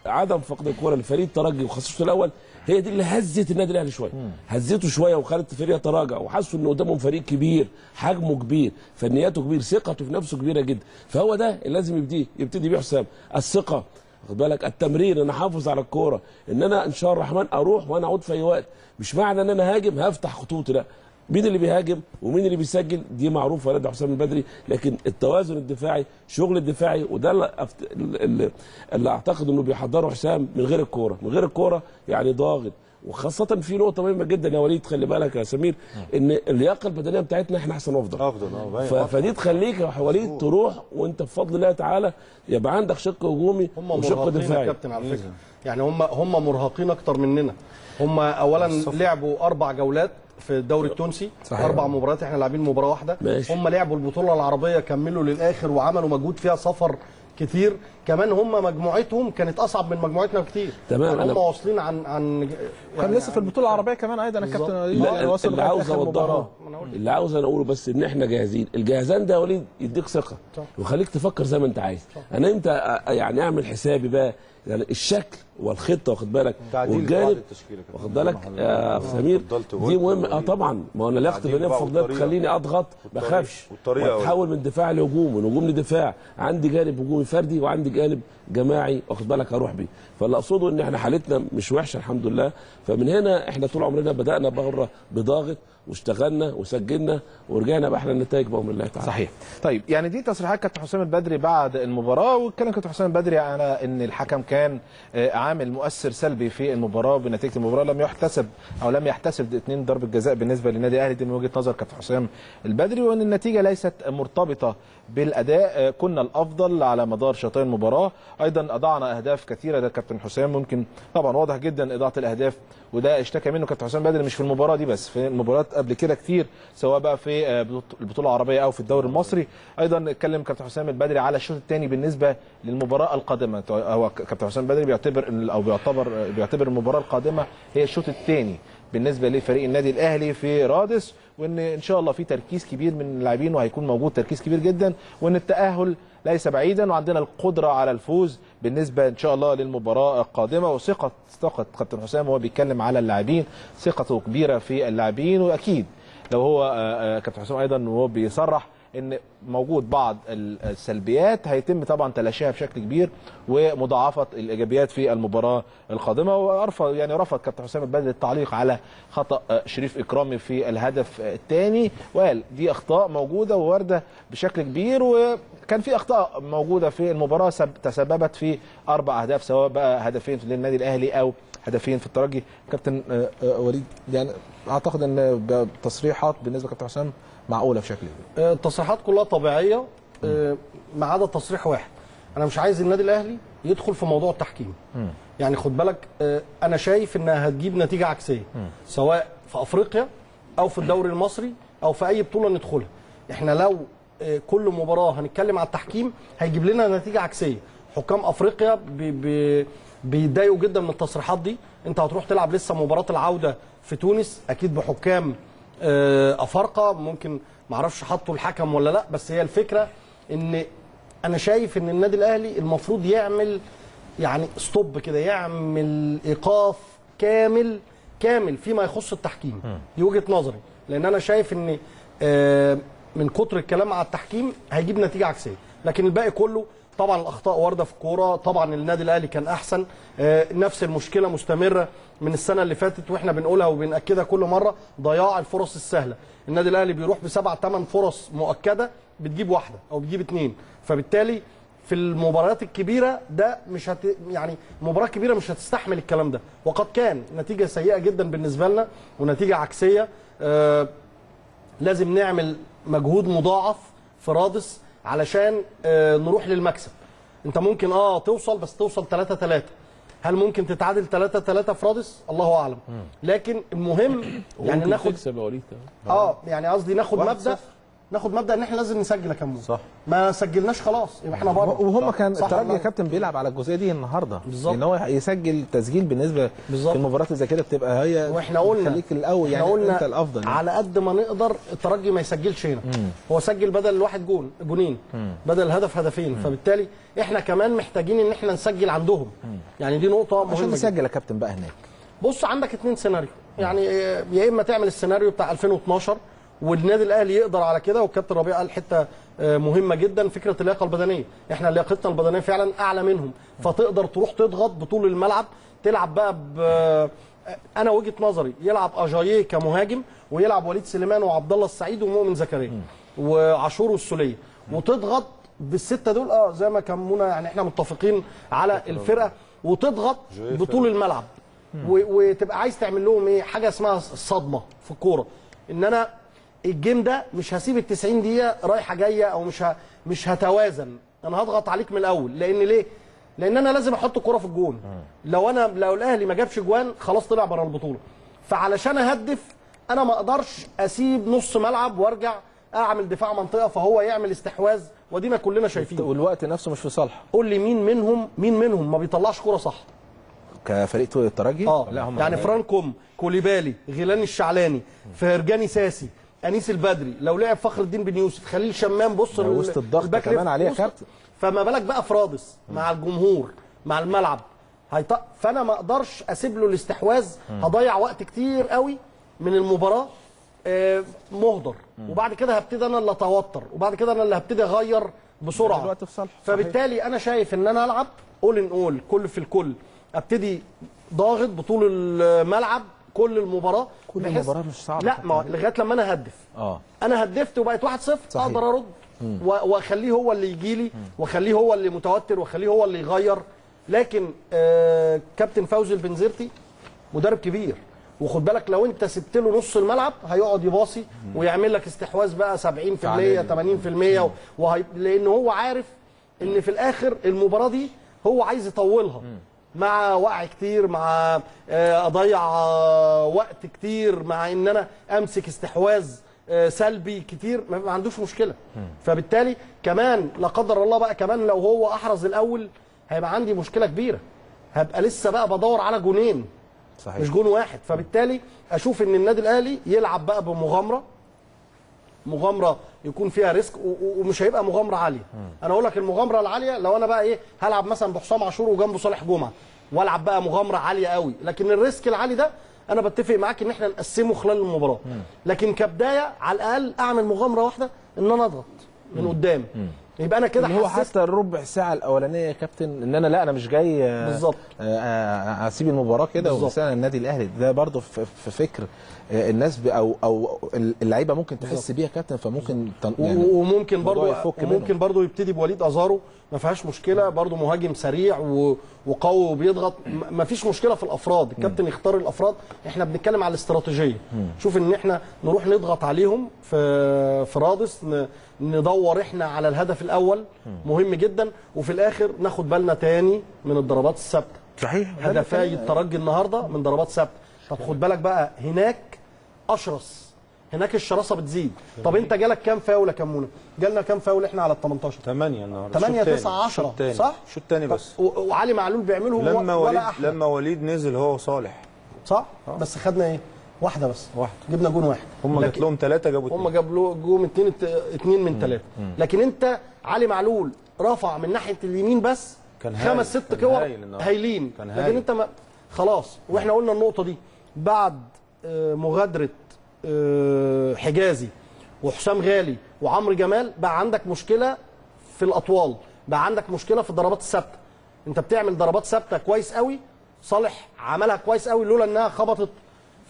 عدم فقد الكورة لفريق الترجي الشوط الأول هي دي اللي هزت النادي الأهلي شوية. هزته شوية وخلت الفريق يتراجع وحسوا ان قدامهم فريق كبير حجمه كبير فنياته كبير ثقته في نفسه كبيرة جدا. فهو ده اللي لازم يبتدي يبتدي بيه حسام. الثقة خد بالك التمرير إن أنا أحافظ على الكورة إن أنا إن شاء الله الرحمن أروح وأنا اعود في أي وقت. مش معنى إن أنا هاجم هفتح خطوطي لا. مين اللي بيهاجم ومين اللي بيسجل؟ دي معروفة لدى حسام البدري لكن التوازن الدفاعي شغل الدفاعي وده اللي, أفت... اللي, أعتقد إنه بيحضره حسام من غير الكورة. من غير الكورة يعني ضاغط. وخاصة في نقطة مهمة جدا يا وليد خلي بالك يا سمير إن اللياقة البدنية بتاعتنا إحنا أحسن وأفضل. أفضل آه. فدي تخليك يا وليد تروح وأنت بفضل الله تعالى يبقى عندك شق هجومي وشق دفاعي. كابتن على فكرة. يعني هم هم مرهقين أكتر مننا. هم اولا لعبوا أربع جولات في الدوري التونسي. صحيح. أربع مباريات إحنا لاعبين مباراة واحدة. ماشي. هم لعبوا البطولة العربية كملوا للآخر وعملوا مجهود فيها سفر كتير. كمان هم مجموعتهم كانت أصعب من مجموعتنا بكتير. تمام، يعني هم أنا- واصلين عن عن كان لسه في البطولة العربية كمان أيضا. الكابتن لا، يعني واصل اللي عاوز اوضحه. اللي عاوز أنا أقوله بس إن إحنا جاهزين. الجهازان ده يا وليد يديك ثقة. ويخليك تفكر زي ما أنت عايز. أنا إمتى أ- يعني أعمل حسابي بقى. يعني الشكل والخطة واخد بالك؟ والجانب. واخد بالك. يا سمير دي مهمة. آه. طبعا. ما أنا البنيه بقى بفضل. تخليني أضغط ما. اخافش وأتحول من دفاع لهجوم من هجوم لدفاع. عندي جانب هجومي فردي وعندي جانب جماعي واخد بالك؟ هروح بيه. فاللي أقصده إن إحنا حالتنا مش وحشة الحمد لله. فمن هنا إحنا طول عمرنا بدأنا بره بضاغط. واشتغلنا وسجلنا ورجعنا باحلى النتائج بامر الله تعالى. صحيح. طيب يعني دي تصريحات كابتن حسام البدري بعد المباراة واتكلم كابتن حسام البدري على إن الحكم كان آه، عامل مؤثر سلبي في المباراة بنتيجة المباراة لم يحتسب أو لم يحتسب اثنين ضربة جزاء بالنسبة للنادي الاهلي دي من وجهة نظر كابتن حسام البدري وإن النتيجة ليست مرتبطة بالأداء آه، كنا الأفضل على مدار شوطي المباراه أيضا أضعنا أهداف كثيرة ده كابتن حسام. ممكن طبعا واضح جدا إضاعة الأهداف وده اشتكى منه كابتن حسام بدري مش في المباراة دي بس في المباريات قبل كده كتير سواء بقى في آه، البطولة العربية أو في الدوري المصري. أيضا اتكلم كابتن حسام البدري على الشوط الثاني بالنسبة للمباراة القادمة. هو كابتن حسام البدري بيعتبر أو بيعتبر بيعتبر المباراة القادمة هي الشوط الثاني. بالنسبة لفريق النادي الأهلي في رادس وإن إن شاء الله في تركيز كبير من اللاعبين وهيكون موجود تركيز كبير جدا وإن التأهل ليس بعيدا وعندنا القدرة على الفوز بالنسبة إن شاء الله للمباراة القادمة. وثقة ثقة كابتن حسام وهو بيتكلم على اللاعبين ثقته كبيرة في اللاعبين وأكيد لو هو آه، آه، كابتن حسام أيضا وهو بيصرح إن موجود بعض السلبيات هيتم طبعا تلاشيها بشكل كبير ومضاعفة الإيجابيات في المباراة القادمة. ورفض يعني رفض كابتن حسام البدري التعليق على خطأ آه، شريف إكرامي في الهدف الثاني. وقال دي أخطاء موجودة وواردة بشكل كبير وكان في أخطاء موجودة في المباراة سب- تسببت في أربع أهداف سواء بقى هدفين للنادي الأهلي أو هدفين في الترجي. كابتن آه، آه، وليد يعني أعتقد إن تصريحات بالنسبة لكابتن حسام معقولة بشكل كبير آه، التصريحات كلها طبيعية آه، ما عدا تصريح واحد. أنا مش عايز النادي الأهلي يدخل في موضوع التحكيم. يعني خد بالك آه، أنا شايف إنها هتجيب نتيجة عكسية سواء في أفريقيا أو في الدوري المصري أو في أي بطولة ندخلها. إحنا لو آه، كل مباراة هنتكلم على التحكيم هيجيب لنا نتيجة عكسية. حكام أفريقيا بي بي بيتضايقوا جدا من التصريحات دي. أنت هتروح تلعب لسه مباراة العودة في تونس أكيد بحكام آه، أفارقة ممكن معرفش حطوا الحكم ولا لأ بس هي الفكرة إن أنا شايف إن النادي الأهلي المفروض يعمل يعني ستوب كده يعمل إيقاف كامل كامل فيما يخص التحكيم. دي وجهة نظري. لأن أنا شايف إن آه، من كتر الكلام على التحكيم هيجيب نتيجة عكسية. لكن الباقي كله طبعا الأخطاء واردة في الكورة طبعا النادي الأهلي كان أحسن. آه، نفس المشكلة مستمرة. من السنة اللي فاتت وإحنا بنقولها وبنأكدها كل مرة ضياع الفرص السهلة. النادي الأهلي بيروح بسبع ثمان فرص مؤكدة بتجيب واحدة أو بتجيب اثنين فبالتالي في المباريات الكبيرة ده مش هت يعني مباراة كبيرة مش هتستحمل الكلام ده. وقد كان نتيجة سيئة جدا بالنسبة لنا ونتيجة عكسية. آه لازم نعمل مجهود مضاعف في رادس علشان آه نروح للمكسب. انت ممكن آه توصل بس توصل 3 3 هل ممكن تتعادل 3 3 في رادس؟ الله أعلم. لكن المهم يعني ناخد آه يعني قصدي ناخد مبدأ ناخد مبدأ إن إحنا لازم نسجل يا كمون. صح. ما سجلناش خلاص يبقى إحنا بره. وهم كان الترجي يا؟ كابتن بيلعب على الجزئية دي النهارده. بالظبط. إن هو يسجل تسجيل بالنسبة بالظبط. في المباريات اللي زي كده بتبقى هي وإحنا قلنا خليك الأول يعني قلنا أنت الأفضل يعني. على قد ما نقدر الترجي ما يسجلش هنا. هو سجل بدل الواحد جون جونين. بدل الهدف هدفين. فبالتالي إحنا كمان محتاجين إن إحنا نسجل عندهم. يعني دي نقطة مهمة عشان. نسجل يا كابتن بقى هناك. بص عندك اتنين سيناريو. يعني يا إما تعمل السيناريو بتاع 2012 والنادي الأهلي يقدر على كده والكابتن ربيع قال حتة آه، مهمة جدا فكرة اللياقة البدنية. إحنا لياقتنا البدنية فعلا أعلى منهم. فتقدر تروح تضغط بطول الملعب تلعب بقى ب آه، أنا وجهة نظري يلعب أجاييه كمهاجم ويلعب وليد سليمان وعبد الله السعيد ومؤمن زكريا وعاشور والسولية. وتضغط بالستة دول آه زي ما كمونا يعني إحنا متفقين على الفرقة. وتضغط بطول الملعب. وتبقى عايز تعمل لهم إيه؟ حاجة اسمها الصدمه في الكورة. إن أنا الجيم ده مش هسيب ال 90 دقيقة رايحة جاية أو مش ه... مش هتوازن. أنا هضغط عليك من الأول. لأن ليه؟ لأن أنا لازم أحط الكوره في الجون. لو أنا لو الأهلي ما جابش جوان خلاص طلع بره البطولة. فعلشان أهدف أنا ما أقدرش أسيب نص ملعب وأرجع أعمل دفاع منطقة فهو يعمل استحواذ. ودينا كلنا شايفين. والوقت نفسه مش في صالحه. قول لي مين منهم مين منهم ما بيطلعش كوره صح؟ كفريق الترجي؟ آه. لا هم يعني فرانكوم كوليبالي غيلاني الشعلاني فرجاني ساسي أنيس البدري لو لعب فخر الدين بن يوسف خليل شمام بص وسط الضغط كمان عليه كابتن. فما بالك بقى فرادس مع الجمهور مع الملعب. هيط... فأنا ما أقدرش أسيب له الاستحواذ. هضيع وقت كتير قوي من المباراة. آه، مهدر. وبعد كده هبتدي أنا اللي أتوتر وبعد كده أنا اللي هبتدي أغير بسرعة. في فبالتالي أنا شايف إن أنا ألعب اول ان اول كل في الكل. أبتدي ضاغط بطول الملعب كل المباراة كل المباراة مش صعبة لا ما لغاية لما أنا هدف. آه. أنا هدفت وبقت 1-0 صحيح. أقدر أرد وأخليه هو اللي يجي لي وأخليه هو اللي متوتر وأخليه هو اللي يغير. لكن آه كابتن فوزي البنزرتي مدرب كبير. وخد بالك لو أنت سبت له نص الملعب هيقعد يباصي ويعمل لك استحواذ بقى 70% 80% وهي... لأن هو عارف إن في الآخر المباراة دي هو عايز يطولها. مع وقع كتير مع آه، أضيع آه، وقت كتير مع إن أنا أمسك استحواذ آه، سلبي كتير ما ما عندوش مشكلة. فبالتالي كمان لا قدر الله بقى كمان لو هو أحرز الأول هيبقى عندي مشكلة كبيرة. هبقى لسه بقى بدور على جونين صحيح. مش جون واحد. فبالتالي أشوف إن النادي الأهلي يلعب بقى بمغامرة مغامرة يكون فيها risk ومش هيبقى مغامرة عالية. أنا أقول لك المغامرة العالية لو أنا بقى إيه هلعب مثلا بحسام عاشور وجنبه صالح جمعة وألعب بقى مغامرة عالية قوي. لكن ال risk العالي ده أنا بتفق معاك إن إحنا نقسمه خلال المباراة. لكن كبداية على الأقل أعمل مغامرة واحدة إن أنا أضغط من قدام. يبقى أنا كده هو حتى الربع ساعة الأولانية يا كابتن إن أنا لا أنا مش جاي آه، بالظبط. آه، آه، أسيب المباراة كده. ومثلا النادي الأهلي. ده برضه في فكر الناس ب- أو أو اللعيبة ممكن تحس. بيها كابتن فممكن يعني. وممكن وممكن منه. برضو يبتدي بوليد أزارو ما فيهاش مشكلة. برضو مهاجم سريع وقوي وبيضغط. ما فيش مشكلة في الأفراد. الكابتن يختار الأفراد. إحنا بنتكلم على الاستراتيجية. شوف إن إحنا نروح نضغط عليهم في في رادس ندور إحنا على الهدف الأول. مهم جدا. وفي الآخر ناخد بالنا تاني من الضربات الثابتة. صحيح. هدفي الترجي النهارده من ضربات ثابتة. طب خد بالك بقى هناك أشرس. هناك الشراسة بتزيد. طب أنت جالك كام فاول يا كمونه جالنا كام فاول إحنا على ال 18 8 النهارده. 8 الشوط 9 التاني. 10 الشوط التاني. صح؟ الشوط الثاني بس. وعلي معلول بيعملهم لما وليد لما وليد نزل هو وصالح صح؟ بس خدنا إيه؟ واحدة بس. واحدة. جبنا جون واحد. هم جات لهم ثلاثة جابوا هم اتنين. جاب له جوم اتنين اتنين من ثلاثة لكن أنت علي معلول رفع من ناحية اليمين بس كان. خمس ست كور. هايلين. لكن. أنت ما خلاص. وإحنا قلنا النقطة دي. بعد آه، مغادرة حجازي وحسام غالي وعمرو جمال بقى عندك مشكلة في الأطوال بقى عندك مشكلة في الضربات الثابتة انت بتعمل ضربات ثابتة كويس قوي صالح عملها كويس قوي لولا إنها خبطت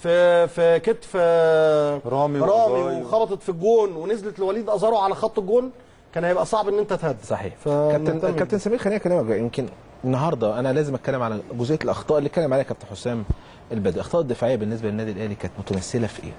في في كتف آه، رامي رامي. وخبطت في الجون ونزلت لوليد أزارو على خط الجون كان هيبقى صعب إن أنت تهدف صحيح كابتن. كابتن سمير خليني أكلمك. يمكن النهارده أنا لازم أتكلم على جزئية الأخطاء اللي اتكلم عليها كابتن حسام البدري الأخطاء الدفاعية بالنسبة للنادي الأهلي كانت متمثلة في إيه؟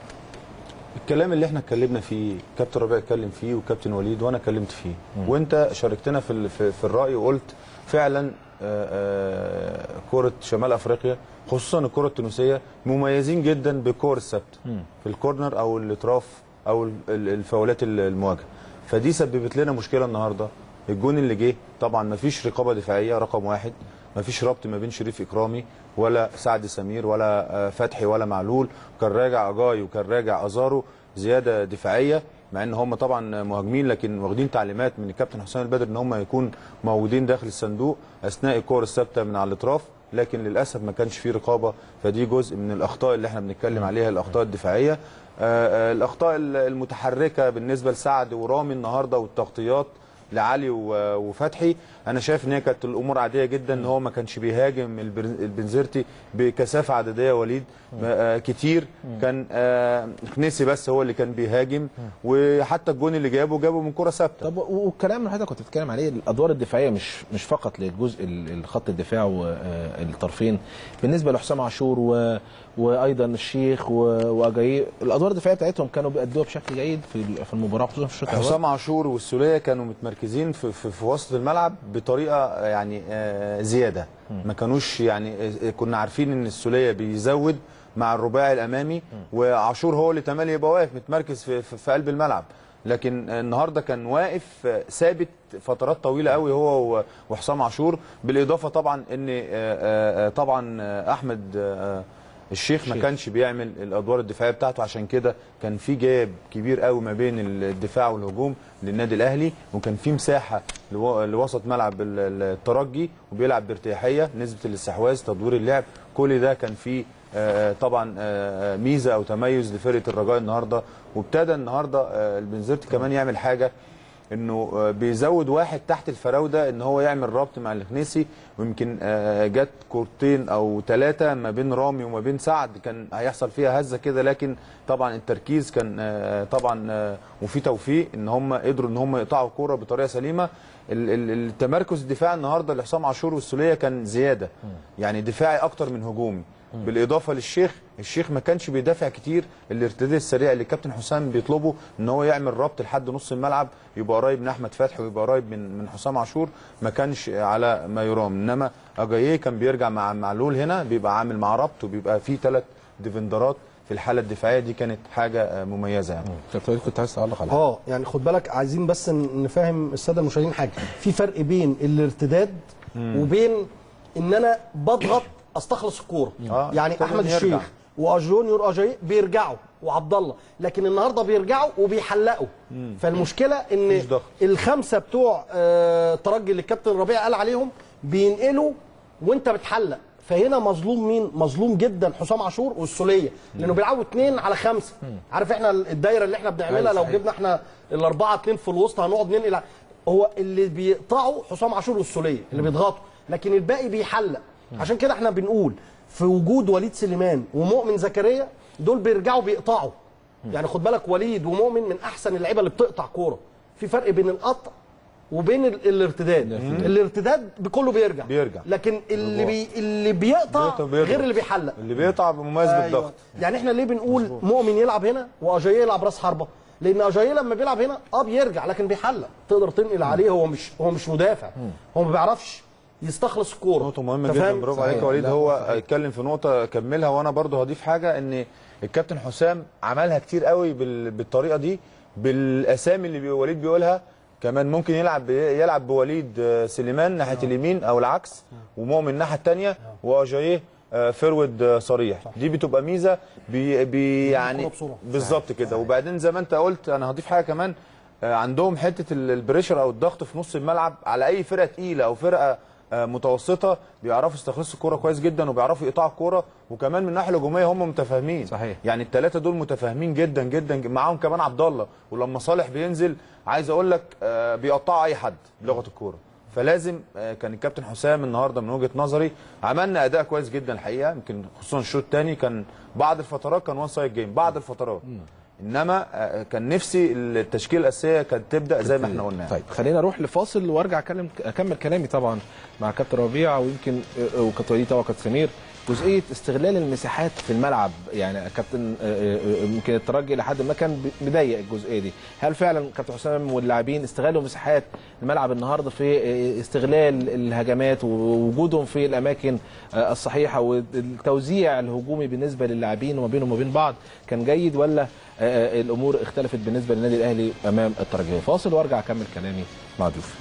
الكلام اللي إحنا اتكلمنا فيه كابتن ربيع اتكلم فيه وكابتن وليد وأنا اتكلمت فيه. وانت شاركتنا في في, الرأي وقلت فعلا آه، آه، كرة شمال أفريقيا خصوصا الكرة التونسية مميزين جدا بالكور الثابته في الكورنر أو الأطراف أو ال- ال- الفاولات ال- المواجهة. فدي سببت لنا مشكلة النهارده. الجون اللي جه طبعا مفيش رقابة دفاعية رقم واحد. مفيش ربط ما بين شريف إكرامي ولا سعد سمير ولا آه، فتحي ولا معلول. كان راجع أجاي وكان راجع أزارو زيادة دفاعية مع إن هم طبعا مهاجمين لكن واخدين تعليمات من الكابتن حسام البدر إن هم يكون موجودين داخل الصندوق أثناء الكور الثابتة من على الأطراف لكن للأسف ما كانش فيه رقابة. فدي جزء من الأخطاء اللي إحنا بنتكلم عليها الأخطاء الدفاعية. آه، آه، الأخطاء المتحركة بالنسبة لسعد ورامي النهارده والتغطيات لعلي وفتحي. أنا شايف إن هي كانت الأمور عادية جدا إن هو ما كانش بيهاجم البنزرتي بكثافة عددية وليد. آه، كتير. كان آه، خنيسي بس هو اللي كان بيهاجم. وحتى الجون اللي جابه جابه من كرة ثابتة. طب والكلام اللي حضرتك كنت بتتكلم عليه الأدوار الدفاعية مش مش فقط للجزء ال- الخط الدفاع والطرفين بالنسبة لحسام عاشور و... وأيضا الشيخ و... واجاي الأدوار الدفاعية بتاعتهم كانوا بيأدوها بشكل جيد في في المباراة خصوصا في الشوط الأول. حسام عاشور والسولية كانوا متمركزين في, في, في وسط الملعب. بطريقة يعني آه، زيادة. ما كانوش يعني آه، كنا عارفين إن السولية بيزود مع الرباعي الأمامي وعاشور هو اللي تملي يبقى واقف متمركز في, في, في قلب الملعب. لكن النهارده كان واقف آه، ثابت فترات طويلة قوي هو وحسام عاشور. بالإضافة طبعا إن آه، آه، آه، طبعا آه، أحمد آه، الشيخ ما كانش بيعمل الأدوار الدفاعية بتاعته عشان كده كان في جاب كبير قوي ما بين الدفاع والهجوم للنادي الأهلي وكان في مساحة لو- لوسط ملعب ال- ال- الترجي وبيلعب بارتياحية نسبة الاستحواذ تدوير اللعب كل ده كان فيه آه، طبعا آه، ميزة أو تميز لفرقة الرجاء النهارده. وابتدى النهارده آه، البنزرتي كمان يعمل حاجة انه آه، بيزود واحد تحت الفراوده ان هو يعمل ربط مع الخنيسي ويمكن آه، جت كورتين أو ثلاثة ما بين رامي وما بين سعد كان هيحصل فيها هزة كده. لكن طبعا التركيز كان آه، طبعا وفي توفيق ان هم قدروا ان هم يقطعوا الكوره بطريقة سليمة. ال- ال- التمركز الدفاعي النهارده لحسام عاشور والسولية كان زيادة. يعني دفاعي أكتر من هجومي. بالإضافة للشيخ الشيخ ما كانش بيدافع كتير الارتداد السريع اللي كابتن حسام بيطلبه إن هو يعمل ربط لحد نص الملعب يبقى قريب من أحمد فتحي ويبقى قريب من من حسام عاشور ما كانش على ما يرام. إنما أجاييه كان بيرجع مع معلول هنا بيبقى عامل معاه ربط وبيبقى فيه ثلاث ديفندرات في الحالة الدفاعية. دي كانت حاجة آه، مميزة يعني. كابتن كنت عايز تعلق على آه يعني خد بالك عايزين بس نفهم السادة المشاهدين حاجة. في فرق بين الارتداد. وبين إن أنا بضغط أستخلص الكورة. آه، يعني أحمد. الشيخ وأجونيور اجاي بيرجعوا وعبد الله لكن النهارده بيرجعوا وبيحلقوا. مم. فالمشكلة إن. الخمسة بتوع آه، ترجي اللي الكابتن ربيع قال عليهم بينقلوا وأنت بتحلق. فهنا مظلوم مين؟ مظلوم جدا حسام عاشور والسولية. لأنه بيلعبوا اثنين على خمسة. عارف إحنا الدايرة اللي إحنا بنعملها؟ أيوة لو. جبنا إحنا الأربعة اثنين في الوسط هنقعد ننقل هو اللي بيقطعوا حسام عاشور والسولية اللي بيضغطوا. لكن الباقي بيحلق. عشان كده إحنا بنقول في وجود وليد سليمان ومؤمن زكريا دول بيرجعوا بيقطعوا. يعني خد بالك وليد ومؤمن من أحسن اللعيبة اللي بتقطع كورة. في فرق بين القطع وبين ال- الارتداد. الارتداد. بكله بيرجع. بيرجع. لكن اللي بي اللي بيقطع. غير اللي بيحلق. اللي بيقطع مميز أيوة. بالضغط يعني إحنا ليه بنقول مؤمن يلعب هنا واجاي يلعب راس حربة؟ لأن اجاي لما بيلعب هنا آه بيرجع لكن بيحلق. تقدر تنقل عليه هو مش هو مش مدافع. هو ما بيعرفش. يستخلص الكورة. نقطة مهمة أنت جدا؟ برافو عليك يا وليد. هو اتكلم في نقطة كملها وأنا برضو هضيف حاجة إن الكابتن حسام عملها كتير قوي بال- بالطريقة دي بالأسامي اللي وليد بيقولها. كمان ممكن يلعب يلعب بوليد آه، سليمان ناحية اليمين أو العكس ومؤمن الناحية الثانية وأجاي آه، forward آه، صريح. دي بتبقى ميزة بي بي يعني بالظبط كده. وبعدين زي ما أنت قلت أنا هضيف حاجة كمان عندهم حتة ال- ال pressure أو الضغط في نص الملعب على أي فرقة تقيلة أو فرقة متوسطة بيعرفوا يستخلصوا الكورة كويس جدا وبيعرفوا يقطعوا الكورة. وكمان من الناحيه الهجومية هم متفاهمين. صحيح. يعني الثلاثه دول متفاهمين جدا جدا معاهم كمان عبد الله ولما صالح بينزل عايز أقول لك آه، بيقطعوا أي حد بلغة الكورة. فلازم آه، كان الكابتن حسام النهارده من وجهة نظري عملنا أداء كويس جدا الحقيقة. يمكن خصوصا الشوط الثاني كان بعض الفترات كان one side game بعض الفترات. انما آه، كان نفسي التشكيلة الأساسية كانت تبدأ زي ما إحنا قلنا. طيب خلينا أروح لفاصل وارجع اكلم أكمل كلامي طبعا مع كابتن ربيع ويمكن آه، وكابتن وليد طبعا وكابتن سمير. جزئية استغلال المساحات في الملعب يعني كابتن آه، آه، يمكن الترجي لحد ما كان مضيق الجزئية دي. هل فعلا كابتن حسام واللاعبين استغلوا مساحات الملعب النهارده في آه، استغلال الهجمات ووجودهم في الأماكن آه، الصحيحة والتوزيع الهجومي بالنسبة للاعبين وما بينهم وما بين بعض كان جيد ولا آه، آه، الأمور اختلفت بالنسبة للنادي الأهلي أمام الترجي؟ فاصل وأرجع أكمل كلامي مع ضيوفي.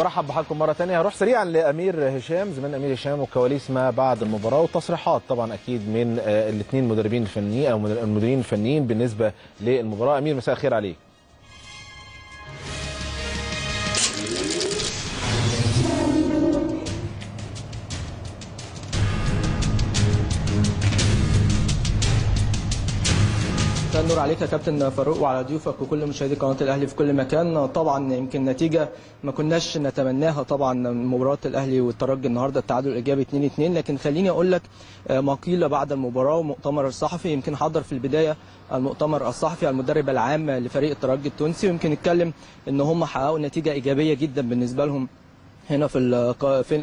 برحب بحضراتكم مرة ثانية هروح سريعا لأمير هشام. زميلنا أمير هشام وكواليس ما بعد المباراة وتصريحات طبعا أكيد من الاثنين مدربين الفنيين أو المديرين الفنيين بالنسبة للمباراة. أمير مساء الخير عليك. النور عليك يا كابتن فاروق وعلى ضيوفك وكل مشاهدي قناة الأهلي في كل مكان. طبعا يمكن نتيجة ما كناش نتمناها طبعا مباراة الأهلي والترجي النهارده التعادل الإيجابي 2-2 لكن خليني أقول لك آه، ما قيل بعد المباراة ومؤتمر الصحفي يمكن حضر في البداية المؤتمر الصحفي المدرب العام لفريق الترجي التونسي. ويمكن اتكلم إن هم حققوا نتيجة إيجابية جدا بالنسبة لهم. هنا في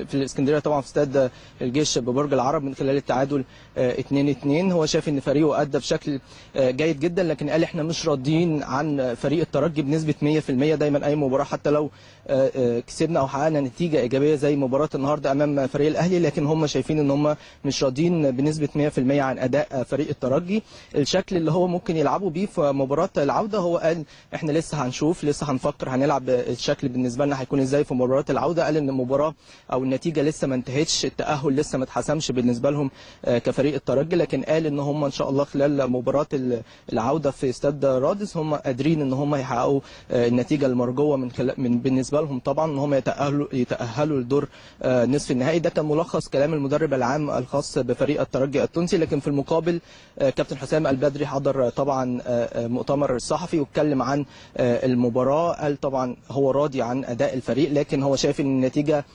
في, الإسكندرية طبعا في استاد الجيش ببرج العرب من خلال التعادل 2 2 هو شايف إن فريقه أدى بشكل آه، جيد جدا لكن قال إحنا مش راضيين عن فريق الترجي بنسبة 100% دايما أي مباراة حتى لو آه، آه، كسبنا أو حققنا نتيجة إيجابية زي مباراة النهارده أمام فريق الأهلي. لكن هم شايفين إن هم مش راضيين بنسبة 100% عن أداء آه، فريق الترجي. الشكل اللي هو ممكن يلعبوا بيه في مباراة العودة هو قال إحنا لسه هنشوف لسه هنفكر هنلعب الشكل بالنسبة لنا هيكون إزاي في مباراة العودة. قال إن المباراة أو النتيجة لسه ما انتهتش التأهل لسه ما اتحسمش بالنسبة لهم آه، كفريق الترجي لكن قال إن هم إن شاء الله خلال مباراة ال- العودة في استاد رادس هم قادرين إن هم يحققوا آه، النتيجة المرجوة من من بالنسبة لهم. طبعا إن هم يتاهلوا يتأهلوا لدور آه، نصف النهائي. ده كان ملخص كلام المدرب العام الخاص بفريق الترجي التونسي. لكن في المقابل كابتن حسام البدري حضر طبعا مؤتمر صحفي واتكلم عن المباراة. قال طبعا هو راضي عن أداء الفريق لكن هو شايف إن النتيجة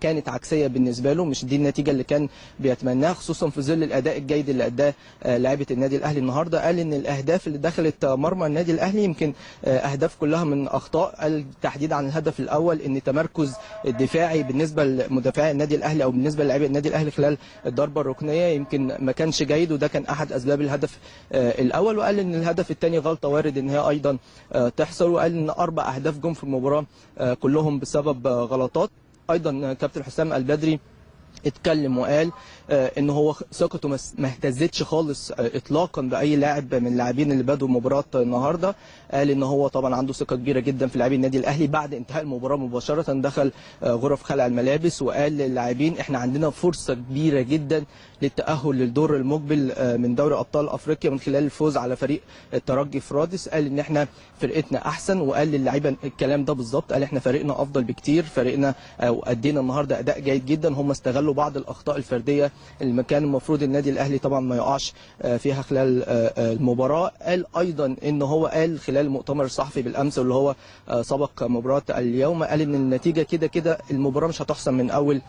كانت عكسية بالنسبة له مش دي النتيجة اللي كان بيتمناها خصوصا في ظل الأداء الجيد اللي أداه آه، لاعيبه النادي الأهلي النهارده. قال إن الأهداف اللي دخلت مرمى النادي الأهلي يمكن آه، أهداف كلها من أخطاء. قال تحديد عن الهدف الأول إن تمركز الدفاعي بالنسبة لمدافعي النادي الأهلي أو بالنسبة للاعيبه النادي الأهلي خلال الضربة الركنية. يمكن ما كانش جيد وده كان أحد أسباب الهدف آه، الأول. وقال إن الهدف الثاني غلطة وارد إن هي أيضا تحصل. وقال إن أربع أهداف جم في المباراة كلهم بسبب غلطات أيضا كابتن حسام البدري اتكلم وقال إن هو ثقته ما اهتزتش خالص آه، اطلاقا بأي لاعب من اللاعبين اللي بدوا مباراة النهارده. قال إن هو طبعا عنده ثقة كبيرة جدا في لاعبي النادي الأهلي. بعد انتهاء المباراة مباشرة دخل آه، غرف خلع الملابس وقال للاعبين إحنا عندنا فرصة كبيرة جدا للتأهل للدور المقبل آه، من دوري أبطال أفريقيا من خلال الفوز على فريق الترجي في رادس قال إن إحنا فرقتنا أحسن وقال للعيبه الكلام ده بالظبط. قال إحنا فريقنا أفضل بكتير فريقنا آه، وأدينا النهارده أداء جيد جدا. هم استغلوا بعض الأخطاء الفردية اللي كان المفروض النادي الأهلي طبعا ما يقعش آه، فيها خلال آه، آه، المباراة. قال أيضا إن هو قال خلال المؤتمر الصحفي بالأمس اللي هو سبق مباراة اليوم قال إن النتيجة كده كده المباراة مش هتحسم من أول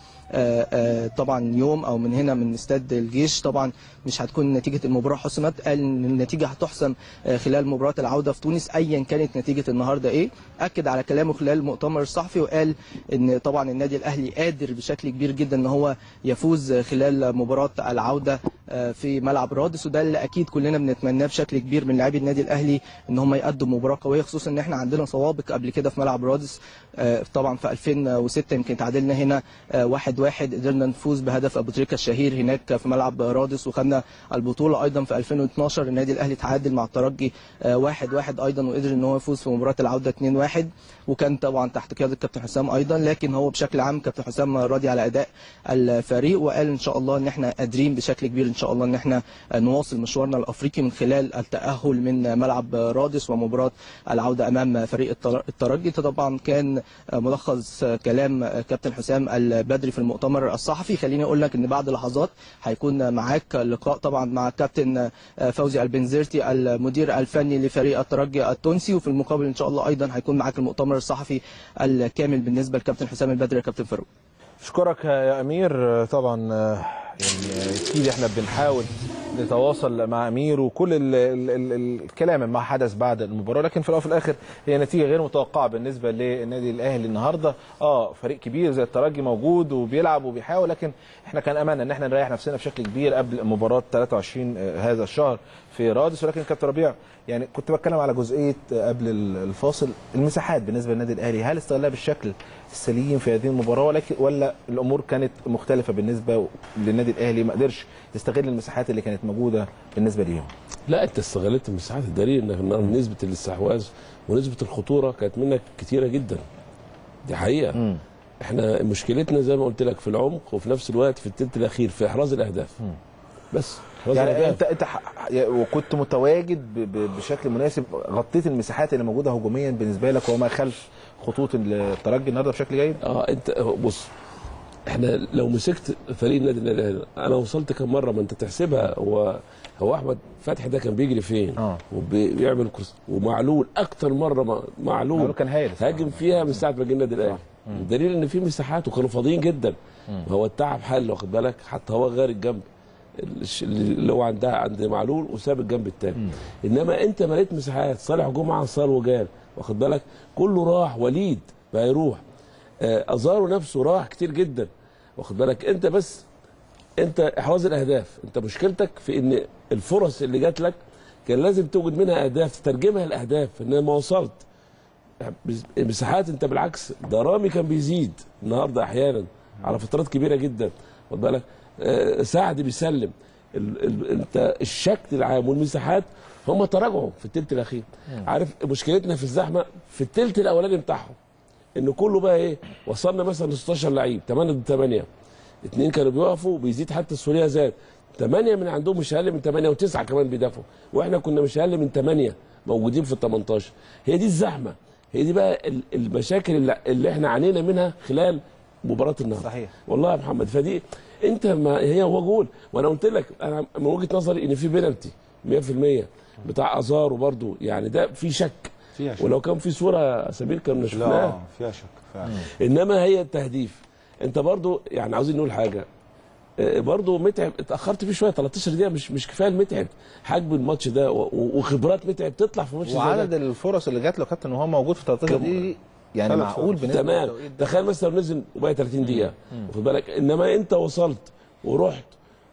طبعا يوم أو من هنا من استاد الجيش. طبعا مش هتكون نتيجة المباراة حسمت. قال إن النتيجة هتحسم خلال مباراة العودة في تونس ايا كانت نتيجة النهارده إيه. أكد على كلامه خلال المؤتمر الصحفي وقال إن طبعا النادي الأهلي قادر بشكل كبير جدا إن هو يفوز خلال مباراة العودة آه، في ملعب رادس وده اللي أكيد كلنا بنتمناه بشكل كبير من لاعبي النادي الأهلي إن هم يقدموا مباراة قوية خصوصا إن إحنا عندنا سوابق قبل كده في ملعب رادس. طبعا في 2006 يمكن تعادلنا هنا آه، واحد واحد قدرنا نفوز بهدف أبو تريكة الشهير هناك في ملعب رادس وخدنا البطولة أيضا في 2012 النادي الأهلي تعادل مع الترجي آه، واحد واحد أيضا وقدر إن هو يفوز في مباراة العودة 2 1 وكان طبعا تحت قيادة الكابتن حسام أيضا لكن هو بشكل عام كابتن حسام راضي على أداء الفريق وقال إن شاء الله إن إحنا قادرين بشكل كبير إن شاء الله إن إحنا نواصل مشوارنا الأفريقي من خلال التأهل من ملعب رادس ومباراة العودة أمام فريق التر- الترجي. طبعا كان ملخص كلام كابتن حسام البدري في المؤتمر الصحفي. خليني أقول لك إن بعد لحظات هيكون معاك لقاء طبعا مع كابتن فوزي البنزرتي المدير الفني لفريق الترجي التونسي وفي المقابل إن شاء الله أيضا هيكون معاك المؤتمر الصحفي الكامل بالنسبة لكابتن حسام البدري. يا كابتن فاروق. أشكرك يا أمير. طبعا آه، يعني أكيد إحنا بنحاول نتواصل مع أمير وكل ال ال ال الكلام ما حدث بعد المباراة لكن في الأول وفي الآخر هي نتيجة غير متوقعة بالنسبة للنادي الأهلي النهارده. آه فريق كبير زي الترجي موجود وبيلعب وبيحاول لكن إحنا كان املنا إن إحنا نريح نفسنا بشكل كبير قبل مباراة 23 هذا الشهر في رادس. ولكن كابتن ربيع يعني كنت بتكلم على جزئية قبل الفاصل المساحات بالنسبة للنادي الأهلي. هل استغلها بالشكل السليم في هذه المباراة ولكن ولا الأمور كانت مختلفة بالنسبة للنادي الأهلي ما قدرش يستغل المساحات اللي كانت موجودة بالنسبة ليهم لا أنت استغلت المساحات الدليل إنك نسبة الاستحواذ ونسبة الخطورة كانت منك كتيرة جدا دي حقيقة م. إحنا مشكلتنا زي ما قلت لك في العمق وفي نفس الوقت في الثلث الأخير في إحراز الأهداف م. بس يعني الأهداف. انت أنت وكنت متواجد بشكل مناسب غطيت المساحات اللي موجودة هجوميا بالنسبة لك وما خلف خطوط الترجي النهارده بشكل جيد؟ آه أنت بص إحنا لو مسكت فريق النادي الأهلي أنا وصلت كم مرة ما أنت تحسبها هو هو أحمد فتحي ده كان بيجري فين؟ آه. وبيعمل كروس ومعلول أكتر مرة معلول. معلول كان هايل هاجم فيها من ساعة ما جه النادي الأهلي. الدليل إن في مساحات وكانوا فاضيين جدا. هو التعب حل واخد بالك؟ حتى هو غير الجنب اللي هو عندها عند معلول وساب الجنب الثاني إنما أنت مليت مساحات صالح جمعة صار وجال. واخد بالك؟ كله راح وليد بقى يروح. آه، أزارو نفسه راح كتير جدا. واخد بالك؟ أنت بس أنت احراز الاهداف أنت مشكلتك في إن الفرص اللي جات لك كان لازم توجد منها أهداف تترجمها لأهداف. إن ما وصلت. مساحات أنت بالعكس ده رامي كان بيزيد النهارده أحيانا على فترات كبيرة جدا. خد بالك؟ آه، سعد بيسلم. أنت الشكل العام والمساحات هم تراجعوا في الثلث الأخير. عارف مشكلتنا في الزحمة؟ في الثلث الأولاني بتاعهم إن كله بقى إيه وصلنا مثلا ل 16 لعيب 8 ضد 8 اثنين كانوا بيقفوا بيزيد حتى السورية زاد. 8 من عندهم مش أقل من 8 و9 كمان بيدافعوا. وإحنا كنا مش أقل من 8 موجودين في ال 18 هي دي الزحمة. هي دي بقى ال- المشاكل اللي, اللي إحنا عانينا منها خلال مباراة النهارده. صحيح. والله يا محمد فدي أنت ما هي هو جول. وأنا قلت لك أنا من وجهة نظري إن في بينالتي 100% بتاع ازارو برضو. يعني ده في شك. فيها شك. ولو كان في صورة سمير كان لا شفناها. فيها شك فعلا. إنما هي التهديف. أنت برضو يعني عاوزين نقول حاجة. آه، برضو متعب. اتأخرت فيه شوية 13 دقيقة مش مش كفاية المتعب. حجم الماتش ده وخبرات متعب تطلع في ماتش زي ده. وعدد الفرص اللي جات له كابتن وهو موجود في 13 دي يعني معقول فرص. بالنسبة تمام. تخيل مثلا لو نزل وبقى 30 دقيقة. واخد بالك. إنما أنت وصلت ورحت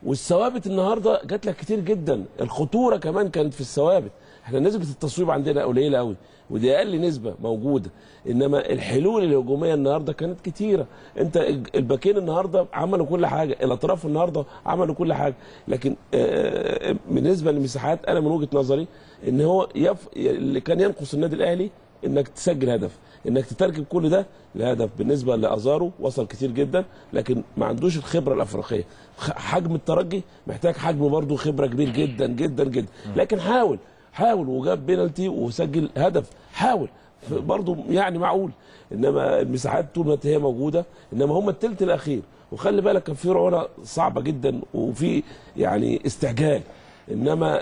والثوابت النهارده جات لك كتير جدا. الخطورة كمان كانت في الثوابت. إحنا نسبة التصويب عندنا قليلة قوي ودي أقل نسبة موجودة. إنما الحلول الهجومية النهارده كانت كتيرة. أنت الباكين النهارده عملوا كل حاجة الأطراف النهارده عملوا كل حاجة. لكن آه، بالنسبة للمساحات أنا من وجهة نظري إن هو يف... اللي كان ينقص النادي الأهلي إنك تسجل هدف. إنك تترجم كل ده لهدف بالنسبة لأزارو وصل كتير جدا لكن ما عندوش الخبرة الأفريقية. حجم الترجي محتاج حجم برضه خبرة كبير جدا جدا جدا. لكن حاول حاول وجاب بينالتي وسجل هدف. حاول. برضه يعني معقول. إنما المساحات طول ما هي موجودة إنما هم الثلث الأخير. وخلي بالك كان في رعونة صعبة جدا وفي يعني استعجال. إنما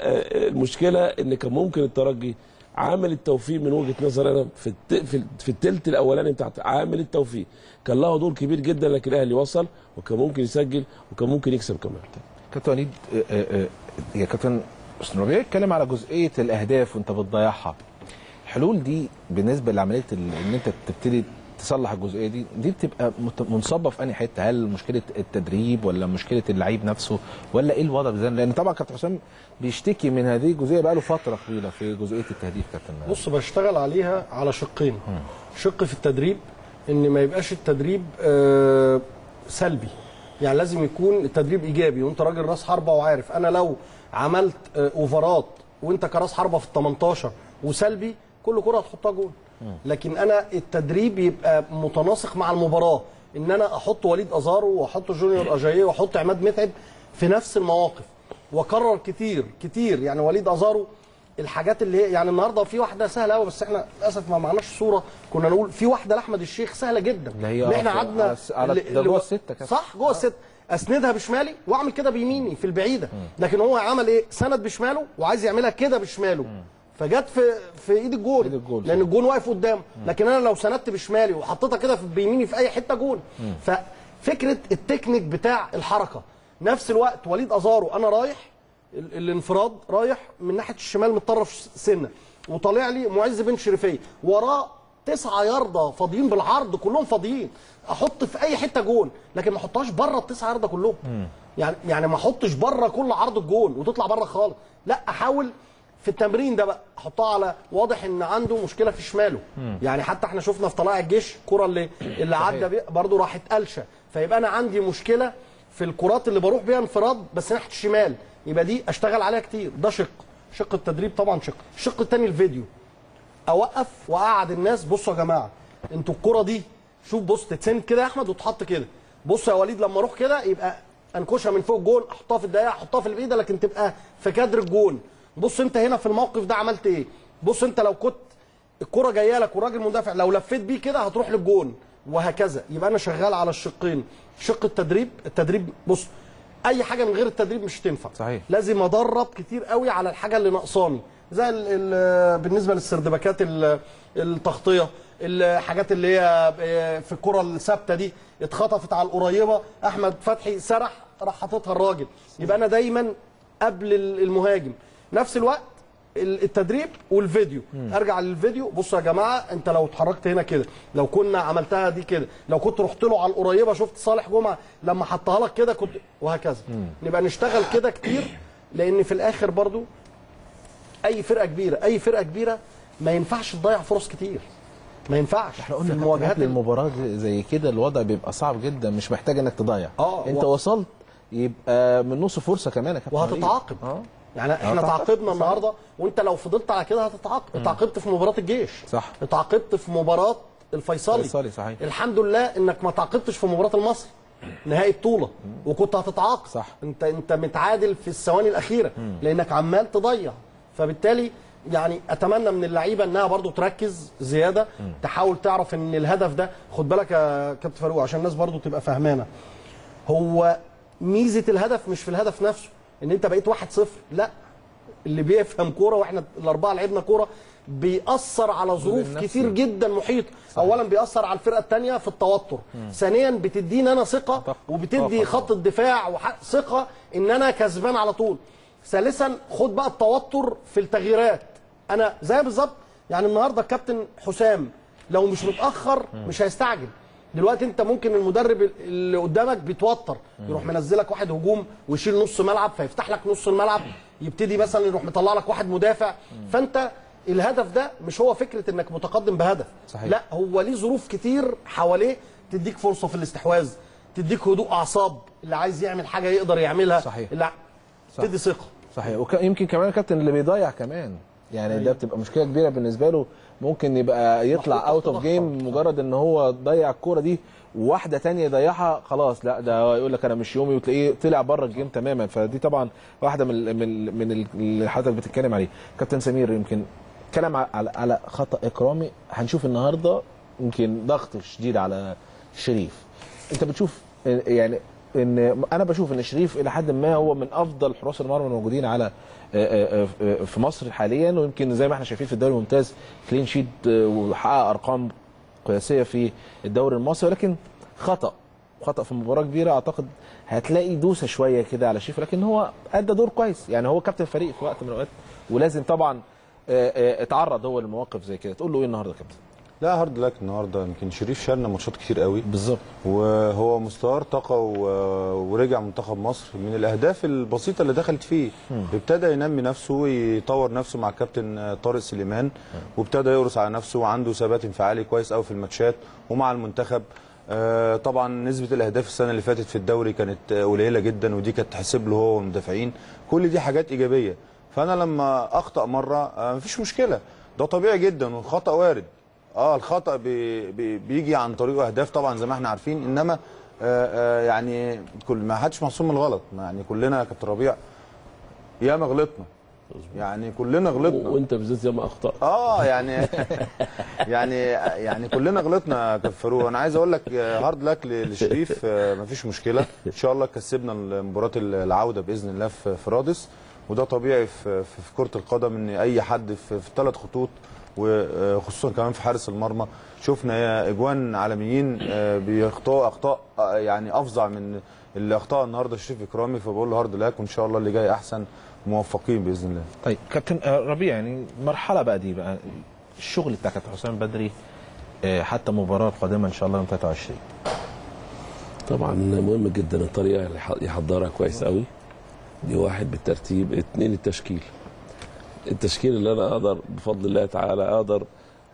المشكلة إن كان ممكن الترجي عامل التوفيق من وجهة نظري أنا في. في, ال- في الثلث الأولاني بتاع عامل التوفيق كان له دور كبير جدا لكن الأهلي وصل وكان ممكن يسجل وكان ممكن يكسب كمان كابتن وليد آه، آه، آه، يا كابتن حسن ربيع اتكلم على جزئية الأهداف وأنت بتضيعها الحلول دي بالنسبة لعملية إن أنت تبتدي تصلح الجزئية دي دي بتبقى منصبة في أنهي حتة؟ هل مشكلة التدريب ولا مشكلة اللعيب نفسه؟ ولا إيه الوضع بالذات لأن طبعا كابتن حسام بيشتكي من هذه الجزئية بقى له فترة طويلة في جزئية التهديف كابتن بص بشتغل عليها على شقين. شق في التدريب إن ما يبقاش التدريب آه، سلبي. يعني لازم يكون التدريب إيجابي وأنت راجل راس حربة وعارف. أنا لو عملت آه، أوفرات وأنت كراس حربة في ال 18 وسلبي كل كرة هتحطها جول لكن أنا التدريب يبقى متناسق مع المباراة. إن أنا أحط وليد ازارو وأحط جونيور اجاييه وأحط عماد متعب في نفس المواقف. وأكرر كتير كتير. يعني وليد ازارو الحاجات اللي هي يعني النهارده في واحدة سهلة قوي بس إحنا للأسف ما معناش صورة. كنا نقول في واحدة لأحمد الشيخ سهلة جدا. اللي إحنا قعدنا جوه الستة كده. صح جوه الست أسندها بشمالي وأعمل كده بيميني في البعيدة. لكن هو عمل إيه؟ سند بشماله وعايز يعملها كده بشماله. فجت في في ايد الجول, الجول لأن الجول واقف قدامه لكن أنا لو سندت بشمالي وحطيتها كده في بيميني في أي حتة جول ففكرة التكنيك بتاع الحركة. نفس الوقت وليد أزارو أنا رايح ال- الانفراد رايح من ناحية الشمال متطرف سنة. وطالع لي معز بن شريفيه وراه تسعة ياردة فاضيين بالعرض كلهم فاضيين. أحط في أي حتة جول لكن ما أحطهاش بره التسعة ياردة كلهم. يعني يعني ما أحطش بره كل عرض الجول وتطلع بره خالص. لا أحاول في التمرين ده بقى احطها على واضح إن عنده مشكلة في شماله. مم. يعني حتى إحنا شفنا في طلائع الجيش الكره اللي اللي. عدى برضه راحت قلشة. فيبقى أنا عندي مشكلة في الكرات اللي بروح بيها انفراد بس ناحية الشمال. يبقى دي أشتغل عليها كتير. ده شق. شق التدريب طبعا شق. الشق الثاني الفيديو. أوقف وأقعد الناس. بصوا يا جماعة أنتوا الكرة دي شوف بص تتسند كده يا أحمد وتحط كده. بص يا وليد لما أروح كده يبقى أنكشها من فوق الجول أحطها في الدقيقة أحطها في البعيدة لكن تبقى في كادر الجول بص انت هنا في الموقف ده عملت إيه؟ بص انت لو كنت الكرة جاية لك وراجل مدافع لو لفيت بيه كده هتروح للجون وهكذا. يبقى أنا شغال على الشقين. شق التدريب التدريب بص أي حاجة من غير التدريب مش هتنفع صحيح. لازم أدرب كتير قوي على الحاجة اللي ناقصاني. زي ال ال بالنسبة للسردباكات ال- التغطية الحاجات اللي هي في الكرة الثابتة دي اتخطفت على القريبة أحمد فتحي سرح راح حاططها الراجل. يبقى أنا دايما قبل المهاجم. نفس الوقت ال- التدريب والفيديو. ارجع للفيديو. بصوا يا جماعة انت لو اتحركت هنا كده لو كنا عملتها دي كده لو كنت رحت له على القريبة شفت صالح جمعة لما حطها لك كده كنت وهكذا. نبقى نشتغل كده كتير لأن في الآخر برضو اي فرقة كبيرة اي فرقة كبيرة ما ينفعش تضيع فرص كتير. ما ينفعش. إحنا قلنا المواجهات المباراة زي كده الوضع بيبقى صعب جدا مش محتاج انك تضيع. آه انت و- وصلت يبقى من نص فرصة كمان يا كابتن. وهتتعاقب. آه. يعني إحنا هتتعاقب. تعاقبنا. النهارده وانت لو فضلت على كده هتتعاقب. اتعاقبت في مباراة الجيش. صح. اتعاقبت في مباراة الفيصلي. الفيصلي صحيح. الحمد لله انك ما تعاقبتش في مباراة المصري نهائي بطولة. وكنت هتتعاقب. صح. انت انت متعادل في الثواني الأخيرة لأنك عمال تضيع. فبالتالي يعني أتمنى من اللعيبة إنها برضو تركز زيادة تحاول تعرف إن الهدف ده خد بالك يا كابتن فاروق عشان الناس برضو تبقى فاهمانة. هو ميزة الهدف مش في الهدف نفسه. إن أنت بقيت 1-0 لا اللي بيفهم كورة وإحنا الأربعة لعبنا كورة بيأثر على ظروف. كتير جدا محيطه اولا بيأثر على الفرقة الثانية في التوتر. ثانيا بتديني أنا ثقة وبتدي خط الدفاع ثقة إن أنا كسبان على طول. ثالثا خد بقى التوتر في التغييرات. أنا زي بالظبط يعني النهارده الكابتن حسام لو مش متأخر مش هيستعجل. دلوقتي انت ممكن المدرب اللي قدامك بيتوتر يروح منزلك واحد هجوم ويشيل نص ملعب فيفتح لك نص الملعب يبتدي مثلا يروح مطلع لك واحد مدافع. فانت الهدف ده مش هو فكرة انك متقدم بهدف. صحيح. لا هو ليه ظروف كتير حواليه تديك فرصة في الاستحواذ تديك هدوء أعصاب اللي عايز يعمل حاجة يقدر يعملها. صحيح. اللي صح. تدي ثقة. صحيح. ويمكن كمان الكابتن اللي بيضيع كمان. يعني ده بتبقى مشكلة كبيرة بالنسبة له. ممكن يبقى يطلع out of game مجرد إن هو ضيع الكورة دي وواحده تانية يضيعها خلاص لا ده يقول لك أنا مش يومي وتلاقيه طلع بره ال game تماما. فدي طبعا واحدة من من من ال- اللي حضرتك بتتكلم عليه. كابتن سمير يمكن كلام على على خطا إكرامي هنشوف النهارده يمكن ضغط شديد على شريف. أنت بتشوف يعني إن أنا بشوف إن شريف إلى حد ما هو من أفضل حراس المرمى الموجودين على في مصر حاليا ويمكن زي ما إحنا شايفين في الدوري الممتاز كلين شيت آه، وحقق أرقام قياسية في الدوري المصري ولكن خطأ خطأ في مباراة كبيرة أعتقد هتلاقي دوسة شوية كده على شريف لكن هو أدى دور كويس. يعني هو كابتن فريق في وقت من الأوقات ولازم طبعا آه، آه، اتعرض هو لمواقف زي كده. تقول له إيه النهارده يا كابتن؟ لا هارد لك النهارده. يمكن شريف شالنا ماتشات كتير قوي. بالظبط. وهو مستواه ارتقى ورجع منتخب مصر من الأهداف البسيطة اللي دخلت فيه. ابتدى ينمي نفسه ويطور نفسه مع الكابتن طارق سليمان. وابتدى يقرص على نفسه وعنده ثبات انفعالي كويس قوي في الماتشات ومع المنتخب. آه، طبعا نسبة الأهداف السنة اللي فاتت في الدوري كانت قليلة جدا ودي كانت تحسب له هو والمدافعين. كل دي حاجات إيجابية. فأنا لما أخطأ مرة آه، مفيش مشكلة. ده طبيعي جدا والخطا وارد. آه الخطأ بي بي بيجي عن طريق أهداف طبعا زي ما إحنا عارفين إنما آه آه يعني كل ما حدش معصوم من الغلط يعني كلنا يا كابتن ربيع ياما غلطنا يعني كلنا غلطنا. وانت بالذات ياما أخطأت. آه يعني يعني يعني كلنا غلطنا يا كابتن فاروق أنا عايز أقول لك آه، hard luck لشريف آه، مفيش مشكلة. إن شاء الله كسبنا مباراة العودة بإذن الله في رادس. وده طبيعي في في كرة القدم إن أي حد في في الثلاث خطوط وخصوصا كمان في حارس المرمى. شفنا ياما إجوان عالميين آه، بيخطئوا أخطاء آه، يعني أفظع من اللي اخطاها النهارده. شريف إكرامي فبقول له hard luck وإن شاء الله اللي جاي أحسن موفقين بإذن الله. طيب كابتن آه، ربيع يعني المرحله بقى دي بقى. الشغل بتاع كابتن حسام بدري حتى المباراه القادمه إن شاء الله يوم 23 طبعا مهم جدا الطريقة اللي يح- يحضرها كويس قوي. دي واحد بالترتيب اتنين التشكيل. التشكيل اللي أنا أقدر بفضل الله تعالى أقدر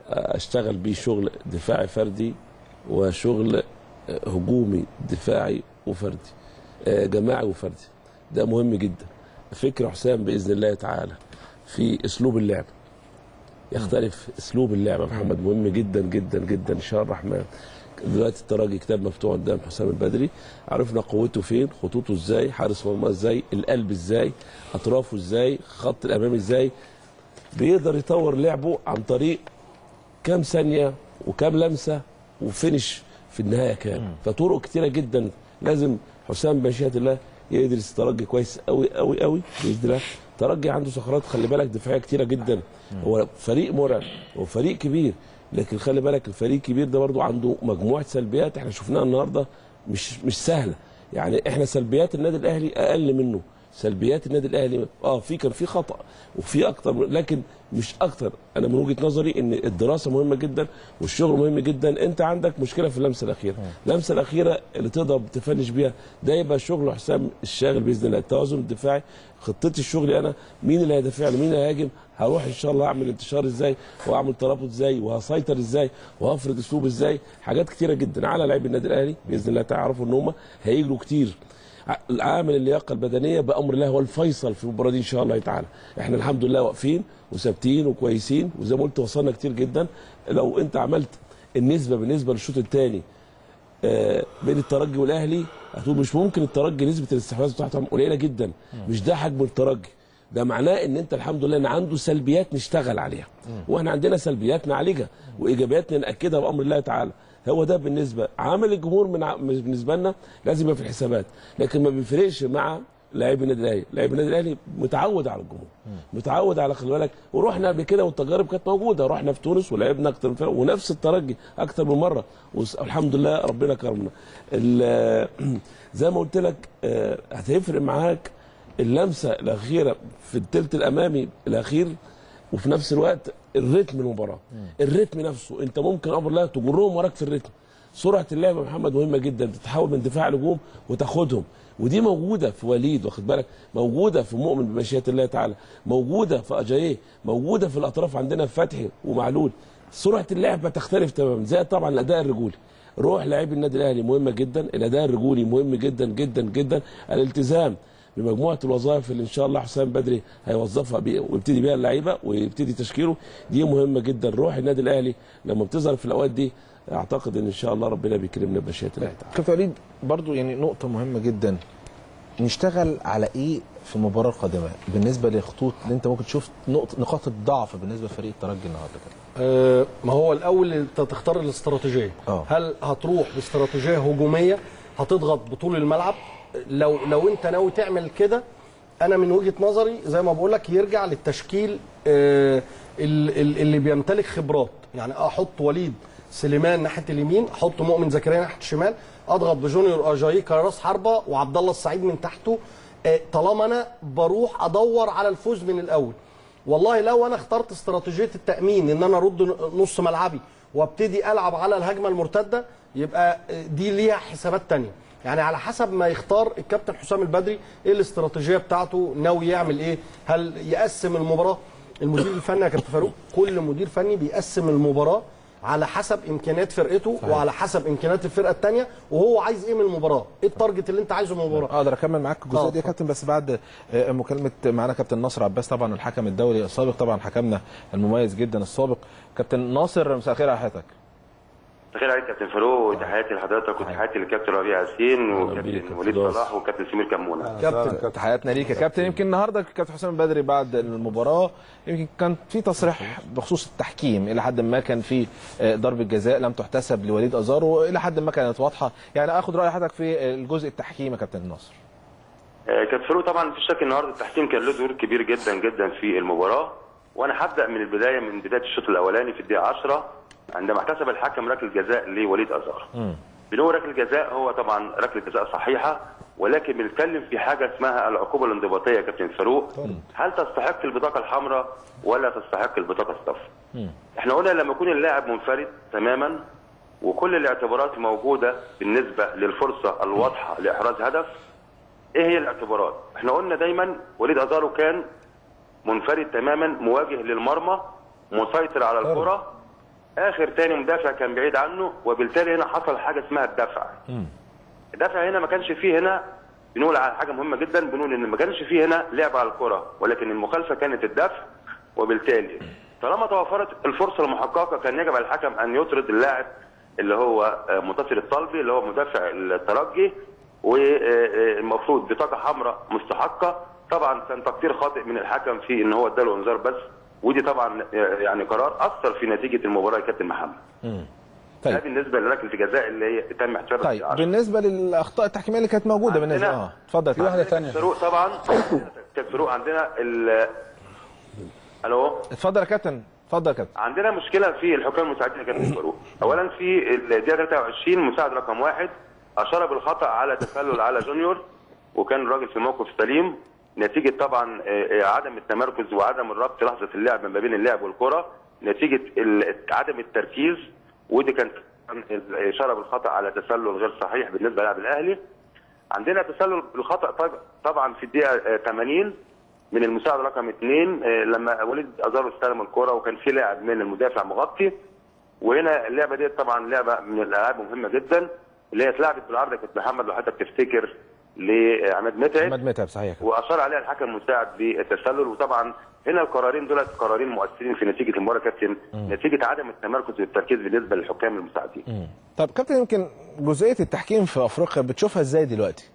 أشتغل بيه شغل دفاعي فردي وشغل هجومي دفاعي وفردي جماعي وفردي. ده مهم جدا. فكر حسام بإذن الله تعالى في أسلوب اللعب. يختلف أسلوب اللعب محمد. مهم جدا جدا جدا. إن شاء الرحمن دلوقتي الترجي كتاب مفتوح قدام حسام البدري. عرفنا قوته فين خطوطه إزاي حارس مرمى إزاي القلب إزاي. اطرافه إزاي؟ خط الامامي إزاي؟ بيقدر يطور لعبه عن طريق كام ثانية وكام لمسة وفينش في النهاية كام فطرق كتيرة جدا لازم حسام بمشيئه الله يدرس الترجي كويس قوي قوي قوي بإذن الله. الترجي عنده ثغرات خلي بالك دفاعية كتيرة جدا. هو فريق مرعب هو فريق كبير لكن خلي بالك الفريق الكبير ده برضو عنده مجموعة سلبيات إحنا شفناها النهارده مش مش سهلة. يعني إحنا سلبيات النادي الأهلي أقل منه. سلبيات النادي الأهلي. آه في كان في خطأ وفي أكتر لكن مش أكتر. أنا من وجهة نظري إن الدراسة مهمة جدا والشغل مهم جدا. أنت عندك مشكلة في اللمسة الأخيرة. اللمسة الأخيرة اللي تقدر تفنش بيها ده يبقى شغل حسام الشاغل بإذن الله. التوازن الدفاعي خطتي الشغل أنا مين اللي هيدافع له مين اللي هيهاجم؟ هروح إن شاء الله أعمل انتشار إزاي وأعمل ترابط إزاي وهسيطر إزاي وهفرض أسلوب إزاي؟ حاجات كتيرة جدا على لعيب النادي الأهلي بإذن الله تعرفوا إن هم هيجروا كتير. ع- العامل اللياقة البدنية بأمر الله هو الفيصل في المباراة دي إن شاء الله تعالى. إحنا الحمد لله واقفين وثابتين وكويسين وزي ما قلت وصلنا كتير جدا. لو أنت عملت النسبة بالنسبة للشوط الثاني آه، بين الترجي والأهلي هتقول مش ممكن الترجي نسبة الاستحواذ بتاعته قليلة جدا. مش ده حجم الترجي. ده معناه إن أنت الحمد لله إن عنده سلبيات نشتغل عليها. وإحنا عندنا سلبيات نعالجها وإيجابيات نأكدها بأمر الله تعالى. هو ده بالنسبة عامل الجمهور من ع- بالنسبة لنا لازم يبقى في الحسابات. لكن ما بيفرقش مع لاعب النادي الأهلي. لاعب النادي الأهلي متعود على الجمهور متعود على خلي بالك ورحنا قبل كده والتجارب كانت موجودة. رحنا في تونس ولعبنا أكتر من فرق ونفس الترجي أكتر من مرة. والحمد لله ربنا كرمنا. زي ما قلت لك آه، هتفرق معاك اللمسة الأخيرة في الثلث الأمامي الأخير. وفي نفس الوقت الريتم المباراة. الريتم نفسه انت ممكن أمر الله تجرهم وراك في الريتم. سرعة اللعب يا محمد مهمة جدا بتتحول من دفاع لهجوم وتاخدهم. ودي موجودة في وليد واخد بالك؟ موجودة في مؤمن بمشيئة الله تعالى. موجودة في اجاييه موجودة في الأطراف عندنا في فتحي ومعلول. سرعة اللعب بتختلف تماما زي طبعا الأداء الرجولي. روح لاعبي النادي الأهلي مهمة جدا الأداء الرجولي مهم جدا جدا جدا. الالتزام بمجموعة الوظائف اللي إن شاء الله حسام بدري هيوظفها بيه ويبتدي بيها اللعيبة ويبتدي تشكيله. دي مهمة جدا. روح النادي الأهلي لما بتظهر في الأوقات دي أعتقد إن ان شاء الله ربنا بيكرمنا بمشيئه الله تعالى كابتن وليد برضو يعني نقطة مهمة جدا. نشتغل على إيه في المباراة القادمة؟ بالنسبة لخطوط اللي أنت ممكن تشوف نقط نقاط الضعف بالنسبة لفريق الترجي النهارده كده. آه، ما هو الأول أنت تختار الاستراتيجية. آه. هل هتروح باستراتيجية هجومية؟ هتضغط بطول الملعب؟ لو لو انت ناوي تعمل كده أنا من وجهة نظري زي ما بقول لك يرجع للتشكيل آه، ال- ال- اللي بيمتلك خبرات. يعني أحط وليد سليمان ناحية اليمين أحط مؤمن زكريا ناحية الشمال أضغط بجونيور أجاي كراس حربة وعبد الله السعيد من تحته. آه، طالما أنا بروح أدور على الفوز من الأول. والله لو أنا اخترت استراتيجية التأمين إن أنا أرد نص ملعبي وأبتدي ألعب على الهجمة المرتدة يبقى دي ليها حسابات تانية. يعني على حسب ما يختار الكابتن حسام البدري إيه الاستراتيجية بتاعته ناوي يعمل إيه هل يقسم المباراة؟ المدير الفني يا كابتن فاروق كل مدير فني بيقسم المباراة على حسب إمكانيات فرقته صحيح. وعلى حسب إمكانيات الفرقة الثانية وهو عايز إيه من المباراة؟ إيه التارجت اللي أنت عايزه من المباراة؟ أقدر أكمل معاك الجزئيه آه، دي يا كابتن بس بعد آه، مكالمة معانا كابتن ناصر عباس طبعا الحكم الدولي السابق طبعا حكمنا المميز جدا السابق. كابتن ناصر مساء الخير على حضرتك خير عليك كابتن فاروق وتحياتي لحضرتك وتحياتي للكابتن ربيع ياسين وكابتن وليد صلاح وكابتن سمير كمونة. كابتن تحياتنا ليك يا كابتن. يمكن النهارده كابتن حسام البدري بعد المباراة يمكن كان في تصريح بخصوص التحكيم. إلى حد ما كان في آه، ضربة جزاء لم تحتسب لوليد ازار والى حد ما كانت واضحة. يعني آخد رأي حضرتك في الجزء التحكيم يا كابتن ناصر. آه، كابتن فاروق طبعا مفيش شك النهارده التحكيم كان له دور كبير جدا جدا في المباراة. وأنا هبدأ من البداية من بداية الشوط الأولاني في الدقيقة 10 عندما احتسب الحكم ركلة جزاء لوليد ازار بدون ركلة جزاء هو طبعا ركلة جزاء صحيحة ولكن بنتكلم في حاجة اسمها العقوبة الانضباطية يا كابتن فاروق. هل تستحق البطاقة الحمراء ولا تستحق البطاقة الصفراء إحنا قلنا لما يكون اللاعب منفرد تماما وكل الاعتبارات موجودة بالنسبة للفرصة الواضحة لإحراز هدف إيه هي الاعتبارات؟ إحنا قلنا دايما وليد ازارو كان منفرد تماما مواجه للمرمى مسيطر على الكرة. آخر تاني مدافع كان بعيد عنه وبالتالي هنا حصل حاجة اسمها الدفع. الدفع هنا ما كانش فيه هنا بنقول على حاجة مهمة جدا بنقول إن ما كانش فيه هنا لعب على الكرة ولكن المخالفة كانت الدفع وبالتالي. طالما توفرت الفرصة المحققة كان يجب على الحكم أن يطرد اللاعب اللي هو آه، متصل الطلبي اللي هو مدافع الترجي والمفروض بطاقة حمراء مستحقة. طبعا كان تقدير خاطئ من الحكم في إن هو اداله إنذار بس ودي طبعا يعني قرار أثر في نتيجة المباراة يا كابتن محمد. طيب. ده بالنسبة لركله الجزاء اللي هي تم احتسابها طيب بالنسبة للأخطاء التحكيمية اللي كانت موجودة بالنسبة آه اتفضل. في واحدة كابتن فاروق طبعا. كابتن فاروق عندنا ال ألو؟ اتفضل يا كابتن. اتفضل يا كابتن. عندنا مشكلة في الحكام المساعدين يا كابتن فاروق اولا في الدقيقة 23 مساعد رقم واحد أشار بالخطأ على تسلل على جونيور وكان الراجل في موقف سليم. نتيجة طبعا آه، آه، عدم التمركز وعدم الربط لحظة اللعب ما بين اللعب والكرة نتيجة عدم التركيز ودي كانت الاشاره بالخطا على تسلل غير صحيح بالنسبة للاعب الأهلي. عندنا تسلل بالخطأ طب- طبعا في الدقيقة آه، 80 من المساعد رقم اثنين آه، لما وليد أزارو استلم الكرة وكان في لاعب من المدافع مغطي. وهنا اللعبة دي طبعا لعبة من الألعاب مهمة جدا اللي هي اتلعبت بالعرض كانت محمد لو حضرتك تفتكر لعماد متعب. احمد متعب صحيح. وأشار عليها الحكم المساعد بالتسلل. وطبعا هنا القرارين دولت قرارين مؤثرين في نتيجة المباراة كابتن. نتيجة عدم التمركز والتركيز بالنسبة للحكام المساعدين. طب كابتن يمكن جزئية التحكيم في أفريقيا بتشوفها إزاي دلوقتي؟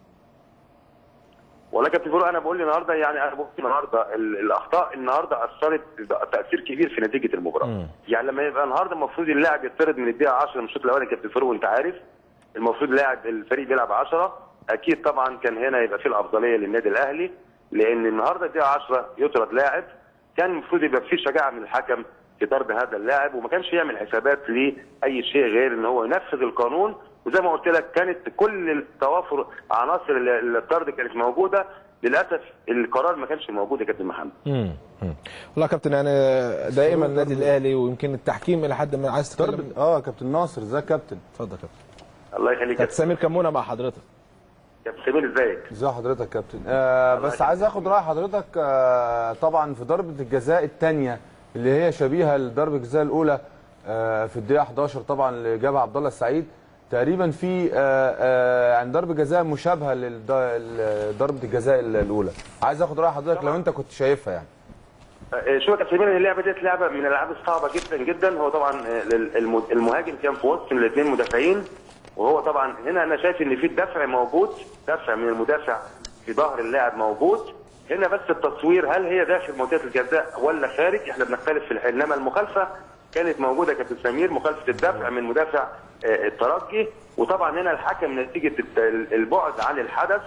والله كابتن فاروق أنا بقول النهارده يعني أنا بقول النهارده ال- الأخطاء النهارده أثرت تأثير كبير في نتيجة المباراة. يعني لما يبقى النهارده المفروض اللاعب يطرد من الدقيقة 10 من الشوط الأولاني كابتن فاروق وأنت عارف المفروض لاعب الفريق بيلعب 10 أكيد طبعا كان هنا يبقى في الأفضلية للنادي الأهلي لأن النهارده الدقيقة 10 يطرد لاعب كان المفروض يبقى في شجاعة من الحكم في طرد هذا اللاعب وما كانش يعمل حسابات لأي شيء غير إن هو ينفذ القانون. وزي ما قلت لك كانت كل التوافر عناصر ال- الطرد كانت موجودة. للأسف القرار ما كانش موجود يا كابتن محمد. امم والله يا كابتن يعني دائما النادي الأهلي ويمكن التحكيم إلى حد ما. عايز تتكلم آه كابتن ناصر ازيك يا كابتن. اتفضل يا كابتن. الله يخليك كابتن سمير كمونة مع حضرتك. كابتن سمير ازيك؟ ازي حضرتك كابتن؟ آه بس عايز اخد رأي حضرتك آه طبعا في ضربة الجزاء الثانية اللي هي شبيهة لضربة الجزاء الأولى آه في الدقيقة 11 طبعا اللي جابها عبد الله السعيد. تقريبا في آه آه يعني ضربة جزاء مشابهة لضربة الجزاء الأولى. عايز اخد رأي حضرتك لو انت كنت شايفها يعني. آه، يا كابتن سمير اللعبة ديت لعبة من الألعاب الصعبة جدا جدا. هو طبعا آه، الم- المهاجم كان في وسط الاثنين مدافعين. وهو طبعا هنا أنا شايف إن في دفع موجود دفع من المدافع في ظهر اللاعب موجود. هنا بس التصوير هل هي داخل منطقة الجزاء ولا خارج؟ إحنا بنختلف في الحل إنما المخالفة كانت موجودة كابتن سمير مخالفة الدفع من مدافع آه، الترجي. وطبعا هنا الحكم نتيجة البعد عن الحدث.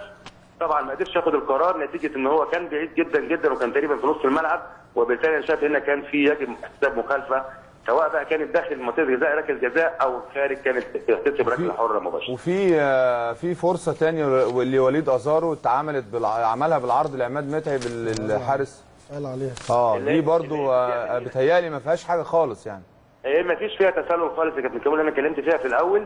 طبعا ما قدرش ياخد القرار نتيجة إن هو كان بعيد جدا جدا وكان تقريبا في نص الملعب. وبالتالي أنا شايف هنا كان في يجب احتساب مخالفة سواء بقى كانت داخل منطقه الجزاء ركله جزاء أو خارج كانت تحتسب ركله حره مباشره وفي آه، في فرصة ثانية لوليد أزارو اتعملت بالع... عملها بالعرض لعماد متعب ال- الحارس قال عليها. آه دي برضو آه، بتهيألي ما فيهاش حاجة خالص يعني. هي ما فيش فيها تسلل خالص يا كابتن كامل أنا اتكلمت فيها في الأول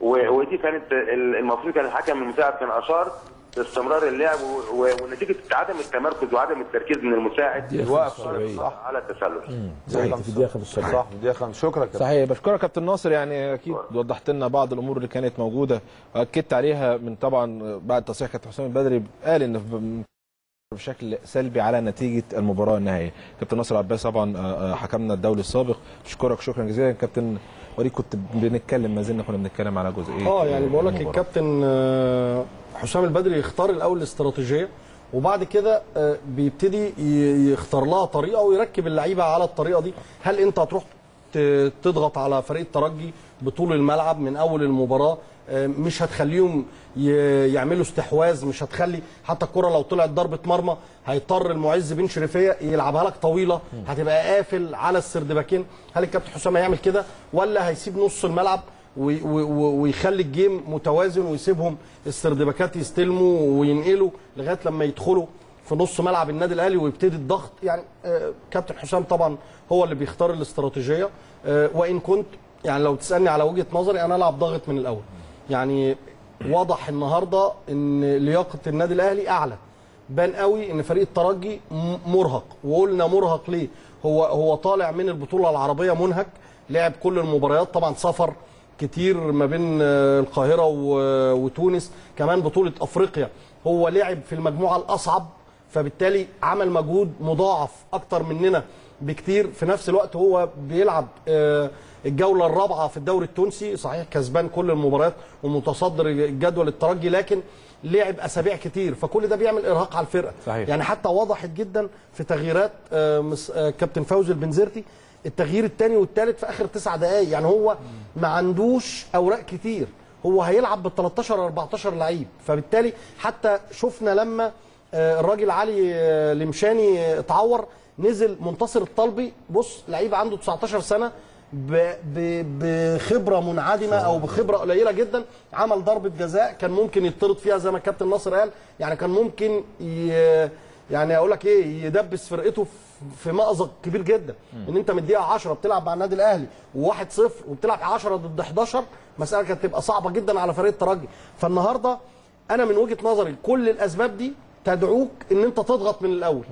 ودي كانت ال- المفروض كان الحكم المساعد كان اشار باستمرار اللعب ونتيجة عدم التمركز وعدم التركيز من المساعد الوقف صح. على التسلل. صحيح. في الدقيقه 15 صح. في الدقيقه 5 شكرا كابتن. صحيح. بشكرك كابتن ناصر. يعني أكيد وضحت لنا بعض الأمور اللي كانت موجودة وأكدت عليها من طبعا بعد تصريح كابتن حسام البدري قال إن بشكل سلبي على نتيجة المباراة النهائية. كابتن ناصر عباس طبعا آه، آه، حكمنا الدولي السابق. بشكرك. شكرا جزيلا كابتن وليد كنت بنتكلم ما زلنا كنا بنتكلم على جزئية آه يعني بقول لك. الكابتن آه، حسام البدري يختار الأول الاستراتيجيه وبعد كده آه، بيبتدي يختار لها طريقة ويركب اللعيبة على الطريقة دي هل أنت هتروح تضغط على فريق الترجي بطول الملعب من أول المباراة مش هتخليهم يعملوا استحواذ مش هتخلي حتى الكرة لو طلعت ضربة مرمى هيضطر المعز بن شريفية يلعبها لك طويلة. هتبقى قافل على السردباكين هل الكابتن حسام هيعمل كده ولا هيسيب نص الملعب ويخلي الجيم متوازن ويسيبهم السردباكات يستلموا وينقلوا لغاية لما يدخلوا في نص ملعب النادي الأهلي ويبتدي الضغط؟ يعني آه، كابتن حسام طبعا هو اللي بيختار الاستراتيجية. آه، وإن كنت يعني لو تسألني على وجهة نظري أنا ألعب ضاغط من الأول. يعني واضح النهارده إن لياقة النادي الأهلي أعلى. بان قوي إن فريق الترجي مرهق. وقلنا مرهق ليه؟ هو هو طالع من البطولة العربية منهك لعب كل المباريات. طبعا سفر كتير ما بين آه، القاهرة و- وتونس كمان بطولة أفريقيا. هو لعب في المجموعة الأصعب فبالتالي عمل مجهود مضاعف أكتر مننا بكتير. في نفس الوقت هو بيلعب آه، الجولة الرابعة في الدوري التونسي. صحيح كسبان كل المباريات ومتصدر الجدول الترجي لكن لعب أسابيع كتير فكل ده بيعمل إرهاق على الفرقة. صحيح. يعني حتى وضحت جدا في تغييرات آه، آه، كابتن فوزي البنزرتي التغيير الثاني والثالث في آخر تسع دقائق يعني هو ما عندوش أوراق كتير. هو هيلعب بال 13 14 لعيب. فبالتالي حتى شفنا لما آه، الراجل علي لمشاني اتعور نزل منتصر الطلبي. بص لعيب عنده 19 سنة بخبرة منعدمة أو بخبرة قليلة جدا. عمل ضربة جزاء كان ممكن يطرد فيها زي ما الكابتن ناصر قال. يعني كان ممكن ي- يعني أقول لك إيه يدبس فرقته في- مأزق كبير جدا. إن أنت من الدقيقة 10 بتلعب مع النادي الأهلي و1-0 وبتلعب 10 ضد 11 مسألة كانت تبقى صعبة جدا على فريق الترجي. فالنهاردة أنا من وجهة نظري كل الأسباب دي تدعوك إن أنت تضغط من الأول.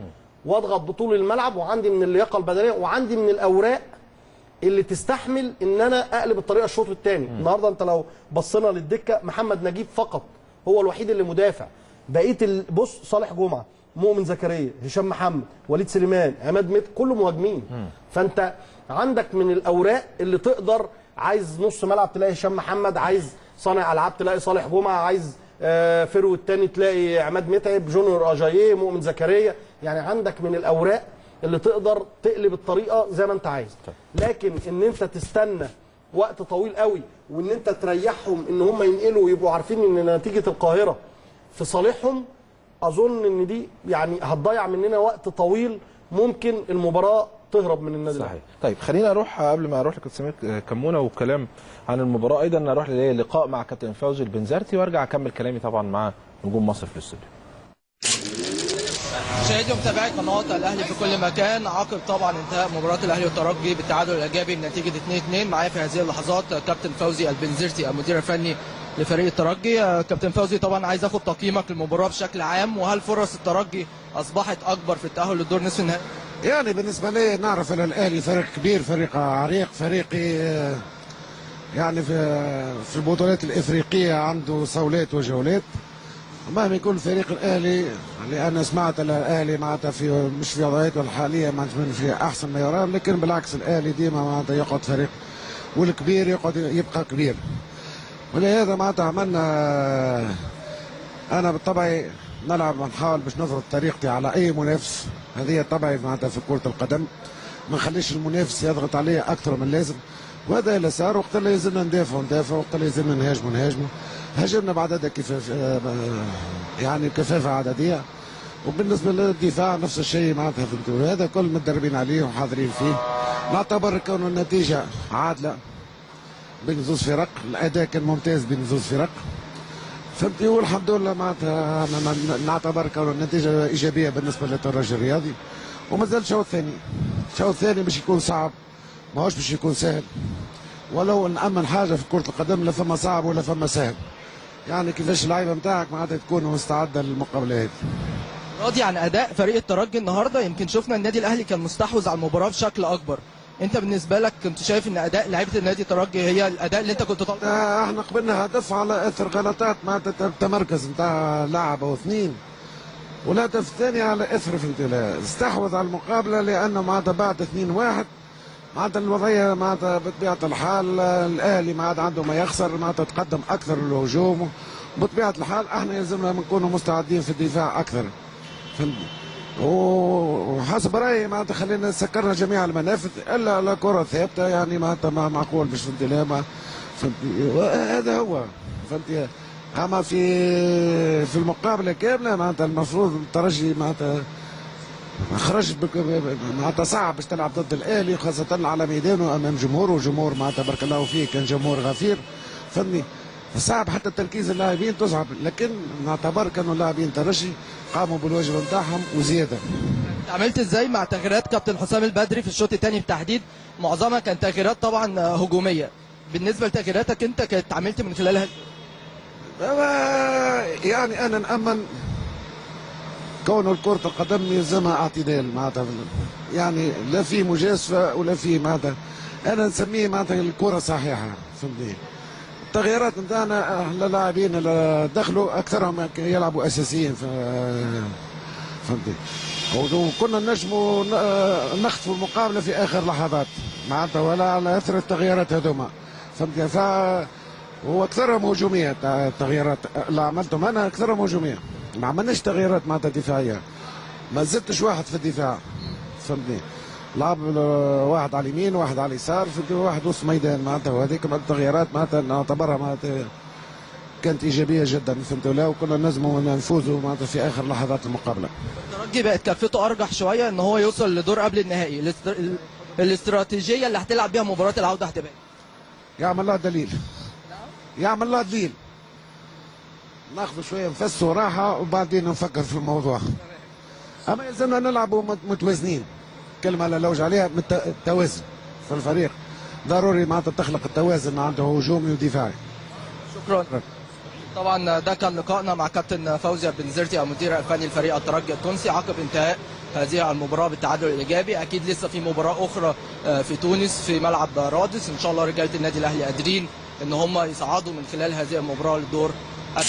واضغط بطول الملعب وعندي من اللياقة البدنية وعندي من الأوراق اللي تستحمل إن أنا أقلب الطريقة الشوط الثاني النهارده أنت لو بصينا للدكة محمد نجيب فقط هو الوحيد اللي مدافع. بقية بص صالح جمعة مؤمن زكريا هشام محمد وليد سليمان عماد مت كله مهاجمين. فأنت عندك من الأوراق اللي تقدر عايز نص ملعب تلاقي هشام محمد عايز صانع ألعاب تلاقي صالح جمعة عايز آه، فرو التاني تلاقي عماد متعب جونيور أجاييه مؤمن زكريا. يعني عندك من الأوراق اللي تقدر تقلب الطريقة زي ما انت عايز. لكن إن انت تستنى وقت طويل قوي وإن انت تريحهم إن هم ينقلوا ويبقوا عارفين إن نتيجة القاهرة في صالحهم أظن إن دي يعني هتضيع مننا وقت طويل ممكن المباراة تهرب من النادي صحيح. طيب خلينا أروح قبل ما أروح لكابتن سمير كمونة والكلام عن المباراة. أيضا أروح للقاء مع كابتن فوزي البنزرتي وأرجع أكمل كلامي طبعا مع نجوم مصر في الاستوديو. مشاهدي ومتابعي قنوات الأهلي في كل مكان عقب طبعا انتهاء مباراة الأهلي والترجي بالتعادل الإيجابي بنتيجه 2-2 معايا في هذه اللحظات كابتن فوزي البنزرتي المدير الفني لفريق الترجي. كابتن فوزي طبعا عايز آخد تقييمك للمباراة بشكل عام وهل فرص الترجي أصبحت أكبر في التأهل للدور نصف النهائي؟ يعني بالنسبة لي نعرف أن الأهلي فريق كبير فريق عريق فريقي آه، يعني في في البطولات الإفريقية عنده صولات وجولات مهما يكون فريق الأهلي لأن سمعت أن الأهلي معناتها في مش في وضعيته الحالية ما من في أحسن ما يرام لكن بالعكس الأهلي ديما معناتها يقعد فريق والكبير يقعد يبقى كبير. ولهذا معناتها عملنا أنا بالطبع نلعب ونحاول باش نفرض طريقتي على أي منافس. هذه طبعي معناتها في كرة القدم. ما نخليش المنافس يضغط عليه أكثر من اللازم. وهذا اللي صار وقت اللي يلزمنا ندافع ندافع وقت اللي يلزمنا نهاجم نهاجم هاجمنا بعدد كفاف آه، يعني كثافه عددية. وبالنسبة للدفاع نفس الشيء معناتها الدوري. هذا كل متدربين عليه وحاضرين فيه. نعتبر كون النتيجة عادلة. بين زوز فرق. الأداء كان ممتاز بين زوز فرق. فهمتني والحمد لله معناتها نعتبر كون النتيجة إيجابية بالنسبة للترجي الرياضي. ومازال الشوط الثاني الشوط الثاني باش يكون صعب. ماهوش باش يكون سهل. ولو نأمن حاجة في كرة القدم لا فما صعب ولا فما سهل. يعني كيفاش اللعيبة نتاعك معناتها تكون مستعدة للمقابلة هذه؟ راضي عن أداء فريق الترجي النهارده يمكن شفنا النادي الأهلي كان مستحوذ على المباراة بشكل أكبر. أنت بالنسبة لك كنت شايف إن أداء لعيبة النادي الترجي هي الأداء اللي أنت كنت طالبه؟ إحنا قبلنا هدف على اثر غلطات معناتها ت- تمركز نتاع لاعب أو اثنين. والهدف الثاني على اثر في استحوذ على المقابلة لأنه معناتها بعد 2 1 معناتها الوضعية معناتها بطبيعة الحال الأهلي ما عاد عنده ما يخسر معناتها تقدم أكثر الهجوم. بطبيعة الحال إحنا يلزمنا نكونوا مستعدين في الدفاع أكثر. فهمتني وحسب رأيي معناتها خلينا سكرنا جميع المنافذ إلا على كرة ثابتة يعني معناتها ما معقول باش ما فهمتي وهذا هو. فهمتي أما في في المقابله كاملة معناتها المفروض الترجي معناتها خرج معناتها صعب باش تلعب ضد الأهلي خاصة على ميدانه أمام جمهوره. وجمهور معناتها بارك الله فيه كان جمهور غفير فهمني صعب حتى تركيز اللاعبين تصعب لكن نعتبر كانوا اللاعبين ترجي قاموا بالواجب نتاعهم وزيادة. عملت إزاي مع تغييرات كابتن حسام البدري في الشوط الثاني بالتحديد؟ معظمها كانت تغييرات طبعا هجومية. بالنسبة لتغييراتك أنت كانت عملت من خلالها؟ آه، يعني أنا نأمن كون كرة القدم يلزمها اعتدال معناتها. يعني لا في مجازفة ولا في معناتها أنا نسميه معناتها الكرة صحيحة فهمتني. التغييرات نتاعنا اللاعبين اللي دخلوا أكثرهم يلعبوا أساسيين في فهمتني. وكنا نجموا نخطفوا المقابلة في آخر لحظات معناتها ولا على أثر التغييرات هذوما فهمتني. ف واكثرهم هجومية التغييرات اللي عملتهم. أنا أكثرهم هجومية. ما عملناش تغييرات معناتها دفاعية. ما زدتش واحد في الدفاع فهمتني؟ لعب واحد على اليمين واحد على اليسار في واحد وسط ميدان معناتها وهذيك التغييرات معناتها نعتبرها معناتها كانت إيجابية جدا فهمت ولا وكنا نجموا نفوزوا معناتها في آخر لحظات المقابلة. الترجي بقت كفته أرجح شوية إن هو يوصل لدور قبل النهائي. الاستر... ال- الاستراتيجية اللي هتلعب بيها مباراة العودة هتبقى يعمل لها دليل. يعمل لها دليل. ناخذ شوية نفس وراحة وبعدين نفكر في الموضوع. أما يلزمنا نلعبوا مت- متوازنين. كلمة نلوج عليها من الت- التوازن في الفريق. ضروري معناتها تخلق التوازن عنده هجومي ودفاعي. شكرا. طبعا ده كان لقائنا مع كابتن فوزي البنزرتي المدير الفني لفريق الترجي التونسي. عقب انتهاء هذه المباراة بالتعادل الإيجابي أكيد لسه في مباراة أخرى آه، في تونس في ملعب رادس. إن شاء الله رجاله النادي الأهلي قادرين إن هم يصعدوا من خلال هذه المباراة لدور قبل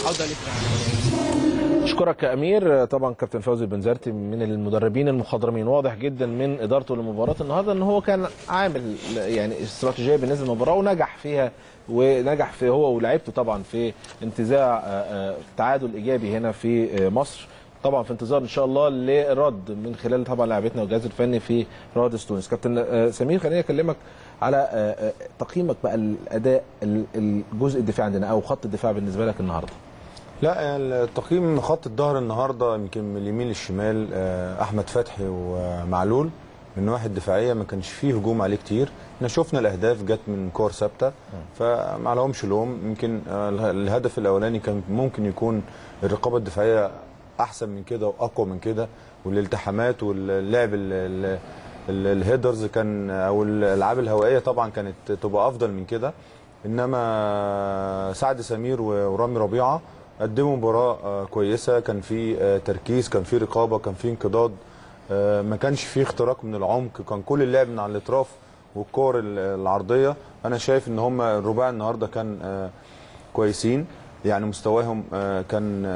العوده للفريق أشكرك يا أمير. طبعا كابتن فوزي بنزرتي من المدربين المخضرمين. واضح جدا من إدارته للمباراه النهارده إن هو كان عامل يعني استراتيجية بالنسبة للمباراة ونجح فيها ونجح في هو ولاعيبته طبعا في انتزاع آه، آه، تعادل ايجابي هنا في آه، مصر. طبعا في انتظار إن شاء الله لرد من خلال طبعا لاعبتنا والجهاز الفني في رادس تونس. كابتن سمير خليني أكلمك على آه، آه، تقييمك بقى الأداء ال- الجزء الدفاعي عندنا أو خط الدفاع بالنسبة لك النهارده؟ لا التقييم خط الظهر النهارده يمكن من اليمين للشمال آه، أحمد فتحي ومعلول. من نواحي الدفاعية ما كانش فيه هجوم عليه كتير. إحنا شفنا الأهداف جت من كور ثابتة فما لهمش لوم. يمكن اله- الهدف الأولاني كان ممكن يكون الرقابة الدفاعية أحسن من كده وأقوى من كده والالتحامات واللعب ال- ال- ال- الهيدرز كان أو الألعاب الهوائية طبعا كانت تبقى أفضل من كده. إنما سعد سمير ورامي ربيعة قدموا مباراة آه، كويسة. كان في آه، تركيز كان في رقابة كان في انقضاض آه، ما كانش في اختراق من العمق. كان كل اللعب من على الأطراف والكور ال- العرضية. أنا شايف إن هم الرباعي النهارده كان كويسين. يعني مستواهم كان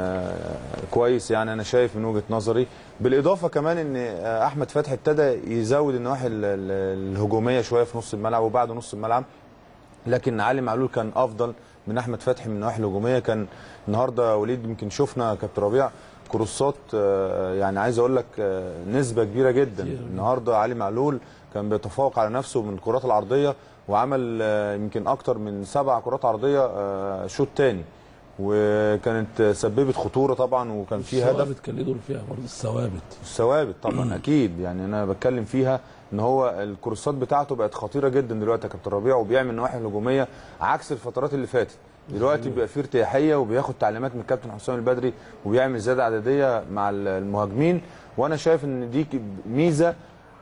كويس. يعني أنا شايف من وجهة نظري بالإضافة كمان إن أحمد فتحي ابتدى يزود النواحي ال- ال- الهجومية شوية في نص الملعب وبعد نص الملعب لكن علي معلول كان أفضل من أحمد فتحي من النواحي الهجومية. كان النهارده وليد يمكن شفنا كابتن ربيع كروسات آه، يعني عايز أقول لك آه، نسبة كبيرة جدا. النهارده علي معلول كان بيتفوق على نفسه من الكرات العرضية وعمل آه، يمكن أكتر من سبع كرات عرضية شوط تاني. وكانت سببت خطورة طبعا وكان في هدف. الثوابت كان ليه دور فيها برضه الثوابت. الثوابت طبعا أكيد. يعني أنا بتكلم فيها إن هو الكورسات بتاعته بقت خطيرة جدا دلوقتي يا كابتن ربيع وبيعمل نواحي هجومية عكس الفترات اللي فاتت. دلوقتي بيبقى فيه ارتياحية وبياخد تعليمات من الكابتن حسام البدري وبيعمل زيادة عددية مع المهاجمين. وأنا شايف إن دي ميزة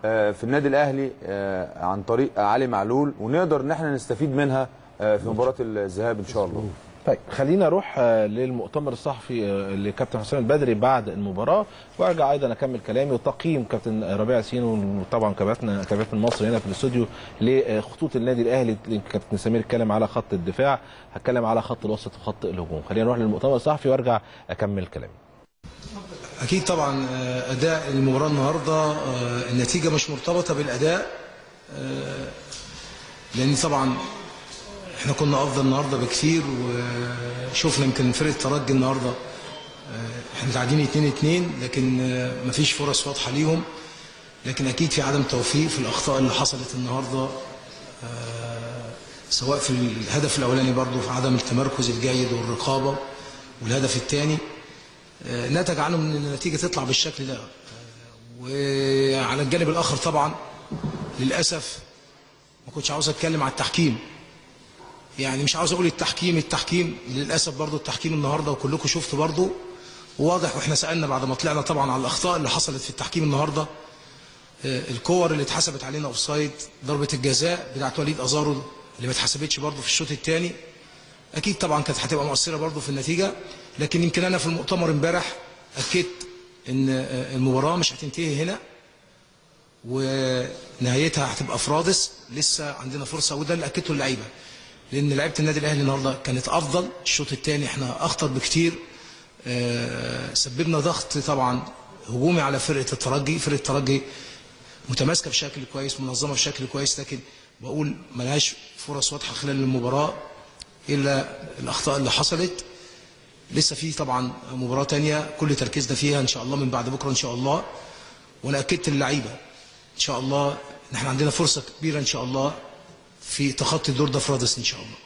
آه، في النادي الأهلي آه، عن طريق علي معلول ونقدر إن إحنا نستفيد منها آه، في مباراة الذهاب إن شاء الله. طيب خلينا نروح آه، للمؤتمر الصحفي آه، لكابتن حسام البدري بعد المباراة وأرجع أيضا أكمل كلامي وتقييم كابتن ربيع ياسين وطبعا كباتن كباتن مصر هنا في الاستوديو لخطوط النادي الأهلي كابتن سمير اتكلم على خط الدفاع هتكلم على خط الوسط وخط الهجوم. خلينا نروح للمؤتمر الصحفي وأرجع أكمل كلامي. أكيد طبعا آه، أداء المباراة النهارده النتيجة مش مرتبطة بالأداء لأن طبعا إحنا كنا افضل النهارده بكثير وشفنا يمكن فرقة الترجي النهارده. آه، إحنا متعادلين 2 2 لكن آه، مفيش فرص واضحة ليهم. لكن أكيد في عدم توفيق في الأخطاء اللي حصلت النهارده آه، سواء في الهدف الأولاني برضه في عدم التمركز الجيد والرقابة والهدف الثاني نتج عنه ان النتيجة تطلع بالشكل ده. وعلى الجانب الآخر طبعا للأسف ما كنتش عاوز أتكلم على التحكيم. يعني مش عاوز أقول التحكيم التحكيم للأسف برضو التحكيم النهارده وكلكم شفتوا برضو واضح وإحنا سألنا بعد ما طلعنا طبعا على الأخطاء اللي حصلت في التحكيم النهارده آه، الكور اللي اتحسبت علينا أوفسايد ضربة الجزاء بتاعت وليد أزارو اللي ما اتحسبتش برضو في الشوط الثاني أكيد طبعا كانت هتبقى مؤثرة برضو في النتيجة لكن يمكن أنا في المؤتمر امبارح أكدت إن آه، المباراة مش هتنتهي هنا ونهايتها هتبقى في رادس. لسه عندنا فرصة وده اللي أكدته اللعيبه لأن لعيبة النادي الأهلي النهارده كانت أفضل. الشوط الثاني إحنا أخطر بكتير. آه، سببنا ضغط طبعا هجومي على فرقة الترجي. فرقة الترجي متماسكة بشكل كويس منظمة بشكل كويس لكن بقول ملهاش فرص واضحة خلال المباراة إلا الأخطاء اللي حصلت. لسه في طبعا مباراة تانية كل تركيزنا فيها إن شاء الله من بعد بكرة إن شاء الله. وأنا أكدت للعيبة إن شاء الله إن إحنا عندنا فرصة كبيرة إن شاء الله في تخطي الدور ده في رادس إن شاء الله.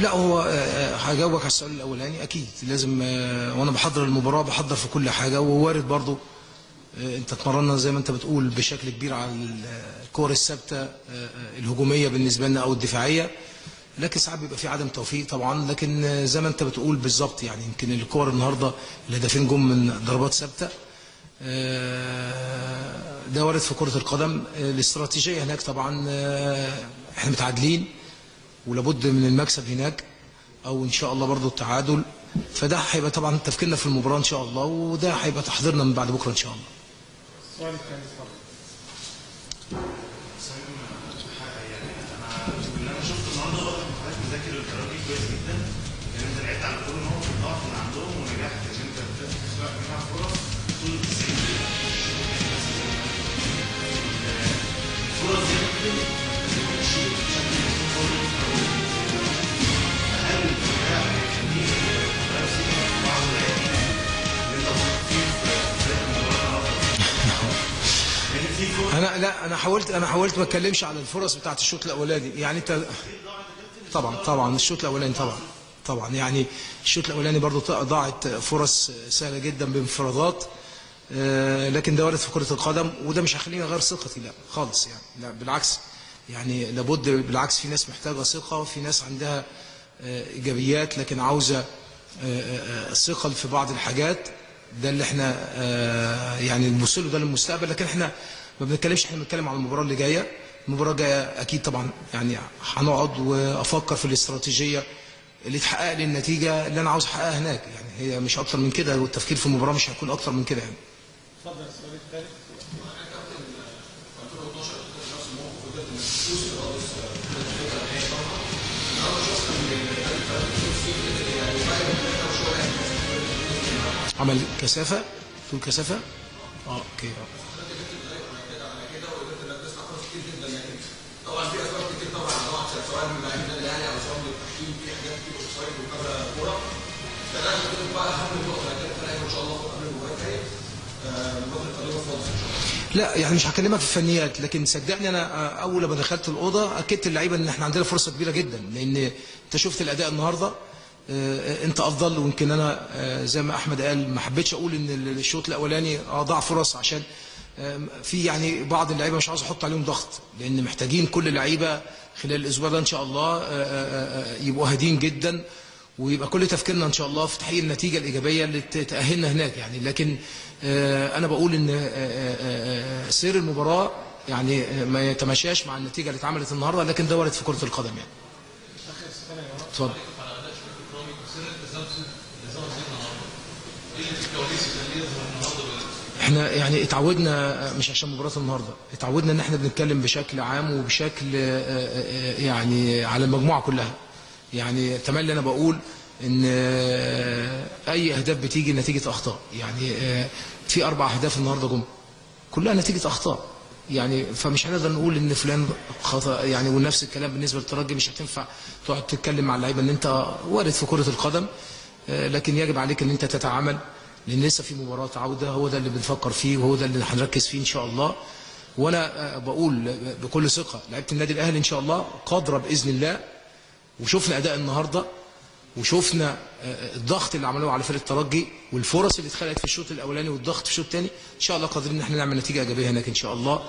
لا هو آه، هجاوبك على السؤال الأولاني. أكيد لازم آه، وأنا بحضر المباراة بحضر في كل حاجة. ووارد برضو آه، أنت اتمرنا زي ما أنت بتقول بشكل كبير على ال- الكور الثابتة آه، آه، الهجومية بالنسبة لنا أو الدفاعية. لكن ساعات بيبقى في عدم توفيق طبعا. لكن آه، زي ما أنت بتقول بالظبط يعني يمكن الكور النهارده الهدفين جم من ضربات ثابتة. آه، ده وارد في كرة القدم. آه، الاستراتيجية هناك طبعا آه، إحنا متعادلين. ولابد من المكسب هناك أو إن شاء الله برضو التعادل. فده هيبقى طبعا تفكيرنا في المباراة إن شاء الله وده هيبقى تحضيرنا من بعد بكرة إن شاء الله. السؤال الثاني اتفضل. أنا لا أنا حاولت أنا حاولت ما اتكلمش على الفرص بتاعت الشوط الأولاني. يعني أنت طبعا طبعا الشوط الأولاني طبعا طبعا. يعني الشوط الأولاني برضو ضاعت فرص سهلة جدا بانفرادات آه، لكن ده وارد في كرة القدم وده مش هيخليني أغير ثقتي لا خالص يعني. لا بالعكس. يعني لابد بالعكس في ناس محتاجة ثقة في ناس عندها آه، إيجابيات لكن عاوزة آه، ثقل في بعض الحاجات. ده اللي إحنا يعني نبص له ده للمستقبل. لكن إحنا ما بنتكلمش إحنا بنتكلم على المباراة اللي جاية. المباراة الجايه أكيد طبعا يعني هنقعد وأفكر في الاستراتيجية اللي تحقق لي النتيجة اللي أنا عاوز أحققها هناك. يعني هي مش أكتر من كده والتفكير في المباراة مش هيكون أكتر من كده يعني. اتفضل السؤال الثالث. عمل كثافة؟ تقول كثافة؟ آه okay في اسباب كتير طبعا سواء من الاهلي أو سواء من التحكيم في حاجات كتير offside وكذا كوره بقى اهم ان شاء الله قبل المباراه الجايه المباراه القادمه فاضي ان شاء الله لا يعني مش هكلمك في الفنيات لكن صدقني أنا آه، أول ما دخلت الأوضة أكدت اللعيبة إن إحنا عندنا فرصة كبيرة جدا لأن أنت شفت الأداء النهارده آه، أنت أفضل ويمكن أنا آه، زي ما أحمد قال ما حبيتش أقول إن الشوط الأولاني اضاع فرص عشان آه، في يعني بعض اللعيبة مش عاوز أحط عليهم ضغط لأن محتاجين كل اللعيبة خلال الأسبوع ده إن شاء الله يبقوا هادين جدا ويبقى كل تفكيرنا إن شاء الله في تحقيق النتيجة الإيجابية اللي تأهلنا هناك يعني. لكن أنا بقول إن سير المباراة يعني ما يتماشاش مع النتيجة اللي اتعملت النهارده لكن ده في كرة القدم يعني. اتفضل. إحنا يعني اتعودنا مش عشان مباراة النهارده اتعودنا ان إحنا بنتكلم بشكل عام وبشكل آه، آه، آه، يعني على المجموعة كلها. يعني تملي أنا بقول ان اي اهداف بتيجي نتيجة اخطاء. يعني في أربع اهداف النهارده جم كلها نتيجة اخطاء. يعني فمش هنقدر نقول ان فلان خطأ يعني ونفس الكلام بالنسبة للترجي مش هتنفع تقعد تتكلم مع اللعيبة ان انت وارد في كرة القدم لكن يجب عليك ان انت تتعامل لأن لسه في مباراة عودة هو ده اللي بنفكر فيه وهو ده اللي هنركز فيه إن شاء الله. وأنا آه، بقول بكل ثقة لعيبه النادي الأهلي إن شاء الله قادره بإذن الله وشفنا أداء النهارده وشفنا آه، الضغط اللي عملوه على فريق الترجي والفرص اللي اتخلقت في الشوط الأولاني والضغط في الشوط الثاني إن شاء الله قادرين إن إحنا نعمل نتيجة إيجابية هناك إن شاء الله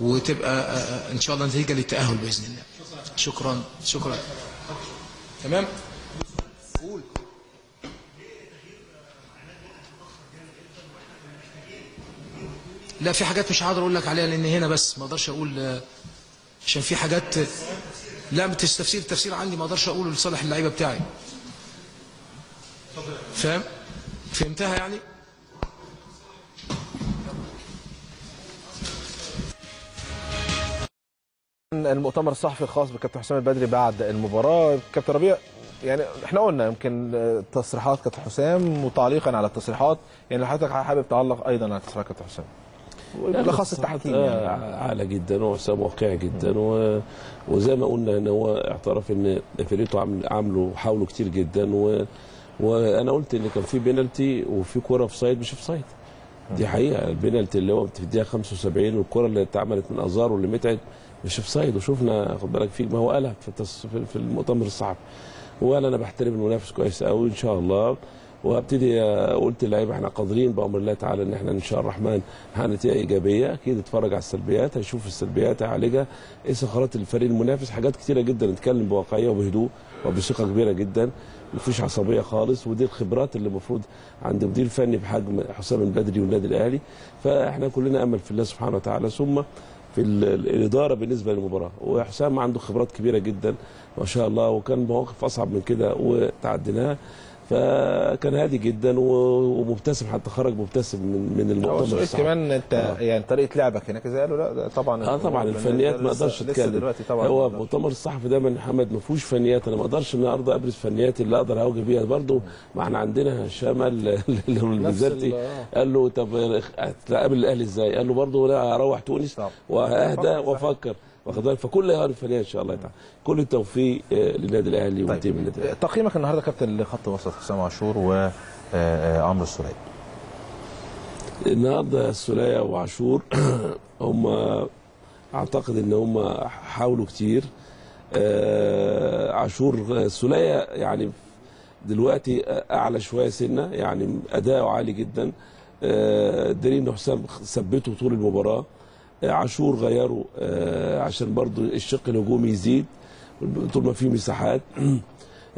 وتبقى آه، إن شاء الله نتيجة للتأهل بإذن الله. شكرا شكرا. تمام؟ قول. لا في حاجات مش هقدر أقول لك عليها لأن هنا بس ما أقدرش أقول عشان في حاجات لا التفسير التفسير عندي ما أقدرش أقوله لصالح اللعيبة بتاعي. فاهم؟ فهمتها يعني؟ المؤتمر الصحفي الخاص بكابتن حسام البدري بعد المباراة. كابتن ربيع يعني إحنا قلنا يمكن تصريحات كابتن حسام وتعليقا على التصريحات. يعني لو حضرتك حابب تعلق أيضا على تصريحات كابتن حسام. بالاخص التحكيم آه، يعني عالة جدا وحسام واقعي جدا و... وزي ما قلنا ان هو اعترف إن فريقه عامل عامله حاولوا كتير جدا و... وأنا قلت إن كان في بينالتي وفي كوره offside مش offside دي حقيقة البينالتي اللي هو في الدقيقة 75 والكرة اللي اتعملت من أزارو واللي متعب مش في سايد وشفنا خد بالك في ما هو قالها في, التص... في- في المؤتمر الصحفي. وأنا أنا بحترم المنافس كويس قوي إن شاء الله وهبتدي آه، قلت للعيبه إحنا قادرين بأمر الله تعالى إن إحنا إن شاء الرحمن هنحقق نتيجه إيجابية. أكيد اتفرج على السلبيات هيشوف السلبيات هيعالجها. إيه ثغرات الفريق المنافس؟ حاجات كتيرة جدا نتكلم بواقعية وبهدوء وبثقة كبيرة جدا. مفيش عصبية خالص ودي الخبرات اللي المفروض عند مدير فني بحجم حسام البدري والنادي الأهلي. فإحنا كلنا أمل في الله سبحانه وتعالى. ثم في ال- ال- الإدارة بالنسبة للمباراة. وحسام عنده خبرات كبيرة جدا ما شاء الله وكان مواقف أصعب من كده وتعديناها. فكان هادي جدا ومبتسم حتى خرج مبتسم من من المؤتمر الصحفي. كمان أنت يعني طريقة لعبك هناك إزاي قالوا لا طبعا آه طبعا الفنيات ما أقدرش أتكلم. هو المؤتمر الصحفي دايما محمد ما فيهوش فنيات أنا ما أقدرش النهارده أبرز فنياتي اللي أقدر اوجه بيها. برضه ما إحنا عندنا هشام ال- البزرتي ال- قال له طب هتقابل الأهلي إزاي؟ قال له برضه لا أروح تونس وأهدى وأفكر. واخد بالك؟ فكل هذه الفنيات إن شاء الله تعالى. كل التوفيق آه، للنادي الأهلي وتيم النادي الأهلي. تقييمك النهارده كابتن لخط وسط حسام عاشور وعمرو السوليه النهارده السوليه وعاشور هم أعتقد إن هم حاولوا كتير. آه، عاشور السوليه يعني دلوقتي أعلى شوية سنة يعني أداؤه عالي جدا. آه، دليل ان حسام ثبته طول المباراة. آه، عاشور غيره آه، عشان برضو الشق الهجومي يزيد طول ما في مساحات.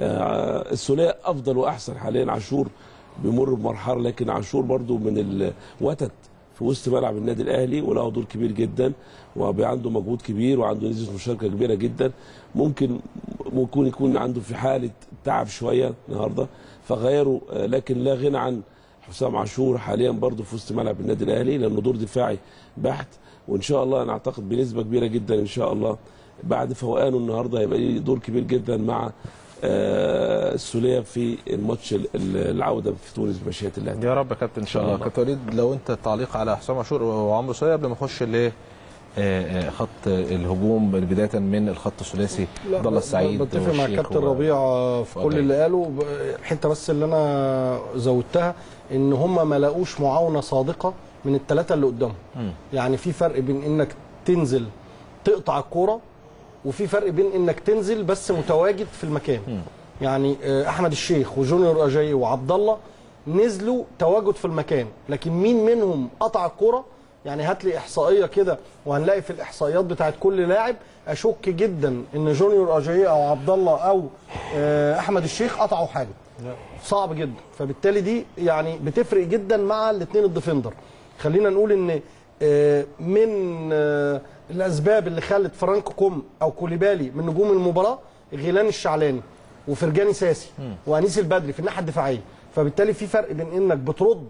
آه، السوليه أفضل وأحسن حاليا. عاشور بيمر بمرحلة لكن عاشور برضو من الوتد في وسط ملعب النادي الأهلي وله دور كبير جدا وعنده مجهود كبير وعنده نسبة مشاركة كبيرة جدا. ممكن ممكن يكون عنده في حالة تعب شوية النهارده فغيره آه، لكن لا غنى عن حسام عاشور حاليا برضه في وسط ملعب النادي الأهلي لأنه دور دفاعي بحت. وإن شاء الله أنا أعتقد بنسبة كبيرة جدا إن شاء الله بعد فوقانه النهارده هيبقى ليه دور كبير جدا مع آه، السولية في الماتش ال- ال- العودة في تونس بمشيئة الله. يا رب يا كابتن إن شاء الله. كابتن وليد لو أنت تعليق على حسام عاشور وعمرو سوليه قبل ما نخش ل آه، آه، خط الهجوم بداية من الخط الثلاثي لا، عبد الله السعيد بتفق مع كابتن و- ربيع في كل. اللي قاله. الحتة بس اللي أنا زودتها إن هم ما لاقوش معاونة صادقة من الثلاثه اللي قدامهم. يعني في فرق بين إنك تنزل تقطع الكورة وفي فرق بين إنك تنزل بس متواجد في المكان. يعني آه، أحمد الشيخ وجونيور أجاي وعبد الله نزلوا تواجد في المكان لكن مين منهم قطع الكورة؟ يعني هات لي إحصائية كده وهنلاقي في الإحصائيات بتاعت كل لاعب. أشك جدا إن جونيور أجاي أو عبد الله أو آه، أحمد الشيخ قطعوا حاجة. صعب جدا. فبالتالي دي يعني بتفرق جدا مع الاثنين ال defender. خلينا نقول إن آه، من آه، الأسباب اللي خلت فرانك كوم أو كوليبالي من نجوم المباراة غيلان الشعلاني وفرجاني ساسي وأنيس البدري في الناحية الدفاعية. فبالتالي في فرق بين إنك بترد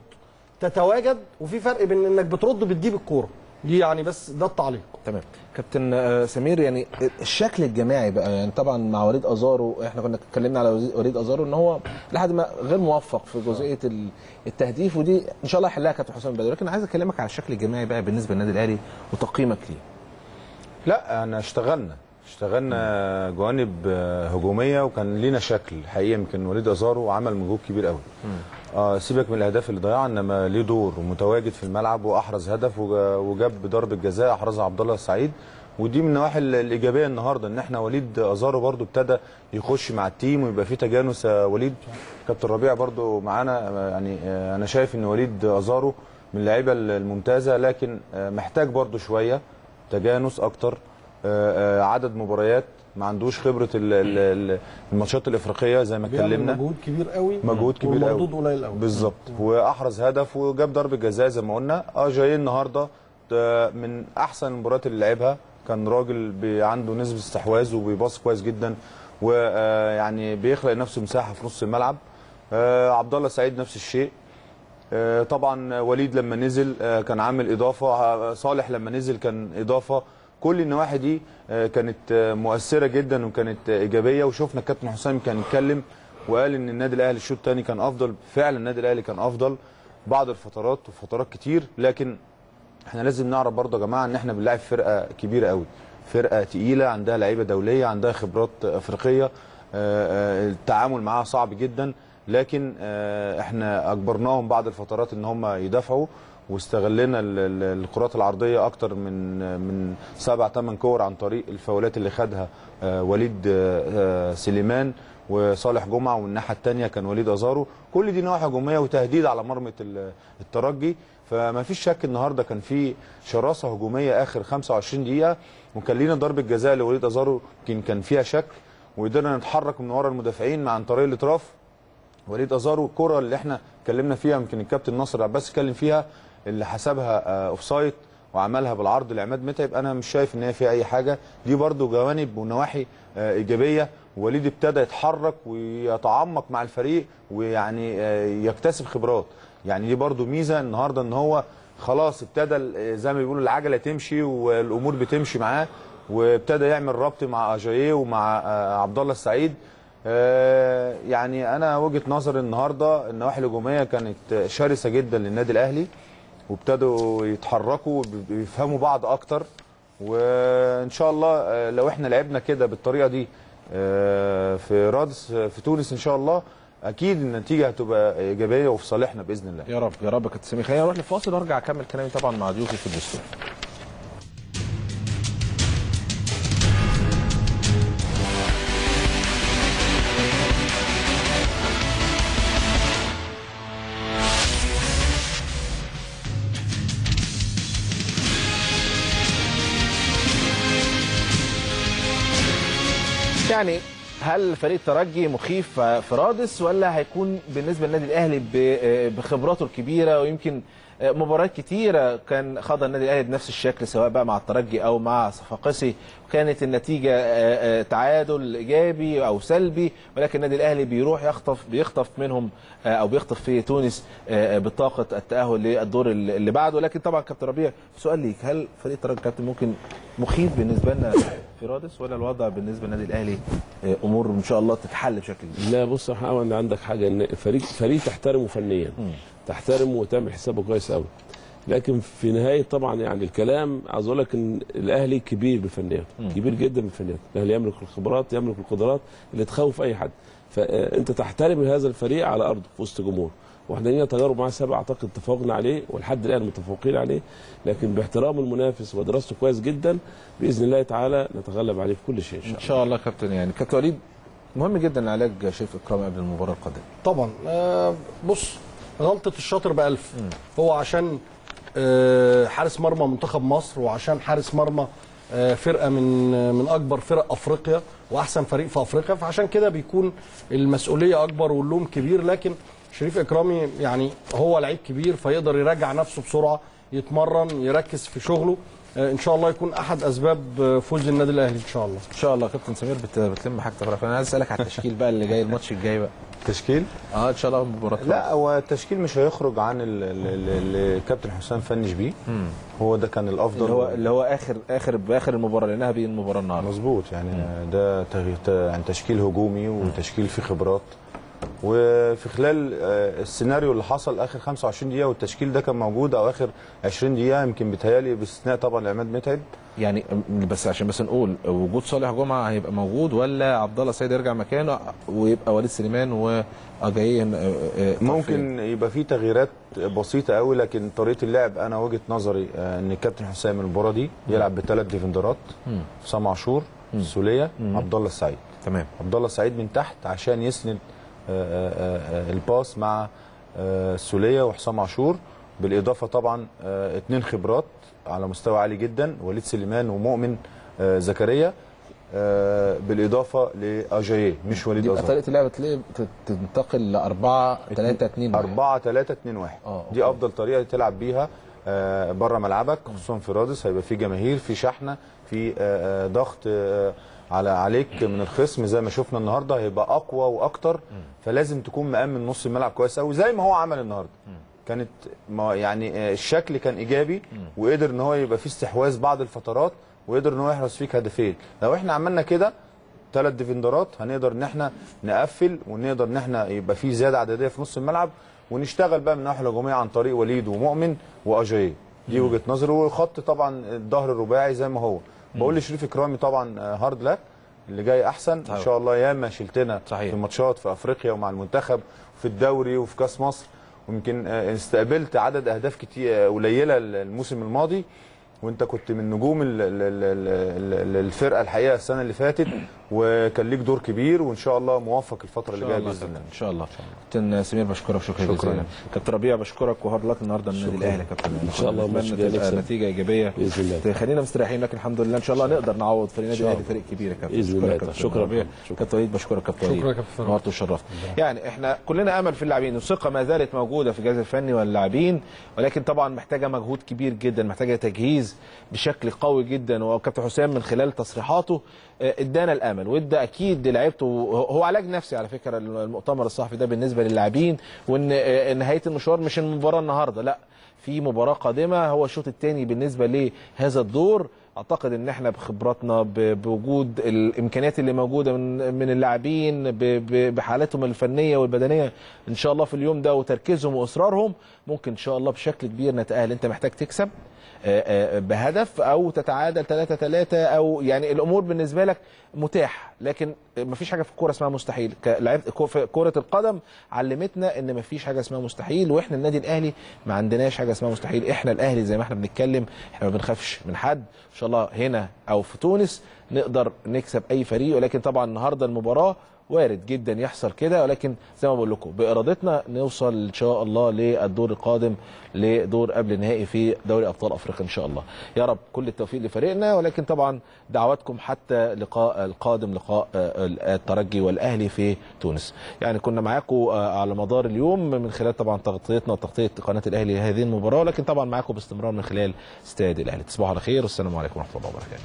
تتواجد وفي فرق بين إنك بترد بتجيب الكورة. دي يعني بس ده التعليق. تمام. كابتن آه، سمير يعني الشكل الجماعي بقى يعني طبعا مع وليد أزارو إحنا كنا اتكلمنا على وليد أزارو إن هو لحد ما غير موفق في جزئية ال- التهديف ودي إن شاء الله يحلها كابتن حسام البدري لكن عايز أكلمك على الشكل الجماعي بقى بالنسبة للنادي الأهلي وتقييمك ليه. لا أنا اشتغلنا. اشتغلنا جوانب آه، هجومية وكان لينا شكل. حقيقه يمكن وليد أزارو عمل مجهود كبير قوي. آه سيبك من الأهداف اللي ضيعها إنما ليه دور ومتواجد في الملعب وأحرز هدف وجا- وجاب ضربة جزاء أحرزها عبد الله السعيد ودي من النواحي ال- الإيجابية النهارده إن إحنا وليد أزارو برضو ابتدى يخش مع التيم ويبقى في تجانس. آه، وليد كابتن ربيع برضو معانا. آه، يعني آه، أنا شايف إن وليد أزارو من اللعيبة الممتازة لكن آه، محتاج برضو شوية تجانس أكتر. آه، آه، عدد مباريات ما عندوش خبرة ال- ال- ال- الماتشات الإفريقية زي ما اتكلمنا. مجهود كبير قوي مجهود كبير قوي. قليل قوي. بالظبط. وأحرز هدف وجاب ضربة جزاء زي ما قلنا. آه جاي النهارده. آه، من أحسن المباريات اللي لعبها. كان راجل عنده نسبة استحواذ وبيباص كويس جدا. ويعني بيخلق لنفسه مساحة في نص الملعب. آه، عبد الله سعيد نفس الشيء. آه، طبعا وليد لما نزل آه، كان عامل إضافة. آه، صالح لما نزل كان إضافة. كل النواحي دي آه، كانت آه، مؤثرة جدا وكانت آه، إيجابية. وشفنا الكابتن حسام كان يتكلم وقال إن النادي الأهلي الشوط الثاني كان أفضل. فعلا النادي الأهلي كان أفضل بعض الفترات وفترات كتير. لكن إحنا لازم نعرف برضه يا جماعة إن إحنا بنلاعب فرقة كبيرة قوي فرقة تقيلة عندها لعيبة دولية عندها خبرات أفريقية. التعامل معاها صعب جدا. لكن إحنا أجبرناهم بعض الفترات إن هم يدافعوا. واستغلنا ال- ال- الكرات العرضية أكتر من من سبع ثمان كور عن طريق الفاولات اللي خدها آه، وليد آه، آه، سليمان وصالح جمعة والناحية الثانية كان وليد أزارو. كل دي نواحي هجومية وتهديد على مرمى ال- الترجي. فما فيش شك النهارده كان في شراسة هجومية آخر 25 دقيقة وكان لينا ضربة جزاء لوليد أزارو يمكن كان فيها شك وقدرنا نتحرك من ورا المدافعين عن طريق الأطراف. وليد أزارو الكرة اللي إحنا اتكلمنا فيها يمكن الكابتن ناصر عباس اتكلم فيها اللي حسبها آه، أوفسايد وعملها بالعرض لعماد متعب. أنا مش شايف إن هي فيها أي حاجة. دي برضو جوانب ونواحي آه، إيجابية. وليد ابتدى يتحرك ويتعمق مع الفريق ويعني آه، يكتسب خبرات. يعني دي برضو ميزة النهارده إن هو خلاص ابتدى زي ما بيقولوا العجلة تمشي والأمور بتمشي معاه. وابتدى يعمل ربط مع أجاييه ومع عبد الله السعيد. يعني أنا وجهة نظري النهارده النواحي الهجومية كانت شرسة جدا للنادي الأهلي. وابتدوا يتحركوا بي- بيفهموا بعض أكتر. وإن شاء الله آه، لو إحنا لعبنا كده بالطريقة دي آه، في رادس آه، في تونس إن شاء الله أكيد النتيجة هتبقى إيجابية وفي صالحنا بإذن الله. يا رب يا رب يا كابتن سامي. خلينا نروح لفاصل وأرجع أكمل كلامي طبعا مع ضيوفي في الاستوديو. يعني هل فريق الترجي مخيف في رادس ولا هيكون بالنسبة للنادي الأهلي ب- بخبراته الكبيرة ويمكن مباريات كتيرة. كان خاضها النادي الأهلي بنفس الشكل سواء بقى مع الترجي أو مع صفاقسي. كانت النتيجة آه، آه، تعادل إيجابي أو سلبي ولكن النادي الأهلي بيروح يخطف بيخطف منهم آه، أو بيخطف في تونس آه، بطاقة التأهل للدور اللي بعده. ولكن طبعا كابتن ربيع سؤال ليك. هل فريق الترجي كابتن ممكن مخيف بالنسبة لنا في رادس ولا الوضع بالنسبة للنادي الأهلي آه، امور إن شاء الله تتحل بشكل كبير؟ لا بص يا محمد عندك حاجة إن فريق فريق تحترمه فنيا. تحترمه وتعمل حسابه كويس قوي لكن في نهاية طبعا يعني الكلام عايز أقول لك إن الأهلي كبير بفنياته كبير جدا بفنياته. الأهلي يملك الخبرات يملك القدرات اللي تخوف أي حد. فأنت تحترم هذا الفريق على أرضه في وسط جمهور. وإحنا لينا تجارب معاه سابقه أعتقد اتفقنا عليه ولحد الآن متفقين عليه. لكن باحترام المنافس ودراسته كويس جدا بإذن الله تعالى نتغلب عليه في كل شيء إن شاء إن الله شاء الله كابتن. يعني كابتن وليد مهم جدا علاج شريف اكرامي قبل المباراة القادمة. طبعا. آه، بص غلطة الشاطر بألف. هو عشان آه، حارس مرمى منتخب مصر وعشان حارس مرمى آه، فرقة من من أكبر فرق أفريقيا وأحسن فريق في أفريقيا فعشان كده بيكون المسؤولية أكبر واللوم كبير. لكن شريف إكرامي يعني هو لعيب كبير فيقدر يراجع نفسه بسرعة يتمرن يركز في شغله. آه، إن شاء الله يكون أحد أسباب آه، فوز النادي الأهلي إن شاء الله. إن شاء الله. كابتن سمير بت- بتلم حاجتك فانا عايز أسألك على التشكيل بقى اللي جاي الماتش الجاي بقى. تشكيل آه إن شاء الله مباراه لا هو التشكيل مش هيخرج عن ال- ال- ال- اللي الكابتن حسام فنش بيه. هو ده كان الأفضل. اللي هو اللي هو اخر اخر باخر المباراة لأنها بين المباراة النهارده. مظبوط يعني ده تغي- ت- يعني تشكيل هجومي وتشكيل فيه خبرات. وفي خلال آه، السيناريو اللي حصل آخر 25 دقيقة والتشكيل ده كان موجود أو آخر 20 دقيقة يمكن بيتهيألي باستثناء طبعا عماد متعب. يعني بس عشان بس نقول وجود صالح جمعة هيبقى موجود ولا عبد الله السيد يرجع مكانه ويبقى وليد سليمان واجاييه ممكن يبقى في تغييرات بسيطة قوي لكن طريقة اللعب أنا وجهة نظري آه، إن الكابتن حسام المباراة دي يلعب بثلاث ديفندرات حسام عاشور سولية عبد الله السعيد تمام. عبد الله السعيد من تحت عشان يسند آه، آه، آه، الباس مع آه، سولية وحسام عاشور بالإضافة طبعا آه، اتنين خبرات على مستوى عالي جدا وليد سليمان ومؤمن آه، زكريا. آه، بالإضافة لاجاييه مش وليد أزهر. طريقة اللعب تلاقي تنتقل ل 4 3 2 4 3 2 1 دي أفضل طريقة تلعب بيها آه، بره ملعبك خصوصا في رادس. هيبقى في جماهير في شحنة في آه، آه، ضغط آه، على عليك من الخصم زي ما شفنا النهارده هيبقى أقوى وأكتر فلازم تكون مأمن نص الملعب كويس قوي زي ما هو عمل النهارده. كانت ما يعني آه، الشكل كان إيجابي وقدر إن هو يبقى فيه استحواذ بعض الفترات وقدر إن هو يحرز فيك هدفين. لو إحنا عملنا كده ثلاث ديفندرات هنقدر إن إحنا نقفل ونقدر إن إحنا يبقى في زيادة عددية في نص الملعب ونشتغل بقى من الناحيه الهجومية عن طريق وليد ومؤمن واجاي دي وجهة نظري والخط طبعا الظهر الرباعي زي ما هو. بقول لشريف إكرامي طبعا آه، هارد لك اللي جاي أحسن. إن شاء الله ياما شلتنا صحيح. في ماتشات في أفريقيا ومع المنتخب في الدوري وفي كأس مصر. ويمكن آه، استقبلت عدد أهداف كتير آه، قليلة الموسم الماضي. وانت كنت من نجوم ال- ال- ال- ال- ال- الفرقة الحقيقة السنة اللي فاتت وكان ليك دور كبير وإن شاء الله موفق الفترة اللي جاية بإذن الله. إن شاء الله. كابتن سمير بشكرك شكرا شكراً. جزيلا. كابتن ربيع بشكرك وهارد لك النهارده النادي الأهلي يا كابتن. إن شاء الله نتمنى. نتيجة إيجابية. بإذن الله. تخلينا مستريحين لكن الحمد لله. إن شاء الله نقدر نعوض فريق النادي الأهلي. فريق كبير يا كابتن. يا كابتن. شكراً. ربيع كابتن وليد بشكرك كابتن. وليد شكراً يا كابتن نورت وشرفت يعني إحنا كلنا آمل في اللاعبين الثقة ما زالت موجودة في الجهاز الفني واللاعبين ولكن طبعا محتاجة مجهود كبير جدا محتاجة تجهيز بشكل قوي جدا وكابتن حسام من خلال تصريحاته آه، ادانا الامل. وادى أكيد لعيبته. هو علاج نفسي على فكرة المؤتمر الصحفي ده بالنسبة للاعبين وإن آه، نهاية المشوار مش المباراه النهارده لا في مباراة قادمة. هو الشوط الثاني بالنسبة لهذا الدور. أعتقد إن إحنا بخبراتنا بوجود الإمكانيات اللي موجودة من من اللاعبين ب- ب- بحالاتهم الفنية والبدنية إن شاء الله في اليوم ده وتركيزهم وإصرارهم ممكن إن شاء الله بشكل كبير نتأهل. أنت محتاج تكسب؟ بهدف أو تتعادل 3 3 أو يعني الأمور بالنسبة لك متاح لكن مفيش حاجة في الكورة اسمها مستحيل. كرة القدم علمتنا إن مفيش حاجة اسمها مستحيل وإحنا النادي الأهلي ما عندناش حاجة اسمها مستحيل. إحنا الأهلي زي ما إحنا بنتكلم إحنا ما بنخافش من حد. إن شاء الله هنا أو في تونس نقدر نكسب أي فريق. ولكن طبعا النهارده المباراة وارد جدا يحصل كده ولكن زي ما بقول لكم بإرادتنا نوصل إن شاء الله للدور القادم لدور قبل النهائي في دوري أبطال أفريقيا إن شاء الله. يا رب كل التوفيق لفريقنا ولكن طبعا دعواتكم حتى لقاء القادم لقاء الترجي والأهلي في تونس. يعني كنا معاكم آه، على مدار اليوم من خلال طبعا تغطيتنا وتغطية قناة الأهلي لهذه المباراة لكن طبعا معاكم باستمرار من خلال استاد الأهلي. تصبحوا على خير والسلام عليكم ورحمة الله وبركاته.